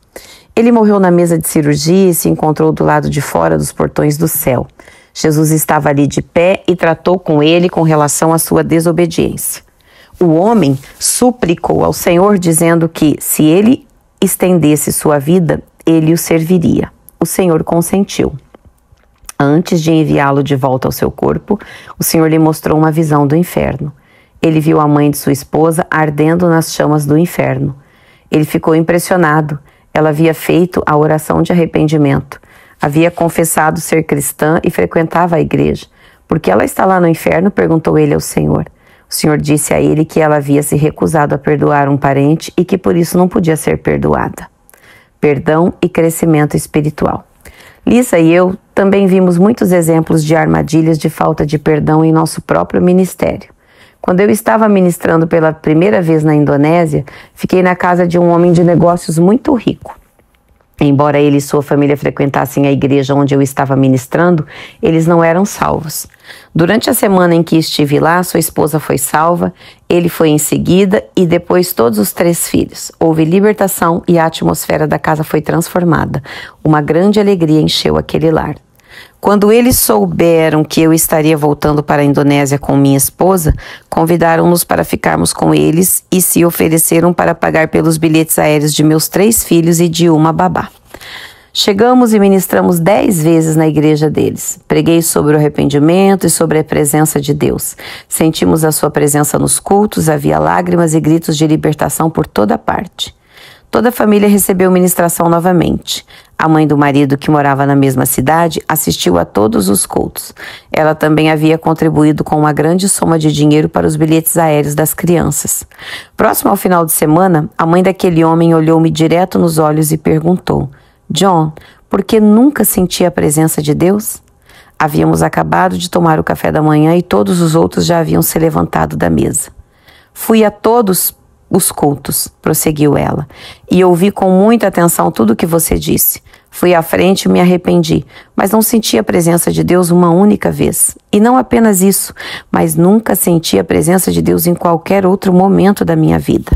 Ele morreu na mesa de cirurgia e se encontrou do lado de fora dos portões do céu. Jesus estava ali de pé e tratou com ele com relação à sua desobediência. O homem suplicou ao Senhor, dizendo que, se ele estendesse sua vida, ele o serviria. O Senhor consentiu. Antes de enviá-lo de volta ao seu corpo, o Senhor lhe mostrou uma visão do inferno. Ele viu a mãe de sua esposa ardendo nas chamas do inferno. Ele ficou impressionado. Ela havia feito a oração de arrependimento. Havia confessado ser cristã e frequentava a igreja. Por que ela está lá no inferno? perguntou ele ao Senhor. O Senhor disse a ele que ela havia se recusado a perdoar um parente e que por isso não podia ser perdoada. Perdão e crescimento espiritual. Lisa e eu também vimos muitos exemplos de armadilhas de falta de perdão em nosso próprio ministério. Quando eu estava ministrando pela primeira vez na Indonésia, fiquei na casa de um homem de negócios muito rico. Embora ele e sua família frequentassem a igreja onde eu estava ministrando, eles não eram salvos. Durante a semana em que estive lá, sua esposa foi salva, ele foi em seguida e depois todos os três filhos. Houve libertação e a atmosfera da casa foi transformada. Uma grande alegria encheu aquele lar. Quando eles souberam que eu estaria voltando para a Indonésia com minha esposa, convidaram-nos para ficarmos com eles e se ofereceram para pagar pelos bilhetes aéreos de meus três filhos e de uma babá. Chegamos e ministramos dez vezes na igreja deles. Preguei sobre o arrependimento e sobre a presença de Deus. Sentimos a sua presença nos cultos, havia lágrimas e gritos de libertação por toda parte. Toda a família recebeu ministração novamente. A mãe do marido, que morava na mesma cidade, assistiu a todos os cultos. Ela também havia contribuído com uma grande soma de dinheiro para os bilhetes aéreos das crianças. Próximo ao final de semana, a mãe daquele homem olhou-me direto nos olhos e perguntou: John, por que nunca senti a presença de Deus? Havíamos acabado de tomar o café da manhã e todos os outros já haviam se levantado da mesa. Fui a todos os cultos, prosseguiu ela, e ouvi com muita atenção tudo o que você disse. Fui à frente e me arrependi, mas não senti a presença de Deus uma única vez. E não apenas isso, mas nunca senti a presença de Deus em qualquer outro momento da minha vida.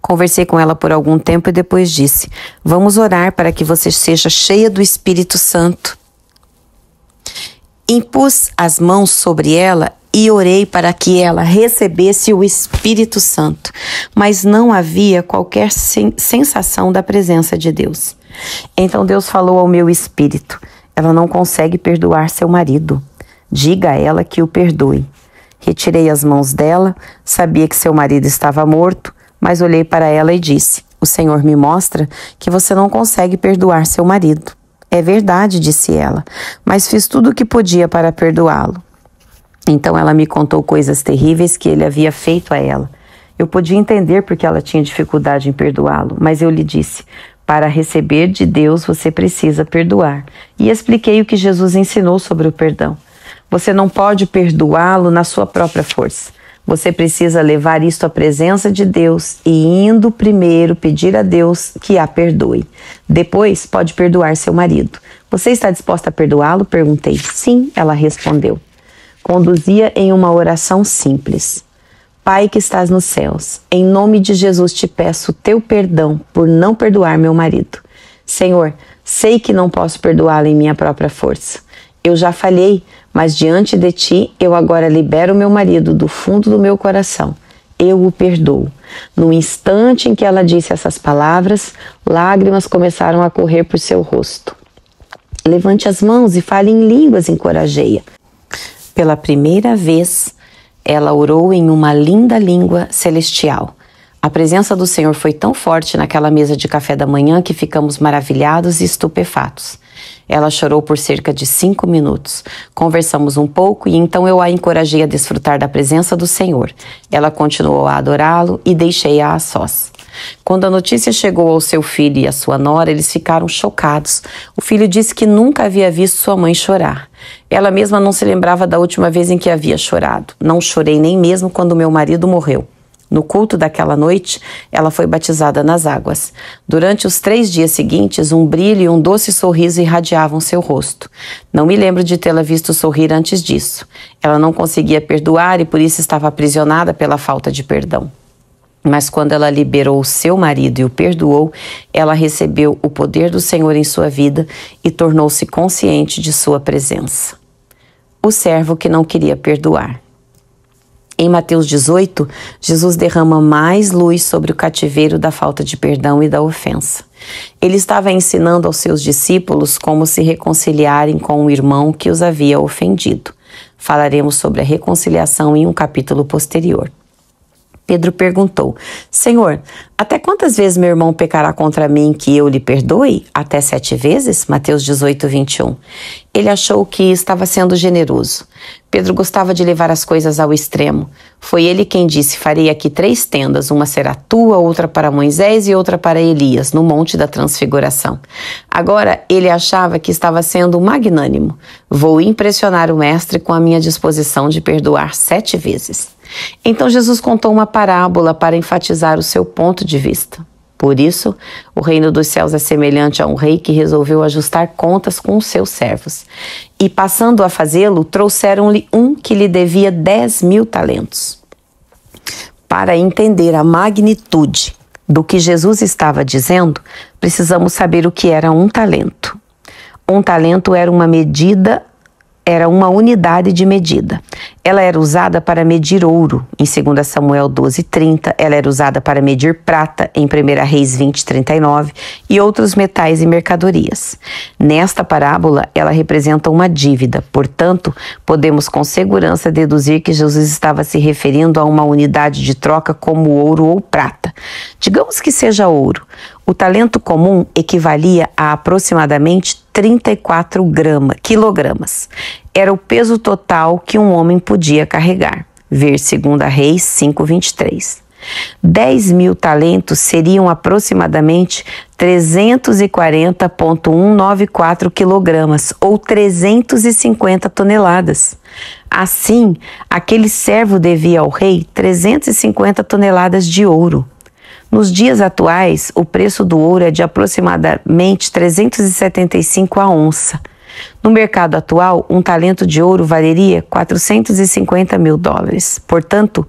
Conversei com ela por algum tempo e depois disse: Vamos orar para que você seja cheia do Espírito Santo. Impus as mãos sobre ela e orei para que ela recebesse o Espírito Santo, mas não havia qualquer sen sensação da presença de Deus. Então Deus falou ao meu espírito: ela não consegue perdoar seu marido. Diga a ela que o perdoe. Retirei as mãos dela, sabia que seu marido estava morto, mas olhei para ela e disse: O Senhor me mostra que você não consegue perdoar seu marido. É verdade, disse ela, mas fiz tudo o que podia para perdoá-lo. Então ela me contou coisas terríveis que ele havia feito a ela. Eu podia entender porque ela tinha dificuldade em perdoá-lo, mas eu lhe disse: para receber de Deus você precisa perdoar. E expliquei o que Jesus ensinou sobre o perdão. Você não pode perdoá-lo na sua própria força. Você precisa levar isto à presença de Deus e indo primeiro pedir a Deus que a perdoe. Depois pode perdoar seu marido. Você está disposta a perdoá-lo? Perguntei. Sim, ela respondeu conduzia em uma oração simples. Pai que estás nos céus, em nome de Jesus te peço teu perdão por não perdoar meu marido. Senhor, sei que não posso perdoá-lo em minha própria força. Eu já falhei, mas diante de ti eu agora libero meu marido do fundo do meu coração. Eu o perdoo. No instante em que ela disse essas palavras, lágrimas começaram a correr por seu rosto. Levante as mãos e fale em línguas, encorajei-a. Pela primeira vez, ela orou em uma linda língua celestial. A presença do Senhor foi tão forte naquela mesa de café da manhã que ficamos maravilhados e estupefatos. Ela chorou por cerca de cinco minutos. Conversamos um pouco e então eu a encorajei a desfrutar da presença do Senhor. Ela continuou a adorá-lo e deixei-a a sós. Quando a notícia chegou ao seu filho e à sua nora, eles ficaram chocados. O filho disse que nunca havia visto sua mãe chorar. Ela mesma não se lembrava da última vez em que havia chorado. Não chorei nem mesmo quando meu marido morreu. No culto daquela noite, ela foi batizada nas águas. Durante os três dias seguintes, um brilho e um doce sorriso irradiavam seu rosto. Não me lembro de tê-la visto sorrir antes disso. Ela não conseguia perdoar e por isso estava aprisionada pela falta de perdão. Mas quando ela liberou seu marido e o perdoou, ela recebeu o poder do Senhor em sua vida e tornou-se consciente de sua presença. O servo que não queria perdoar. Em Mateus 18, Jesus derrama mais luz sobre o cativeiro da falta de perdão e da ofensa. Ele estava ensinando aos seus discípulos como se reconciliarem com o irmão que os havia ofendido. Falaremos sobre a reconciliação em um capítulo posterior. Pedro perguntou: Senhor, até quantas vezes meu irmão pecará contra mim que eu lhe perdoe? Até sete vezes? Mateus 18, 21. Ele achou que estava sendo generoso. Pedro gostava de levar as coisas ao extremo. Foi ele quem disse: Farei aqui três tendas, uma será tua, outra para Moisés e outra para Elias, no Monte da Transfiguração. Agora ele achava que estava sendo magnânimo. Vou impressionar o Mestre com a minha disposição de perdoar sete vezes. Então Jesus contou uma parábola para enfatizar o seu ponto de vista. Por isso, o reino dos céus é semelhante a um rei que resolveu ajustar contas com os seus servos. E, passando a fazê-lo, trouxeram-lhe um que lhe devia dez mil talentos. Para entender a magnitude do que Jesus estava dizendo, precisamos saber o que era um talento. Um talento era uma medida era uma unidade de medida. Ela era usada para medir ouro, em 2 Samuel 12:30, ela era usada para medir prata, em 1 Reis 20:39, e outros metais e mercadorias. Nesta parábola, ela representa uma dívida, portanto, podemos com segurança deduzir que Jesus estava se referindo a uma unidade de troca como ouro ou prata, Digamos que seja ouro. O talento comum equivalia a aproximadamente 34 grama, quilogramas. Era o peso total que um homem podia carregar. Ver 2 Reis 5,23. 10 mil talentos seriam aproximadamente 340,194 quilogramas ou 350 toneladas. Assim, aquele servo devia ao rei 350 toneladas de ouro. Nos dias atuais, o preço do ouro é de aproximadamente 375 a onça. No mercado atual, um talento de ouro valeria 450 mil dólares. Portanto,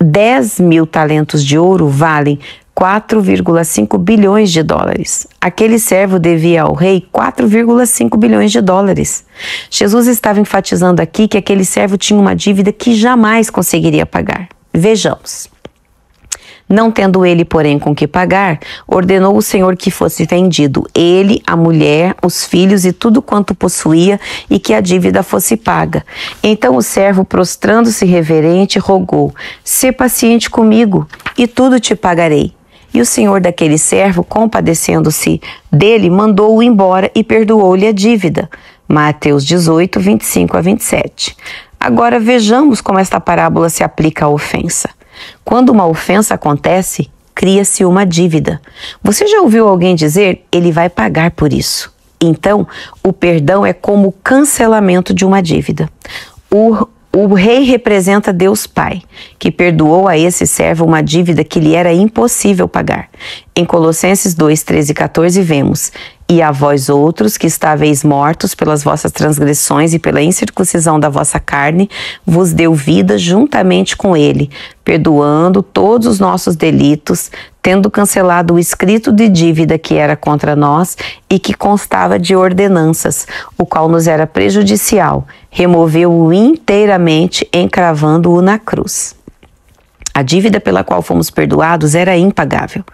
10 mil talentos de ouro valem 4,5 bilhões de dólares. Aquele servo devia ao rei 4,5 bilhões de dólares. Jesus estava enfatizando aqui que aquele servo tinha uma dívida que jamais conseguiria pagar. Vejamos. Não tendo ele, porém, com que pagar, ordenou o Senhor que fosse vendido ele, a mulher, os filhos e tudo quanto possuía, e que a dívida fosse paga. Então o servo, prostrando-se reverente, rogou: Sê paciente comigo, e tudo te pagarei. E o senhor daquele servo, compadecendo-se dele, mandou-o embora e perdoou-lhe a dívida. Mateus 18, 25 a 27. Agora vejamos como esta parábola se aplica à ofensa. Quando uma ofensa acontece, cria-se uma dívida. Você já ouviu alguém dizer ele vai pagar por isso? Então, o perdão é como o cancelamento de uma dívida. O, o rei representa Deus Pai, que perdoou a esse servo uma dívida que lhe era impossível pagar. Em Colossenses 2, 13 e 14, vemos: e a vós outros, que estáveis mortos pelas vossas transgressões e pela incircuncisão da vossa carne, vos deu vida juntamente com ele, perdoando todos os nossos delitos, tendo cancelado o escrito de dívida que era contra nós e que constava de ordenanças, o qual nos era prejudicial, removeu-o inteiramente, encravando-o na cruz. A dívida pela qual fomos perdoados era impagável.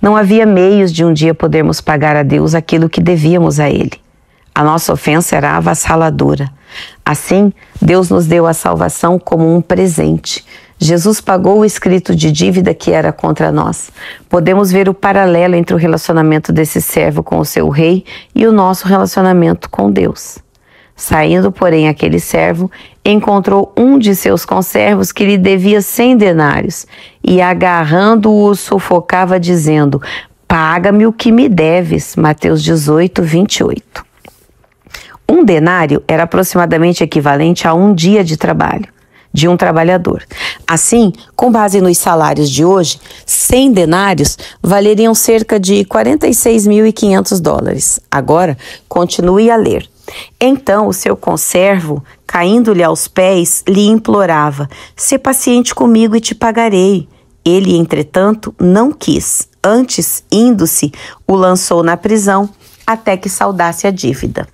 Não havia meios de um dia podermos pagar a Deus aquilo que devíamos a Ele. A nossa ofensa era avassaladora. Assim, Deus nos deu a salvação como um presente. Jesus pagou o escrito de dívida que era contra nós. Podemos ver o paralelo entre o relacionamento desse servo com o seu rei e o nosso relacionamento com Deus. Saindo, porém, aquele servo, encontrou um de seus conservos que lhe devia cem denários e, agarrando-o, sufocava, dizendo: Paga-me o que me deves. Mateus 18, 28. Um denário era aproximadamente equivalente a um dia de trabalho de um trabalhador. Assim, com base nos salários de hoje, 100 denários valeriam cerca de 46.500 dólares. Agora, continue a ler. Então o seu conservo, caindo-lhe aos pés, lhe implorava: "Se paciente comigo e te pagarei. Ele, entretanto, não quis. Antes, indo-se, o lançou na prisão até que saudasse a dívida.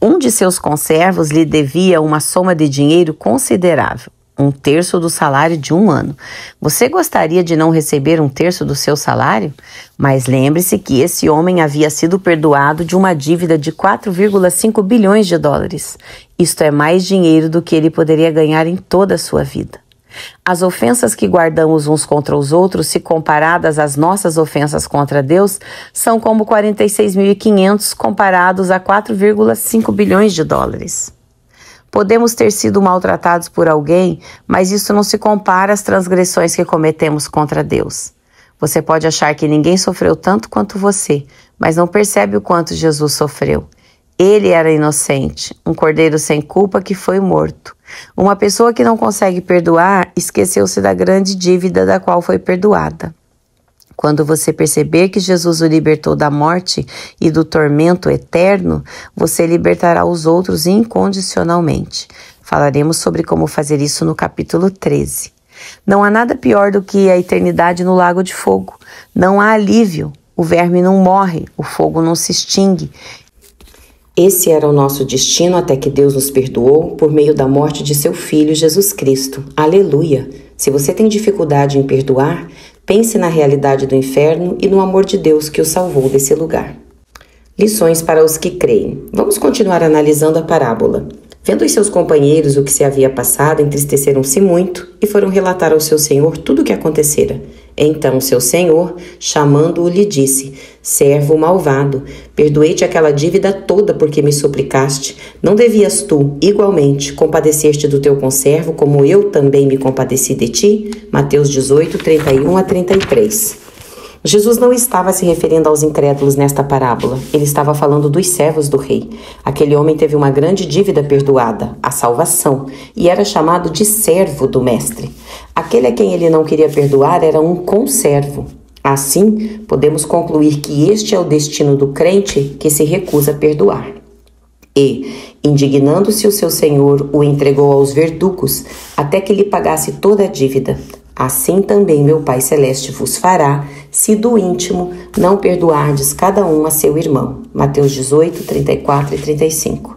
Um de seus conservos lhe devia uma soma de dinheiro considerável um terço do salário de um ano. Você gostaria de não receber um terço do seu salário? Mas lembre-se que esse homem havia sido perdoado de uma dívida de 4,5 bilhões de dólares. Isto é mais dinheiro do que ele poderia ganhar em toda a sua vida. As ofensas que guardamos uns contra os outros, se comparadas às nossas ofensas contra Deus, são como 46.500 comparados a 4,5 bilhões de dólares. Podemos ter sido maltratados por alguém, mas isso não se compara às transgressões que cometemos contra Deus. Você pode achar que ninguém sofreu tanto quanto você, mas não percebe o quanto Jesus sofreu. Ele era inocente, um cordeiro sem culpa que foi morto. Uma pessoa que não consegue perdoar esqueceu-se da grande dívida da qual foi perdoada. Quando você perceber que Jesus o libertou da morte e do tormento eterno, você libertará os outros incondicionalmente. Falaremos sobre como fazer isso no capítulo 13. Não há nada pior do que a eternidade no lago de fogo. Não há alívio. O verme não morre, o fogo não se extingue. Esse era o nosso destino até que Deus nos perdoou por meio da morte de seu Filho Jesus Cristo. Aleluia! Se você tem dificuldade em perdoar, Pense na realidade do inferno e no amor de Deus que o salvou desse lugar. Lições para os que creem. Vamos continuar analisando a parábola. Vendo os seus companheiros o que se havia passado, entristeceram-se muito e foram relatar ao seu senhor tudo o que acontecera. Então seu senhor, chamando-o, lhe disse: Servo malvado, perdoei-te aquela dívida toda porque me suplicaste. Não devias tu, igualmente, compadecer-te do teu conservo, como eu também me compadeci de ti? Mateus 18, 31 a 33. Jesus não estava se referindo aos incrédulos nesta parábola, ele estava falando dos servos do rei. Aquele homem teve uma grande dívida perdoada, a salvação, e era chamado de servo do mestre. Aquele a quem ele não queria perdoar era um conservo. Assim, podemos concluir que este é o destino do crente que se recusa a perdoar. E, indignando-se o seu senhor, o entregou aos verdugos, até que lhe pagasse toda a dívida. Assim também meu Pai Celeste vos fará, se do íntimo não perdoardes cada um a seu irmão. Mateus 18, 34 e 35.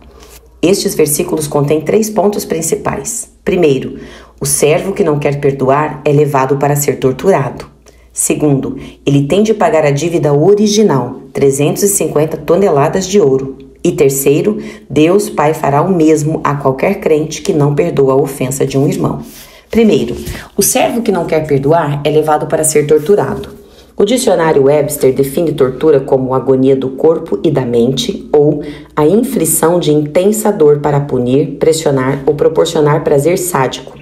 Estes versículos contêm três pontos principais. Primeiro, o servo que não quer perdoar é levado para ser torturado. Segundo, ele tem de pagar a dívida original, 350 toneladas de ouro. E terceiro, Deus Pai fará o mesmo a qualquer crente que não perdoa a ofensa de um irmão. Primeiro, o servo que não quer perdoar é levado para ser torturado. O dicionário Webster define tortura como agonia do corpo e da mente ou a inflição de intensa dor para punir, pressionar ou proporcionar prazer sádico.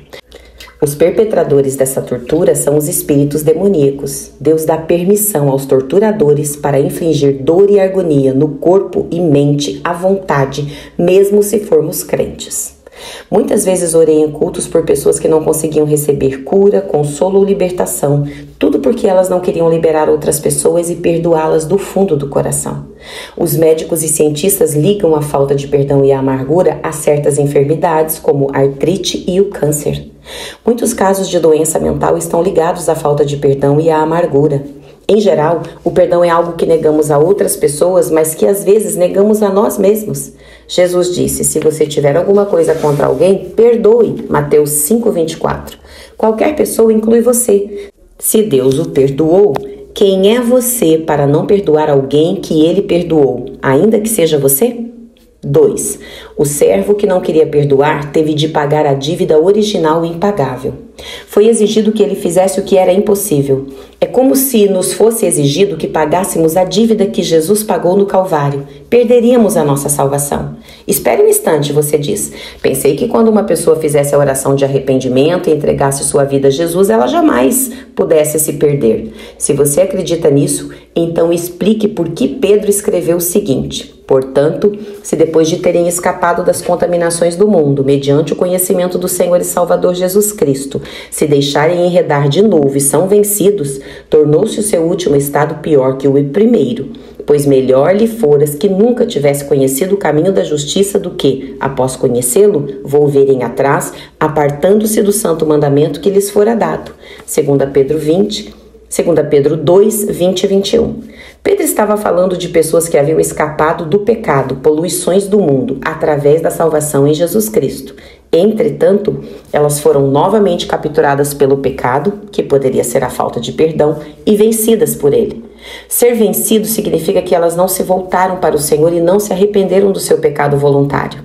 Os perpetradores dessa tortura são os espíritos demoníacos. Deus dá permissão aos torturadores para infligir dor e agonia no corpo e mente à vontade, mesmo se formos crentes. Muitas vezes orei em cultos por pessoas que não conseguiam receber cura, consolo ou libertação, tudo porque elas não queriam liberar outras pessoas e perdoá-las do fundo do coração. Os médicos e cientistas ligam a falta de perdão e a amargura a certas enfermidades, como artrite e o câncer. Muitos casos de doença mental estão ligados à falta de perdão e à amargura. Em geral, o perdão é algo que negamos a outras pessoas, mas que às vezes negamos a nós mesmos. Jesus disse: Se você tiver alguma coisa contra alguém, perdoe. Mateus 5:24. Qualquer pessoa inclui você. Se Deus o perdoou, quem é você para não perdoar alguém que ele perdoou, ainda que seja você? 2. O servo que não queria perdoar teve de pagar a dívida original impagável. Foi exigido que ele fizesse o que era impossível. É como se nos fosse exigido que pagássemos a dívida que Jesus pagou no Calvário. Perderíamos a nossa salvação. Espere um instante, você diz. Pensei que quando uma pessoa fizesse a oração de arrependimento e entregasse sua vida a Jesus, ela jamais pudesse se perder. Se você acredita nisso, então explique por que Pedro escreveu o seguinte. Portanto, se depois de terem escapado das contaminações do mundo, mediante o conhecimento do Senhor e Salvador Jesus Cristo, se deixarem enredar de novo e são vencidos, tornou-se o seu último estado pior que o primeiro. Pois melhor lhe foras que nunca tivesse conhecido o caminho da justiça do que, após conhecê-lo, volverem atrás, apartando-se do santo mandamento que lhes fora dado. 2 Pedro 20, 2 Pedro 2, 20 e 21. Pedro estava falando de pessoas que haviam escapado do pecado, poluições do mundo, através da salvação em Jesus Cristo. Entretanto, elas foram novamente capturadas pelo pecado, que poderia ser a falta de perdão, e vencidas por ele. Ser vencido significa que elas não se voltaram para o Senhor e não se arrependeram do seu pecado voluntário.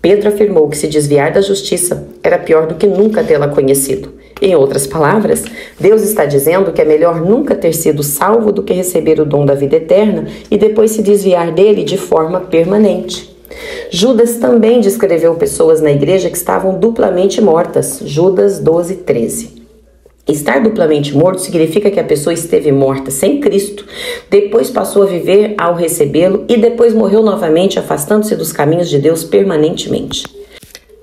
Pedro afirmou que se desviar da justiça era pior do que nunca tê-la conhecido. Em outras palavras, Deus está dizendo que é melhor nunca ter sido salvo do que receber o dom da vida eterna e depois se desviar dele de forma permanente. Judas também descreveu pessoas na igreja que estavam duplamente mortas. Judas 12, 13. Estar duplamente morto significa que a pessoa esteve morta sem Cristo, depois passou a viver ao recebê-lo e depois morreu novamente, afastando-se dos caminhos de Deus permanentemente.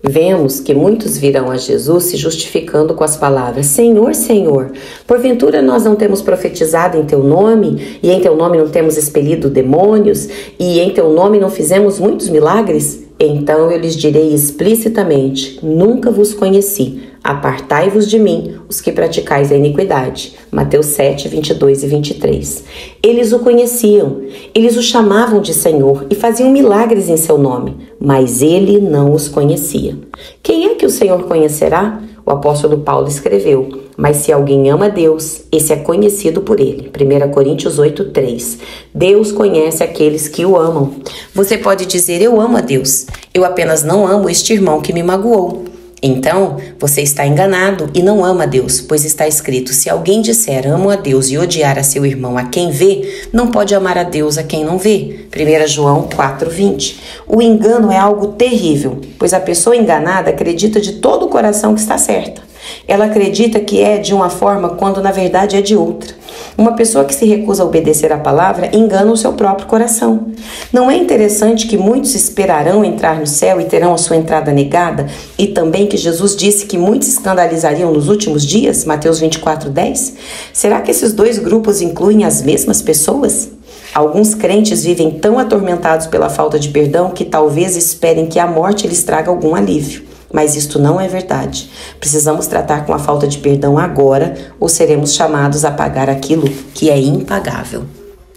Vemos que muitos virão a Jesus se justificando com as palavras: Senhor, Senhor, porventura nós não temos profetizado em teu nome, e em teu nome não temos expelido demônios, e em teu nome não fizemos muitos milagres? Então eu lhes direi explicitamente: Nunca vos conheci. Apartai-vos de mim, os que praticais a iniquidade. Mateus 7, 22 e 23. Eles o conheciam, eles o chamavam de Senhor e faziam milagres em seu nome, mas ele não os conhecia. Quem é que o Senhor conhecerá? O apóstolo Paulo escreveu: Mas se alguém ama Deus, esse é conhecido por ele. 1 Coríntios 8, 3. Deus conhece aqueles que o amam. Você pode dizer: Eu amo a Deus, eu apenas não amo este irmão que me magoou. Então, você está enganado e não ama Deus, pois está escrito: se alguém disser amo a Deus e odiar a seu irmão a quem vê, não pode amar a Deus a quem não vê. 1 João 4:20. O engano é algo terrível, pois a pessoa enganada acredita de todo o coração que está certa. Ela acredita que é de uma forma quando na verdade é de outra. Uma pessoa que se recusa a obedecer à palavra engana o seu próprio coração. Não é interessante que muitos esperarão entrar no céu e terão a sua entrada negada? E também que Jesus disse que muitos escandalizariam nos últimos dias? Mateus 24, 10? Será que esses dois grupos incluem as mesmas pessoas? Alguns crentes vivem tão atormentados pela falta de perdão que talvez esperem que a morte lhes traga algum alívio mas isto não é verdade. Precisamos tratar com a falta de perdão agora ou seremos chamados a pagar aquilo que é impagável.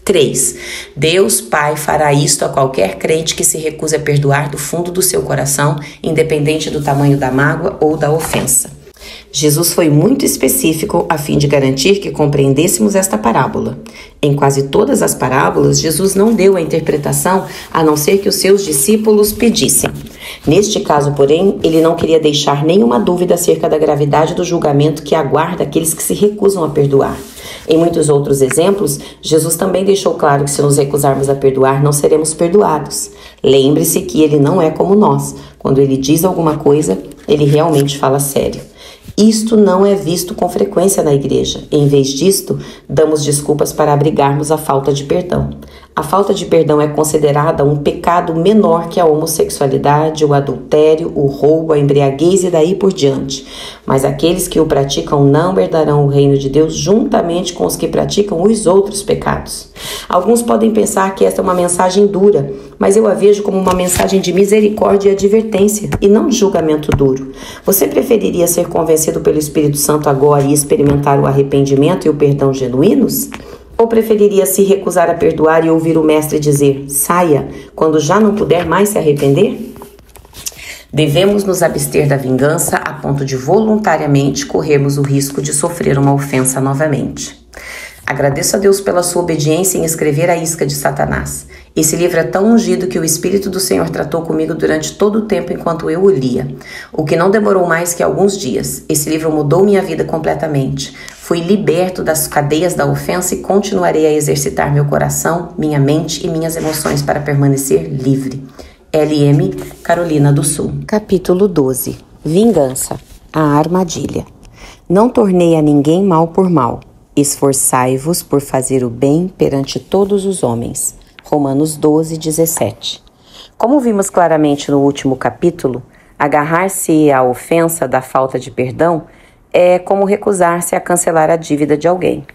3. Deus Pai fará isto a qualquer crente que se recuse a perdoar do fundo do seu coração, independente do tamanho da mágoa ou da ofensa. Jesus foi muito específico a fim de garantir que compreendêssemos esta parábola. Em quase todas as parábolas, Jesus não deu a interpretação a não ser que os seus discípulos pedissem. Neste caso, porém, ele não queria deixar nenhuma dúvida acerca da gravidade do julgamento que aguarda aqueles que se recusam a perdoar. Em muitos outros exemplos, Jesus também deixou claro que se nos recusarmos a perdoar, não seremos perdoados. Lembre-se que ele não é como nós. Quando ele diz alguma coisa, ele realmente fala sério. Isto não é visto com frequência na igreja. Em vez disto, damos desculpas para abrigarmos a falta de perdão. A falta de perdão é considerada um pecado menor que a homossexualidade, o adultério, o roubo, a embriaguez e daí por diante. Mas aqueles que o praticam não herdarão o reino de Deus juntamente com os que praticam os outros pecados. Alguns podem pensar que esta é uma mensagem dura, mas eu a vejo como uma mensagem de misericórdia e advertência, e não de julgamento duro. Você preferiria ser convencido pelo Espírito Santo agora e experimentar o arrependimento e o perdão genuínos? Ou preferiria se recusar a perdoar e ouvir o mestre dizer: saia, quando já não puder mais se arrepender? Devemos nos abster da vingança a ponto de voluntariamente corrermos o risco de sofrer uma ofensa novamente. Agradeço a Deus pela sua obediência em escrever a isca de Satanás. Esse livro é tão ungido que o Espírito do Senhor tratou comigo durante todo o tempo enquanto eu o lia, o que não demorou mais que alguns dias. Esse livro mudou minha vida completamente. Fui liberto das cadeias da ofensa e continuarei a exercitar meu coração, minha mente e minhas emoções para permanecer livre. LM Carolina do Sul. Capítulo 12 Vingança A armadilha. Não tornei a ninguém mal por mal Esforçai-vos por fazer o bem perante todos os homens. Romanos 12, 17. Como vimos claramente no último capítulo, agarrar-se à ofensa da falta de perdão é como recusar-se a cancelar a dívida de alguém.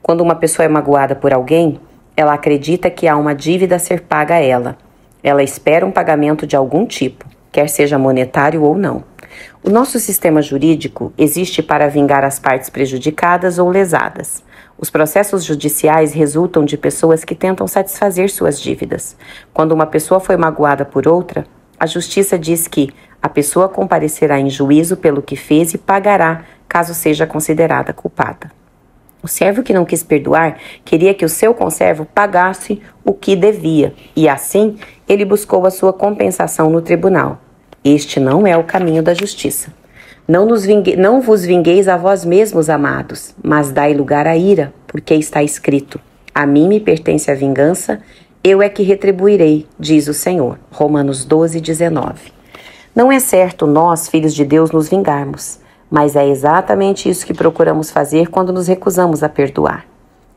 Quando uma pessoa é magoada por alguém, ela acredita que há uma dívida a ser paga a ela. Ela espera um pagamento de algum tipo, quer seja monetário ou não. O nosso sistema jurídico existe para vingar as partes prejudicadas ou lesadas. Os processos judiciais resultam de pessoas que tentam satisfazer suas dívidas. Quando uma pessoa foi magoada por outra, a justiça diz que a pessoa comparecerá em juízo pelo que fez e pagará caso seja considerada culpada. O servo que não quis perdoar queria que o seu conservo pagasse o que devia, e assim ele buscou a sua compensação no tribunal. Este não é o caminho da justiça. Não, vingue, não vos vingueis a vós mesmos, amados, mas dai lugar à ira, porque está escrito: A mim me pertence a vingança, eu é que retribuirei, diz o Senhor. Romanos 12, 19. Não é certo nós, filhos de Deus, nos vingarmos, mas é exatamente isso que procuramos fazer quando nos recusamos a perdoar.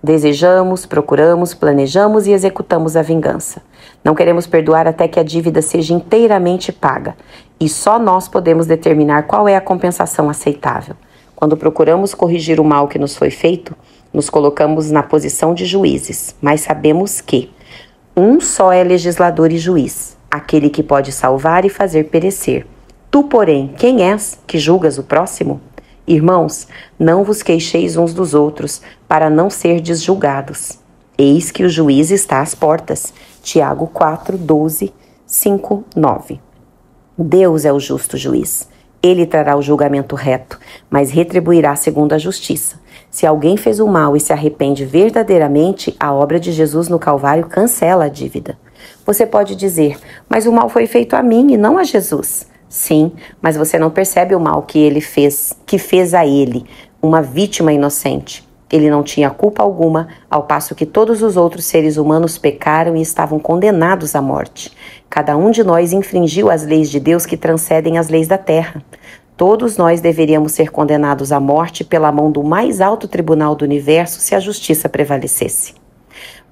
Desejamos, procuramos, planejamos e executamos a vingança. Não queremos perdoar até que a dívida seja inteiramente paga, e só nós podemos determinar qual é a compensação aceitável. Quando procuramos corrigir o mal que nos foi feito, nos colocamos na posição de juízes, mas sabemos que um só é legislador e juiz, aquele que pode salvar e fazer perecer. Tu, porém, quem és que julgas o próximo? Irmãos, não vos queixeis uns dos outros, para não serdes julgados. Eis que o juiz está às portas. Tiago 4, 12, 5, 9. Deus é o justo juiz. Ele trará o julgamento reto, mas retribuirá segundo a justiça. Se alguém fez o mal e se arrepende verdadeiramente, a obra de Jesus no Calvário cancela a dívida. Você pode dizer, mas o mal foi feito a mim e não a Jesus. Sim, mas você não percebe o mal que ele fez, que fez a ele, uma vítima inocente. Ele não tinha culpa alguma, ao passo que todos os outros seres humanos pecaram e estavam condenados à morte. Cada um de nós infringiu as leis de Deus que transcendem as leis da terra. Todos nós deveríamos ser condenados à morte pela mão do mais alto tribunal do universo se a justiça prevalecesse.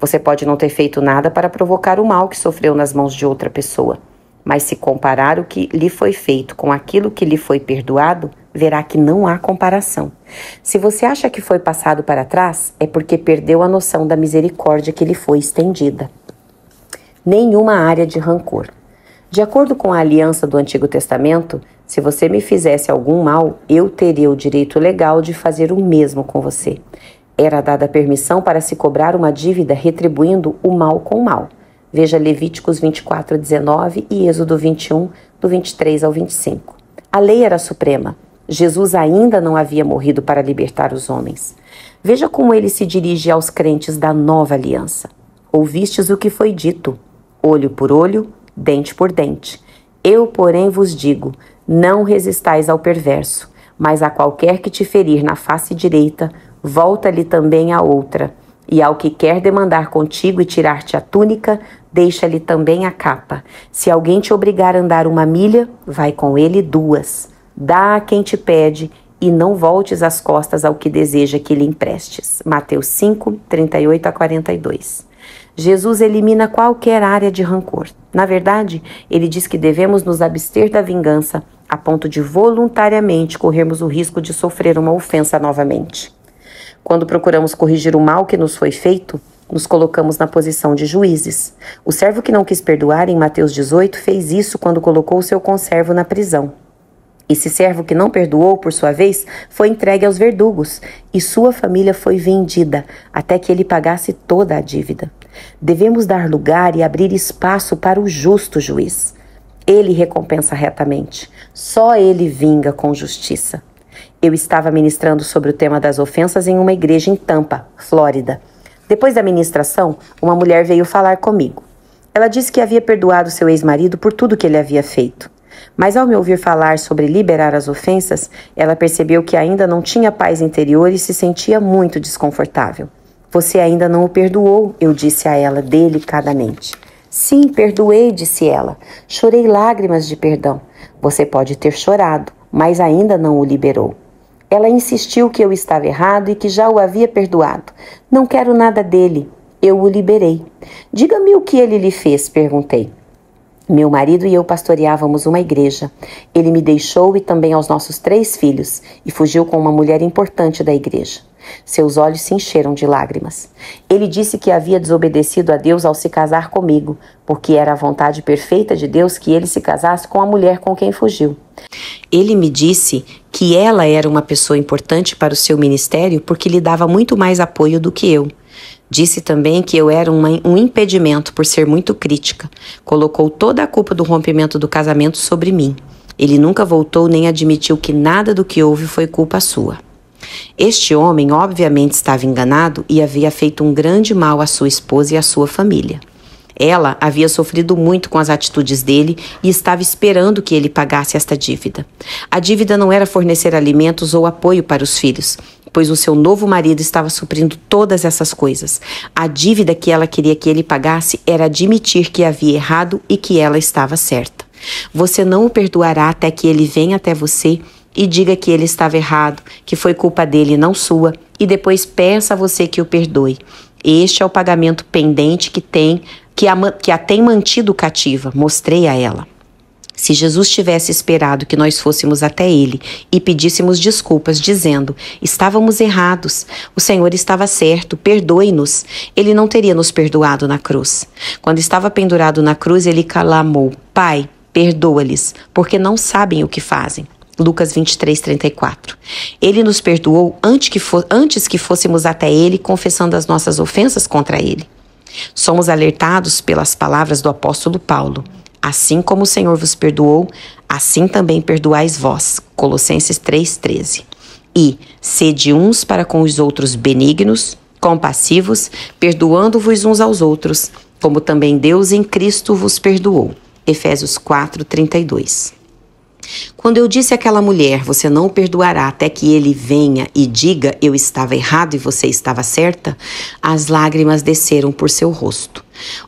Você pode não ter feito nada para provocar o mal que sofreu nas mãos de outra pessoa, mas se comparar o que lhe foi feito com aquilo que lhe foi perdoado, verá que não há comparação. Se você acha que foi passado para trás, é porque perdeu a noção da misericórdia que lhe foi estendida. Nenhuma área de rancor. De acordo com a aliança do Antigo Testamento, se você me fizesse algum mal, eu teria o direito legal de fazer o mesmo com você. Era dada permissão para se cobrar uma dívida retribuindo o mal com o mal. Veja Levíticos 24, 19 e Êxodo 21, do 23 ao 25. A lei era suprema. Jesus ainda não havia morrido para libertar os homens. Veja como ele se dirige aos crentes da nova aliança. Ouvistes o que foi dito: olho por olho, dente por dente. Eu, porém, vos digo: não resistais ao perverso, mas a qualquer que te ferir na face direita, volta-lhe também a outra. E ao que quer demandar contigo e tirar-te a túnica, deixa-lhe também a capa. Se alguém te obrigar a andar uma milha, vai com ele duas. Dá a quem te pede e não voltes as costas ao que deseja que lhe emprestes. Mateus 5, 38 a 42. Jesus elimina qualquer área de rancor. Na verdade, ele diz que devemos nos abster da vingança a ponto de voluntariamente corrermos o risco de sofrer uma ofensa novamente. Quando procuramos corrigir o mal que nos foi feito, nos colocamos na posição de juízes. O servo que não quis perdoar, em Mateus 18, fez isso quando colocou seu conservo na prisão. Esse servo que não perdoou, por sua vez, foi entregue aos verdugos e sua família foi vendida até que ele pagasse toda a dívida. Devemos dar lugar e abrir espaço para o justo juiz. Ele recompensa retamente, só ele vinga com justiça. Eu estava ministrando sobre o tema das ofensas em uma igreja em Tampa, Flórida. Depois da ministração, uma mulher veio falar comigo. Ela disse que havia perdoado seu ex-marido por tudo que ele havia feito. Mas ao me ouvir falar sobre liberar as ofensas, ela percebeu que ainda não tinha paz interior e se sentia muito desconfortável. Você ainda não o perdoou, eu disse a ela delicadamente. Sim, perdoei, disse ela. Chorei lágrimas de perdão. Você pode ter chorado, mas ainda não o liberou. Ela insistiu que eu estava errado e que já o havia perdoado. Não quero nada dele. Eu o liberei. Diga-me o que ele lhe fez, perguntei. Meu marido e eu pastoreávamos uma igreja. Ele me deixou e também aos nossos três filhos e fugiu com uma mulher importante da igreja. Seus olhos se encheram de lágrimas. Ele disse que havia desobedecido a Deus ao se casar comigo, porque era a vontade perfeita de Deus que ele se casasse com a mulher com quem fugiu. Ele me disse que ela era uma pessoa importante para o seu ministério porque lhe dava muito mais apoio do que eu. Disse também que eu era uma, um impedimento por ser muito crítica. Colocou toda a culpa do rompimento do casamento sobre mim. Ele nunca voltou nem admitiu que nada do que houve foi culpa sua. Este homem obviamente estava enganado e havia feito um grande mal à sua esposa e à sua família. Ela havia sofrido muito com as atitudes dele e estava esperando que ele pagasse esta dívida. A dívida não era fornecer alimentos ou apoio para os filhos, pois o seu novo marido estava suprindo todas essas coisas. A dívida que ela queria que ele pagasse era admitir que havia errado e que ela estava certa. Você não o perdoará até que ele venha até você e diga que ele estava errado, que foi culpa dele, não sua, e depois peça a você que o perdoe. Este é o pagamento pendente que tem que a, que a tem mantido cativa. Mostrei a ela. Se Jesus tivesse esperado que nós fôssemos até ele e pedíssemos desculpas, dizendo: estávamos errados, o Senhor estava certo, perdoe-nos, ele não teria nos perdoado na cruz. Quando estava pendurado na cruz, ele clamou: Pai, perdoa-lhes, porque não sabem o que fazem. Lucas 23, 34. Ele nos perdoou antes que, antes que fôssemos até Ele, confessando as nossas ofensas contra Ele. Somos alertados pelas palavras do apóstolo Paulo. Assim como o Senhor vos perdoou, assim também perdoais vós. Colossenses 3,13. E sede uns para com os outros benignos, compassivos, perdoando-vos uns aos outros, como também Deus em Cristo vos perdoou. Efésios 4:32. Quando eu disse àquela mulher, você não perdoará até que ele venha e diga eu estava errado e você estava certa, as lágrimas desceram por seu rosto.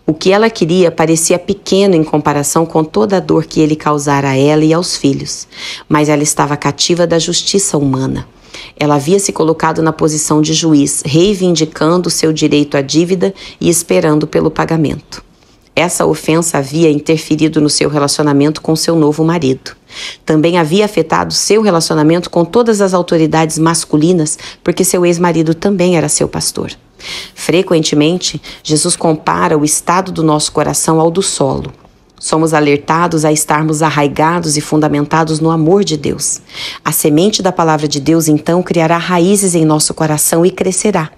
O que ela queria parecia pequeno em comparação com toda a dor que ele causara a ela e aos filhos, mas ela estava cativa da justiça humana. Ela havia se colocado na posição de juiz, reivindicando seu direito à dívida e esperando pelo pagamento. Essa ofensa havia interferido no seu relacionamento com seu novo marido. Também havia afetado seu relacionamento com todas as autoridades masculinas, porque seu ex-marido também era seu pastor. Frequentemente, Jesus compara o estado do nosso coração ao do solo. Somos alertados a estarmos arraigados e fundamentados no amor de Deus. A semente da palavra de Deus então criará raízes em nosso coração e crescerá,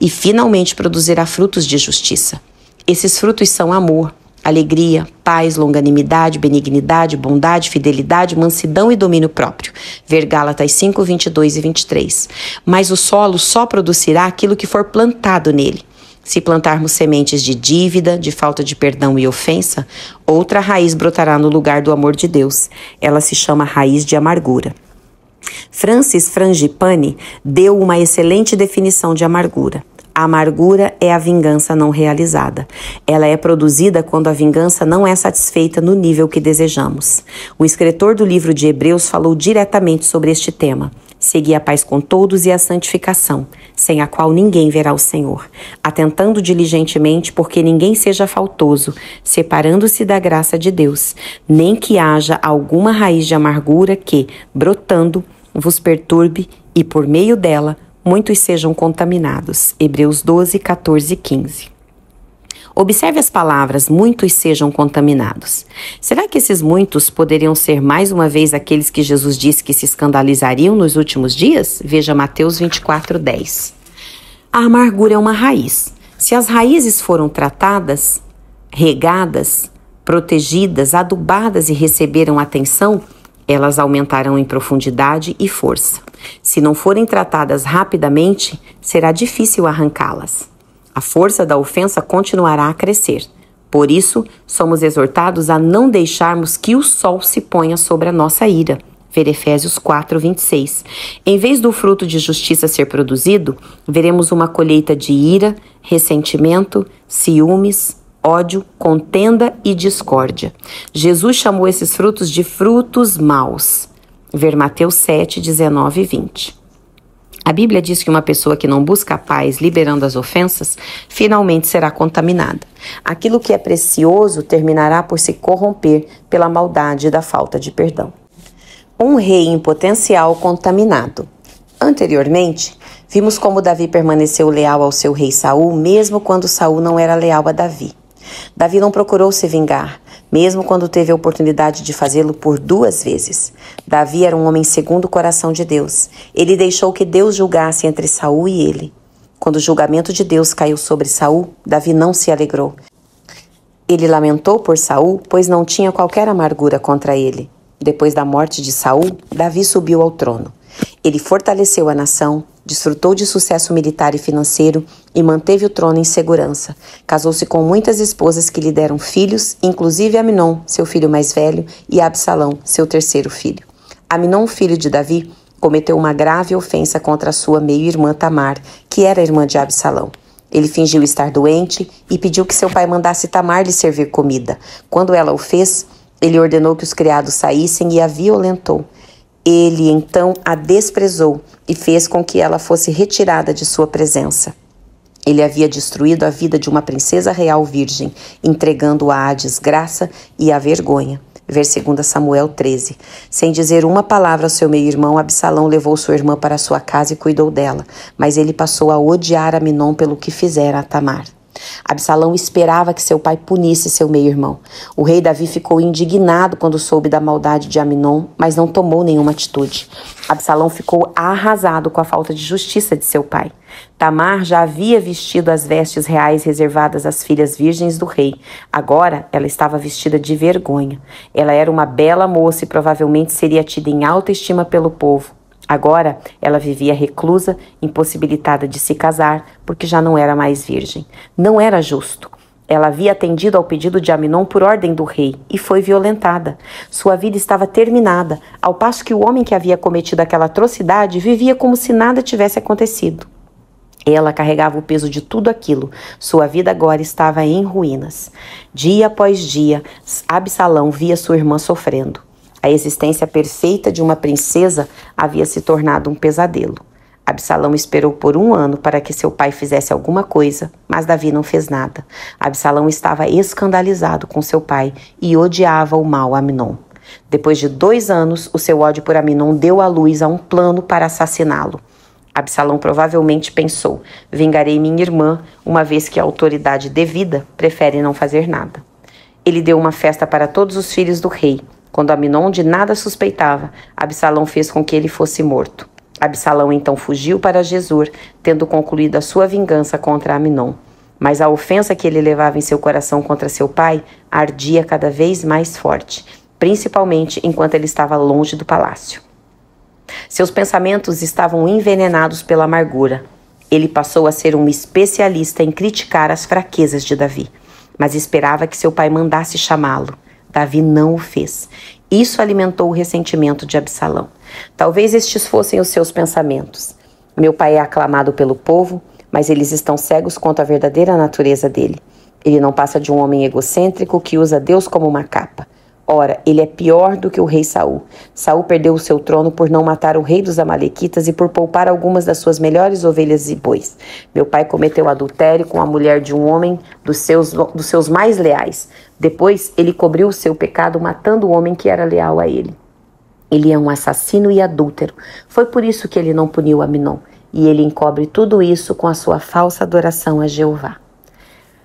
e finalmente produzirá frutos de justiça. Esses frutos são amor, alegria, paz, longanimidade, benignidade, bondade, fidelidade, mansidão e domínio próprio. Ver Gálatas 5, 22 e 23. Mas o solo só produzirá aquilo que for plantado nele. Se plantarmos sementes de dívida, de falta de perdão e ofensa, outra raiz brotará no lugar do amor de Deus. Ela se chama raiz de amargura. Francis Frangipane deu uma excelente definição de amargura. A amargura é a vingança não realizada. Ela é produzida quando a vingança não é satisfeita no nível que desejamos. O escritor do livro de Hebreus falou diretamente sobre este tema. Segui a paz com todos e a santificação, sem a qual ninguém verá o Senhor, atentando diligentemente porque ninguém seja faltoso, separando-se da graça de Deus, nem que haja alguma raiz de amargura que, brotando, vos perturbe e por meio dela muitos sejam contaminados. Hebreus 12, 14 e 15. Observe as palavras muitos sejam contaminados. Será que esses muitos poderiam ser mais uma vez aqueles que Jesus disse que se escandalizariam nos últimos dias? Veja Mateus 24, 10. A amargura é uma raiz. Se as raízes foram tratadas, regadas, protegidas, adubadas e receberam atenção, elas aumentarão em profundidade e força. Se não forem tratadas rapidamente, será difícil arrancá-las. A força da ofensa continuará a crescer. Por isso, somos exortados a não deixarmos que o sol se ponha sobre a nossa ira. Ver Efésios 4, 26. Em vez do fruto de justiça ser produzido, veremos uma colheita de ira, ressentimento, ciúmes, ódio, contenda e discórdia. Jesus chamou esses frutos de frutos maus. Ver Mateus 7, 19 e 20. A Bíblia diz que uma pessoa que não busca a paz, liberando as ofensas, finalmente será contaminada. Aquilo que é precioso terminará por se corromper pela maldade da falta de perdão. Um rei em potencial contaminado. Anteriormente, vimos como Davi permaneceu leal ao seu rei Saul, mesmo quando Saul não era leal a Davi. Davi não procurou se vingar, mesmo quando teve a oportunidade de fazê-lo por duas vezes. Davi era um homem segundo o coração de Deus. Ele deixou que Deus julgasse entre Saul e ele. Quando o julgamento de Deus caiu sobre Saul, Davi não se alegrou. Ele lamentou por Saul, pois não tinha qualquer amargura contra ele. Depois da morte de Saul, Davi subiu ao trono. Ele fortaleceu a nação, desfrutou de sucesso militar e financeiro e manteve o trono em segurança. Casou-se com muitas esposas que lhe deram filhos, inclusive Aminon, seu filho mais velho, e Absalão, seu terceiro filho. Aminon, filho de Davi, cometeu uma grave ofensa contra sua meio-irmã Tamar, que era irmã de Absalão. Ele fingiu estar doente e pediu que seu pai mandasse Tamar lhe servir comida. Quando ela o fez, ele ordenou que os criados saíssem e a violentou. Ele então a desprezou e fez com que ela fosse retirada de sua presença. Ele havia destruído a vida de uma princesa real virgem, entregando-a à desgraça e à vergonha. Ver 2 Samuel 13. Sem dizer uma palavra ao seu meio-irmão, Absalão levou sua irmã para sua casa e cuidou dela, mas ele passou a odiar Aminon pelo que fizera a Tamar. Absalão esperava que seu pai punisse seu meio-irmão. O rei Davi ficou indignado quando soube da maldade de Aminon, mas não tomou nenhuma atitude. Absalão ficou arrasado com a falta de justiça de seu pai. Tamar já havia vestido as vestes reais reservadas às filhas virgens do rei. Agora ela estava vestida de vergonha. Ela era uma bela moça e provavelmente seria tida em alta estima pelo povo. Agora ela vivia reclusa, impossibilitada de se casar, porque já não era mais virgem. Não era justo. Ela havia atendido ao pedido de Aminon por ordem do rei e foi violentada. Sua vida estava terminada, ao passo que o homem que havia cometido aquela atrocidade vivia como se nada tivesse acontecido. Ela carregava o peso de tudo aquilo. Sua vida agora estava em ruínas. Dia após dia, Absalão via sua irmã sofrendo. A existência perfeita de uma princesa havia se tornado um pesadelo. Absalão esperou por um ano para que seu pai fizesse alguma coisa, mas Davi não fez nada. Absalão estava escandalizado com seu pai e odiava o mal Aminon. Depois de dois anos, o seu ódio por Aminon deu à luz a um plano para assassiná-lo. Absalão provavelmente pensou: vingarei minha irmã, uma vez que a autoridade devida prefere não fazer nada. Ele deu uma festa para todos os filhos do rei quando Aminon de nada suspeitava, Absalão fez com que ele fosse morto. Absalão então fugiu para Jesur, tendo concluído a sua vingança contra Aminon. Mas a ofensa que ele levava em seu coração contra seu pai ardia cada vez mais forte, principalmente enquanto ele estava longe do palácio. Seus pensamentos estavam envenenados pela amargura. Ele passou a ser um especialista em criticar as fraquezas de Davi, mas esperava que seu pai mandasse chamá-lo. Davi não o fez. Isso alimentou o ressentimento de Absalão. Talvez estes fossem os seus pensamentos. Meu pai é aclamado pelo povo, mas eles estão cegos quanto à verdadeira natureza dele. Ele não passa de um homem egocêntrico que usa Deus como uma capa. Ora, ele é pior do que o rei Saul. Saul perdeu o seu trono por não matar o rei dos amalequitas e por poupar algumas das suas melhores ovelhas e bois. Meu pai cometeu adultério com a mulher de um homem dos seus, dos seus mais leais. Depois, ele cobriu o seu pecado matando o homem que era leal a ele. Ele é um assassino e adúltero. Foi por isso que ele não puniu Aminon. E ele encobre tudo isso com a sua falsa adoração a Jeová.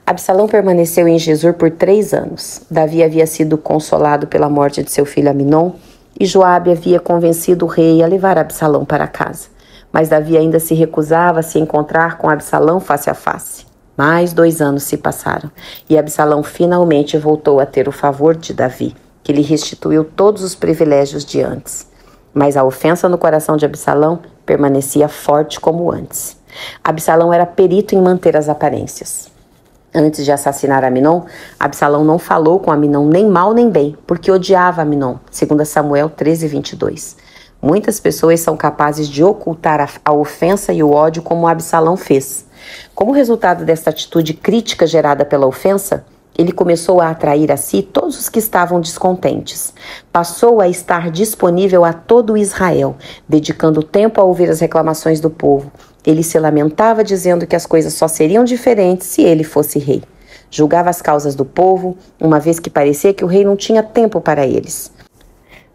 Absalão permaneceu em Jesus por três anos. Davi havia sido consolado pela morte de seu filho Aminon e Joabe havia convencido o rei a levar Absalão para casa. Mas Davi ainda se recusava a se encontrar com Absalão face a face. Mais dois anos se passaram e Absalão finalmente voltou a ter o favor de Davi, que lhe restituiu todos os privilégios de antes. Mas a ofensa no coração de Absalão permanecia forte como antes. Absalão era perito em manter as aparências. Antes de assassinar Aminon, Absalão não falou com Aminon nem mal nem bem, porque odiava Aminon, segundo Samuel 13, 22. Muitas pessoas são capazes de ocultar a, a ofensa e o ódio como Absalão fez. Como resultado desta atitude crítica gerada pela ofensa, ele começou a atrair a si todos os que estavam descontentes. Passou a estar disponível a todo Israel, dedicando tempo a ouvir as reclamações do povo, ele se lamentava dizendo que as coisas só seriam diferentes se ele fosse rei. Julgava as causas do povo, uma vez que parecia que o rei não tinha tempo para eles.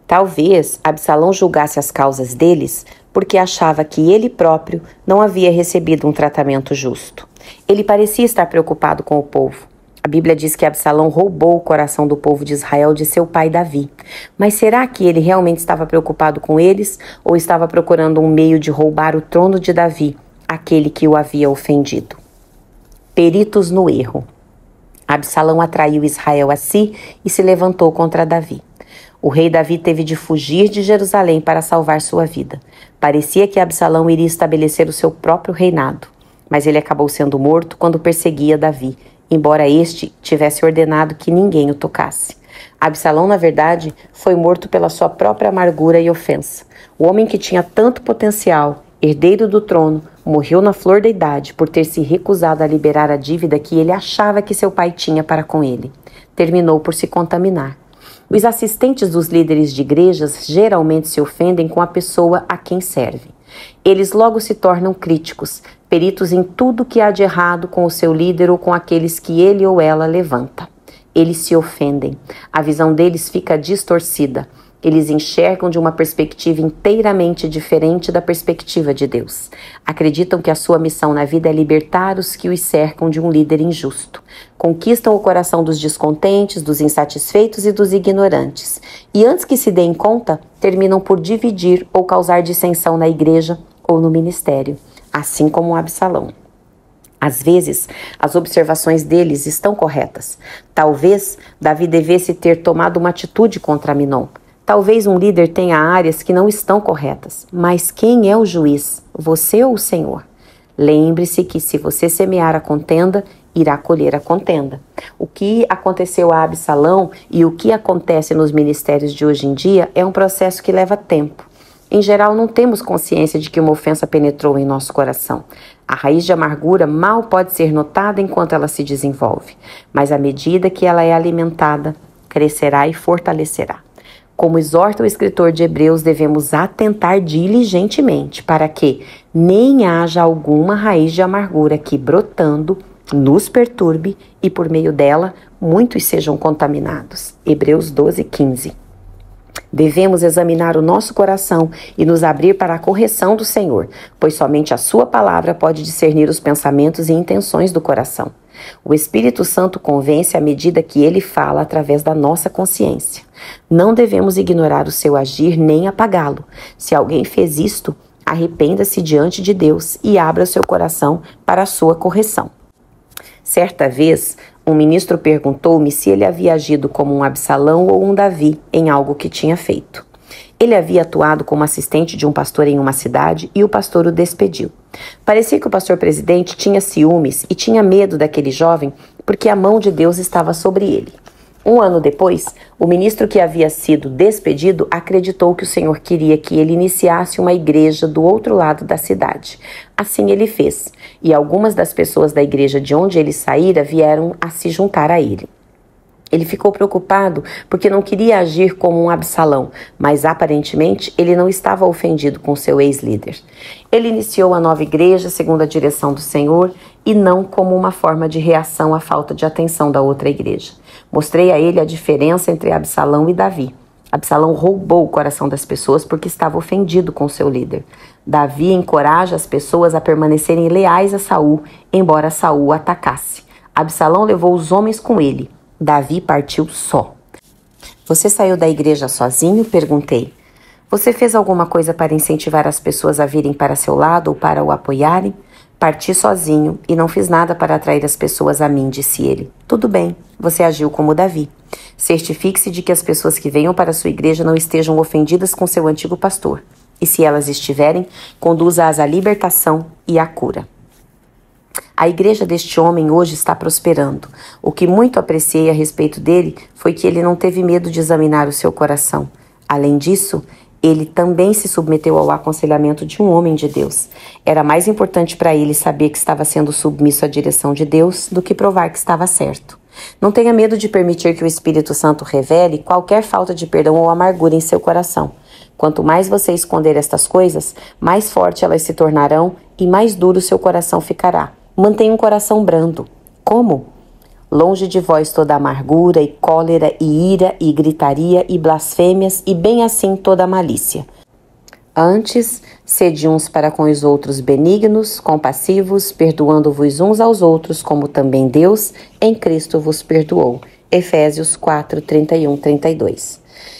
Talvez Absalão julgasse as causas deles porque achava que ele próprio não havia recebido um tratamento justo. Ele parecia estar preocupado com o povo. A Bíblia diz que Absalão roubou o coração do povo de Israel de seu pai Davi. Mas será que ele realmente estava preocupado com eles ou estava procurando um meio de roubar o trono de Davi, aquele que o havia ofendido? Peritos no erro. Absalão atraiu Israel a si e se levantou contra Davi. O rei Davi teve de fugir de Jerusalém para salvar sua vida. Parecia que Absalão iria estabelecer o seu próprio reinado, mas ele acabou sendo morto quando perseguia Davi embora este tivesse ordenado que ninguém o tocasse. Absalão, na verdade, foi morto pela sua própria amargura e ofensa. O homem que tinha tanto potencial, herdeiro do trono, morreu na flor da idade por ter se recusado a liberar a dívida que ele achava que seu pai tinha para com ele. Terminou por se contaminar. Os assistentes dos líderes de igrejas geralmente se ofendem com a pessoa a quem serve. Eles logo se tornam críticos, peritos em tudo que há de errado com o seu líder ou com aqueles que ele ou ela levanta. Eles se ofendem, a visão deles fica distorcida. Eles enxergam de uma perspectiva inteiramente diferente da perspectiva de Deus. Acreditam que a sua missão na vida é libertar os que os cercam de um líder injusto. Conquistam o coração dos descontentes, dos insatisfeitos e dos ignorantes. E antes que se deem conta, terminam por dividir ou causar dissensão na igreja ou no ministério, assim como Absalão. Às vezes, as observações deles estão corretas. Talvez Davi devesse ter tomado uma atitude contra Minon. Talvez um líder tenha áreas que não estão corretas, mas quem é o juiz? Você ou o Senhor? Lembre-se que se você semear a contenda, irá colher a contenda. O que aconteceu a Absalão e o que acontece nos ministérios de hoje em dia é um processo que leva tempo. Em geral, não temos consciência de que uma ofensa penetrou em nosso coração. A raiz de amargura mal pode ser notada enquanto ela se desenvolve, mas à medida que ela é alimentada, crescerá e fortalecerá. Como exorta o escritor de Hebreus, devemos atentar diligentemente para que nem haja alguma raiz de amargura que, brotando, nos perturbe e, por meio dela, muitos sejam contaminados. Hebreus 12, 15. Devemos examinar o nosso coração e nos abrir para a correção do Senhor, pois somente a Sua palavra pode discernir os pensamentos e intenções do coração. O Espírito Santo convence à medida que ele fala através da nossa consciência. Não devemos ignorar o seu agir nem apagá-lo. Se alguém fez isto, arrependa-se diante de Deus e abra seu coração para a sua correção. Certa vez, um ministro perguntou-me se ele havia agido como um Absalão ou um Davi em algo que tinha feito. Ele havia atuado como assistente de um pastor em uma cidade e o pastor o despediu. Parecia que o pastor presidente tinha ciúmes e tinha medo daquele jovem porque a mão de Deus estava sobre ele. Um ano depois, o ministro que havia sido despedido acreditou que o Senhor queria que ele iniciasse uma igreja do outro lado da cidade. Assim ele fez, e algumas das pessoas da igreja de onde ele saíra vieram a se juntar a ele. Ele ficou preocupado porque não queria agir como um Absalão, mas aparentemente ele não estava ofendido com seu ex-líder. Ele iniciou a nova igreja segundo a direção do Senhor e não como uma forma de reação à falta de atenção da outra igreja. Mostrei a ele a diferença entre Absalão e Davi. Absalão roubou o coração das pessoas porque estava ofendido com seu líder. Davi encoraja as pessoas a permanecerem leais a Saul, embora Saul o atacasse. Absalão levou os homens com ele. Davi partiu só. Você saiu da igreja sozinho? Perguntei. Você fez alguma coisa para incentivar as pessoas a virem para seu lado ou para o apoiarem? Parti sozinho e não fiz nada para atrair as pessoas a mim, disse ele. Tudo bem, você agiu como Davi. Certifique-se de que as pessoas que venham para sua igreja não estejam ofendidas com seu antigo pastor. E se elas estiverem, conduza-as à libertação e à cura. A igreja deste homem hoje está prosperando. O que muito apreciei a respeito dele foi que ele não teve medo de examinar o seu coração. Além disso, ele também se submeteu ao aconselhamento de um homem de Deus. Era mais importante para ele saber que estava sendo submisso à direção de Deus do que provar que estava certo. Não tenha medo de permitir que o Espírito Santo revele qualquer falta de perdão ou amargura em seu coração. Quanto mais você esconder estas coisas, mais forte elas se tornarão e mais duro seu coração ficará. Mantenha um coração brando. Como? Longe de vós toda amargura e cólera e ira e gritaria e blasfêmias e bem assim toda malícia. Antes, sede uns para com os outros benignos, compassivos, perdoando-vos uns aos outros, como também Deus em Cristo vos perdoou. Efésios 4, 31, 32.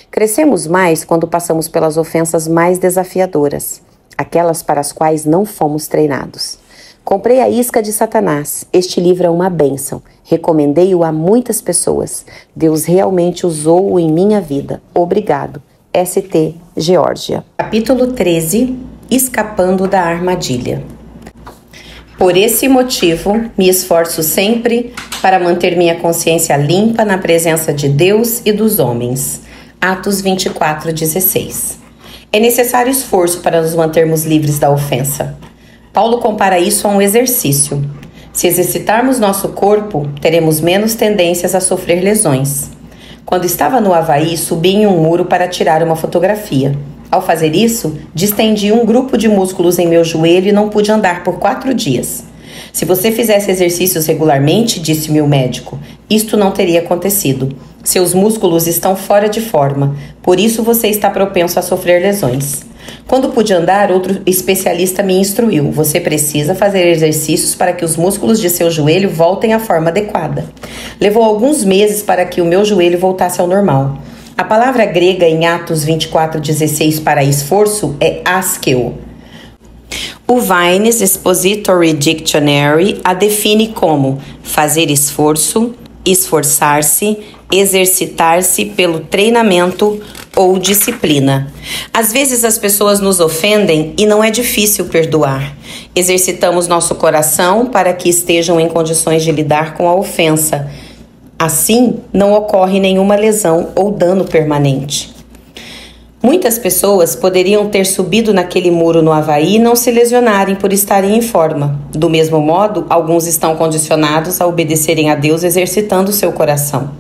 Crescemos mais quando passamos pelas ofensas mais desafiadoras, aquelas para as quais não fomos treinados. Comprei a Isca de Satanás. Este livro é uma bênção. Recomendei-o a muitas pessoas. Deus realmente usou-o em minha vida. Obrigado. ST Geórgia. Capítulo 13 Escapando da armadilha. Por esse motivo, me esforço sempre para manter minha consciência limpa na presença de Deus e dos homens. Atos 24, 16. É necessário esforço para nos mantermos livres da ofensa. Paulo compara isso a um exercício. Se exercitarmos nosso corpo, teremos menos tendências a sofrer lesões. Quando estava no Havaí, subi em um muro para tirar uma fotografia. Ao fazer isso, distendi um grupo de músculos em meu joelho e não pude andar por quatro dias. Se você fizesse exercícios regularmente, disse-me o médico, isto não teria acontecido. Seus músculos estão fora de forma, por isso você está propenso a sofrer lesões. Quando pude andar, outro especialista me instruiu: você precisa fazer exercícios para que os músculos de seu joelho voltem à forma adequada. Levou alguns meses para que o meu joelho voltasse ao normal. A palavra grega em Atos 24:16 para esforço é askel. O Vines Expository Dictionary a define como fazer esforço, esforçar-se, exercitar-se pelo treinamento ou disciplina. Às vezes as pessoas nos ofendem e não é difícil perdoar. Exercitamos nosso coração para que estejam em condições de lidar com a ofensa. Assim, não ocorre nenhuma lesão ou dano permanente. Muitas pessoas poderiam ter subido naquele muro no Havaí e não se lesionarem por estarem em forma. Do mesmo modo, alguns estão condicionados a obedecerem a Deus exercitando seu coração.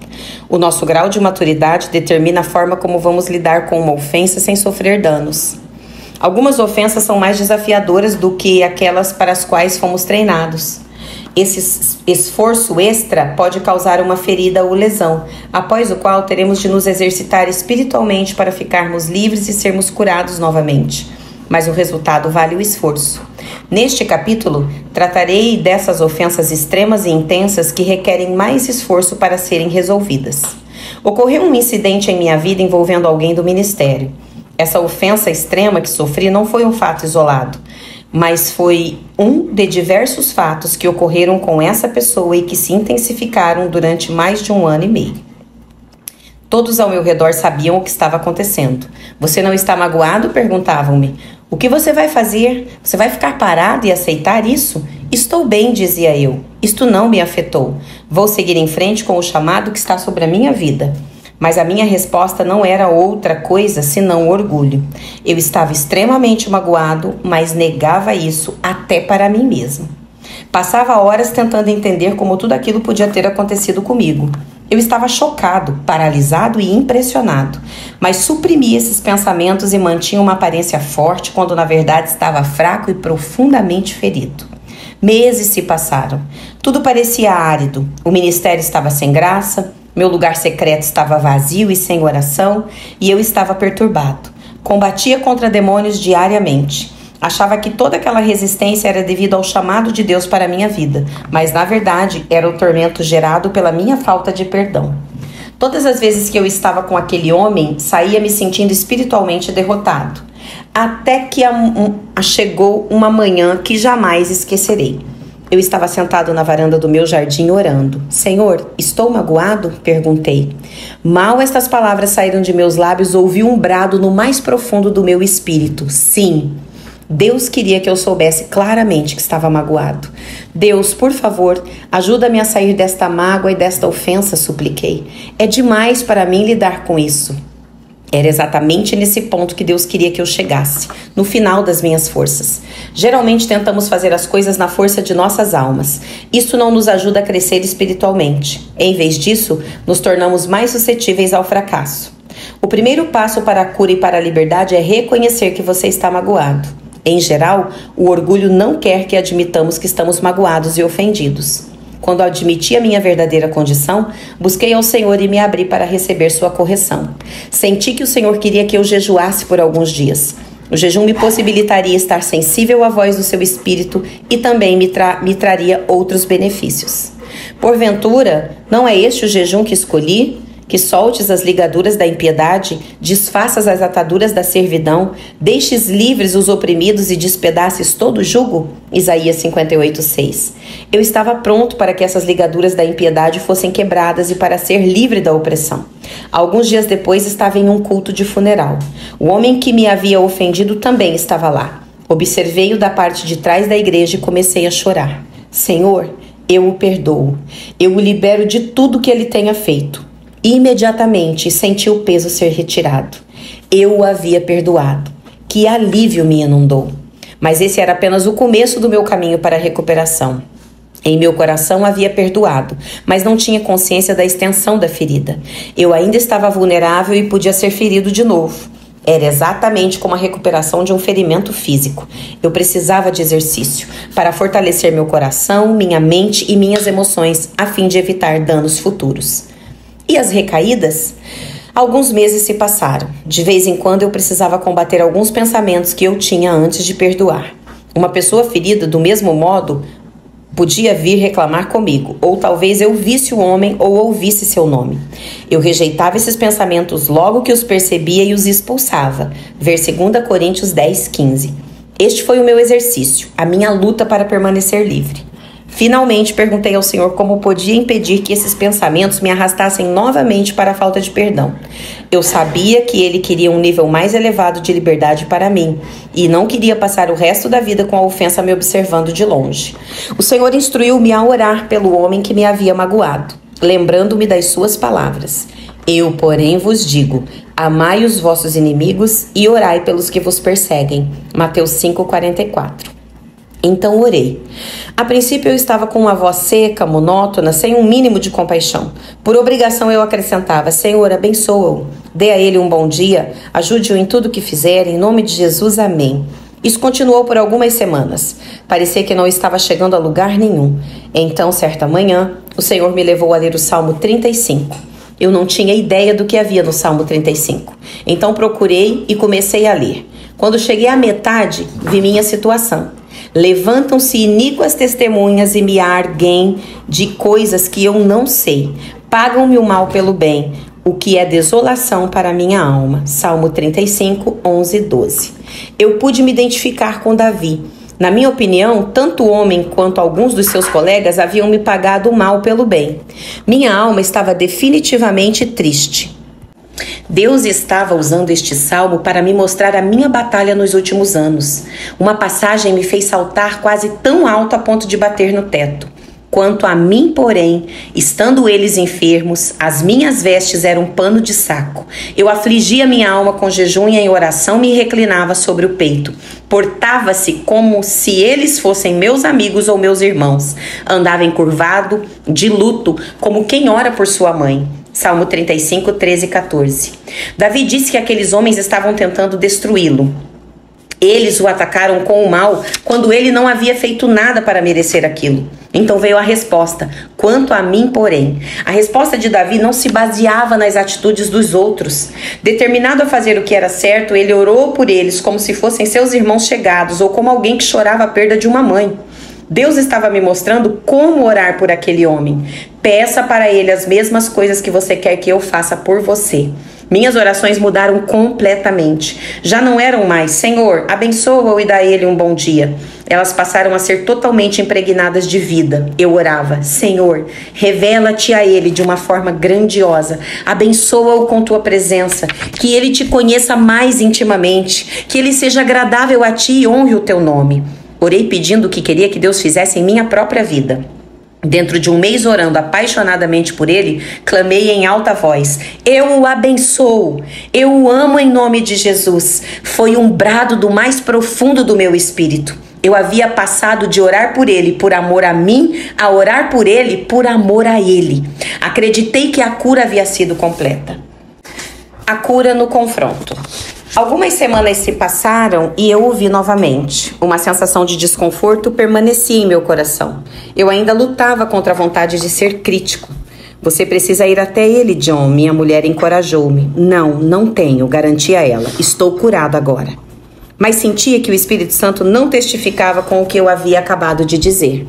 O nosso grau de maturidade determina a forma como vamos lidar com uma ofensa sem sofrer danos. Algumas ofensas são mais desafiadoras do que aquelas para as quais fomos treinados. Esse esforço extra pode causar uma ferida ou lesão, após o qual teremos de nos exercitar espiritualmente para ficarmos livres e sermos curados novamente. Mas o resultado vale o esforço. Neste capítulo, tratarei dessas ofensas extremas e intensas que requerem mais esforço para serem resolvidas. Ocorreu um incidente em minha vida envolvendo alguém do ministério. Essa ofensa extrema que sofri não foi um fato isolado mas foi um de diversos fatos que ocorreram com essa pessoa e que se intensificaram durante mais de um ano e meio. Todos ao meu redor sabiam o que estava acontecendo. Você não está magoado? perguntavam-me. O que você vai fazer? Você vai ficar parado e aceitar isso? Estou bem, dizia eu. Isto não me afetou. Vou seguir em frente com o chamado que está sobre a minha vida. Mas a minha resposta não era outra coisa senão orgulho. Eu estava extremamente magoado, mas negava isso até para mim mesmo. Passava horas tentando entender como tudo aquilo podia ter acontecido comigo. Eu estava chocado, paralisado e impressionado, mas suprimia esses pensamentos e mantinha uma aparência forte quando na verdade estava fraco e profundamente ferido. Meses se passaram. Tudo parecia árido. O ministério estava sem graça, meu lugar secreto estava vazio e sem oração, e eu estava perturbado. Combatia contra demônios diariamente. Achava que toda aquela resistência era devido ao chamado de Deus para a minha vida, mas na verdade era o tormento gerado pela minha falta de perdão. Todas as vezes que eu estava com aquele homem, saía me sentindo espiritualmente derrotado. Até que a, a chegou uma manhã que jamais esquecerei. Eu estava sentado na varanda do meu jardim orando. Senhor, estou magoado? perguntei. Mal estas palavras saíram de meus lábios, ouvi um brado no mais profundo do meu espírito. Sim. Deus queria que eu soubesse claramente que estava magoado. Deus, por favor, ajuda-me a sair desta mágoa e desta ofensa, supliquei. É demais para mim lidar com isso. Era exatamente nesse ponto que Deus queria que eu chegasse, no final das minhas forças. Geralmente tentamos fazer as coisas na força de nossas almas. Isso não nos ajuda a crescer espiritualmente. Em vez disso, nos tornamos mais suscetíveis ao fracasso. O primeiro passo para a cura e para a liberdade é reconhecer que você está magoado. Em geral, o orgulho não quer que admitamos que estamos magoados e ofendidos. Quando admiti a minha verdadeira condição, busquei ao Senhor e me abri para receber sua correção. Senti que o Senhor queria que eu jejuasse por alguns dias. O jejum me possibilitaria estar sensível à voz do seu espírito e também me, tra me traria outros benefícios. Porventura, não é este o jejum que escolhi? Que soltes as ligaduras da impiedade, desfaças as ataduras da servidão, deixes livres os oprimidos e despedaces todo o jugo? Isaías 58, 6. Eu estava pronto para que essas ligaduras da impiedade fossem quebradas e para ser livre da opressão. Alguns dias depois estava em um culto de funeral. O homem que me havia ofendido também estava lá. Observei-o da parte de trás da igreja e comecei a chorar. Senhor, eu o perdoo. Eu o libero de tudo que ele tenha feito. Imediatamente senti o peso ser retirado. Eu o havia perdoado. Que alívio me inundou. Mas esse era apenas o começo do meu caminho para a recuperação. Em meu coração havia perdoado, mas não tinha consciência da extensão da ferida. Eu ainda estava vulnerável e podia ser ferido de novo. Era exatamente como a recuperação de um ferimento físico. Eu precisava de exercício para fortalecer meu coração, minha mente e minhas emoções, a fim de evitar danos futuros. E as recaídas? Alguns meses se passaram. De vez em quando eu precisava combater alguns pensamentos que eu tinha antes de perdoar. Uma pessoa ferida, do mesmo modo, podia vir reclamar comigo, ou talvez eu visse o homem ou ouvisse seu nome. Eu rejeitava esses pensamentos logo que os percebia e os expulsava. Ver 2 Coríntios 10, 15. Este foi o meu exercício, a minha luta para permanecer livre. Finalmente perguntei ao Senhor como podia impedir que esses pensamentos me arrastassem novamente para a falta de perdão. Eu sabia que ele queria um nível mais elevado de liberdade para mim e não queria passar o resto da vida com a ofensa me observando de longe. O Senhor instruiu-me a orar pelo homem que me havia magoado, lembrando-me das suas palavras. Eu, porém, vos digo: amai os vossos inimigos e orai pelos que vos perseguem. Mateus 5:44. Então orei. A princípio eu estava com uma voz seca, monótona, sem um mínimo de compaixão. Por obrigação eu acrescentava: Senhor, abençoa-o, dê a ele um bom dia, ajude-o em tudo que fizer, em nome de Jesus, amém. Isso continuou por algumas semanas. Parecia que não estava chegando a lugar nenhum. Então, certa manhã, o Senhor me levou a ler o Salmo 35. Eu não tinha ideia do que havia no Salmo 35. Então procurei e comecei a ler. Quando cheguei à metade, vi minha situação. Levantam-se iníquas testemunhas e me arguem de coisas que eu não sei. Pagam-me o mal pelo bem, o que é desolação para minha alma. Salmo 35, 11 e 12. Eu pude me identificar com Davi. Na minha opinião, tanto o homem quanto alguns dos seus colegas haviam me pagado o mal pelo bem. Minha alma estava definitivamente triste. Deus estava usando este salmo para me mostrar a minha batalha nos últimos anos. Uma passagem me fez saltar quase tão alto a ponto de bater no teto. Quanto a mim, porém, estando eles enfermos, as minhas vestes eram pano de saco. Eu afligia minha alma com jejum e em oração me reclinava sobre o peito. Portava-se como se eles fossem meus amigos ou meus irmãos. Andava encurvado, de luto, como quem ora por sua mãe. Salmo 35, 13 e 14. Davi disse que aqueles homens estavam tentando destruí-lo. Eles o atacaram com o mal quando ele não havia feito nada para merecer aquilo. Então veio a resposta: Quanto a mim, porém. A resposta de Davi não se baseava nas atitudes dos outros. Determinado a fazer o que era certo, ele orou por eles como se fossem seus irmãos chegados ou como alguém que chorava a perda de uma mãe. Deus estava me mostrando como orar por aquele homem. Peça para ele as mesmas coisas que você quer que eu faça por você. Minhas orações mudaram completamente. Já não eram mais, Senhor, abençoa-o e dá a ele um bom dia. Elas passaram a ser totalmente impregnadas de vida. Eu orava, Senhor, revela-te a ele de uma forma grandiosa. Abençoa-o com tua presença. Que ele te conheça mais intimamente. Que ele seja agradável a ti e honre o teu nome. Orei pedindo o que queria que Deus fizesse em minha própria vida. Dentro de um mês orando apaixonadamente por ele, clamei em alta voz: Eu o abençoo, eu o amo em nome de Jesus. Foi um brado do mais profundo do meu espírito. Eu havia passado de orar por ele por amor a mim a orar por ele por amor a ele. Acreditei que a cura havia sido completa. A cura no confronto. Algumas semanas se passaram e eu o vi novamente. Uma sensação de desconforto permanecia em meu coração. Eu ainda lutava contra a vontade de ser crítico. Você precisa ir até ele, John. Minha mulher encorajou-me. Não, não tenho, garantia ela. Estou curado agora. Mas sentia que o Espírito Santo não testificava com o que eu havia acabado de dizer.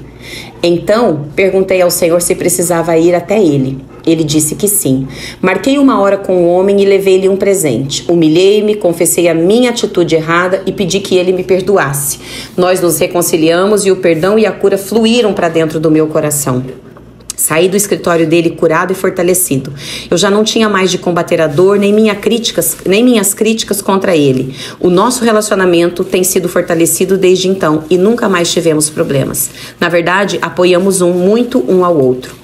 Então, perguntei ao Senhor se precisava ir até ele. Ele disse que sim. Marquei uma hora com o homem e levei-lhe um presente. Humilhei-me, confessei a minha atitude errada e pedi que ele me perdoasse. Nós nos reconciliamos e o perdão e a cura fluíram para dentro do meu coração. Saí do escritório dele curado e fortalecido. Eu já não tinha mais de combater a dor, nem, minha críticas, nem minhas críticas contra ele. O nosso relacionamento tem sido fortalecido desde então e nunca mais tivemos problemas. Na verdade, apoiamos um muito um ao outro.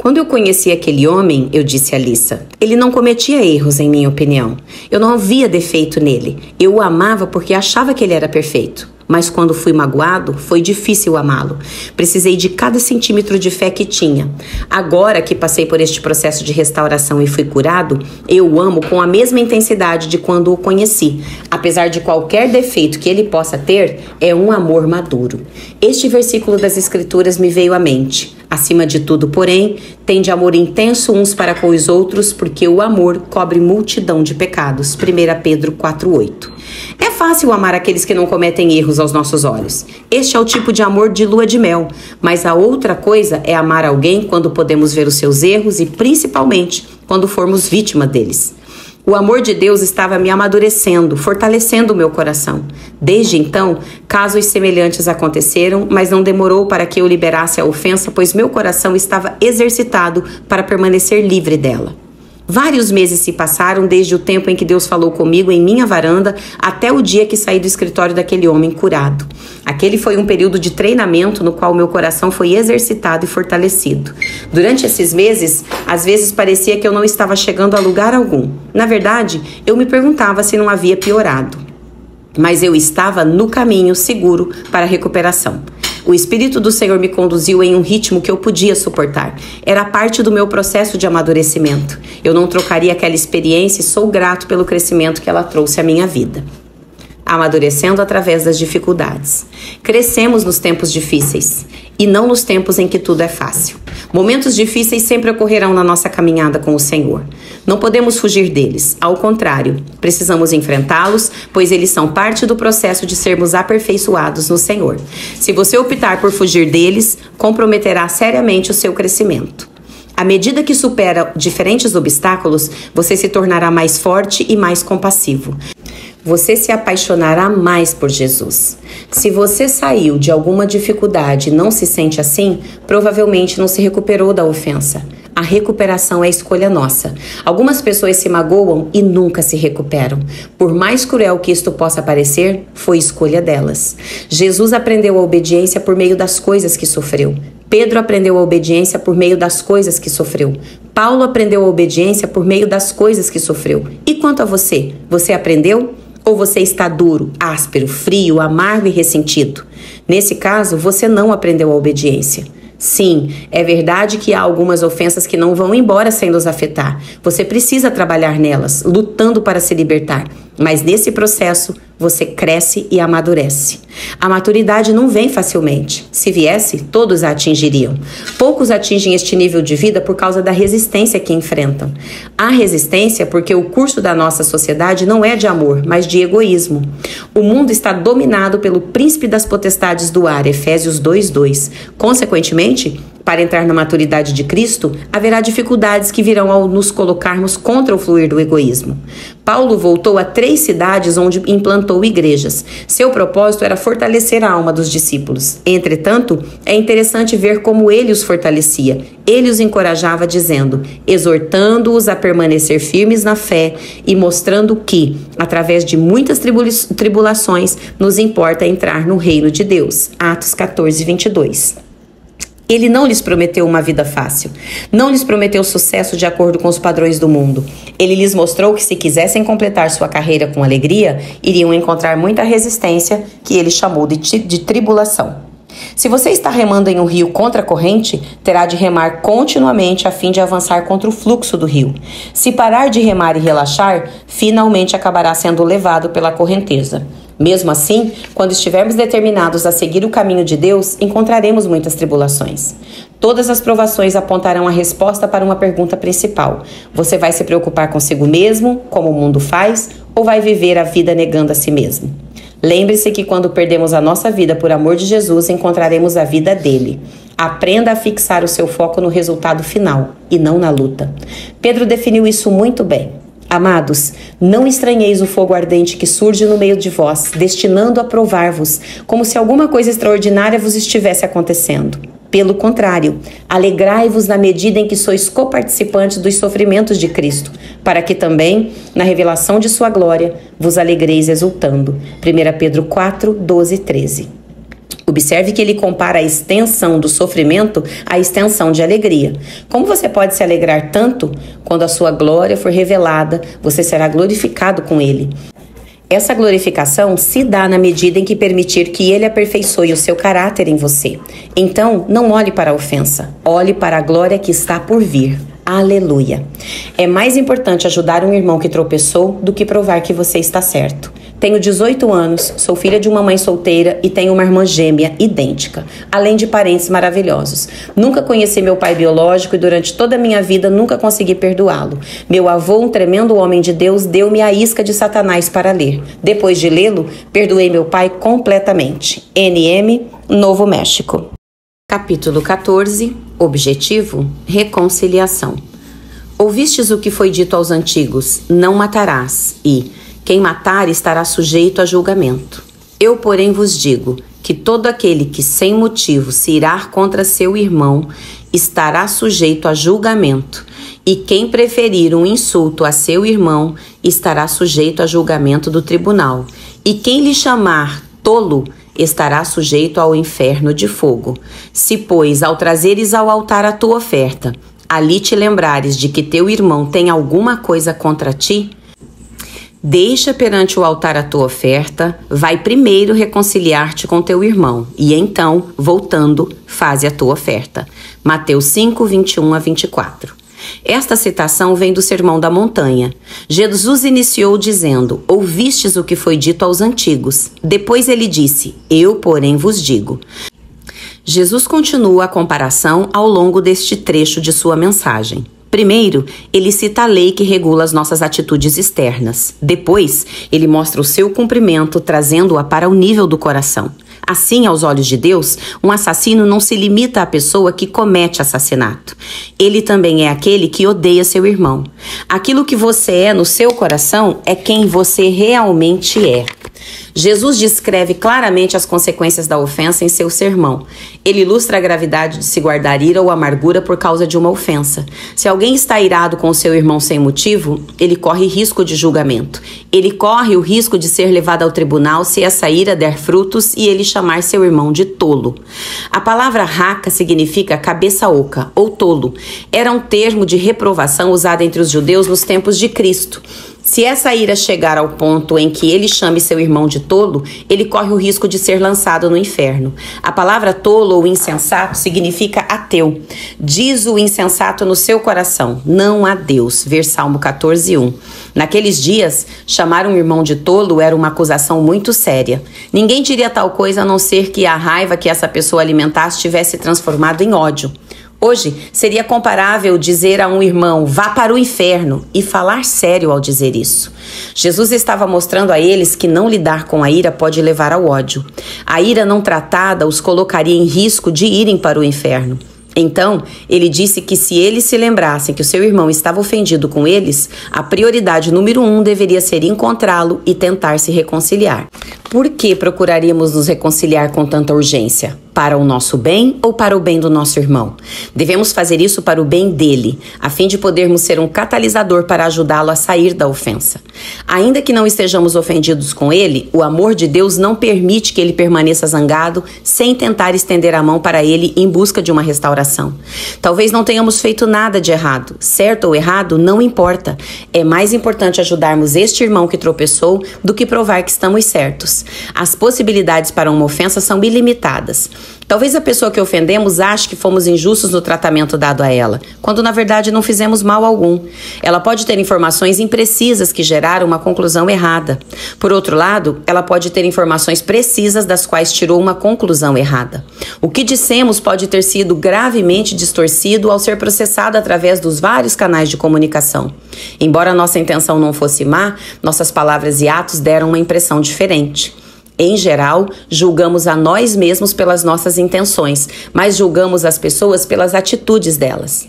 Quando eu conheci aquele homem, eu disse a Lissa, ele não cometia erros, em minha opinião. Eu não via defeito nele. Eu o amava porque achava que ele era perfeito. Mas quando fui magoado, foi difícil amá-lo. Precisei de cada centímetro de fé que tinha. Agora que passei por este processo de restauração e fui curado, eu o amo com a mesma intensidade de quando o conheci. Apesar de qualquer defeito que ele possa ter, é um amor maduro. Este versículo das Escrituras me veio à mente. Acima de tudo, porém, tende amor intenso uns para com os outros, porque o amor cobre multidão de pecados. 1 Pedro 4:8. É fácil amar aqueles que não cometem erros aos nossos olhos. Este é o tipo de amor de lua de mel, mas a outra coisa é amar alguém quando podemos ver os seus erros e principalmente quando formos vítima deles. O amor de Deus estava me amadurecendo, fortalecendo o meu coração. Desde então, casos semelhantes aconteceram, mas não demorou para que eu liberasse a ofensa, pois meu coração estava exercitado para permanecer livre dela. Vários meses se passaram desde o tempo em que Deus falou comigo em minha varanda até o dia que saí do escritório daquele homem curado. Aquele foi um período de treinamento no qual meu coração foi exercitado e fortalecido. Durante esses meses, às vezes parecia que eu não estava chegando a lugar algum. Na verdade, eu me perguntava se não havia piorado. Mas eu estava no caminho seguro para a recuperação. O Espírito do Senhor me conduziu em um ritmo que eu podia suportar. Era parte do meu processo de amadurecimento. Eu não trocaria aquela experiência e sou grato pelo crescimento que ela trouxe à minha vida amadurecendo através das dificuldades. Crescemos nos tempos difíceis e não nos tempos em que tudo é fácil. Momentos difíceis sempre ocorrerão na nossa caminhada com o Senhor. Não podemos fugir deles, ao contrário, precisamos enfrentá-los, pois eles são parte do processo de sermos aperfeiçoados no Senhor. Se você optar por fugir deles, comprometerá seriamente o seu crescimento. À medida que supera diferentes obstáculos, você se tornará mais forte e mais compassivo você se apaixonará mais por Jesus. Se você saiu de alguma dificuldade e não se sente assim, provavelmente não se recuperou da ofensa. A recuperação é escolha nossa. Algumas pessoas se magoam e nunca se recuperam. Por mais cruel que isto possa parecer, foi escolha delas. Jesus aprendeu a obediência por meio das coisas que sofreu. Pedro aprendeu a obediência por meio das coisas que sofreu. Paulo aprendeu a obediência por meio das coisas que sofreu. E quanto a você? Você aprendeu? Ou você está duro, áspero, frio, amargo e ressentido? Nesse caso, você não aprendeu a obediência. Sim, é verdade que há algumas ofensas que não vão embora sem nos afetar. Você precisa trabalhar nelas, lutando para se libertar. Mas nesse processo, você cresce e amadurece. A maturidade não vem facilmente. Se viesse, todos a atingiriam. Poucos atingem este nível de vida por causa da resistência que enfrentam. Há resistência porque o curso da nossa sociedade não é de amor, mas de egoísmo. O mundo está dominado pelo príncipe das potestades do ar, Efésios 2:2. Consequentemente, para entrar na maturidade de Cristo, haverá dificuldades que virão ao nos colocarmos contra o fluir do egoísmo. Paulo voltou a três cidades onde implantou igrejas. Seu propósito era fortalecer a alma dos discípulos. Entretanto, é interessante ver como ele os fortalecia. Ele os encorajava, dizendo, exortando-os a permanecer firmes na fé e mostrando que, através de muitas tribulações, nos importa entrar no reino de Deus. Atos 14, 22. Ele não lhes prometeu uma vida fácil. Não lhes prometeu sucesso de acordo com os padrões do mundo. Ele lhes mostrou que, se quisessem completar sua carreira com alegria, iriam encontrar muita resistência, que ele chamou de, de tribulação. Se você está remando em um rio contra a corrente, terá de remar continuamente a fim de avançar contra o fluxo do rio. Se parar de remar e relaxar, finalmente acabará sendo levado pela correnteza. Mesmo assim, quando estivermos determinados a seguir o caminho de Deus, encontraremos muitas tribulações. Todas as provações apontarão a resposta para uma pergunta principal: você vai se preocupar consigo mesmo, como o mundo faz, ou vai viver a vida negando a si mesmo? Lembre-se que quando perdemos a nossa vida por amor de Jesus, encontraremos a vida dele. Aprenda a fixar o seu foco no resultado final e não na luta. Pedro definiu isso muito bem. Amados, não estranheis o fogo ardente que surge no meio de vós, destinando a provar-vos, como se alguma coisa extraordinária vos estivesse acontecendo. Pelo contrário, alegrai-vos na medida em que sois coparticipantes dos sofrimentos de Cristo, para que também, na revelação de sua glória, vos alegreis exultando. 1 Pedro 4, 12 e 13. Observe que ele compara a extensão do sofrimento à extensão de alegria. Como você pode se alegrar tanto quando a sua glória for revelada, você será glorificado com ele. Essa glorificação se dá na medida em que permitir que ele aperfeiçoe o seu caráter em você. Então, não olhe para a ofensa, olhe para a glória que está por vir. Aleluia. É mais importante ajudar um irmão que tropeçou do que provar que você está certo. Tenho 18 anos, sou filha de uma mãe solteira e tenho uma irmã gêmea idêntica, além de parentes maravilhosos. Nunca conheci meu pai biológico e durante toda a minha vida nunca consegui perdoá-lo. Meu avô, um tremendo homem de Deus, deu-me a isca de Satanás para ler. Depois de lê-lo, perdoei meu pai completamente. NM, Novo México. Capítulo 14 Objetivo: Reconciliação. Ouvistes o que foi dito aos antigos: Não matarás, e quem matar estará sujeito a julgamento. Eu, porém, vos digo que todo aquele que sem motivo se irá contra seu irmão estará sujeito a julgamento, e quem preferir um insulto a seu irmão estará sujeito a julgamento do tribunal, e quem lhe chamar tolo estará sujeito ao inferno de fogo. Se, pois, ao trazeres ao altar a tua oferta, ali te lembrares de que teu irmão tem alguma coisa contra ti, Deixa perante o altar a tua oferta, vai primeiro reconciliar-te com teu irmão, e então, voltando, faze a tua oferta. Mateus 5, 21 a 24. Esta citação vem do Sermão da Montanha. Jesus iniciou dizendo: Ouvistes o que foi dito aos antigos. Depois ele disse: Eu, porém, vos digo. Jesus continua a comparação ao longo deste trecho de sua mensagem. Primeiro, ele cita a lei que regula as nossas atitudes externas. Depois, ele mostra o seu cumprimento, trazendo-a para o nível do coração. Assim, aos olhos de Deus, um assassino não se limita à pessoa que comete assassinato. Ele também é aquele que odeia seu irmão. Aquilo que você é no seu coração é quem você realmente é. Jesus descreve claramente as consequências da ofensa em seu sermão. Ele ilustra a gravidade de se guardar ira ou amargura por causa de uma ofensa. Se alguém está irado com seu irmão sem motivo, ele corre risco de julgamento. Ele corre o risco de ser levado ao tribunal se essa ira der frutos e ele chamar seu irmão de tolo. A palavra raca significa cabeça oca ou tolo. Era um termo de reprovação usado entre os judeus nos tempos de Cristo. Se essa ira chegar ao ponto em que ele chame seu irmão de tolo, ele corre o risco de ser lançado no inferno. A palavra tolo ou insensato significa ateu. Diz o insensato no seu coração: Não há Deus. Ver Salmo 14, 1. Naqueles dias, chamar um irmão de tolo era uma acusação muito séria. Ninguém diria tal coisa a não ser que a raiva que essa pessoa alimentasse tivesse transformado em ódio. Hoje, seria comparável dizer a um irmão, vá para o inferno, e falar sério ao dizer isso. Jesus estava mostrando a eles que não lidar com a ira pode levar ao ódio. A ira não tratada os colocaria em risco de irem para o inferno. Então, ele disse que se eles se lembrassem que o seu irmão estava ofendido com eles, a prioridade número um deveria ser encontrá-lo e tentar se reconciliar. Por que procuraríamos nos reconciliar com tanta urgência? Para o nosso bem ou para o bem do nosso irmão. Devemos fazer isso para o bem dele, a fim de podermos ser um catalisador para ajudá-lo a sair da ofensa. Ainda que não estejamos ofendidos com ele, o amor de Deus não permite que ele permaneça zangado sem tentar estender a mão para ele em busca de uma restauração. Talvez não tenhamos feito nada de errado, certo ou errado, não importa. É mais importante ajudarmos este irmão que tropeçou do que provar que estamos certos. As possibilidades para uma ofensa são ilimitadas. Talvez a pessoa que ofendemos ache que fomos injustos no tratamento dado a ela, quando na verdade não fizemos mal algum. Ela pode ter informações imprecisas que geraram uma conclusão errada. Por outro lado, ela pode ter informações precisas das quais tirou uma conclusão errada. O que dissemos pode ter sido gravemente distorcido ao ser processado através dos vários canais de comunicação. Embora nossa intenção não fosse má, nossas palavras e atos deram uma impressão diferente. Em geral, julgamos a nós mesmos pelas nossas intenções, mas julgamos as pessoas pelas atitudes delas.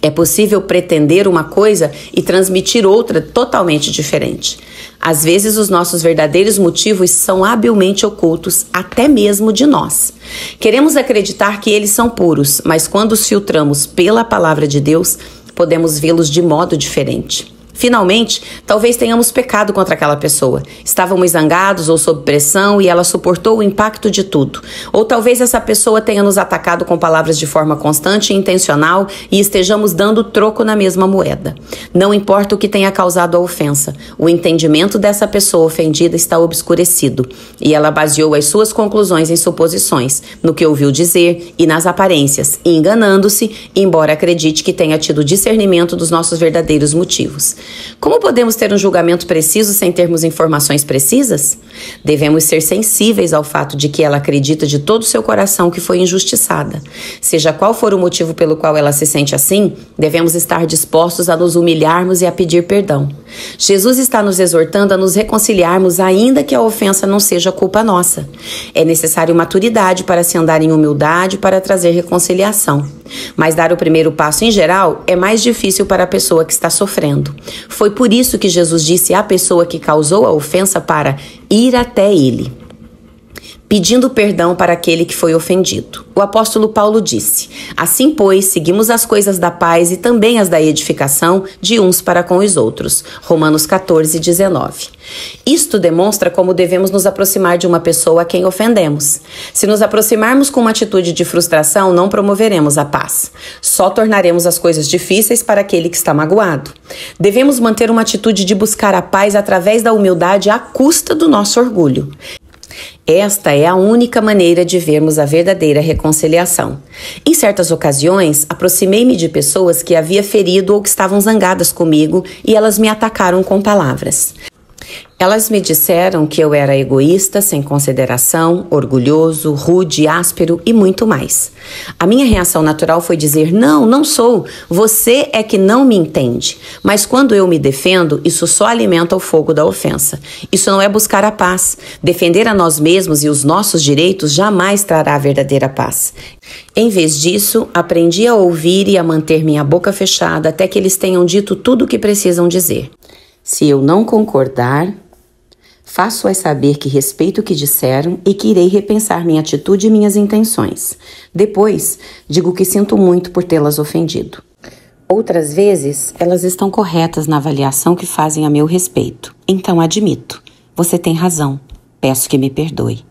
É possível pretender uma coisa e transmitir outra totalmente diferente. Às vezes, os nossos verdadeiros motivos são habilmente ocultos, até mesmo de nós. Queremos acreditar que eles são puros, mas quando os filtramos pela palavra de Deus, podemos vê-los de modo diferente. Finalmente, talvez tenhamos pecado contra aquela pessoa. Estávamos zangados ou sob pressão e ela suportou o impacto de tudo. Ou talvez essa pessoa tenha nos atacado com palavras de forma constante e intencional e estejamos dando troco na mesma moeda. Não importa o que tenha causado a ofensa, o entendimento dessa pessoa ofendida está obscurecido e ela baseou as suas conclusões em suposições, no que ouviu dizer e nas aparências, enganando-se, embora acredite que tenha tido discernimento dos nossos verdadeiros motivos. Como podemos ter um julgamento preciso sem termos informações precisas? Devemos ser sensíveis ao fato de que ela acredita de todo o seu coração que foi injustiçada. Seja qual for o motivo pelo qual ela se sente assim, devemos estar dispostos a nos humilharmos e a pedir perdão. Jesus está nos exortando a nos reconciliarmos, ainda que a ofensa não seja culpa nossa. É necessário maturidade para se andar em humildade para trazer reconciliação. Mas dar o primeiro passo em geral é mais difícil para a pessoa que está sofrendo. Foi por isso que Jesus disse à pessoa que causou a ofensa para ir até ele pedindo perdão para aquele que foi ofendido. O apóstolo Paulo disse: Assim, pois, seguimos as coisas da paz e também as da edificação de uns para com os outros. Romanos 14, 19. Isto demonstra como devemos nos aproximar de uma pessoa a quem ofendemos. Se nos aproximarmos com uma atitude de frustração, não promoveremos a paz. Só tornaremos as coisas difíceis para aquele que está magoado. Devemos manter uma atitude de buscar a paz através da humildade à custa do nosso orgulho. Esta é a única maneira de vermos a verdadeira reconciliação. Em certas ocasiões, aproximei-me de pessoas que havia ferido ou que estavam zangadas comigo e elas me atacaram com palavras. Elas me disseram que eu era egoísta, sem consideração, orgulhoso, rude, áspero e muito mais. A minha reação natural foi dizer: Não, não sou. Você é que não me entende. Mas quando eu me defendo, isso só alimenta o fogo da ofensa. Isso não é buscar a paz. Defender a nós mesmos e os nossos direitos jamais trará a verdadeira paz. Em vez disso, aprendi a ouvir e a manter minha boca fechada até que eles tenham dito tudo o que precisam dizer. Se eu não concordar, Faço-as saber que respeito o que disseram e que irei repensar minha atitude e minhas intenções. Depois, digo que sinto muito por tê-las ofendido. Outras vezes, elas estão corretas na avaliação que fazem a meu respeito. Então admito. Você tem razão. Peço que me perdoe.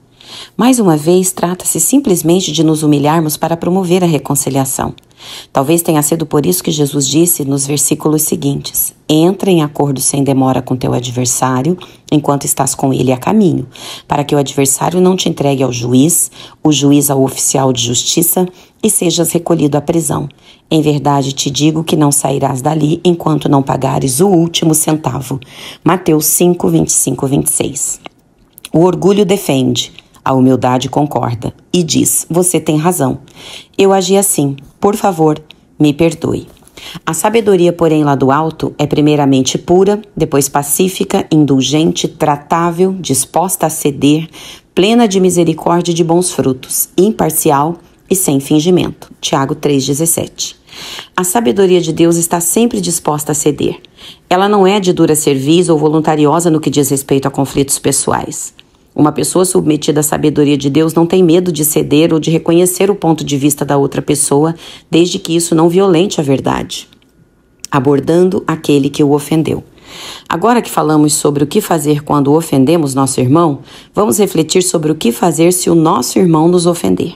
Mais uma vez, trata-se simplesmente de nos humilharmos para promover a reconciliação. Talvez tenha sido por isso que Jesus disse nos versículos seguintes: Entra em acordo sem demora com teu adversário, enquanto estás com ele a caminho, para que o adversário não te entregue ao juiz, o juiz ao oficial de justiça, e sejas recolhido à prisão. Em verdade te digo que não sairás dali enquanto não pagares o último centavo. Mateus 5, 25, 26. O orgulho defende, a humildade concorda e diz: Você tem razão. Eu agi assim. Por favor, me perdoe. A sabedoria, porém, lá do alto é primeiramente pura, depois pacífica, indulgente, tratável, disposta a ceder, plena de misericórdia e de bons frutos, imparcial e sem fingimento. Tiago 3,17. A sabedoria de Deus está sempre disposta a ceder. Ela não é de dura serviço ou voluntariosa no que diz respeito a conflitos pessoais. Uma pessoa submetida à sabedoria de Deus não tem medo de ceder ou de reconhecer o ponto de vista da outra pessoa, desde que isso não violente a verdade, abordando aquele que o ofendeu. Agora que falamos sobre o que fazer quando ofendemos nosso irmão, vamos refletir sobre o que fazer se o nosso irmão nos ofender.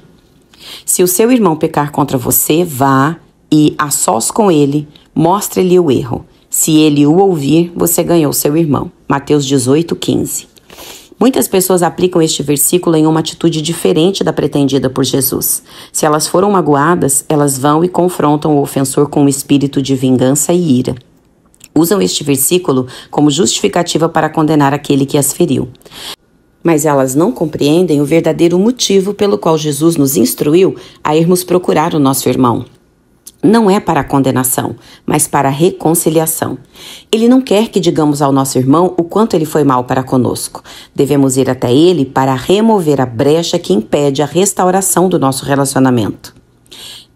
Se o seu irmão pecar contra você, vá e, a sós com ele, mostre-lhe o erro. Se ele o ouvir, você ganhou seu irmão. Mateus 18, 15. Muitas pessoas aplicam este versículo em uma atitude diferente da pretendida por Jesus. Se elas foram magoadas, elas vão e confrontam o ofensor com um espírito de vingança e ira. Usam este versículo como justificativa para condenar aquele que as feriu. Mas elas não compreendem o verdadeiro motivo pelo qual Jesus nos instruiu a irmos procurar o nosso irmão não é para a condenação, mas para reconciliação. Ele não quer que digamos ao nosso irmão o quanto ele foi mal para conosco. Devemos ir até ele para remover a brecha que impede a restauração do nosso relacionamento.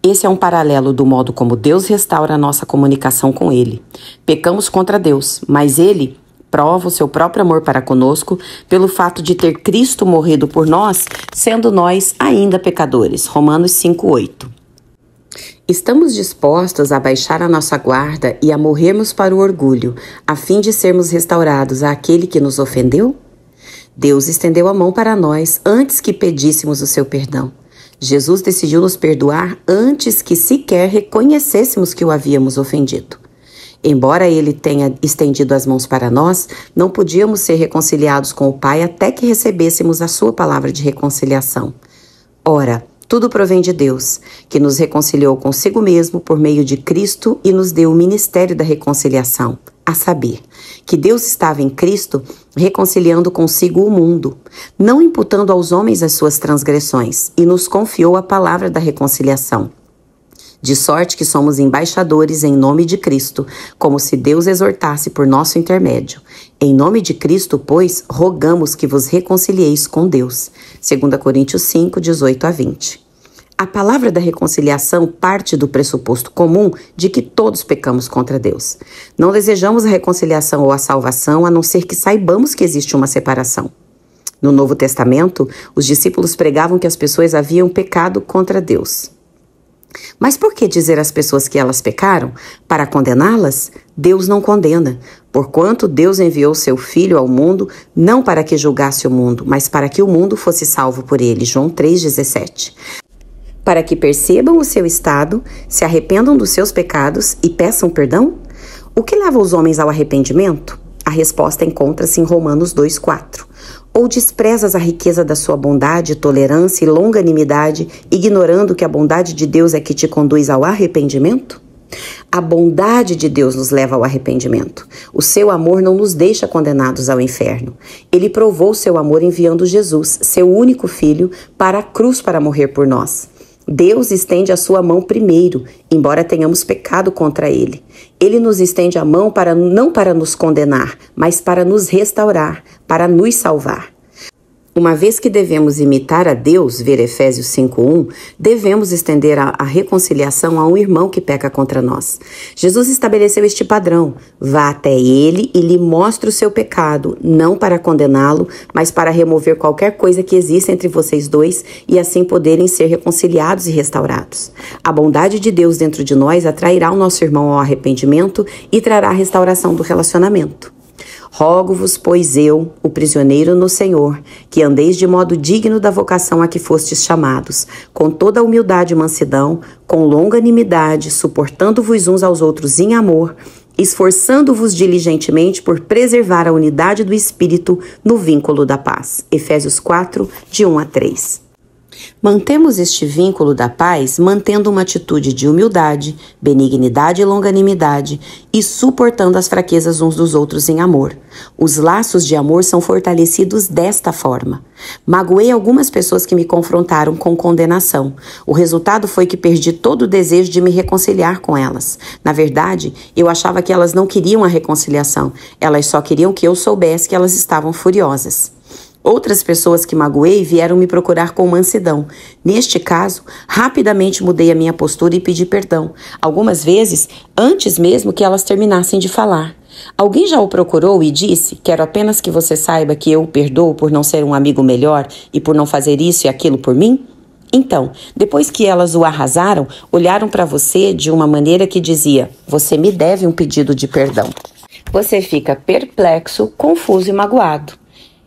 Esse é um paralelo do modo como Deus restaura a nossa comunicação com Ele. Pecamos contra Deus, mas Ele prova o seu próprio amor para conosco pelo fato de ter Cristo morrido por nós, sendo nós ainda pecadores. Romanos 5:8. Estamos dispostos a baixar a nossa guarda e a morrermos para o orgulho, a fim de sermos restaurados àquele que nos ofendeu? Deus estendeu a mão para nós antes que pedíssemos o seu perdão. Jesus decidiu nos perdoar antes que sequer reconhecêssemos que o havíamos ofendido. Embora ele tenha estendido as mãos para nós, não podíamos ser reconciliados com o Pai até que recebêssemos a sua palavra de reconciliação. Ora, tudo provém de Deus, que nos reconciliou consigo mesmo por meio de Cristo e nos deu o ministério da reconciliação, a saber, que Deus estava em Cristo reconciliando consigo o mundo, não imputando aos homens as suas transgressões, e nos confiou a palavra da reconciliação. De sorte que somos embaixadores em nome de Cristo, como se Deus exortasse por nosso intermédio. Em nome de Cristo, pois, rogamos que vos reconcilieis com Deus. 2 Coríntios 5, 18 a 20. A palavra da reconciliação parte do pressuposto comum de que todos pecamos contra Deus. Não desejamos a reconciliação ou a salvação a não ser que saibamos que existe uma separação. No Novo Testamento, os discípulos pregavam que as pessoas haviam pecado contra Deus. Mas por que dizer às pessoas que elas pecaram? Para condená-las? Deus não condena, porquanto Deus enviou seu Filho ao mundo não para que julgasse o mundo, mas para que o mundo fosse salvo por ele. João 3,17. Para que percebam o seu estado, se arrependam dos seus pecados e peçam perdão? O que leva os homens ao arrependimento? A resposta encontra-se em Romanos 2,4. Ou desprezas a riqueza da sua bondade, tolerância e longanimidade, ignorando que a bondade de Deus é que te conduz ao arrependimento? A bondade de Deus nos leva ao arrependimento. O seu amor não nos deixa condenados ao inferno. Ele provou seu amor enviando Jesus, seu único filho, para a cruz para morrer por nós. Deus estende a sua mão primeiro, embora tenhamos pecado contra ele. Ele nos estende a mão para não para nos condenar, mas para nos restaurar, para nos salvar. Uma vez que devemos imitar a Deus, ver Efésios 5:1, devemos estender a, a, reconciliação a um irmão que peca contra nós. Jesus estabeleceu este padrão: vá até ele e lhe mostre o seu pecado, não para condená-lo, mas para remover qualquer coisa que exista entre vocês dois e assim poderem ser reconciliados e restaurados. A bondade de Deus dentro de nós atrairá o nosso irmão ao arrependimento e trará a restauração do relacionamento. Rogo-vos, pois eu, o prisioneiro no Senhor, que andeis de modo digno da vocação a que fostes chamados, com toda humildade e mansidão, com longanimidade, suportando-vos uns aos outros em amor, esforçando-vos diligentemente por preservar a unidade do Espírito no vínculo da paz. Efésios 4, de 1 a 3. Mantemos este vínculo da paz mantendo uma atitude de humildade, benignidade e longanimidade e suportando as fraquezas uns dos outros em amor. Os laços de amor são fortalecidos desta forma. Magoei algumas pessoas que me confrontaram com condenação. O resultado foi que perdi todo o desejo de me reconciliar com elas. Na verdade, eu achava que elas não queriam a reconciliação, elas só queriam que eu soubesse que elas estavam furiosas. Outras pessoas que magoei vieram me procurar com mansidão. Neste caso, rapidamente mudei a minha postura e pedi perdão, algumas vezes antes mesmo que elas terminassem de falar. Alguém já o procurou e disse: Quero apenas que você saiba que eu o perdoo por não ser um amigo melhor e por não fazer isso e aquilo por mim? Então, depois que elas o arrasaram, olharam para você de uma maneira que dizia: Você me deve um pedido de perdão. Você fica perplexo, confuso e magoado.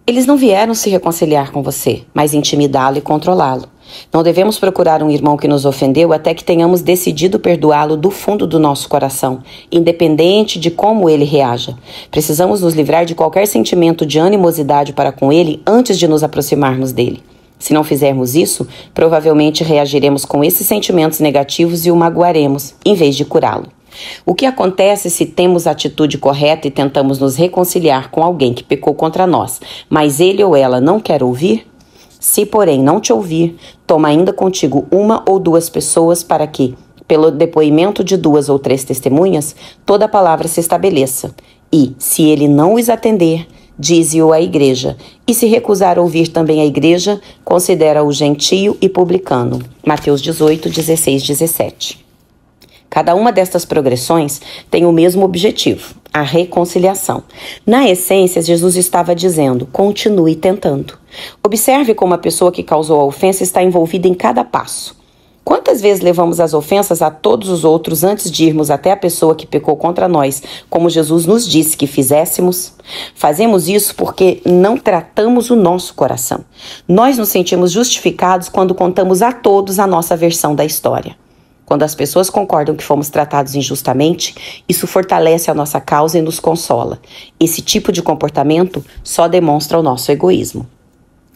Eles não vieram se reconciliar com você, mas intimidá-lo e controlá-lo. Não devemos procurar um irmão que nos ofendeu até que tenhamos decidido perdoá-lo do fundo do nosso coração, independente de como ele reaja. Precisamos nos livrar de qualquer sentimento de animosidade para com ele antes de nos aproximarmos dele. Se não fizermos isso, provavelmente reagiremos com esses sentimentos negativos e o magoaremos, em vez de curá-lo. O que acontece se temos a atitude correta e tentamos nos reconciliar com alguém que pecou contra nós, mas ele ou ela não quer ouvir? Se, porém, não te ouvir, toma ainda contigo uma ou duas pessoas para que, pelo depoimento de duas ou três testemunhas, toda a palavra se estabeleça. E, se ele não os atender, dize-o à igreja. E se recusar ouvir também a igreja, considera-o gentio e publicano. Mateus 18, 16, 17. Cada uma destas progressões tem o mesmo objetivo, a reconciliação. Na essência, Jesus estava dizendo: continue tentando. Observe como a pessoa que causou a ofensa está envolvida em cada passo. Quantas vezes levamos as ofensas a todos os outros antes de irmos até a pessoa que pecou contra nós, como Jesus nos disse que fizéssemos? Fazemos isso porque não tratamos o nosso coração. Nós nos sentimos justificados quando contamos a todos a nossa versão da história. Quando as pessoas concordam que fomos tratados injustamente, isso fortalece a nossa causa e nos consola. Esse tipo de comportamento só demonstra o nosso egoísmo.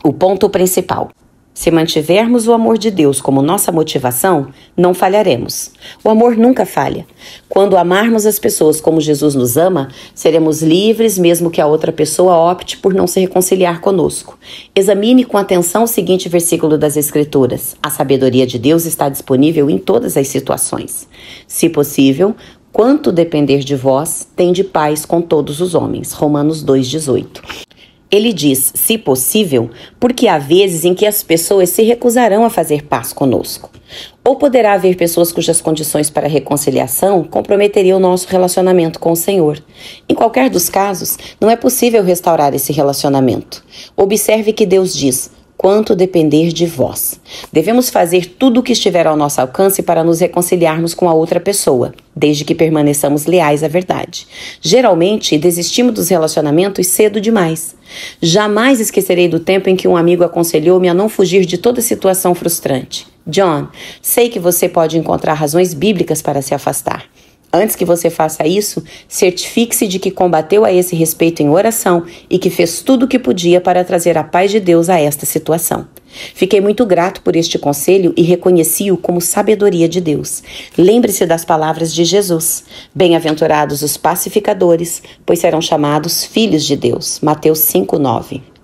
O ponto principal. Se mantivermos o amor de Deus como nossa motivação, não falharemos. O amor nunca falha. Quando amarmos as pessoas como Jesus nos ama, seremos livres mesmo que a outra pessoa opte por não se reconciliar conosco. Examine com atenção o seguinte versículo das Escrituras: A sabedoria de Deus está disponível em todas as situações. Se possível, quanto depender de vós, tende paz com todos os homens. Romanos 2,18. Ele diz, se possível, porque há vezes em que as pessoas se recusarão a fazer paz conosco. Ou poderá haver pessoas cujas condições para reconciliação comprometeriam o nosso relacionamento com o Senhor. Em qualquer dos casos, não é possível restaurar esse relacionamento. Observe que Deus diz: quanto depender de vós. Devemos fazer tudo o que estiver ao nosso alcance para nos reconciliarmos com a outra pessoa, desde que permaneçamos leais à verdade. Geralmente, desistimos dos relacionamentos cedo demais. Jamais esquecerei do tempo em que um amigo aconselhou-me a não fugir de toda situação frustrante. John, sei que você pode encontrar razões bíblicas para se afastar. Antes que você faça isso, certifique-se de que combateu a esse respeito em oração e que fez tudo o que podia para trazer a paz de Deus a esta situação. Fiquei muito grato por este conselho e reconheci-o como sabedoria de Deus. Lembre-se das palavras de Jesus: Bem-aventurados os pacificadores, pois serão chamados filhos de Deus. Mateus 5:9.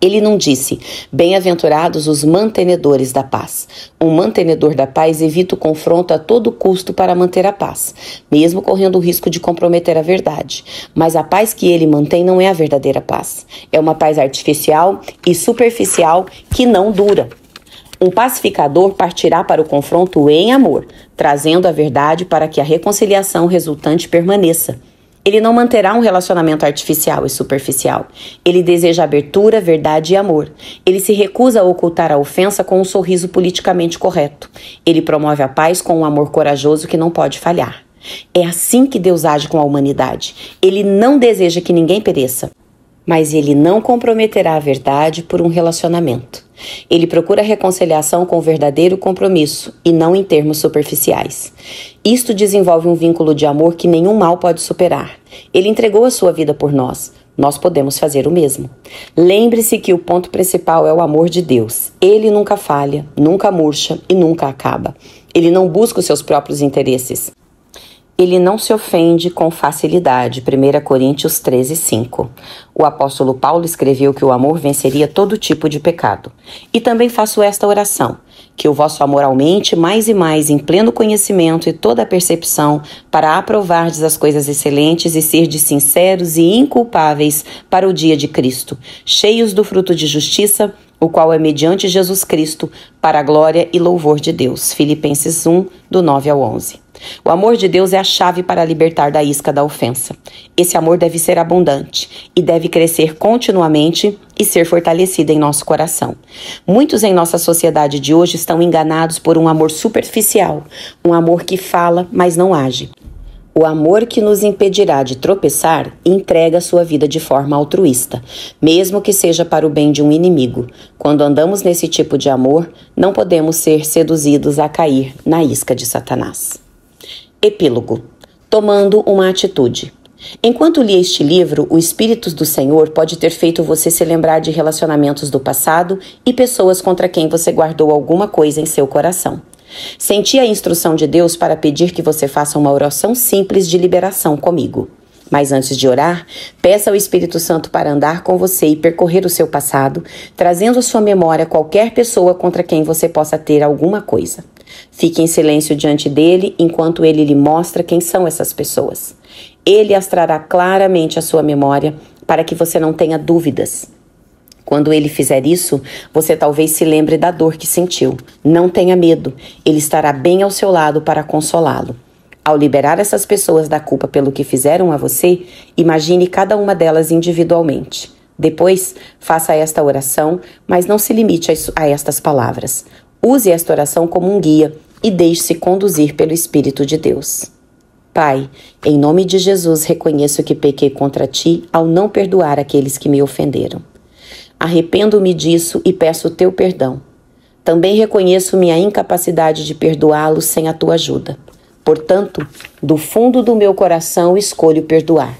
Ele não disse: Bem-aventurados os mantenedores da paz. Um mantenedor da paz evita o confronto a todo custo para manter a paz, mesmo correndo o risco de comprometer a verdade. Mas a paz que ele mantém não é a verdadeira paz. É uma paz artificial e superficial que não dura. Um pacificador partirá para o confronto em amor, trazendo a verdade para que a reconciliação resultante permaneça. Ele não manterá um relacionamento artificial e superficial. Ele deseja abertura, verdade e amor. Ele se recusa a ocultar a ofensa com um sorriso politicamente correto. Ele promove a paz com um amor corajoso que não pode falhar. É assim que Deus age com a humanidade. Ele não deseja que ninguém pereça, mas ele não comprometerá a verdade por um relacionamento. Ele procura reconciliação com verdadeiro compromisso e não em termos superficiais. Isto desenvolve um vínculo de amor que nenhum mal pode superar. Ele entregou a sua vida por nós. Nós podemos fazer o mesmo. Lembre-se que o ponto principal é o amor de Deus. Ele nunca falha, nunca murcha e nunca acaba. Ele não busca os seus próprios interesses. Ele não se ofende com facilidade. 1 Coríntios 13, 5. O apóstolo Paulo escreveu que o amor venceria todo tipo de pecado. E também faço esta oração: que o vosso amor aumente mais e mais em pleno conhecimento e toda a percepção, para aprovardes as coisas excelentes e serdes sinceros e inculpáveis para o dia de Cristo, cheios do fruto de justiça, o qual é mediante Jesus Cristo, para a glória e louvor de Deus. Filipenses 1, do 9 ao 11. O amor de Deus é a chave para libertar da isca da ofensa. Esse amor deve ser abundante e deve crescer continuamente e ser fortalecido em nosso coração. Muitos em nossa sociedade de hoje estão enganados por um amor superficial, um amor que fala, mas não age. O amor que nos impedirá de tropeçar entrega sua vida de forma altruísta, mesmo que seja para o bem de um inimigo. Quando andamos nesse tipo de amor, não podemos ser seduzidos a cair na isca de Satanás. Epílogo Tomando uma atitude. Enquanto lia este livro, o Espírito do Senhor pode ter feito você se lembrar de relacionamentos do passado e pessoas contra quem você guardou alguma coisa em seu coração. Senti a instrução de Deus para pedir que você faça uma oração simples de liberação comigo. Mas antes de orar, peça ao Espírito Santo para andar com você e percorrer o seu passado, trazendo à sua memória qualquer pessoa contra quem você possa ter alguma coisa. Fique em silêncio diante dele enquanto ele lhe mostra quem são essas pessoas. Ele as trará claramente à sua memória para que você não tenha dúvidas. Quando ele fizer isso, você talvez se lembre da dor que sentiu. Não tenha medo, ele estará bem ao seu lado para consolá-lo. Ao liberar essas pessoas da culpa pelo que fizeram a você, imagine cada uma delas individualmente. Depois, faça esta oração, mas não se limite a estas palavras. Use esta oração como um guia e deixe-se conduzir pelo Espírito de Deus. Pai, em nome de Jesus, reconheço que pequei contra ti ao não perdoar aqueles que me ofenderam. Arrependo-me disso e peço o teu perdão. Também reconheço minha incapacidade de perdoá-los sem a tua ajuda. Portanto, do fundo do meu coração escolho perdoar.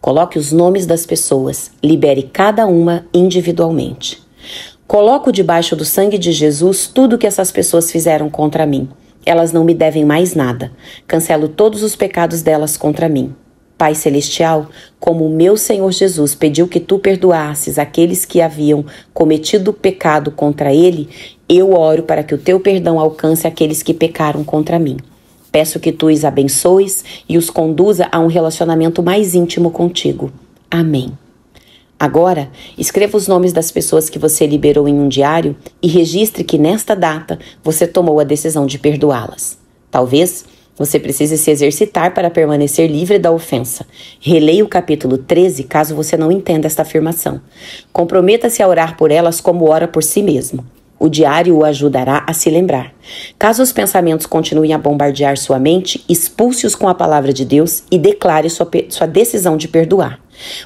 Coloque os nomes das pessoas, libere cada uma individualmente. Coloco debaixo do sangue de Jesus tudo que essas pessoas fizeram contra mim elas não me devem mais nada. Cancelo todos os pecados delas contra mim. Pai Celestial, como o meu Senhor Jesus pediu que tu perdoasses aqueles que haviam cometido pecado contra ele, eu oro para que o teu perdão alcance aqueles que pecaram contra mim. Peço que tu os abençoes e os conduza a um relacionamento mais íntimo contigo. Amém. Agora, escreva os nomes das pessoas que você liberou em um diário e registre que nesta data você tomou a decisão de perdoá-las. Talvez você precise se exercitar para permanecer livre da ofensa. Releia o capítulo 13 caso você não entenda esta afirmação. Comprometa-se a orar por elas como ora por si mesmo. O diário o ajudará a se lembrar. Caso os pensamentos continuem a bombardear sua mente, expulse-os com a palavra de Deus e declare sua, sua decisão de perdoar.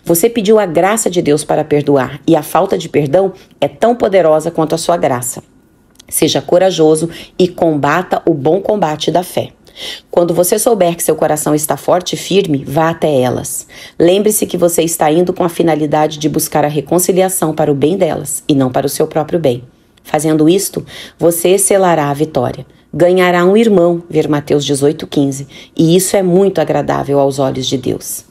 Você pediu a graça de Deus para perdoar e a falta de perdão é tão poderosa quanto a sua graça. Seja corajoso e combata o bom combate da fé. Quando você souber que seu coração está forte e firme, vá até elas. Lembre-se que você está indo com a finalidade de buscar a reconciliação para o bem delas e não para o seu próprio bem. Fazendo isto, você selará a vitória. Ganhará um irmão, ver Mateus 18,15, e isso é muito agradável aos olhos de Deus.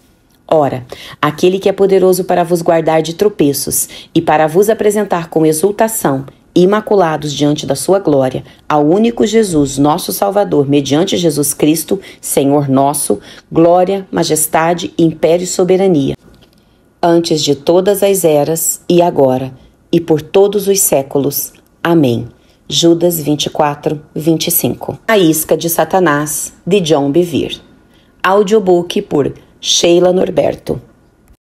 Ora, aquele que é poderoso para vos guardar de tropeços e para vos apresentar com exultação, imaculados diante da sua glória, ao único Jesus, nosso Salvador, mediante Jesus Cristo, Senhor nosso, glória, majestade, império e soberania, antes de todas as eras e agora, e por todos os séculos. Amém. Judas 24, 25. A Isca de Satanás, de John Bevere. Audiobook por Sheila Norberto.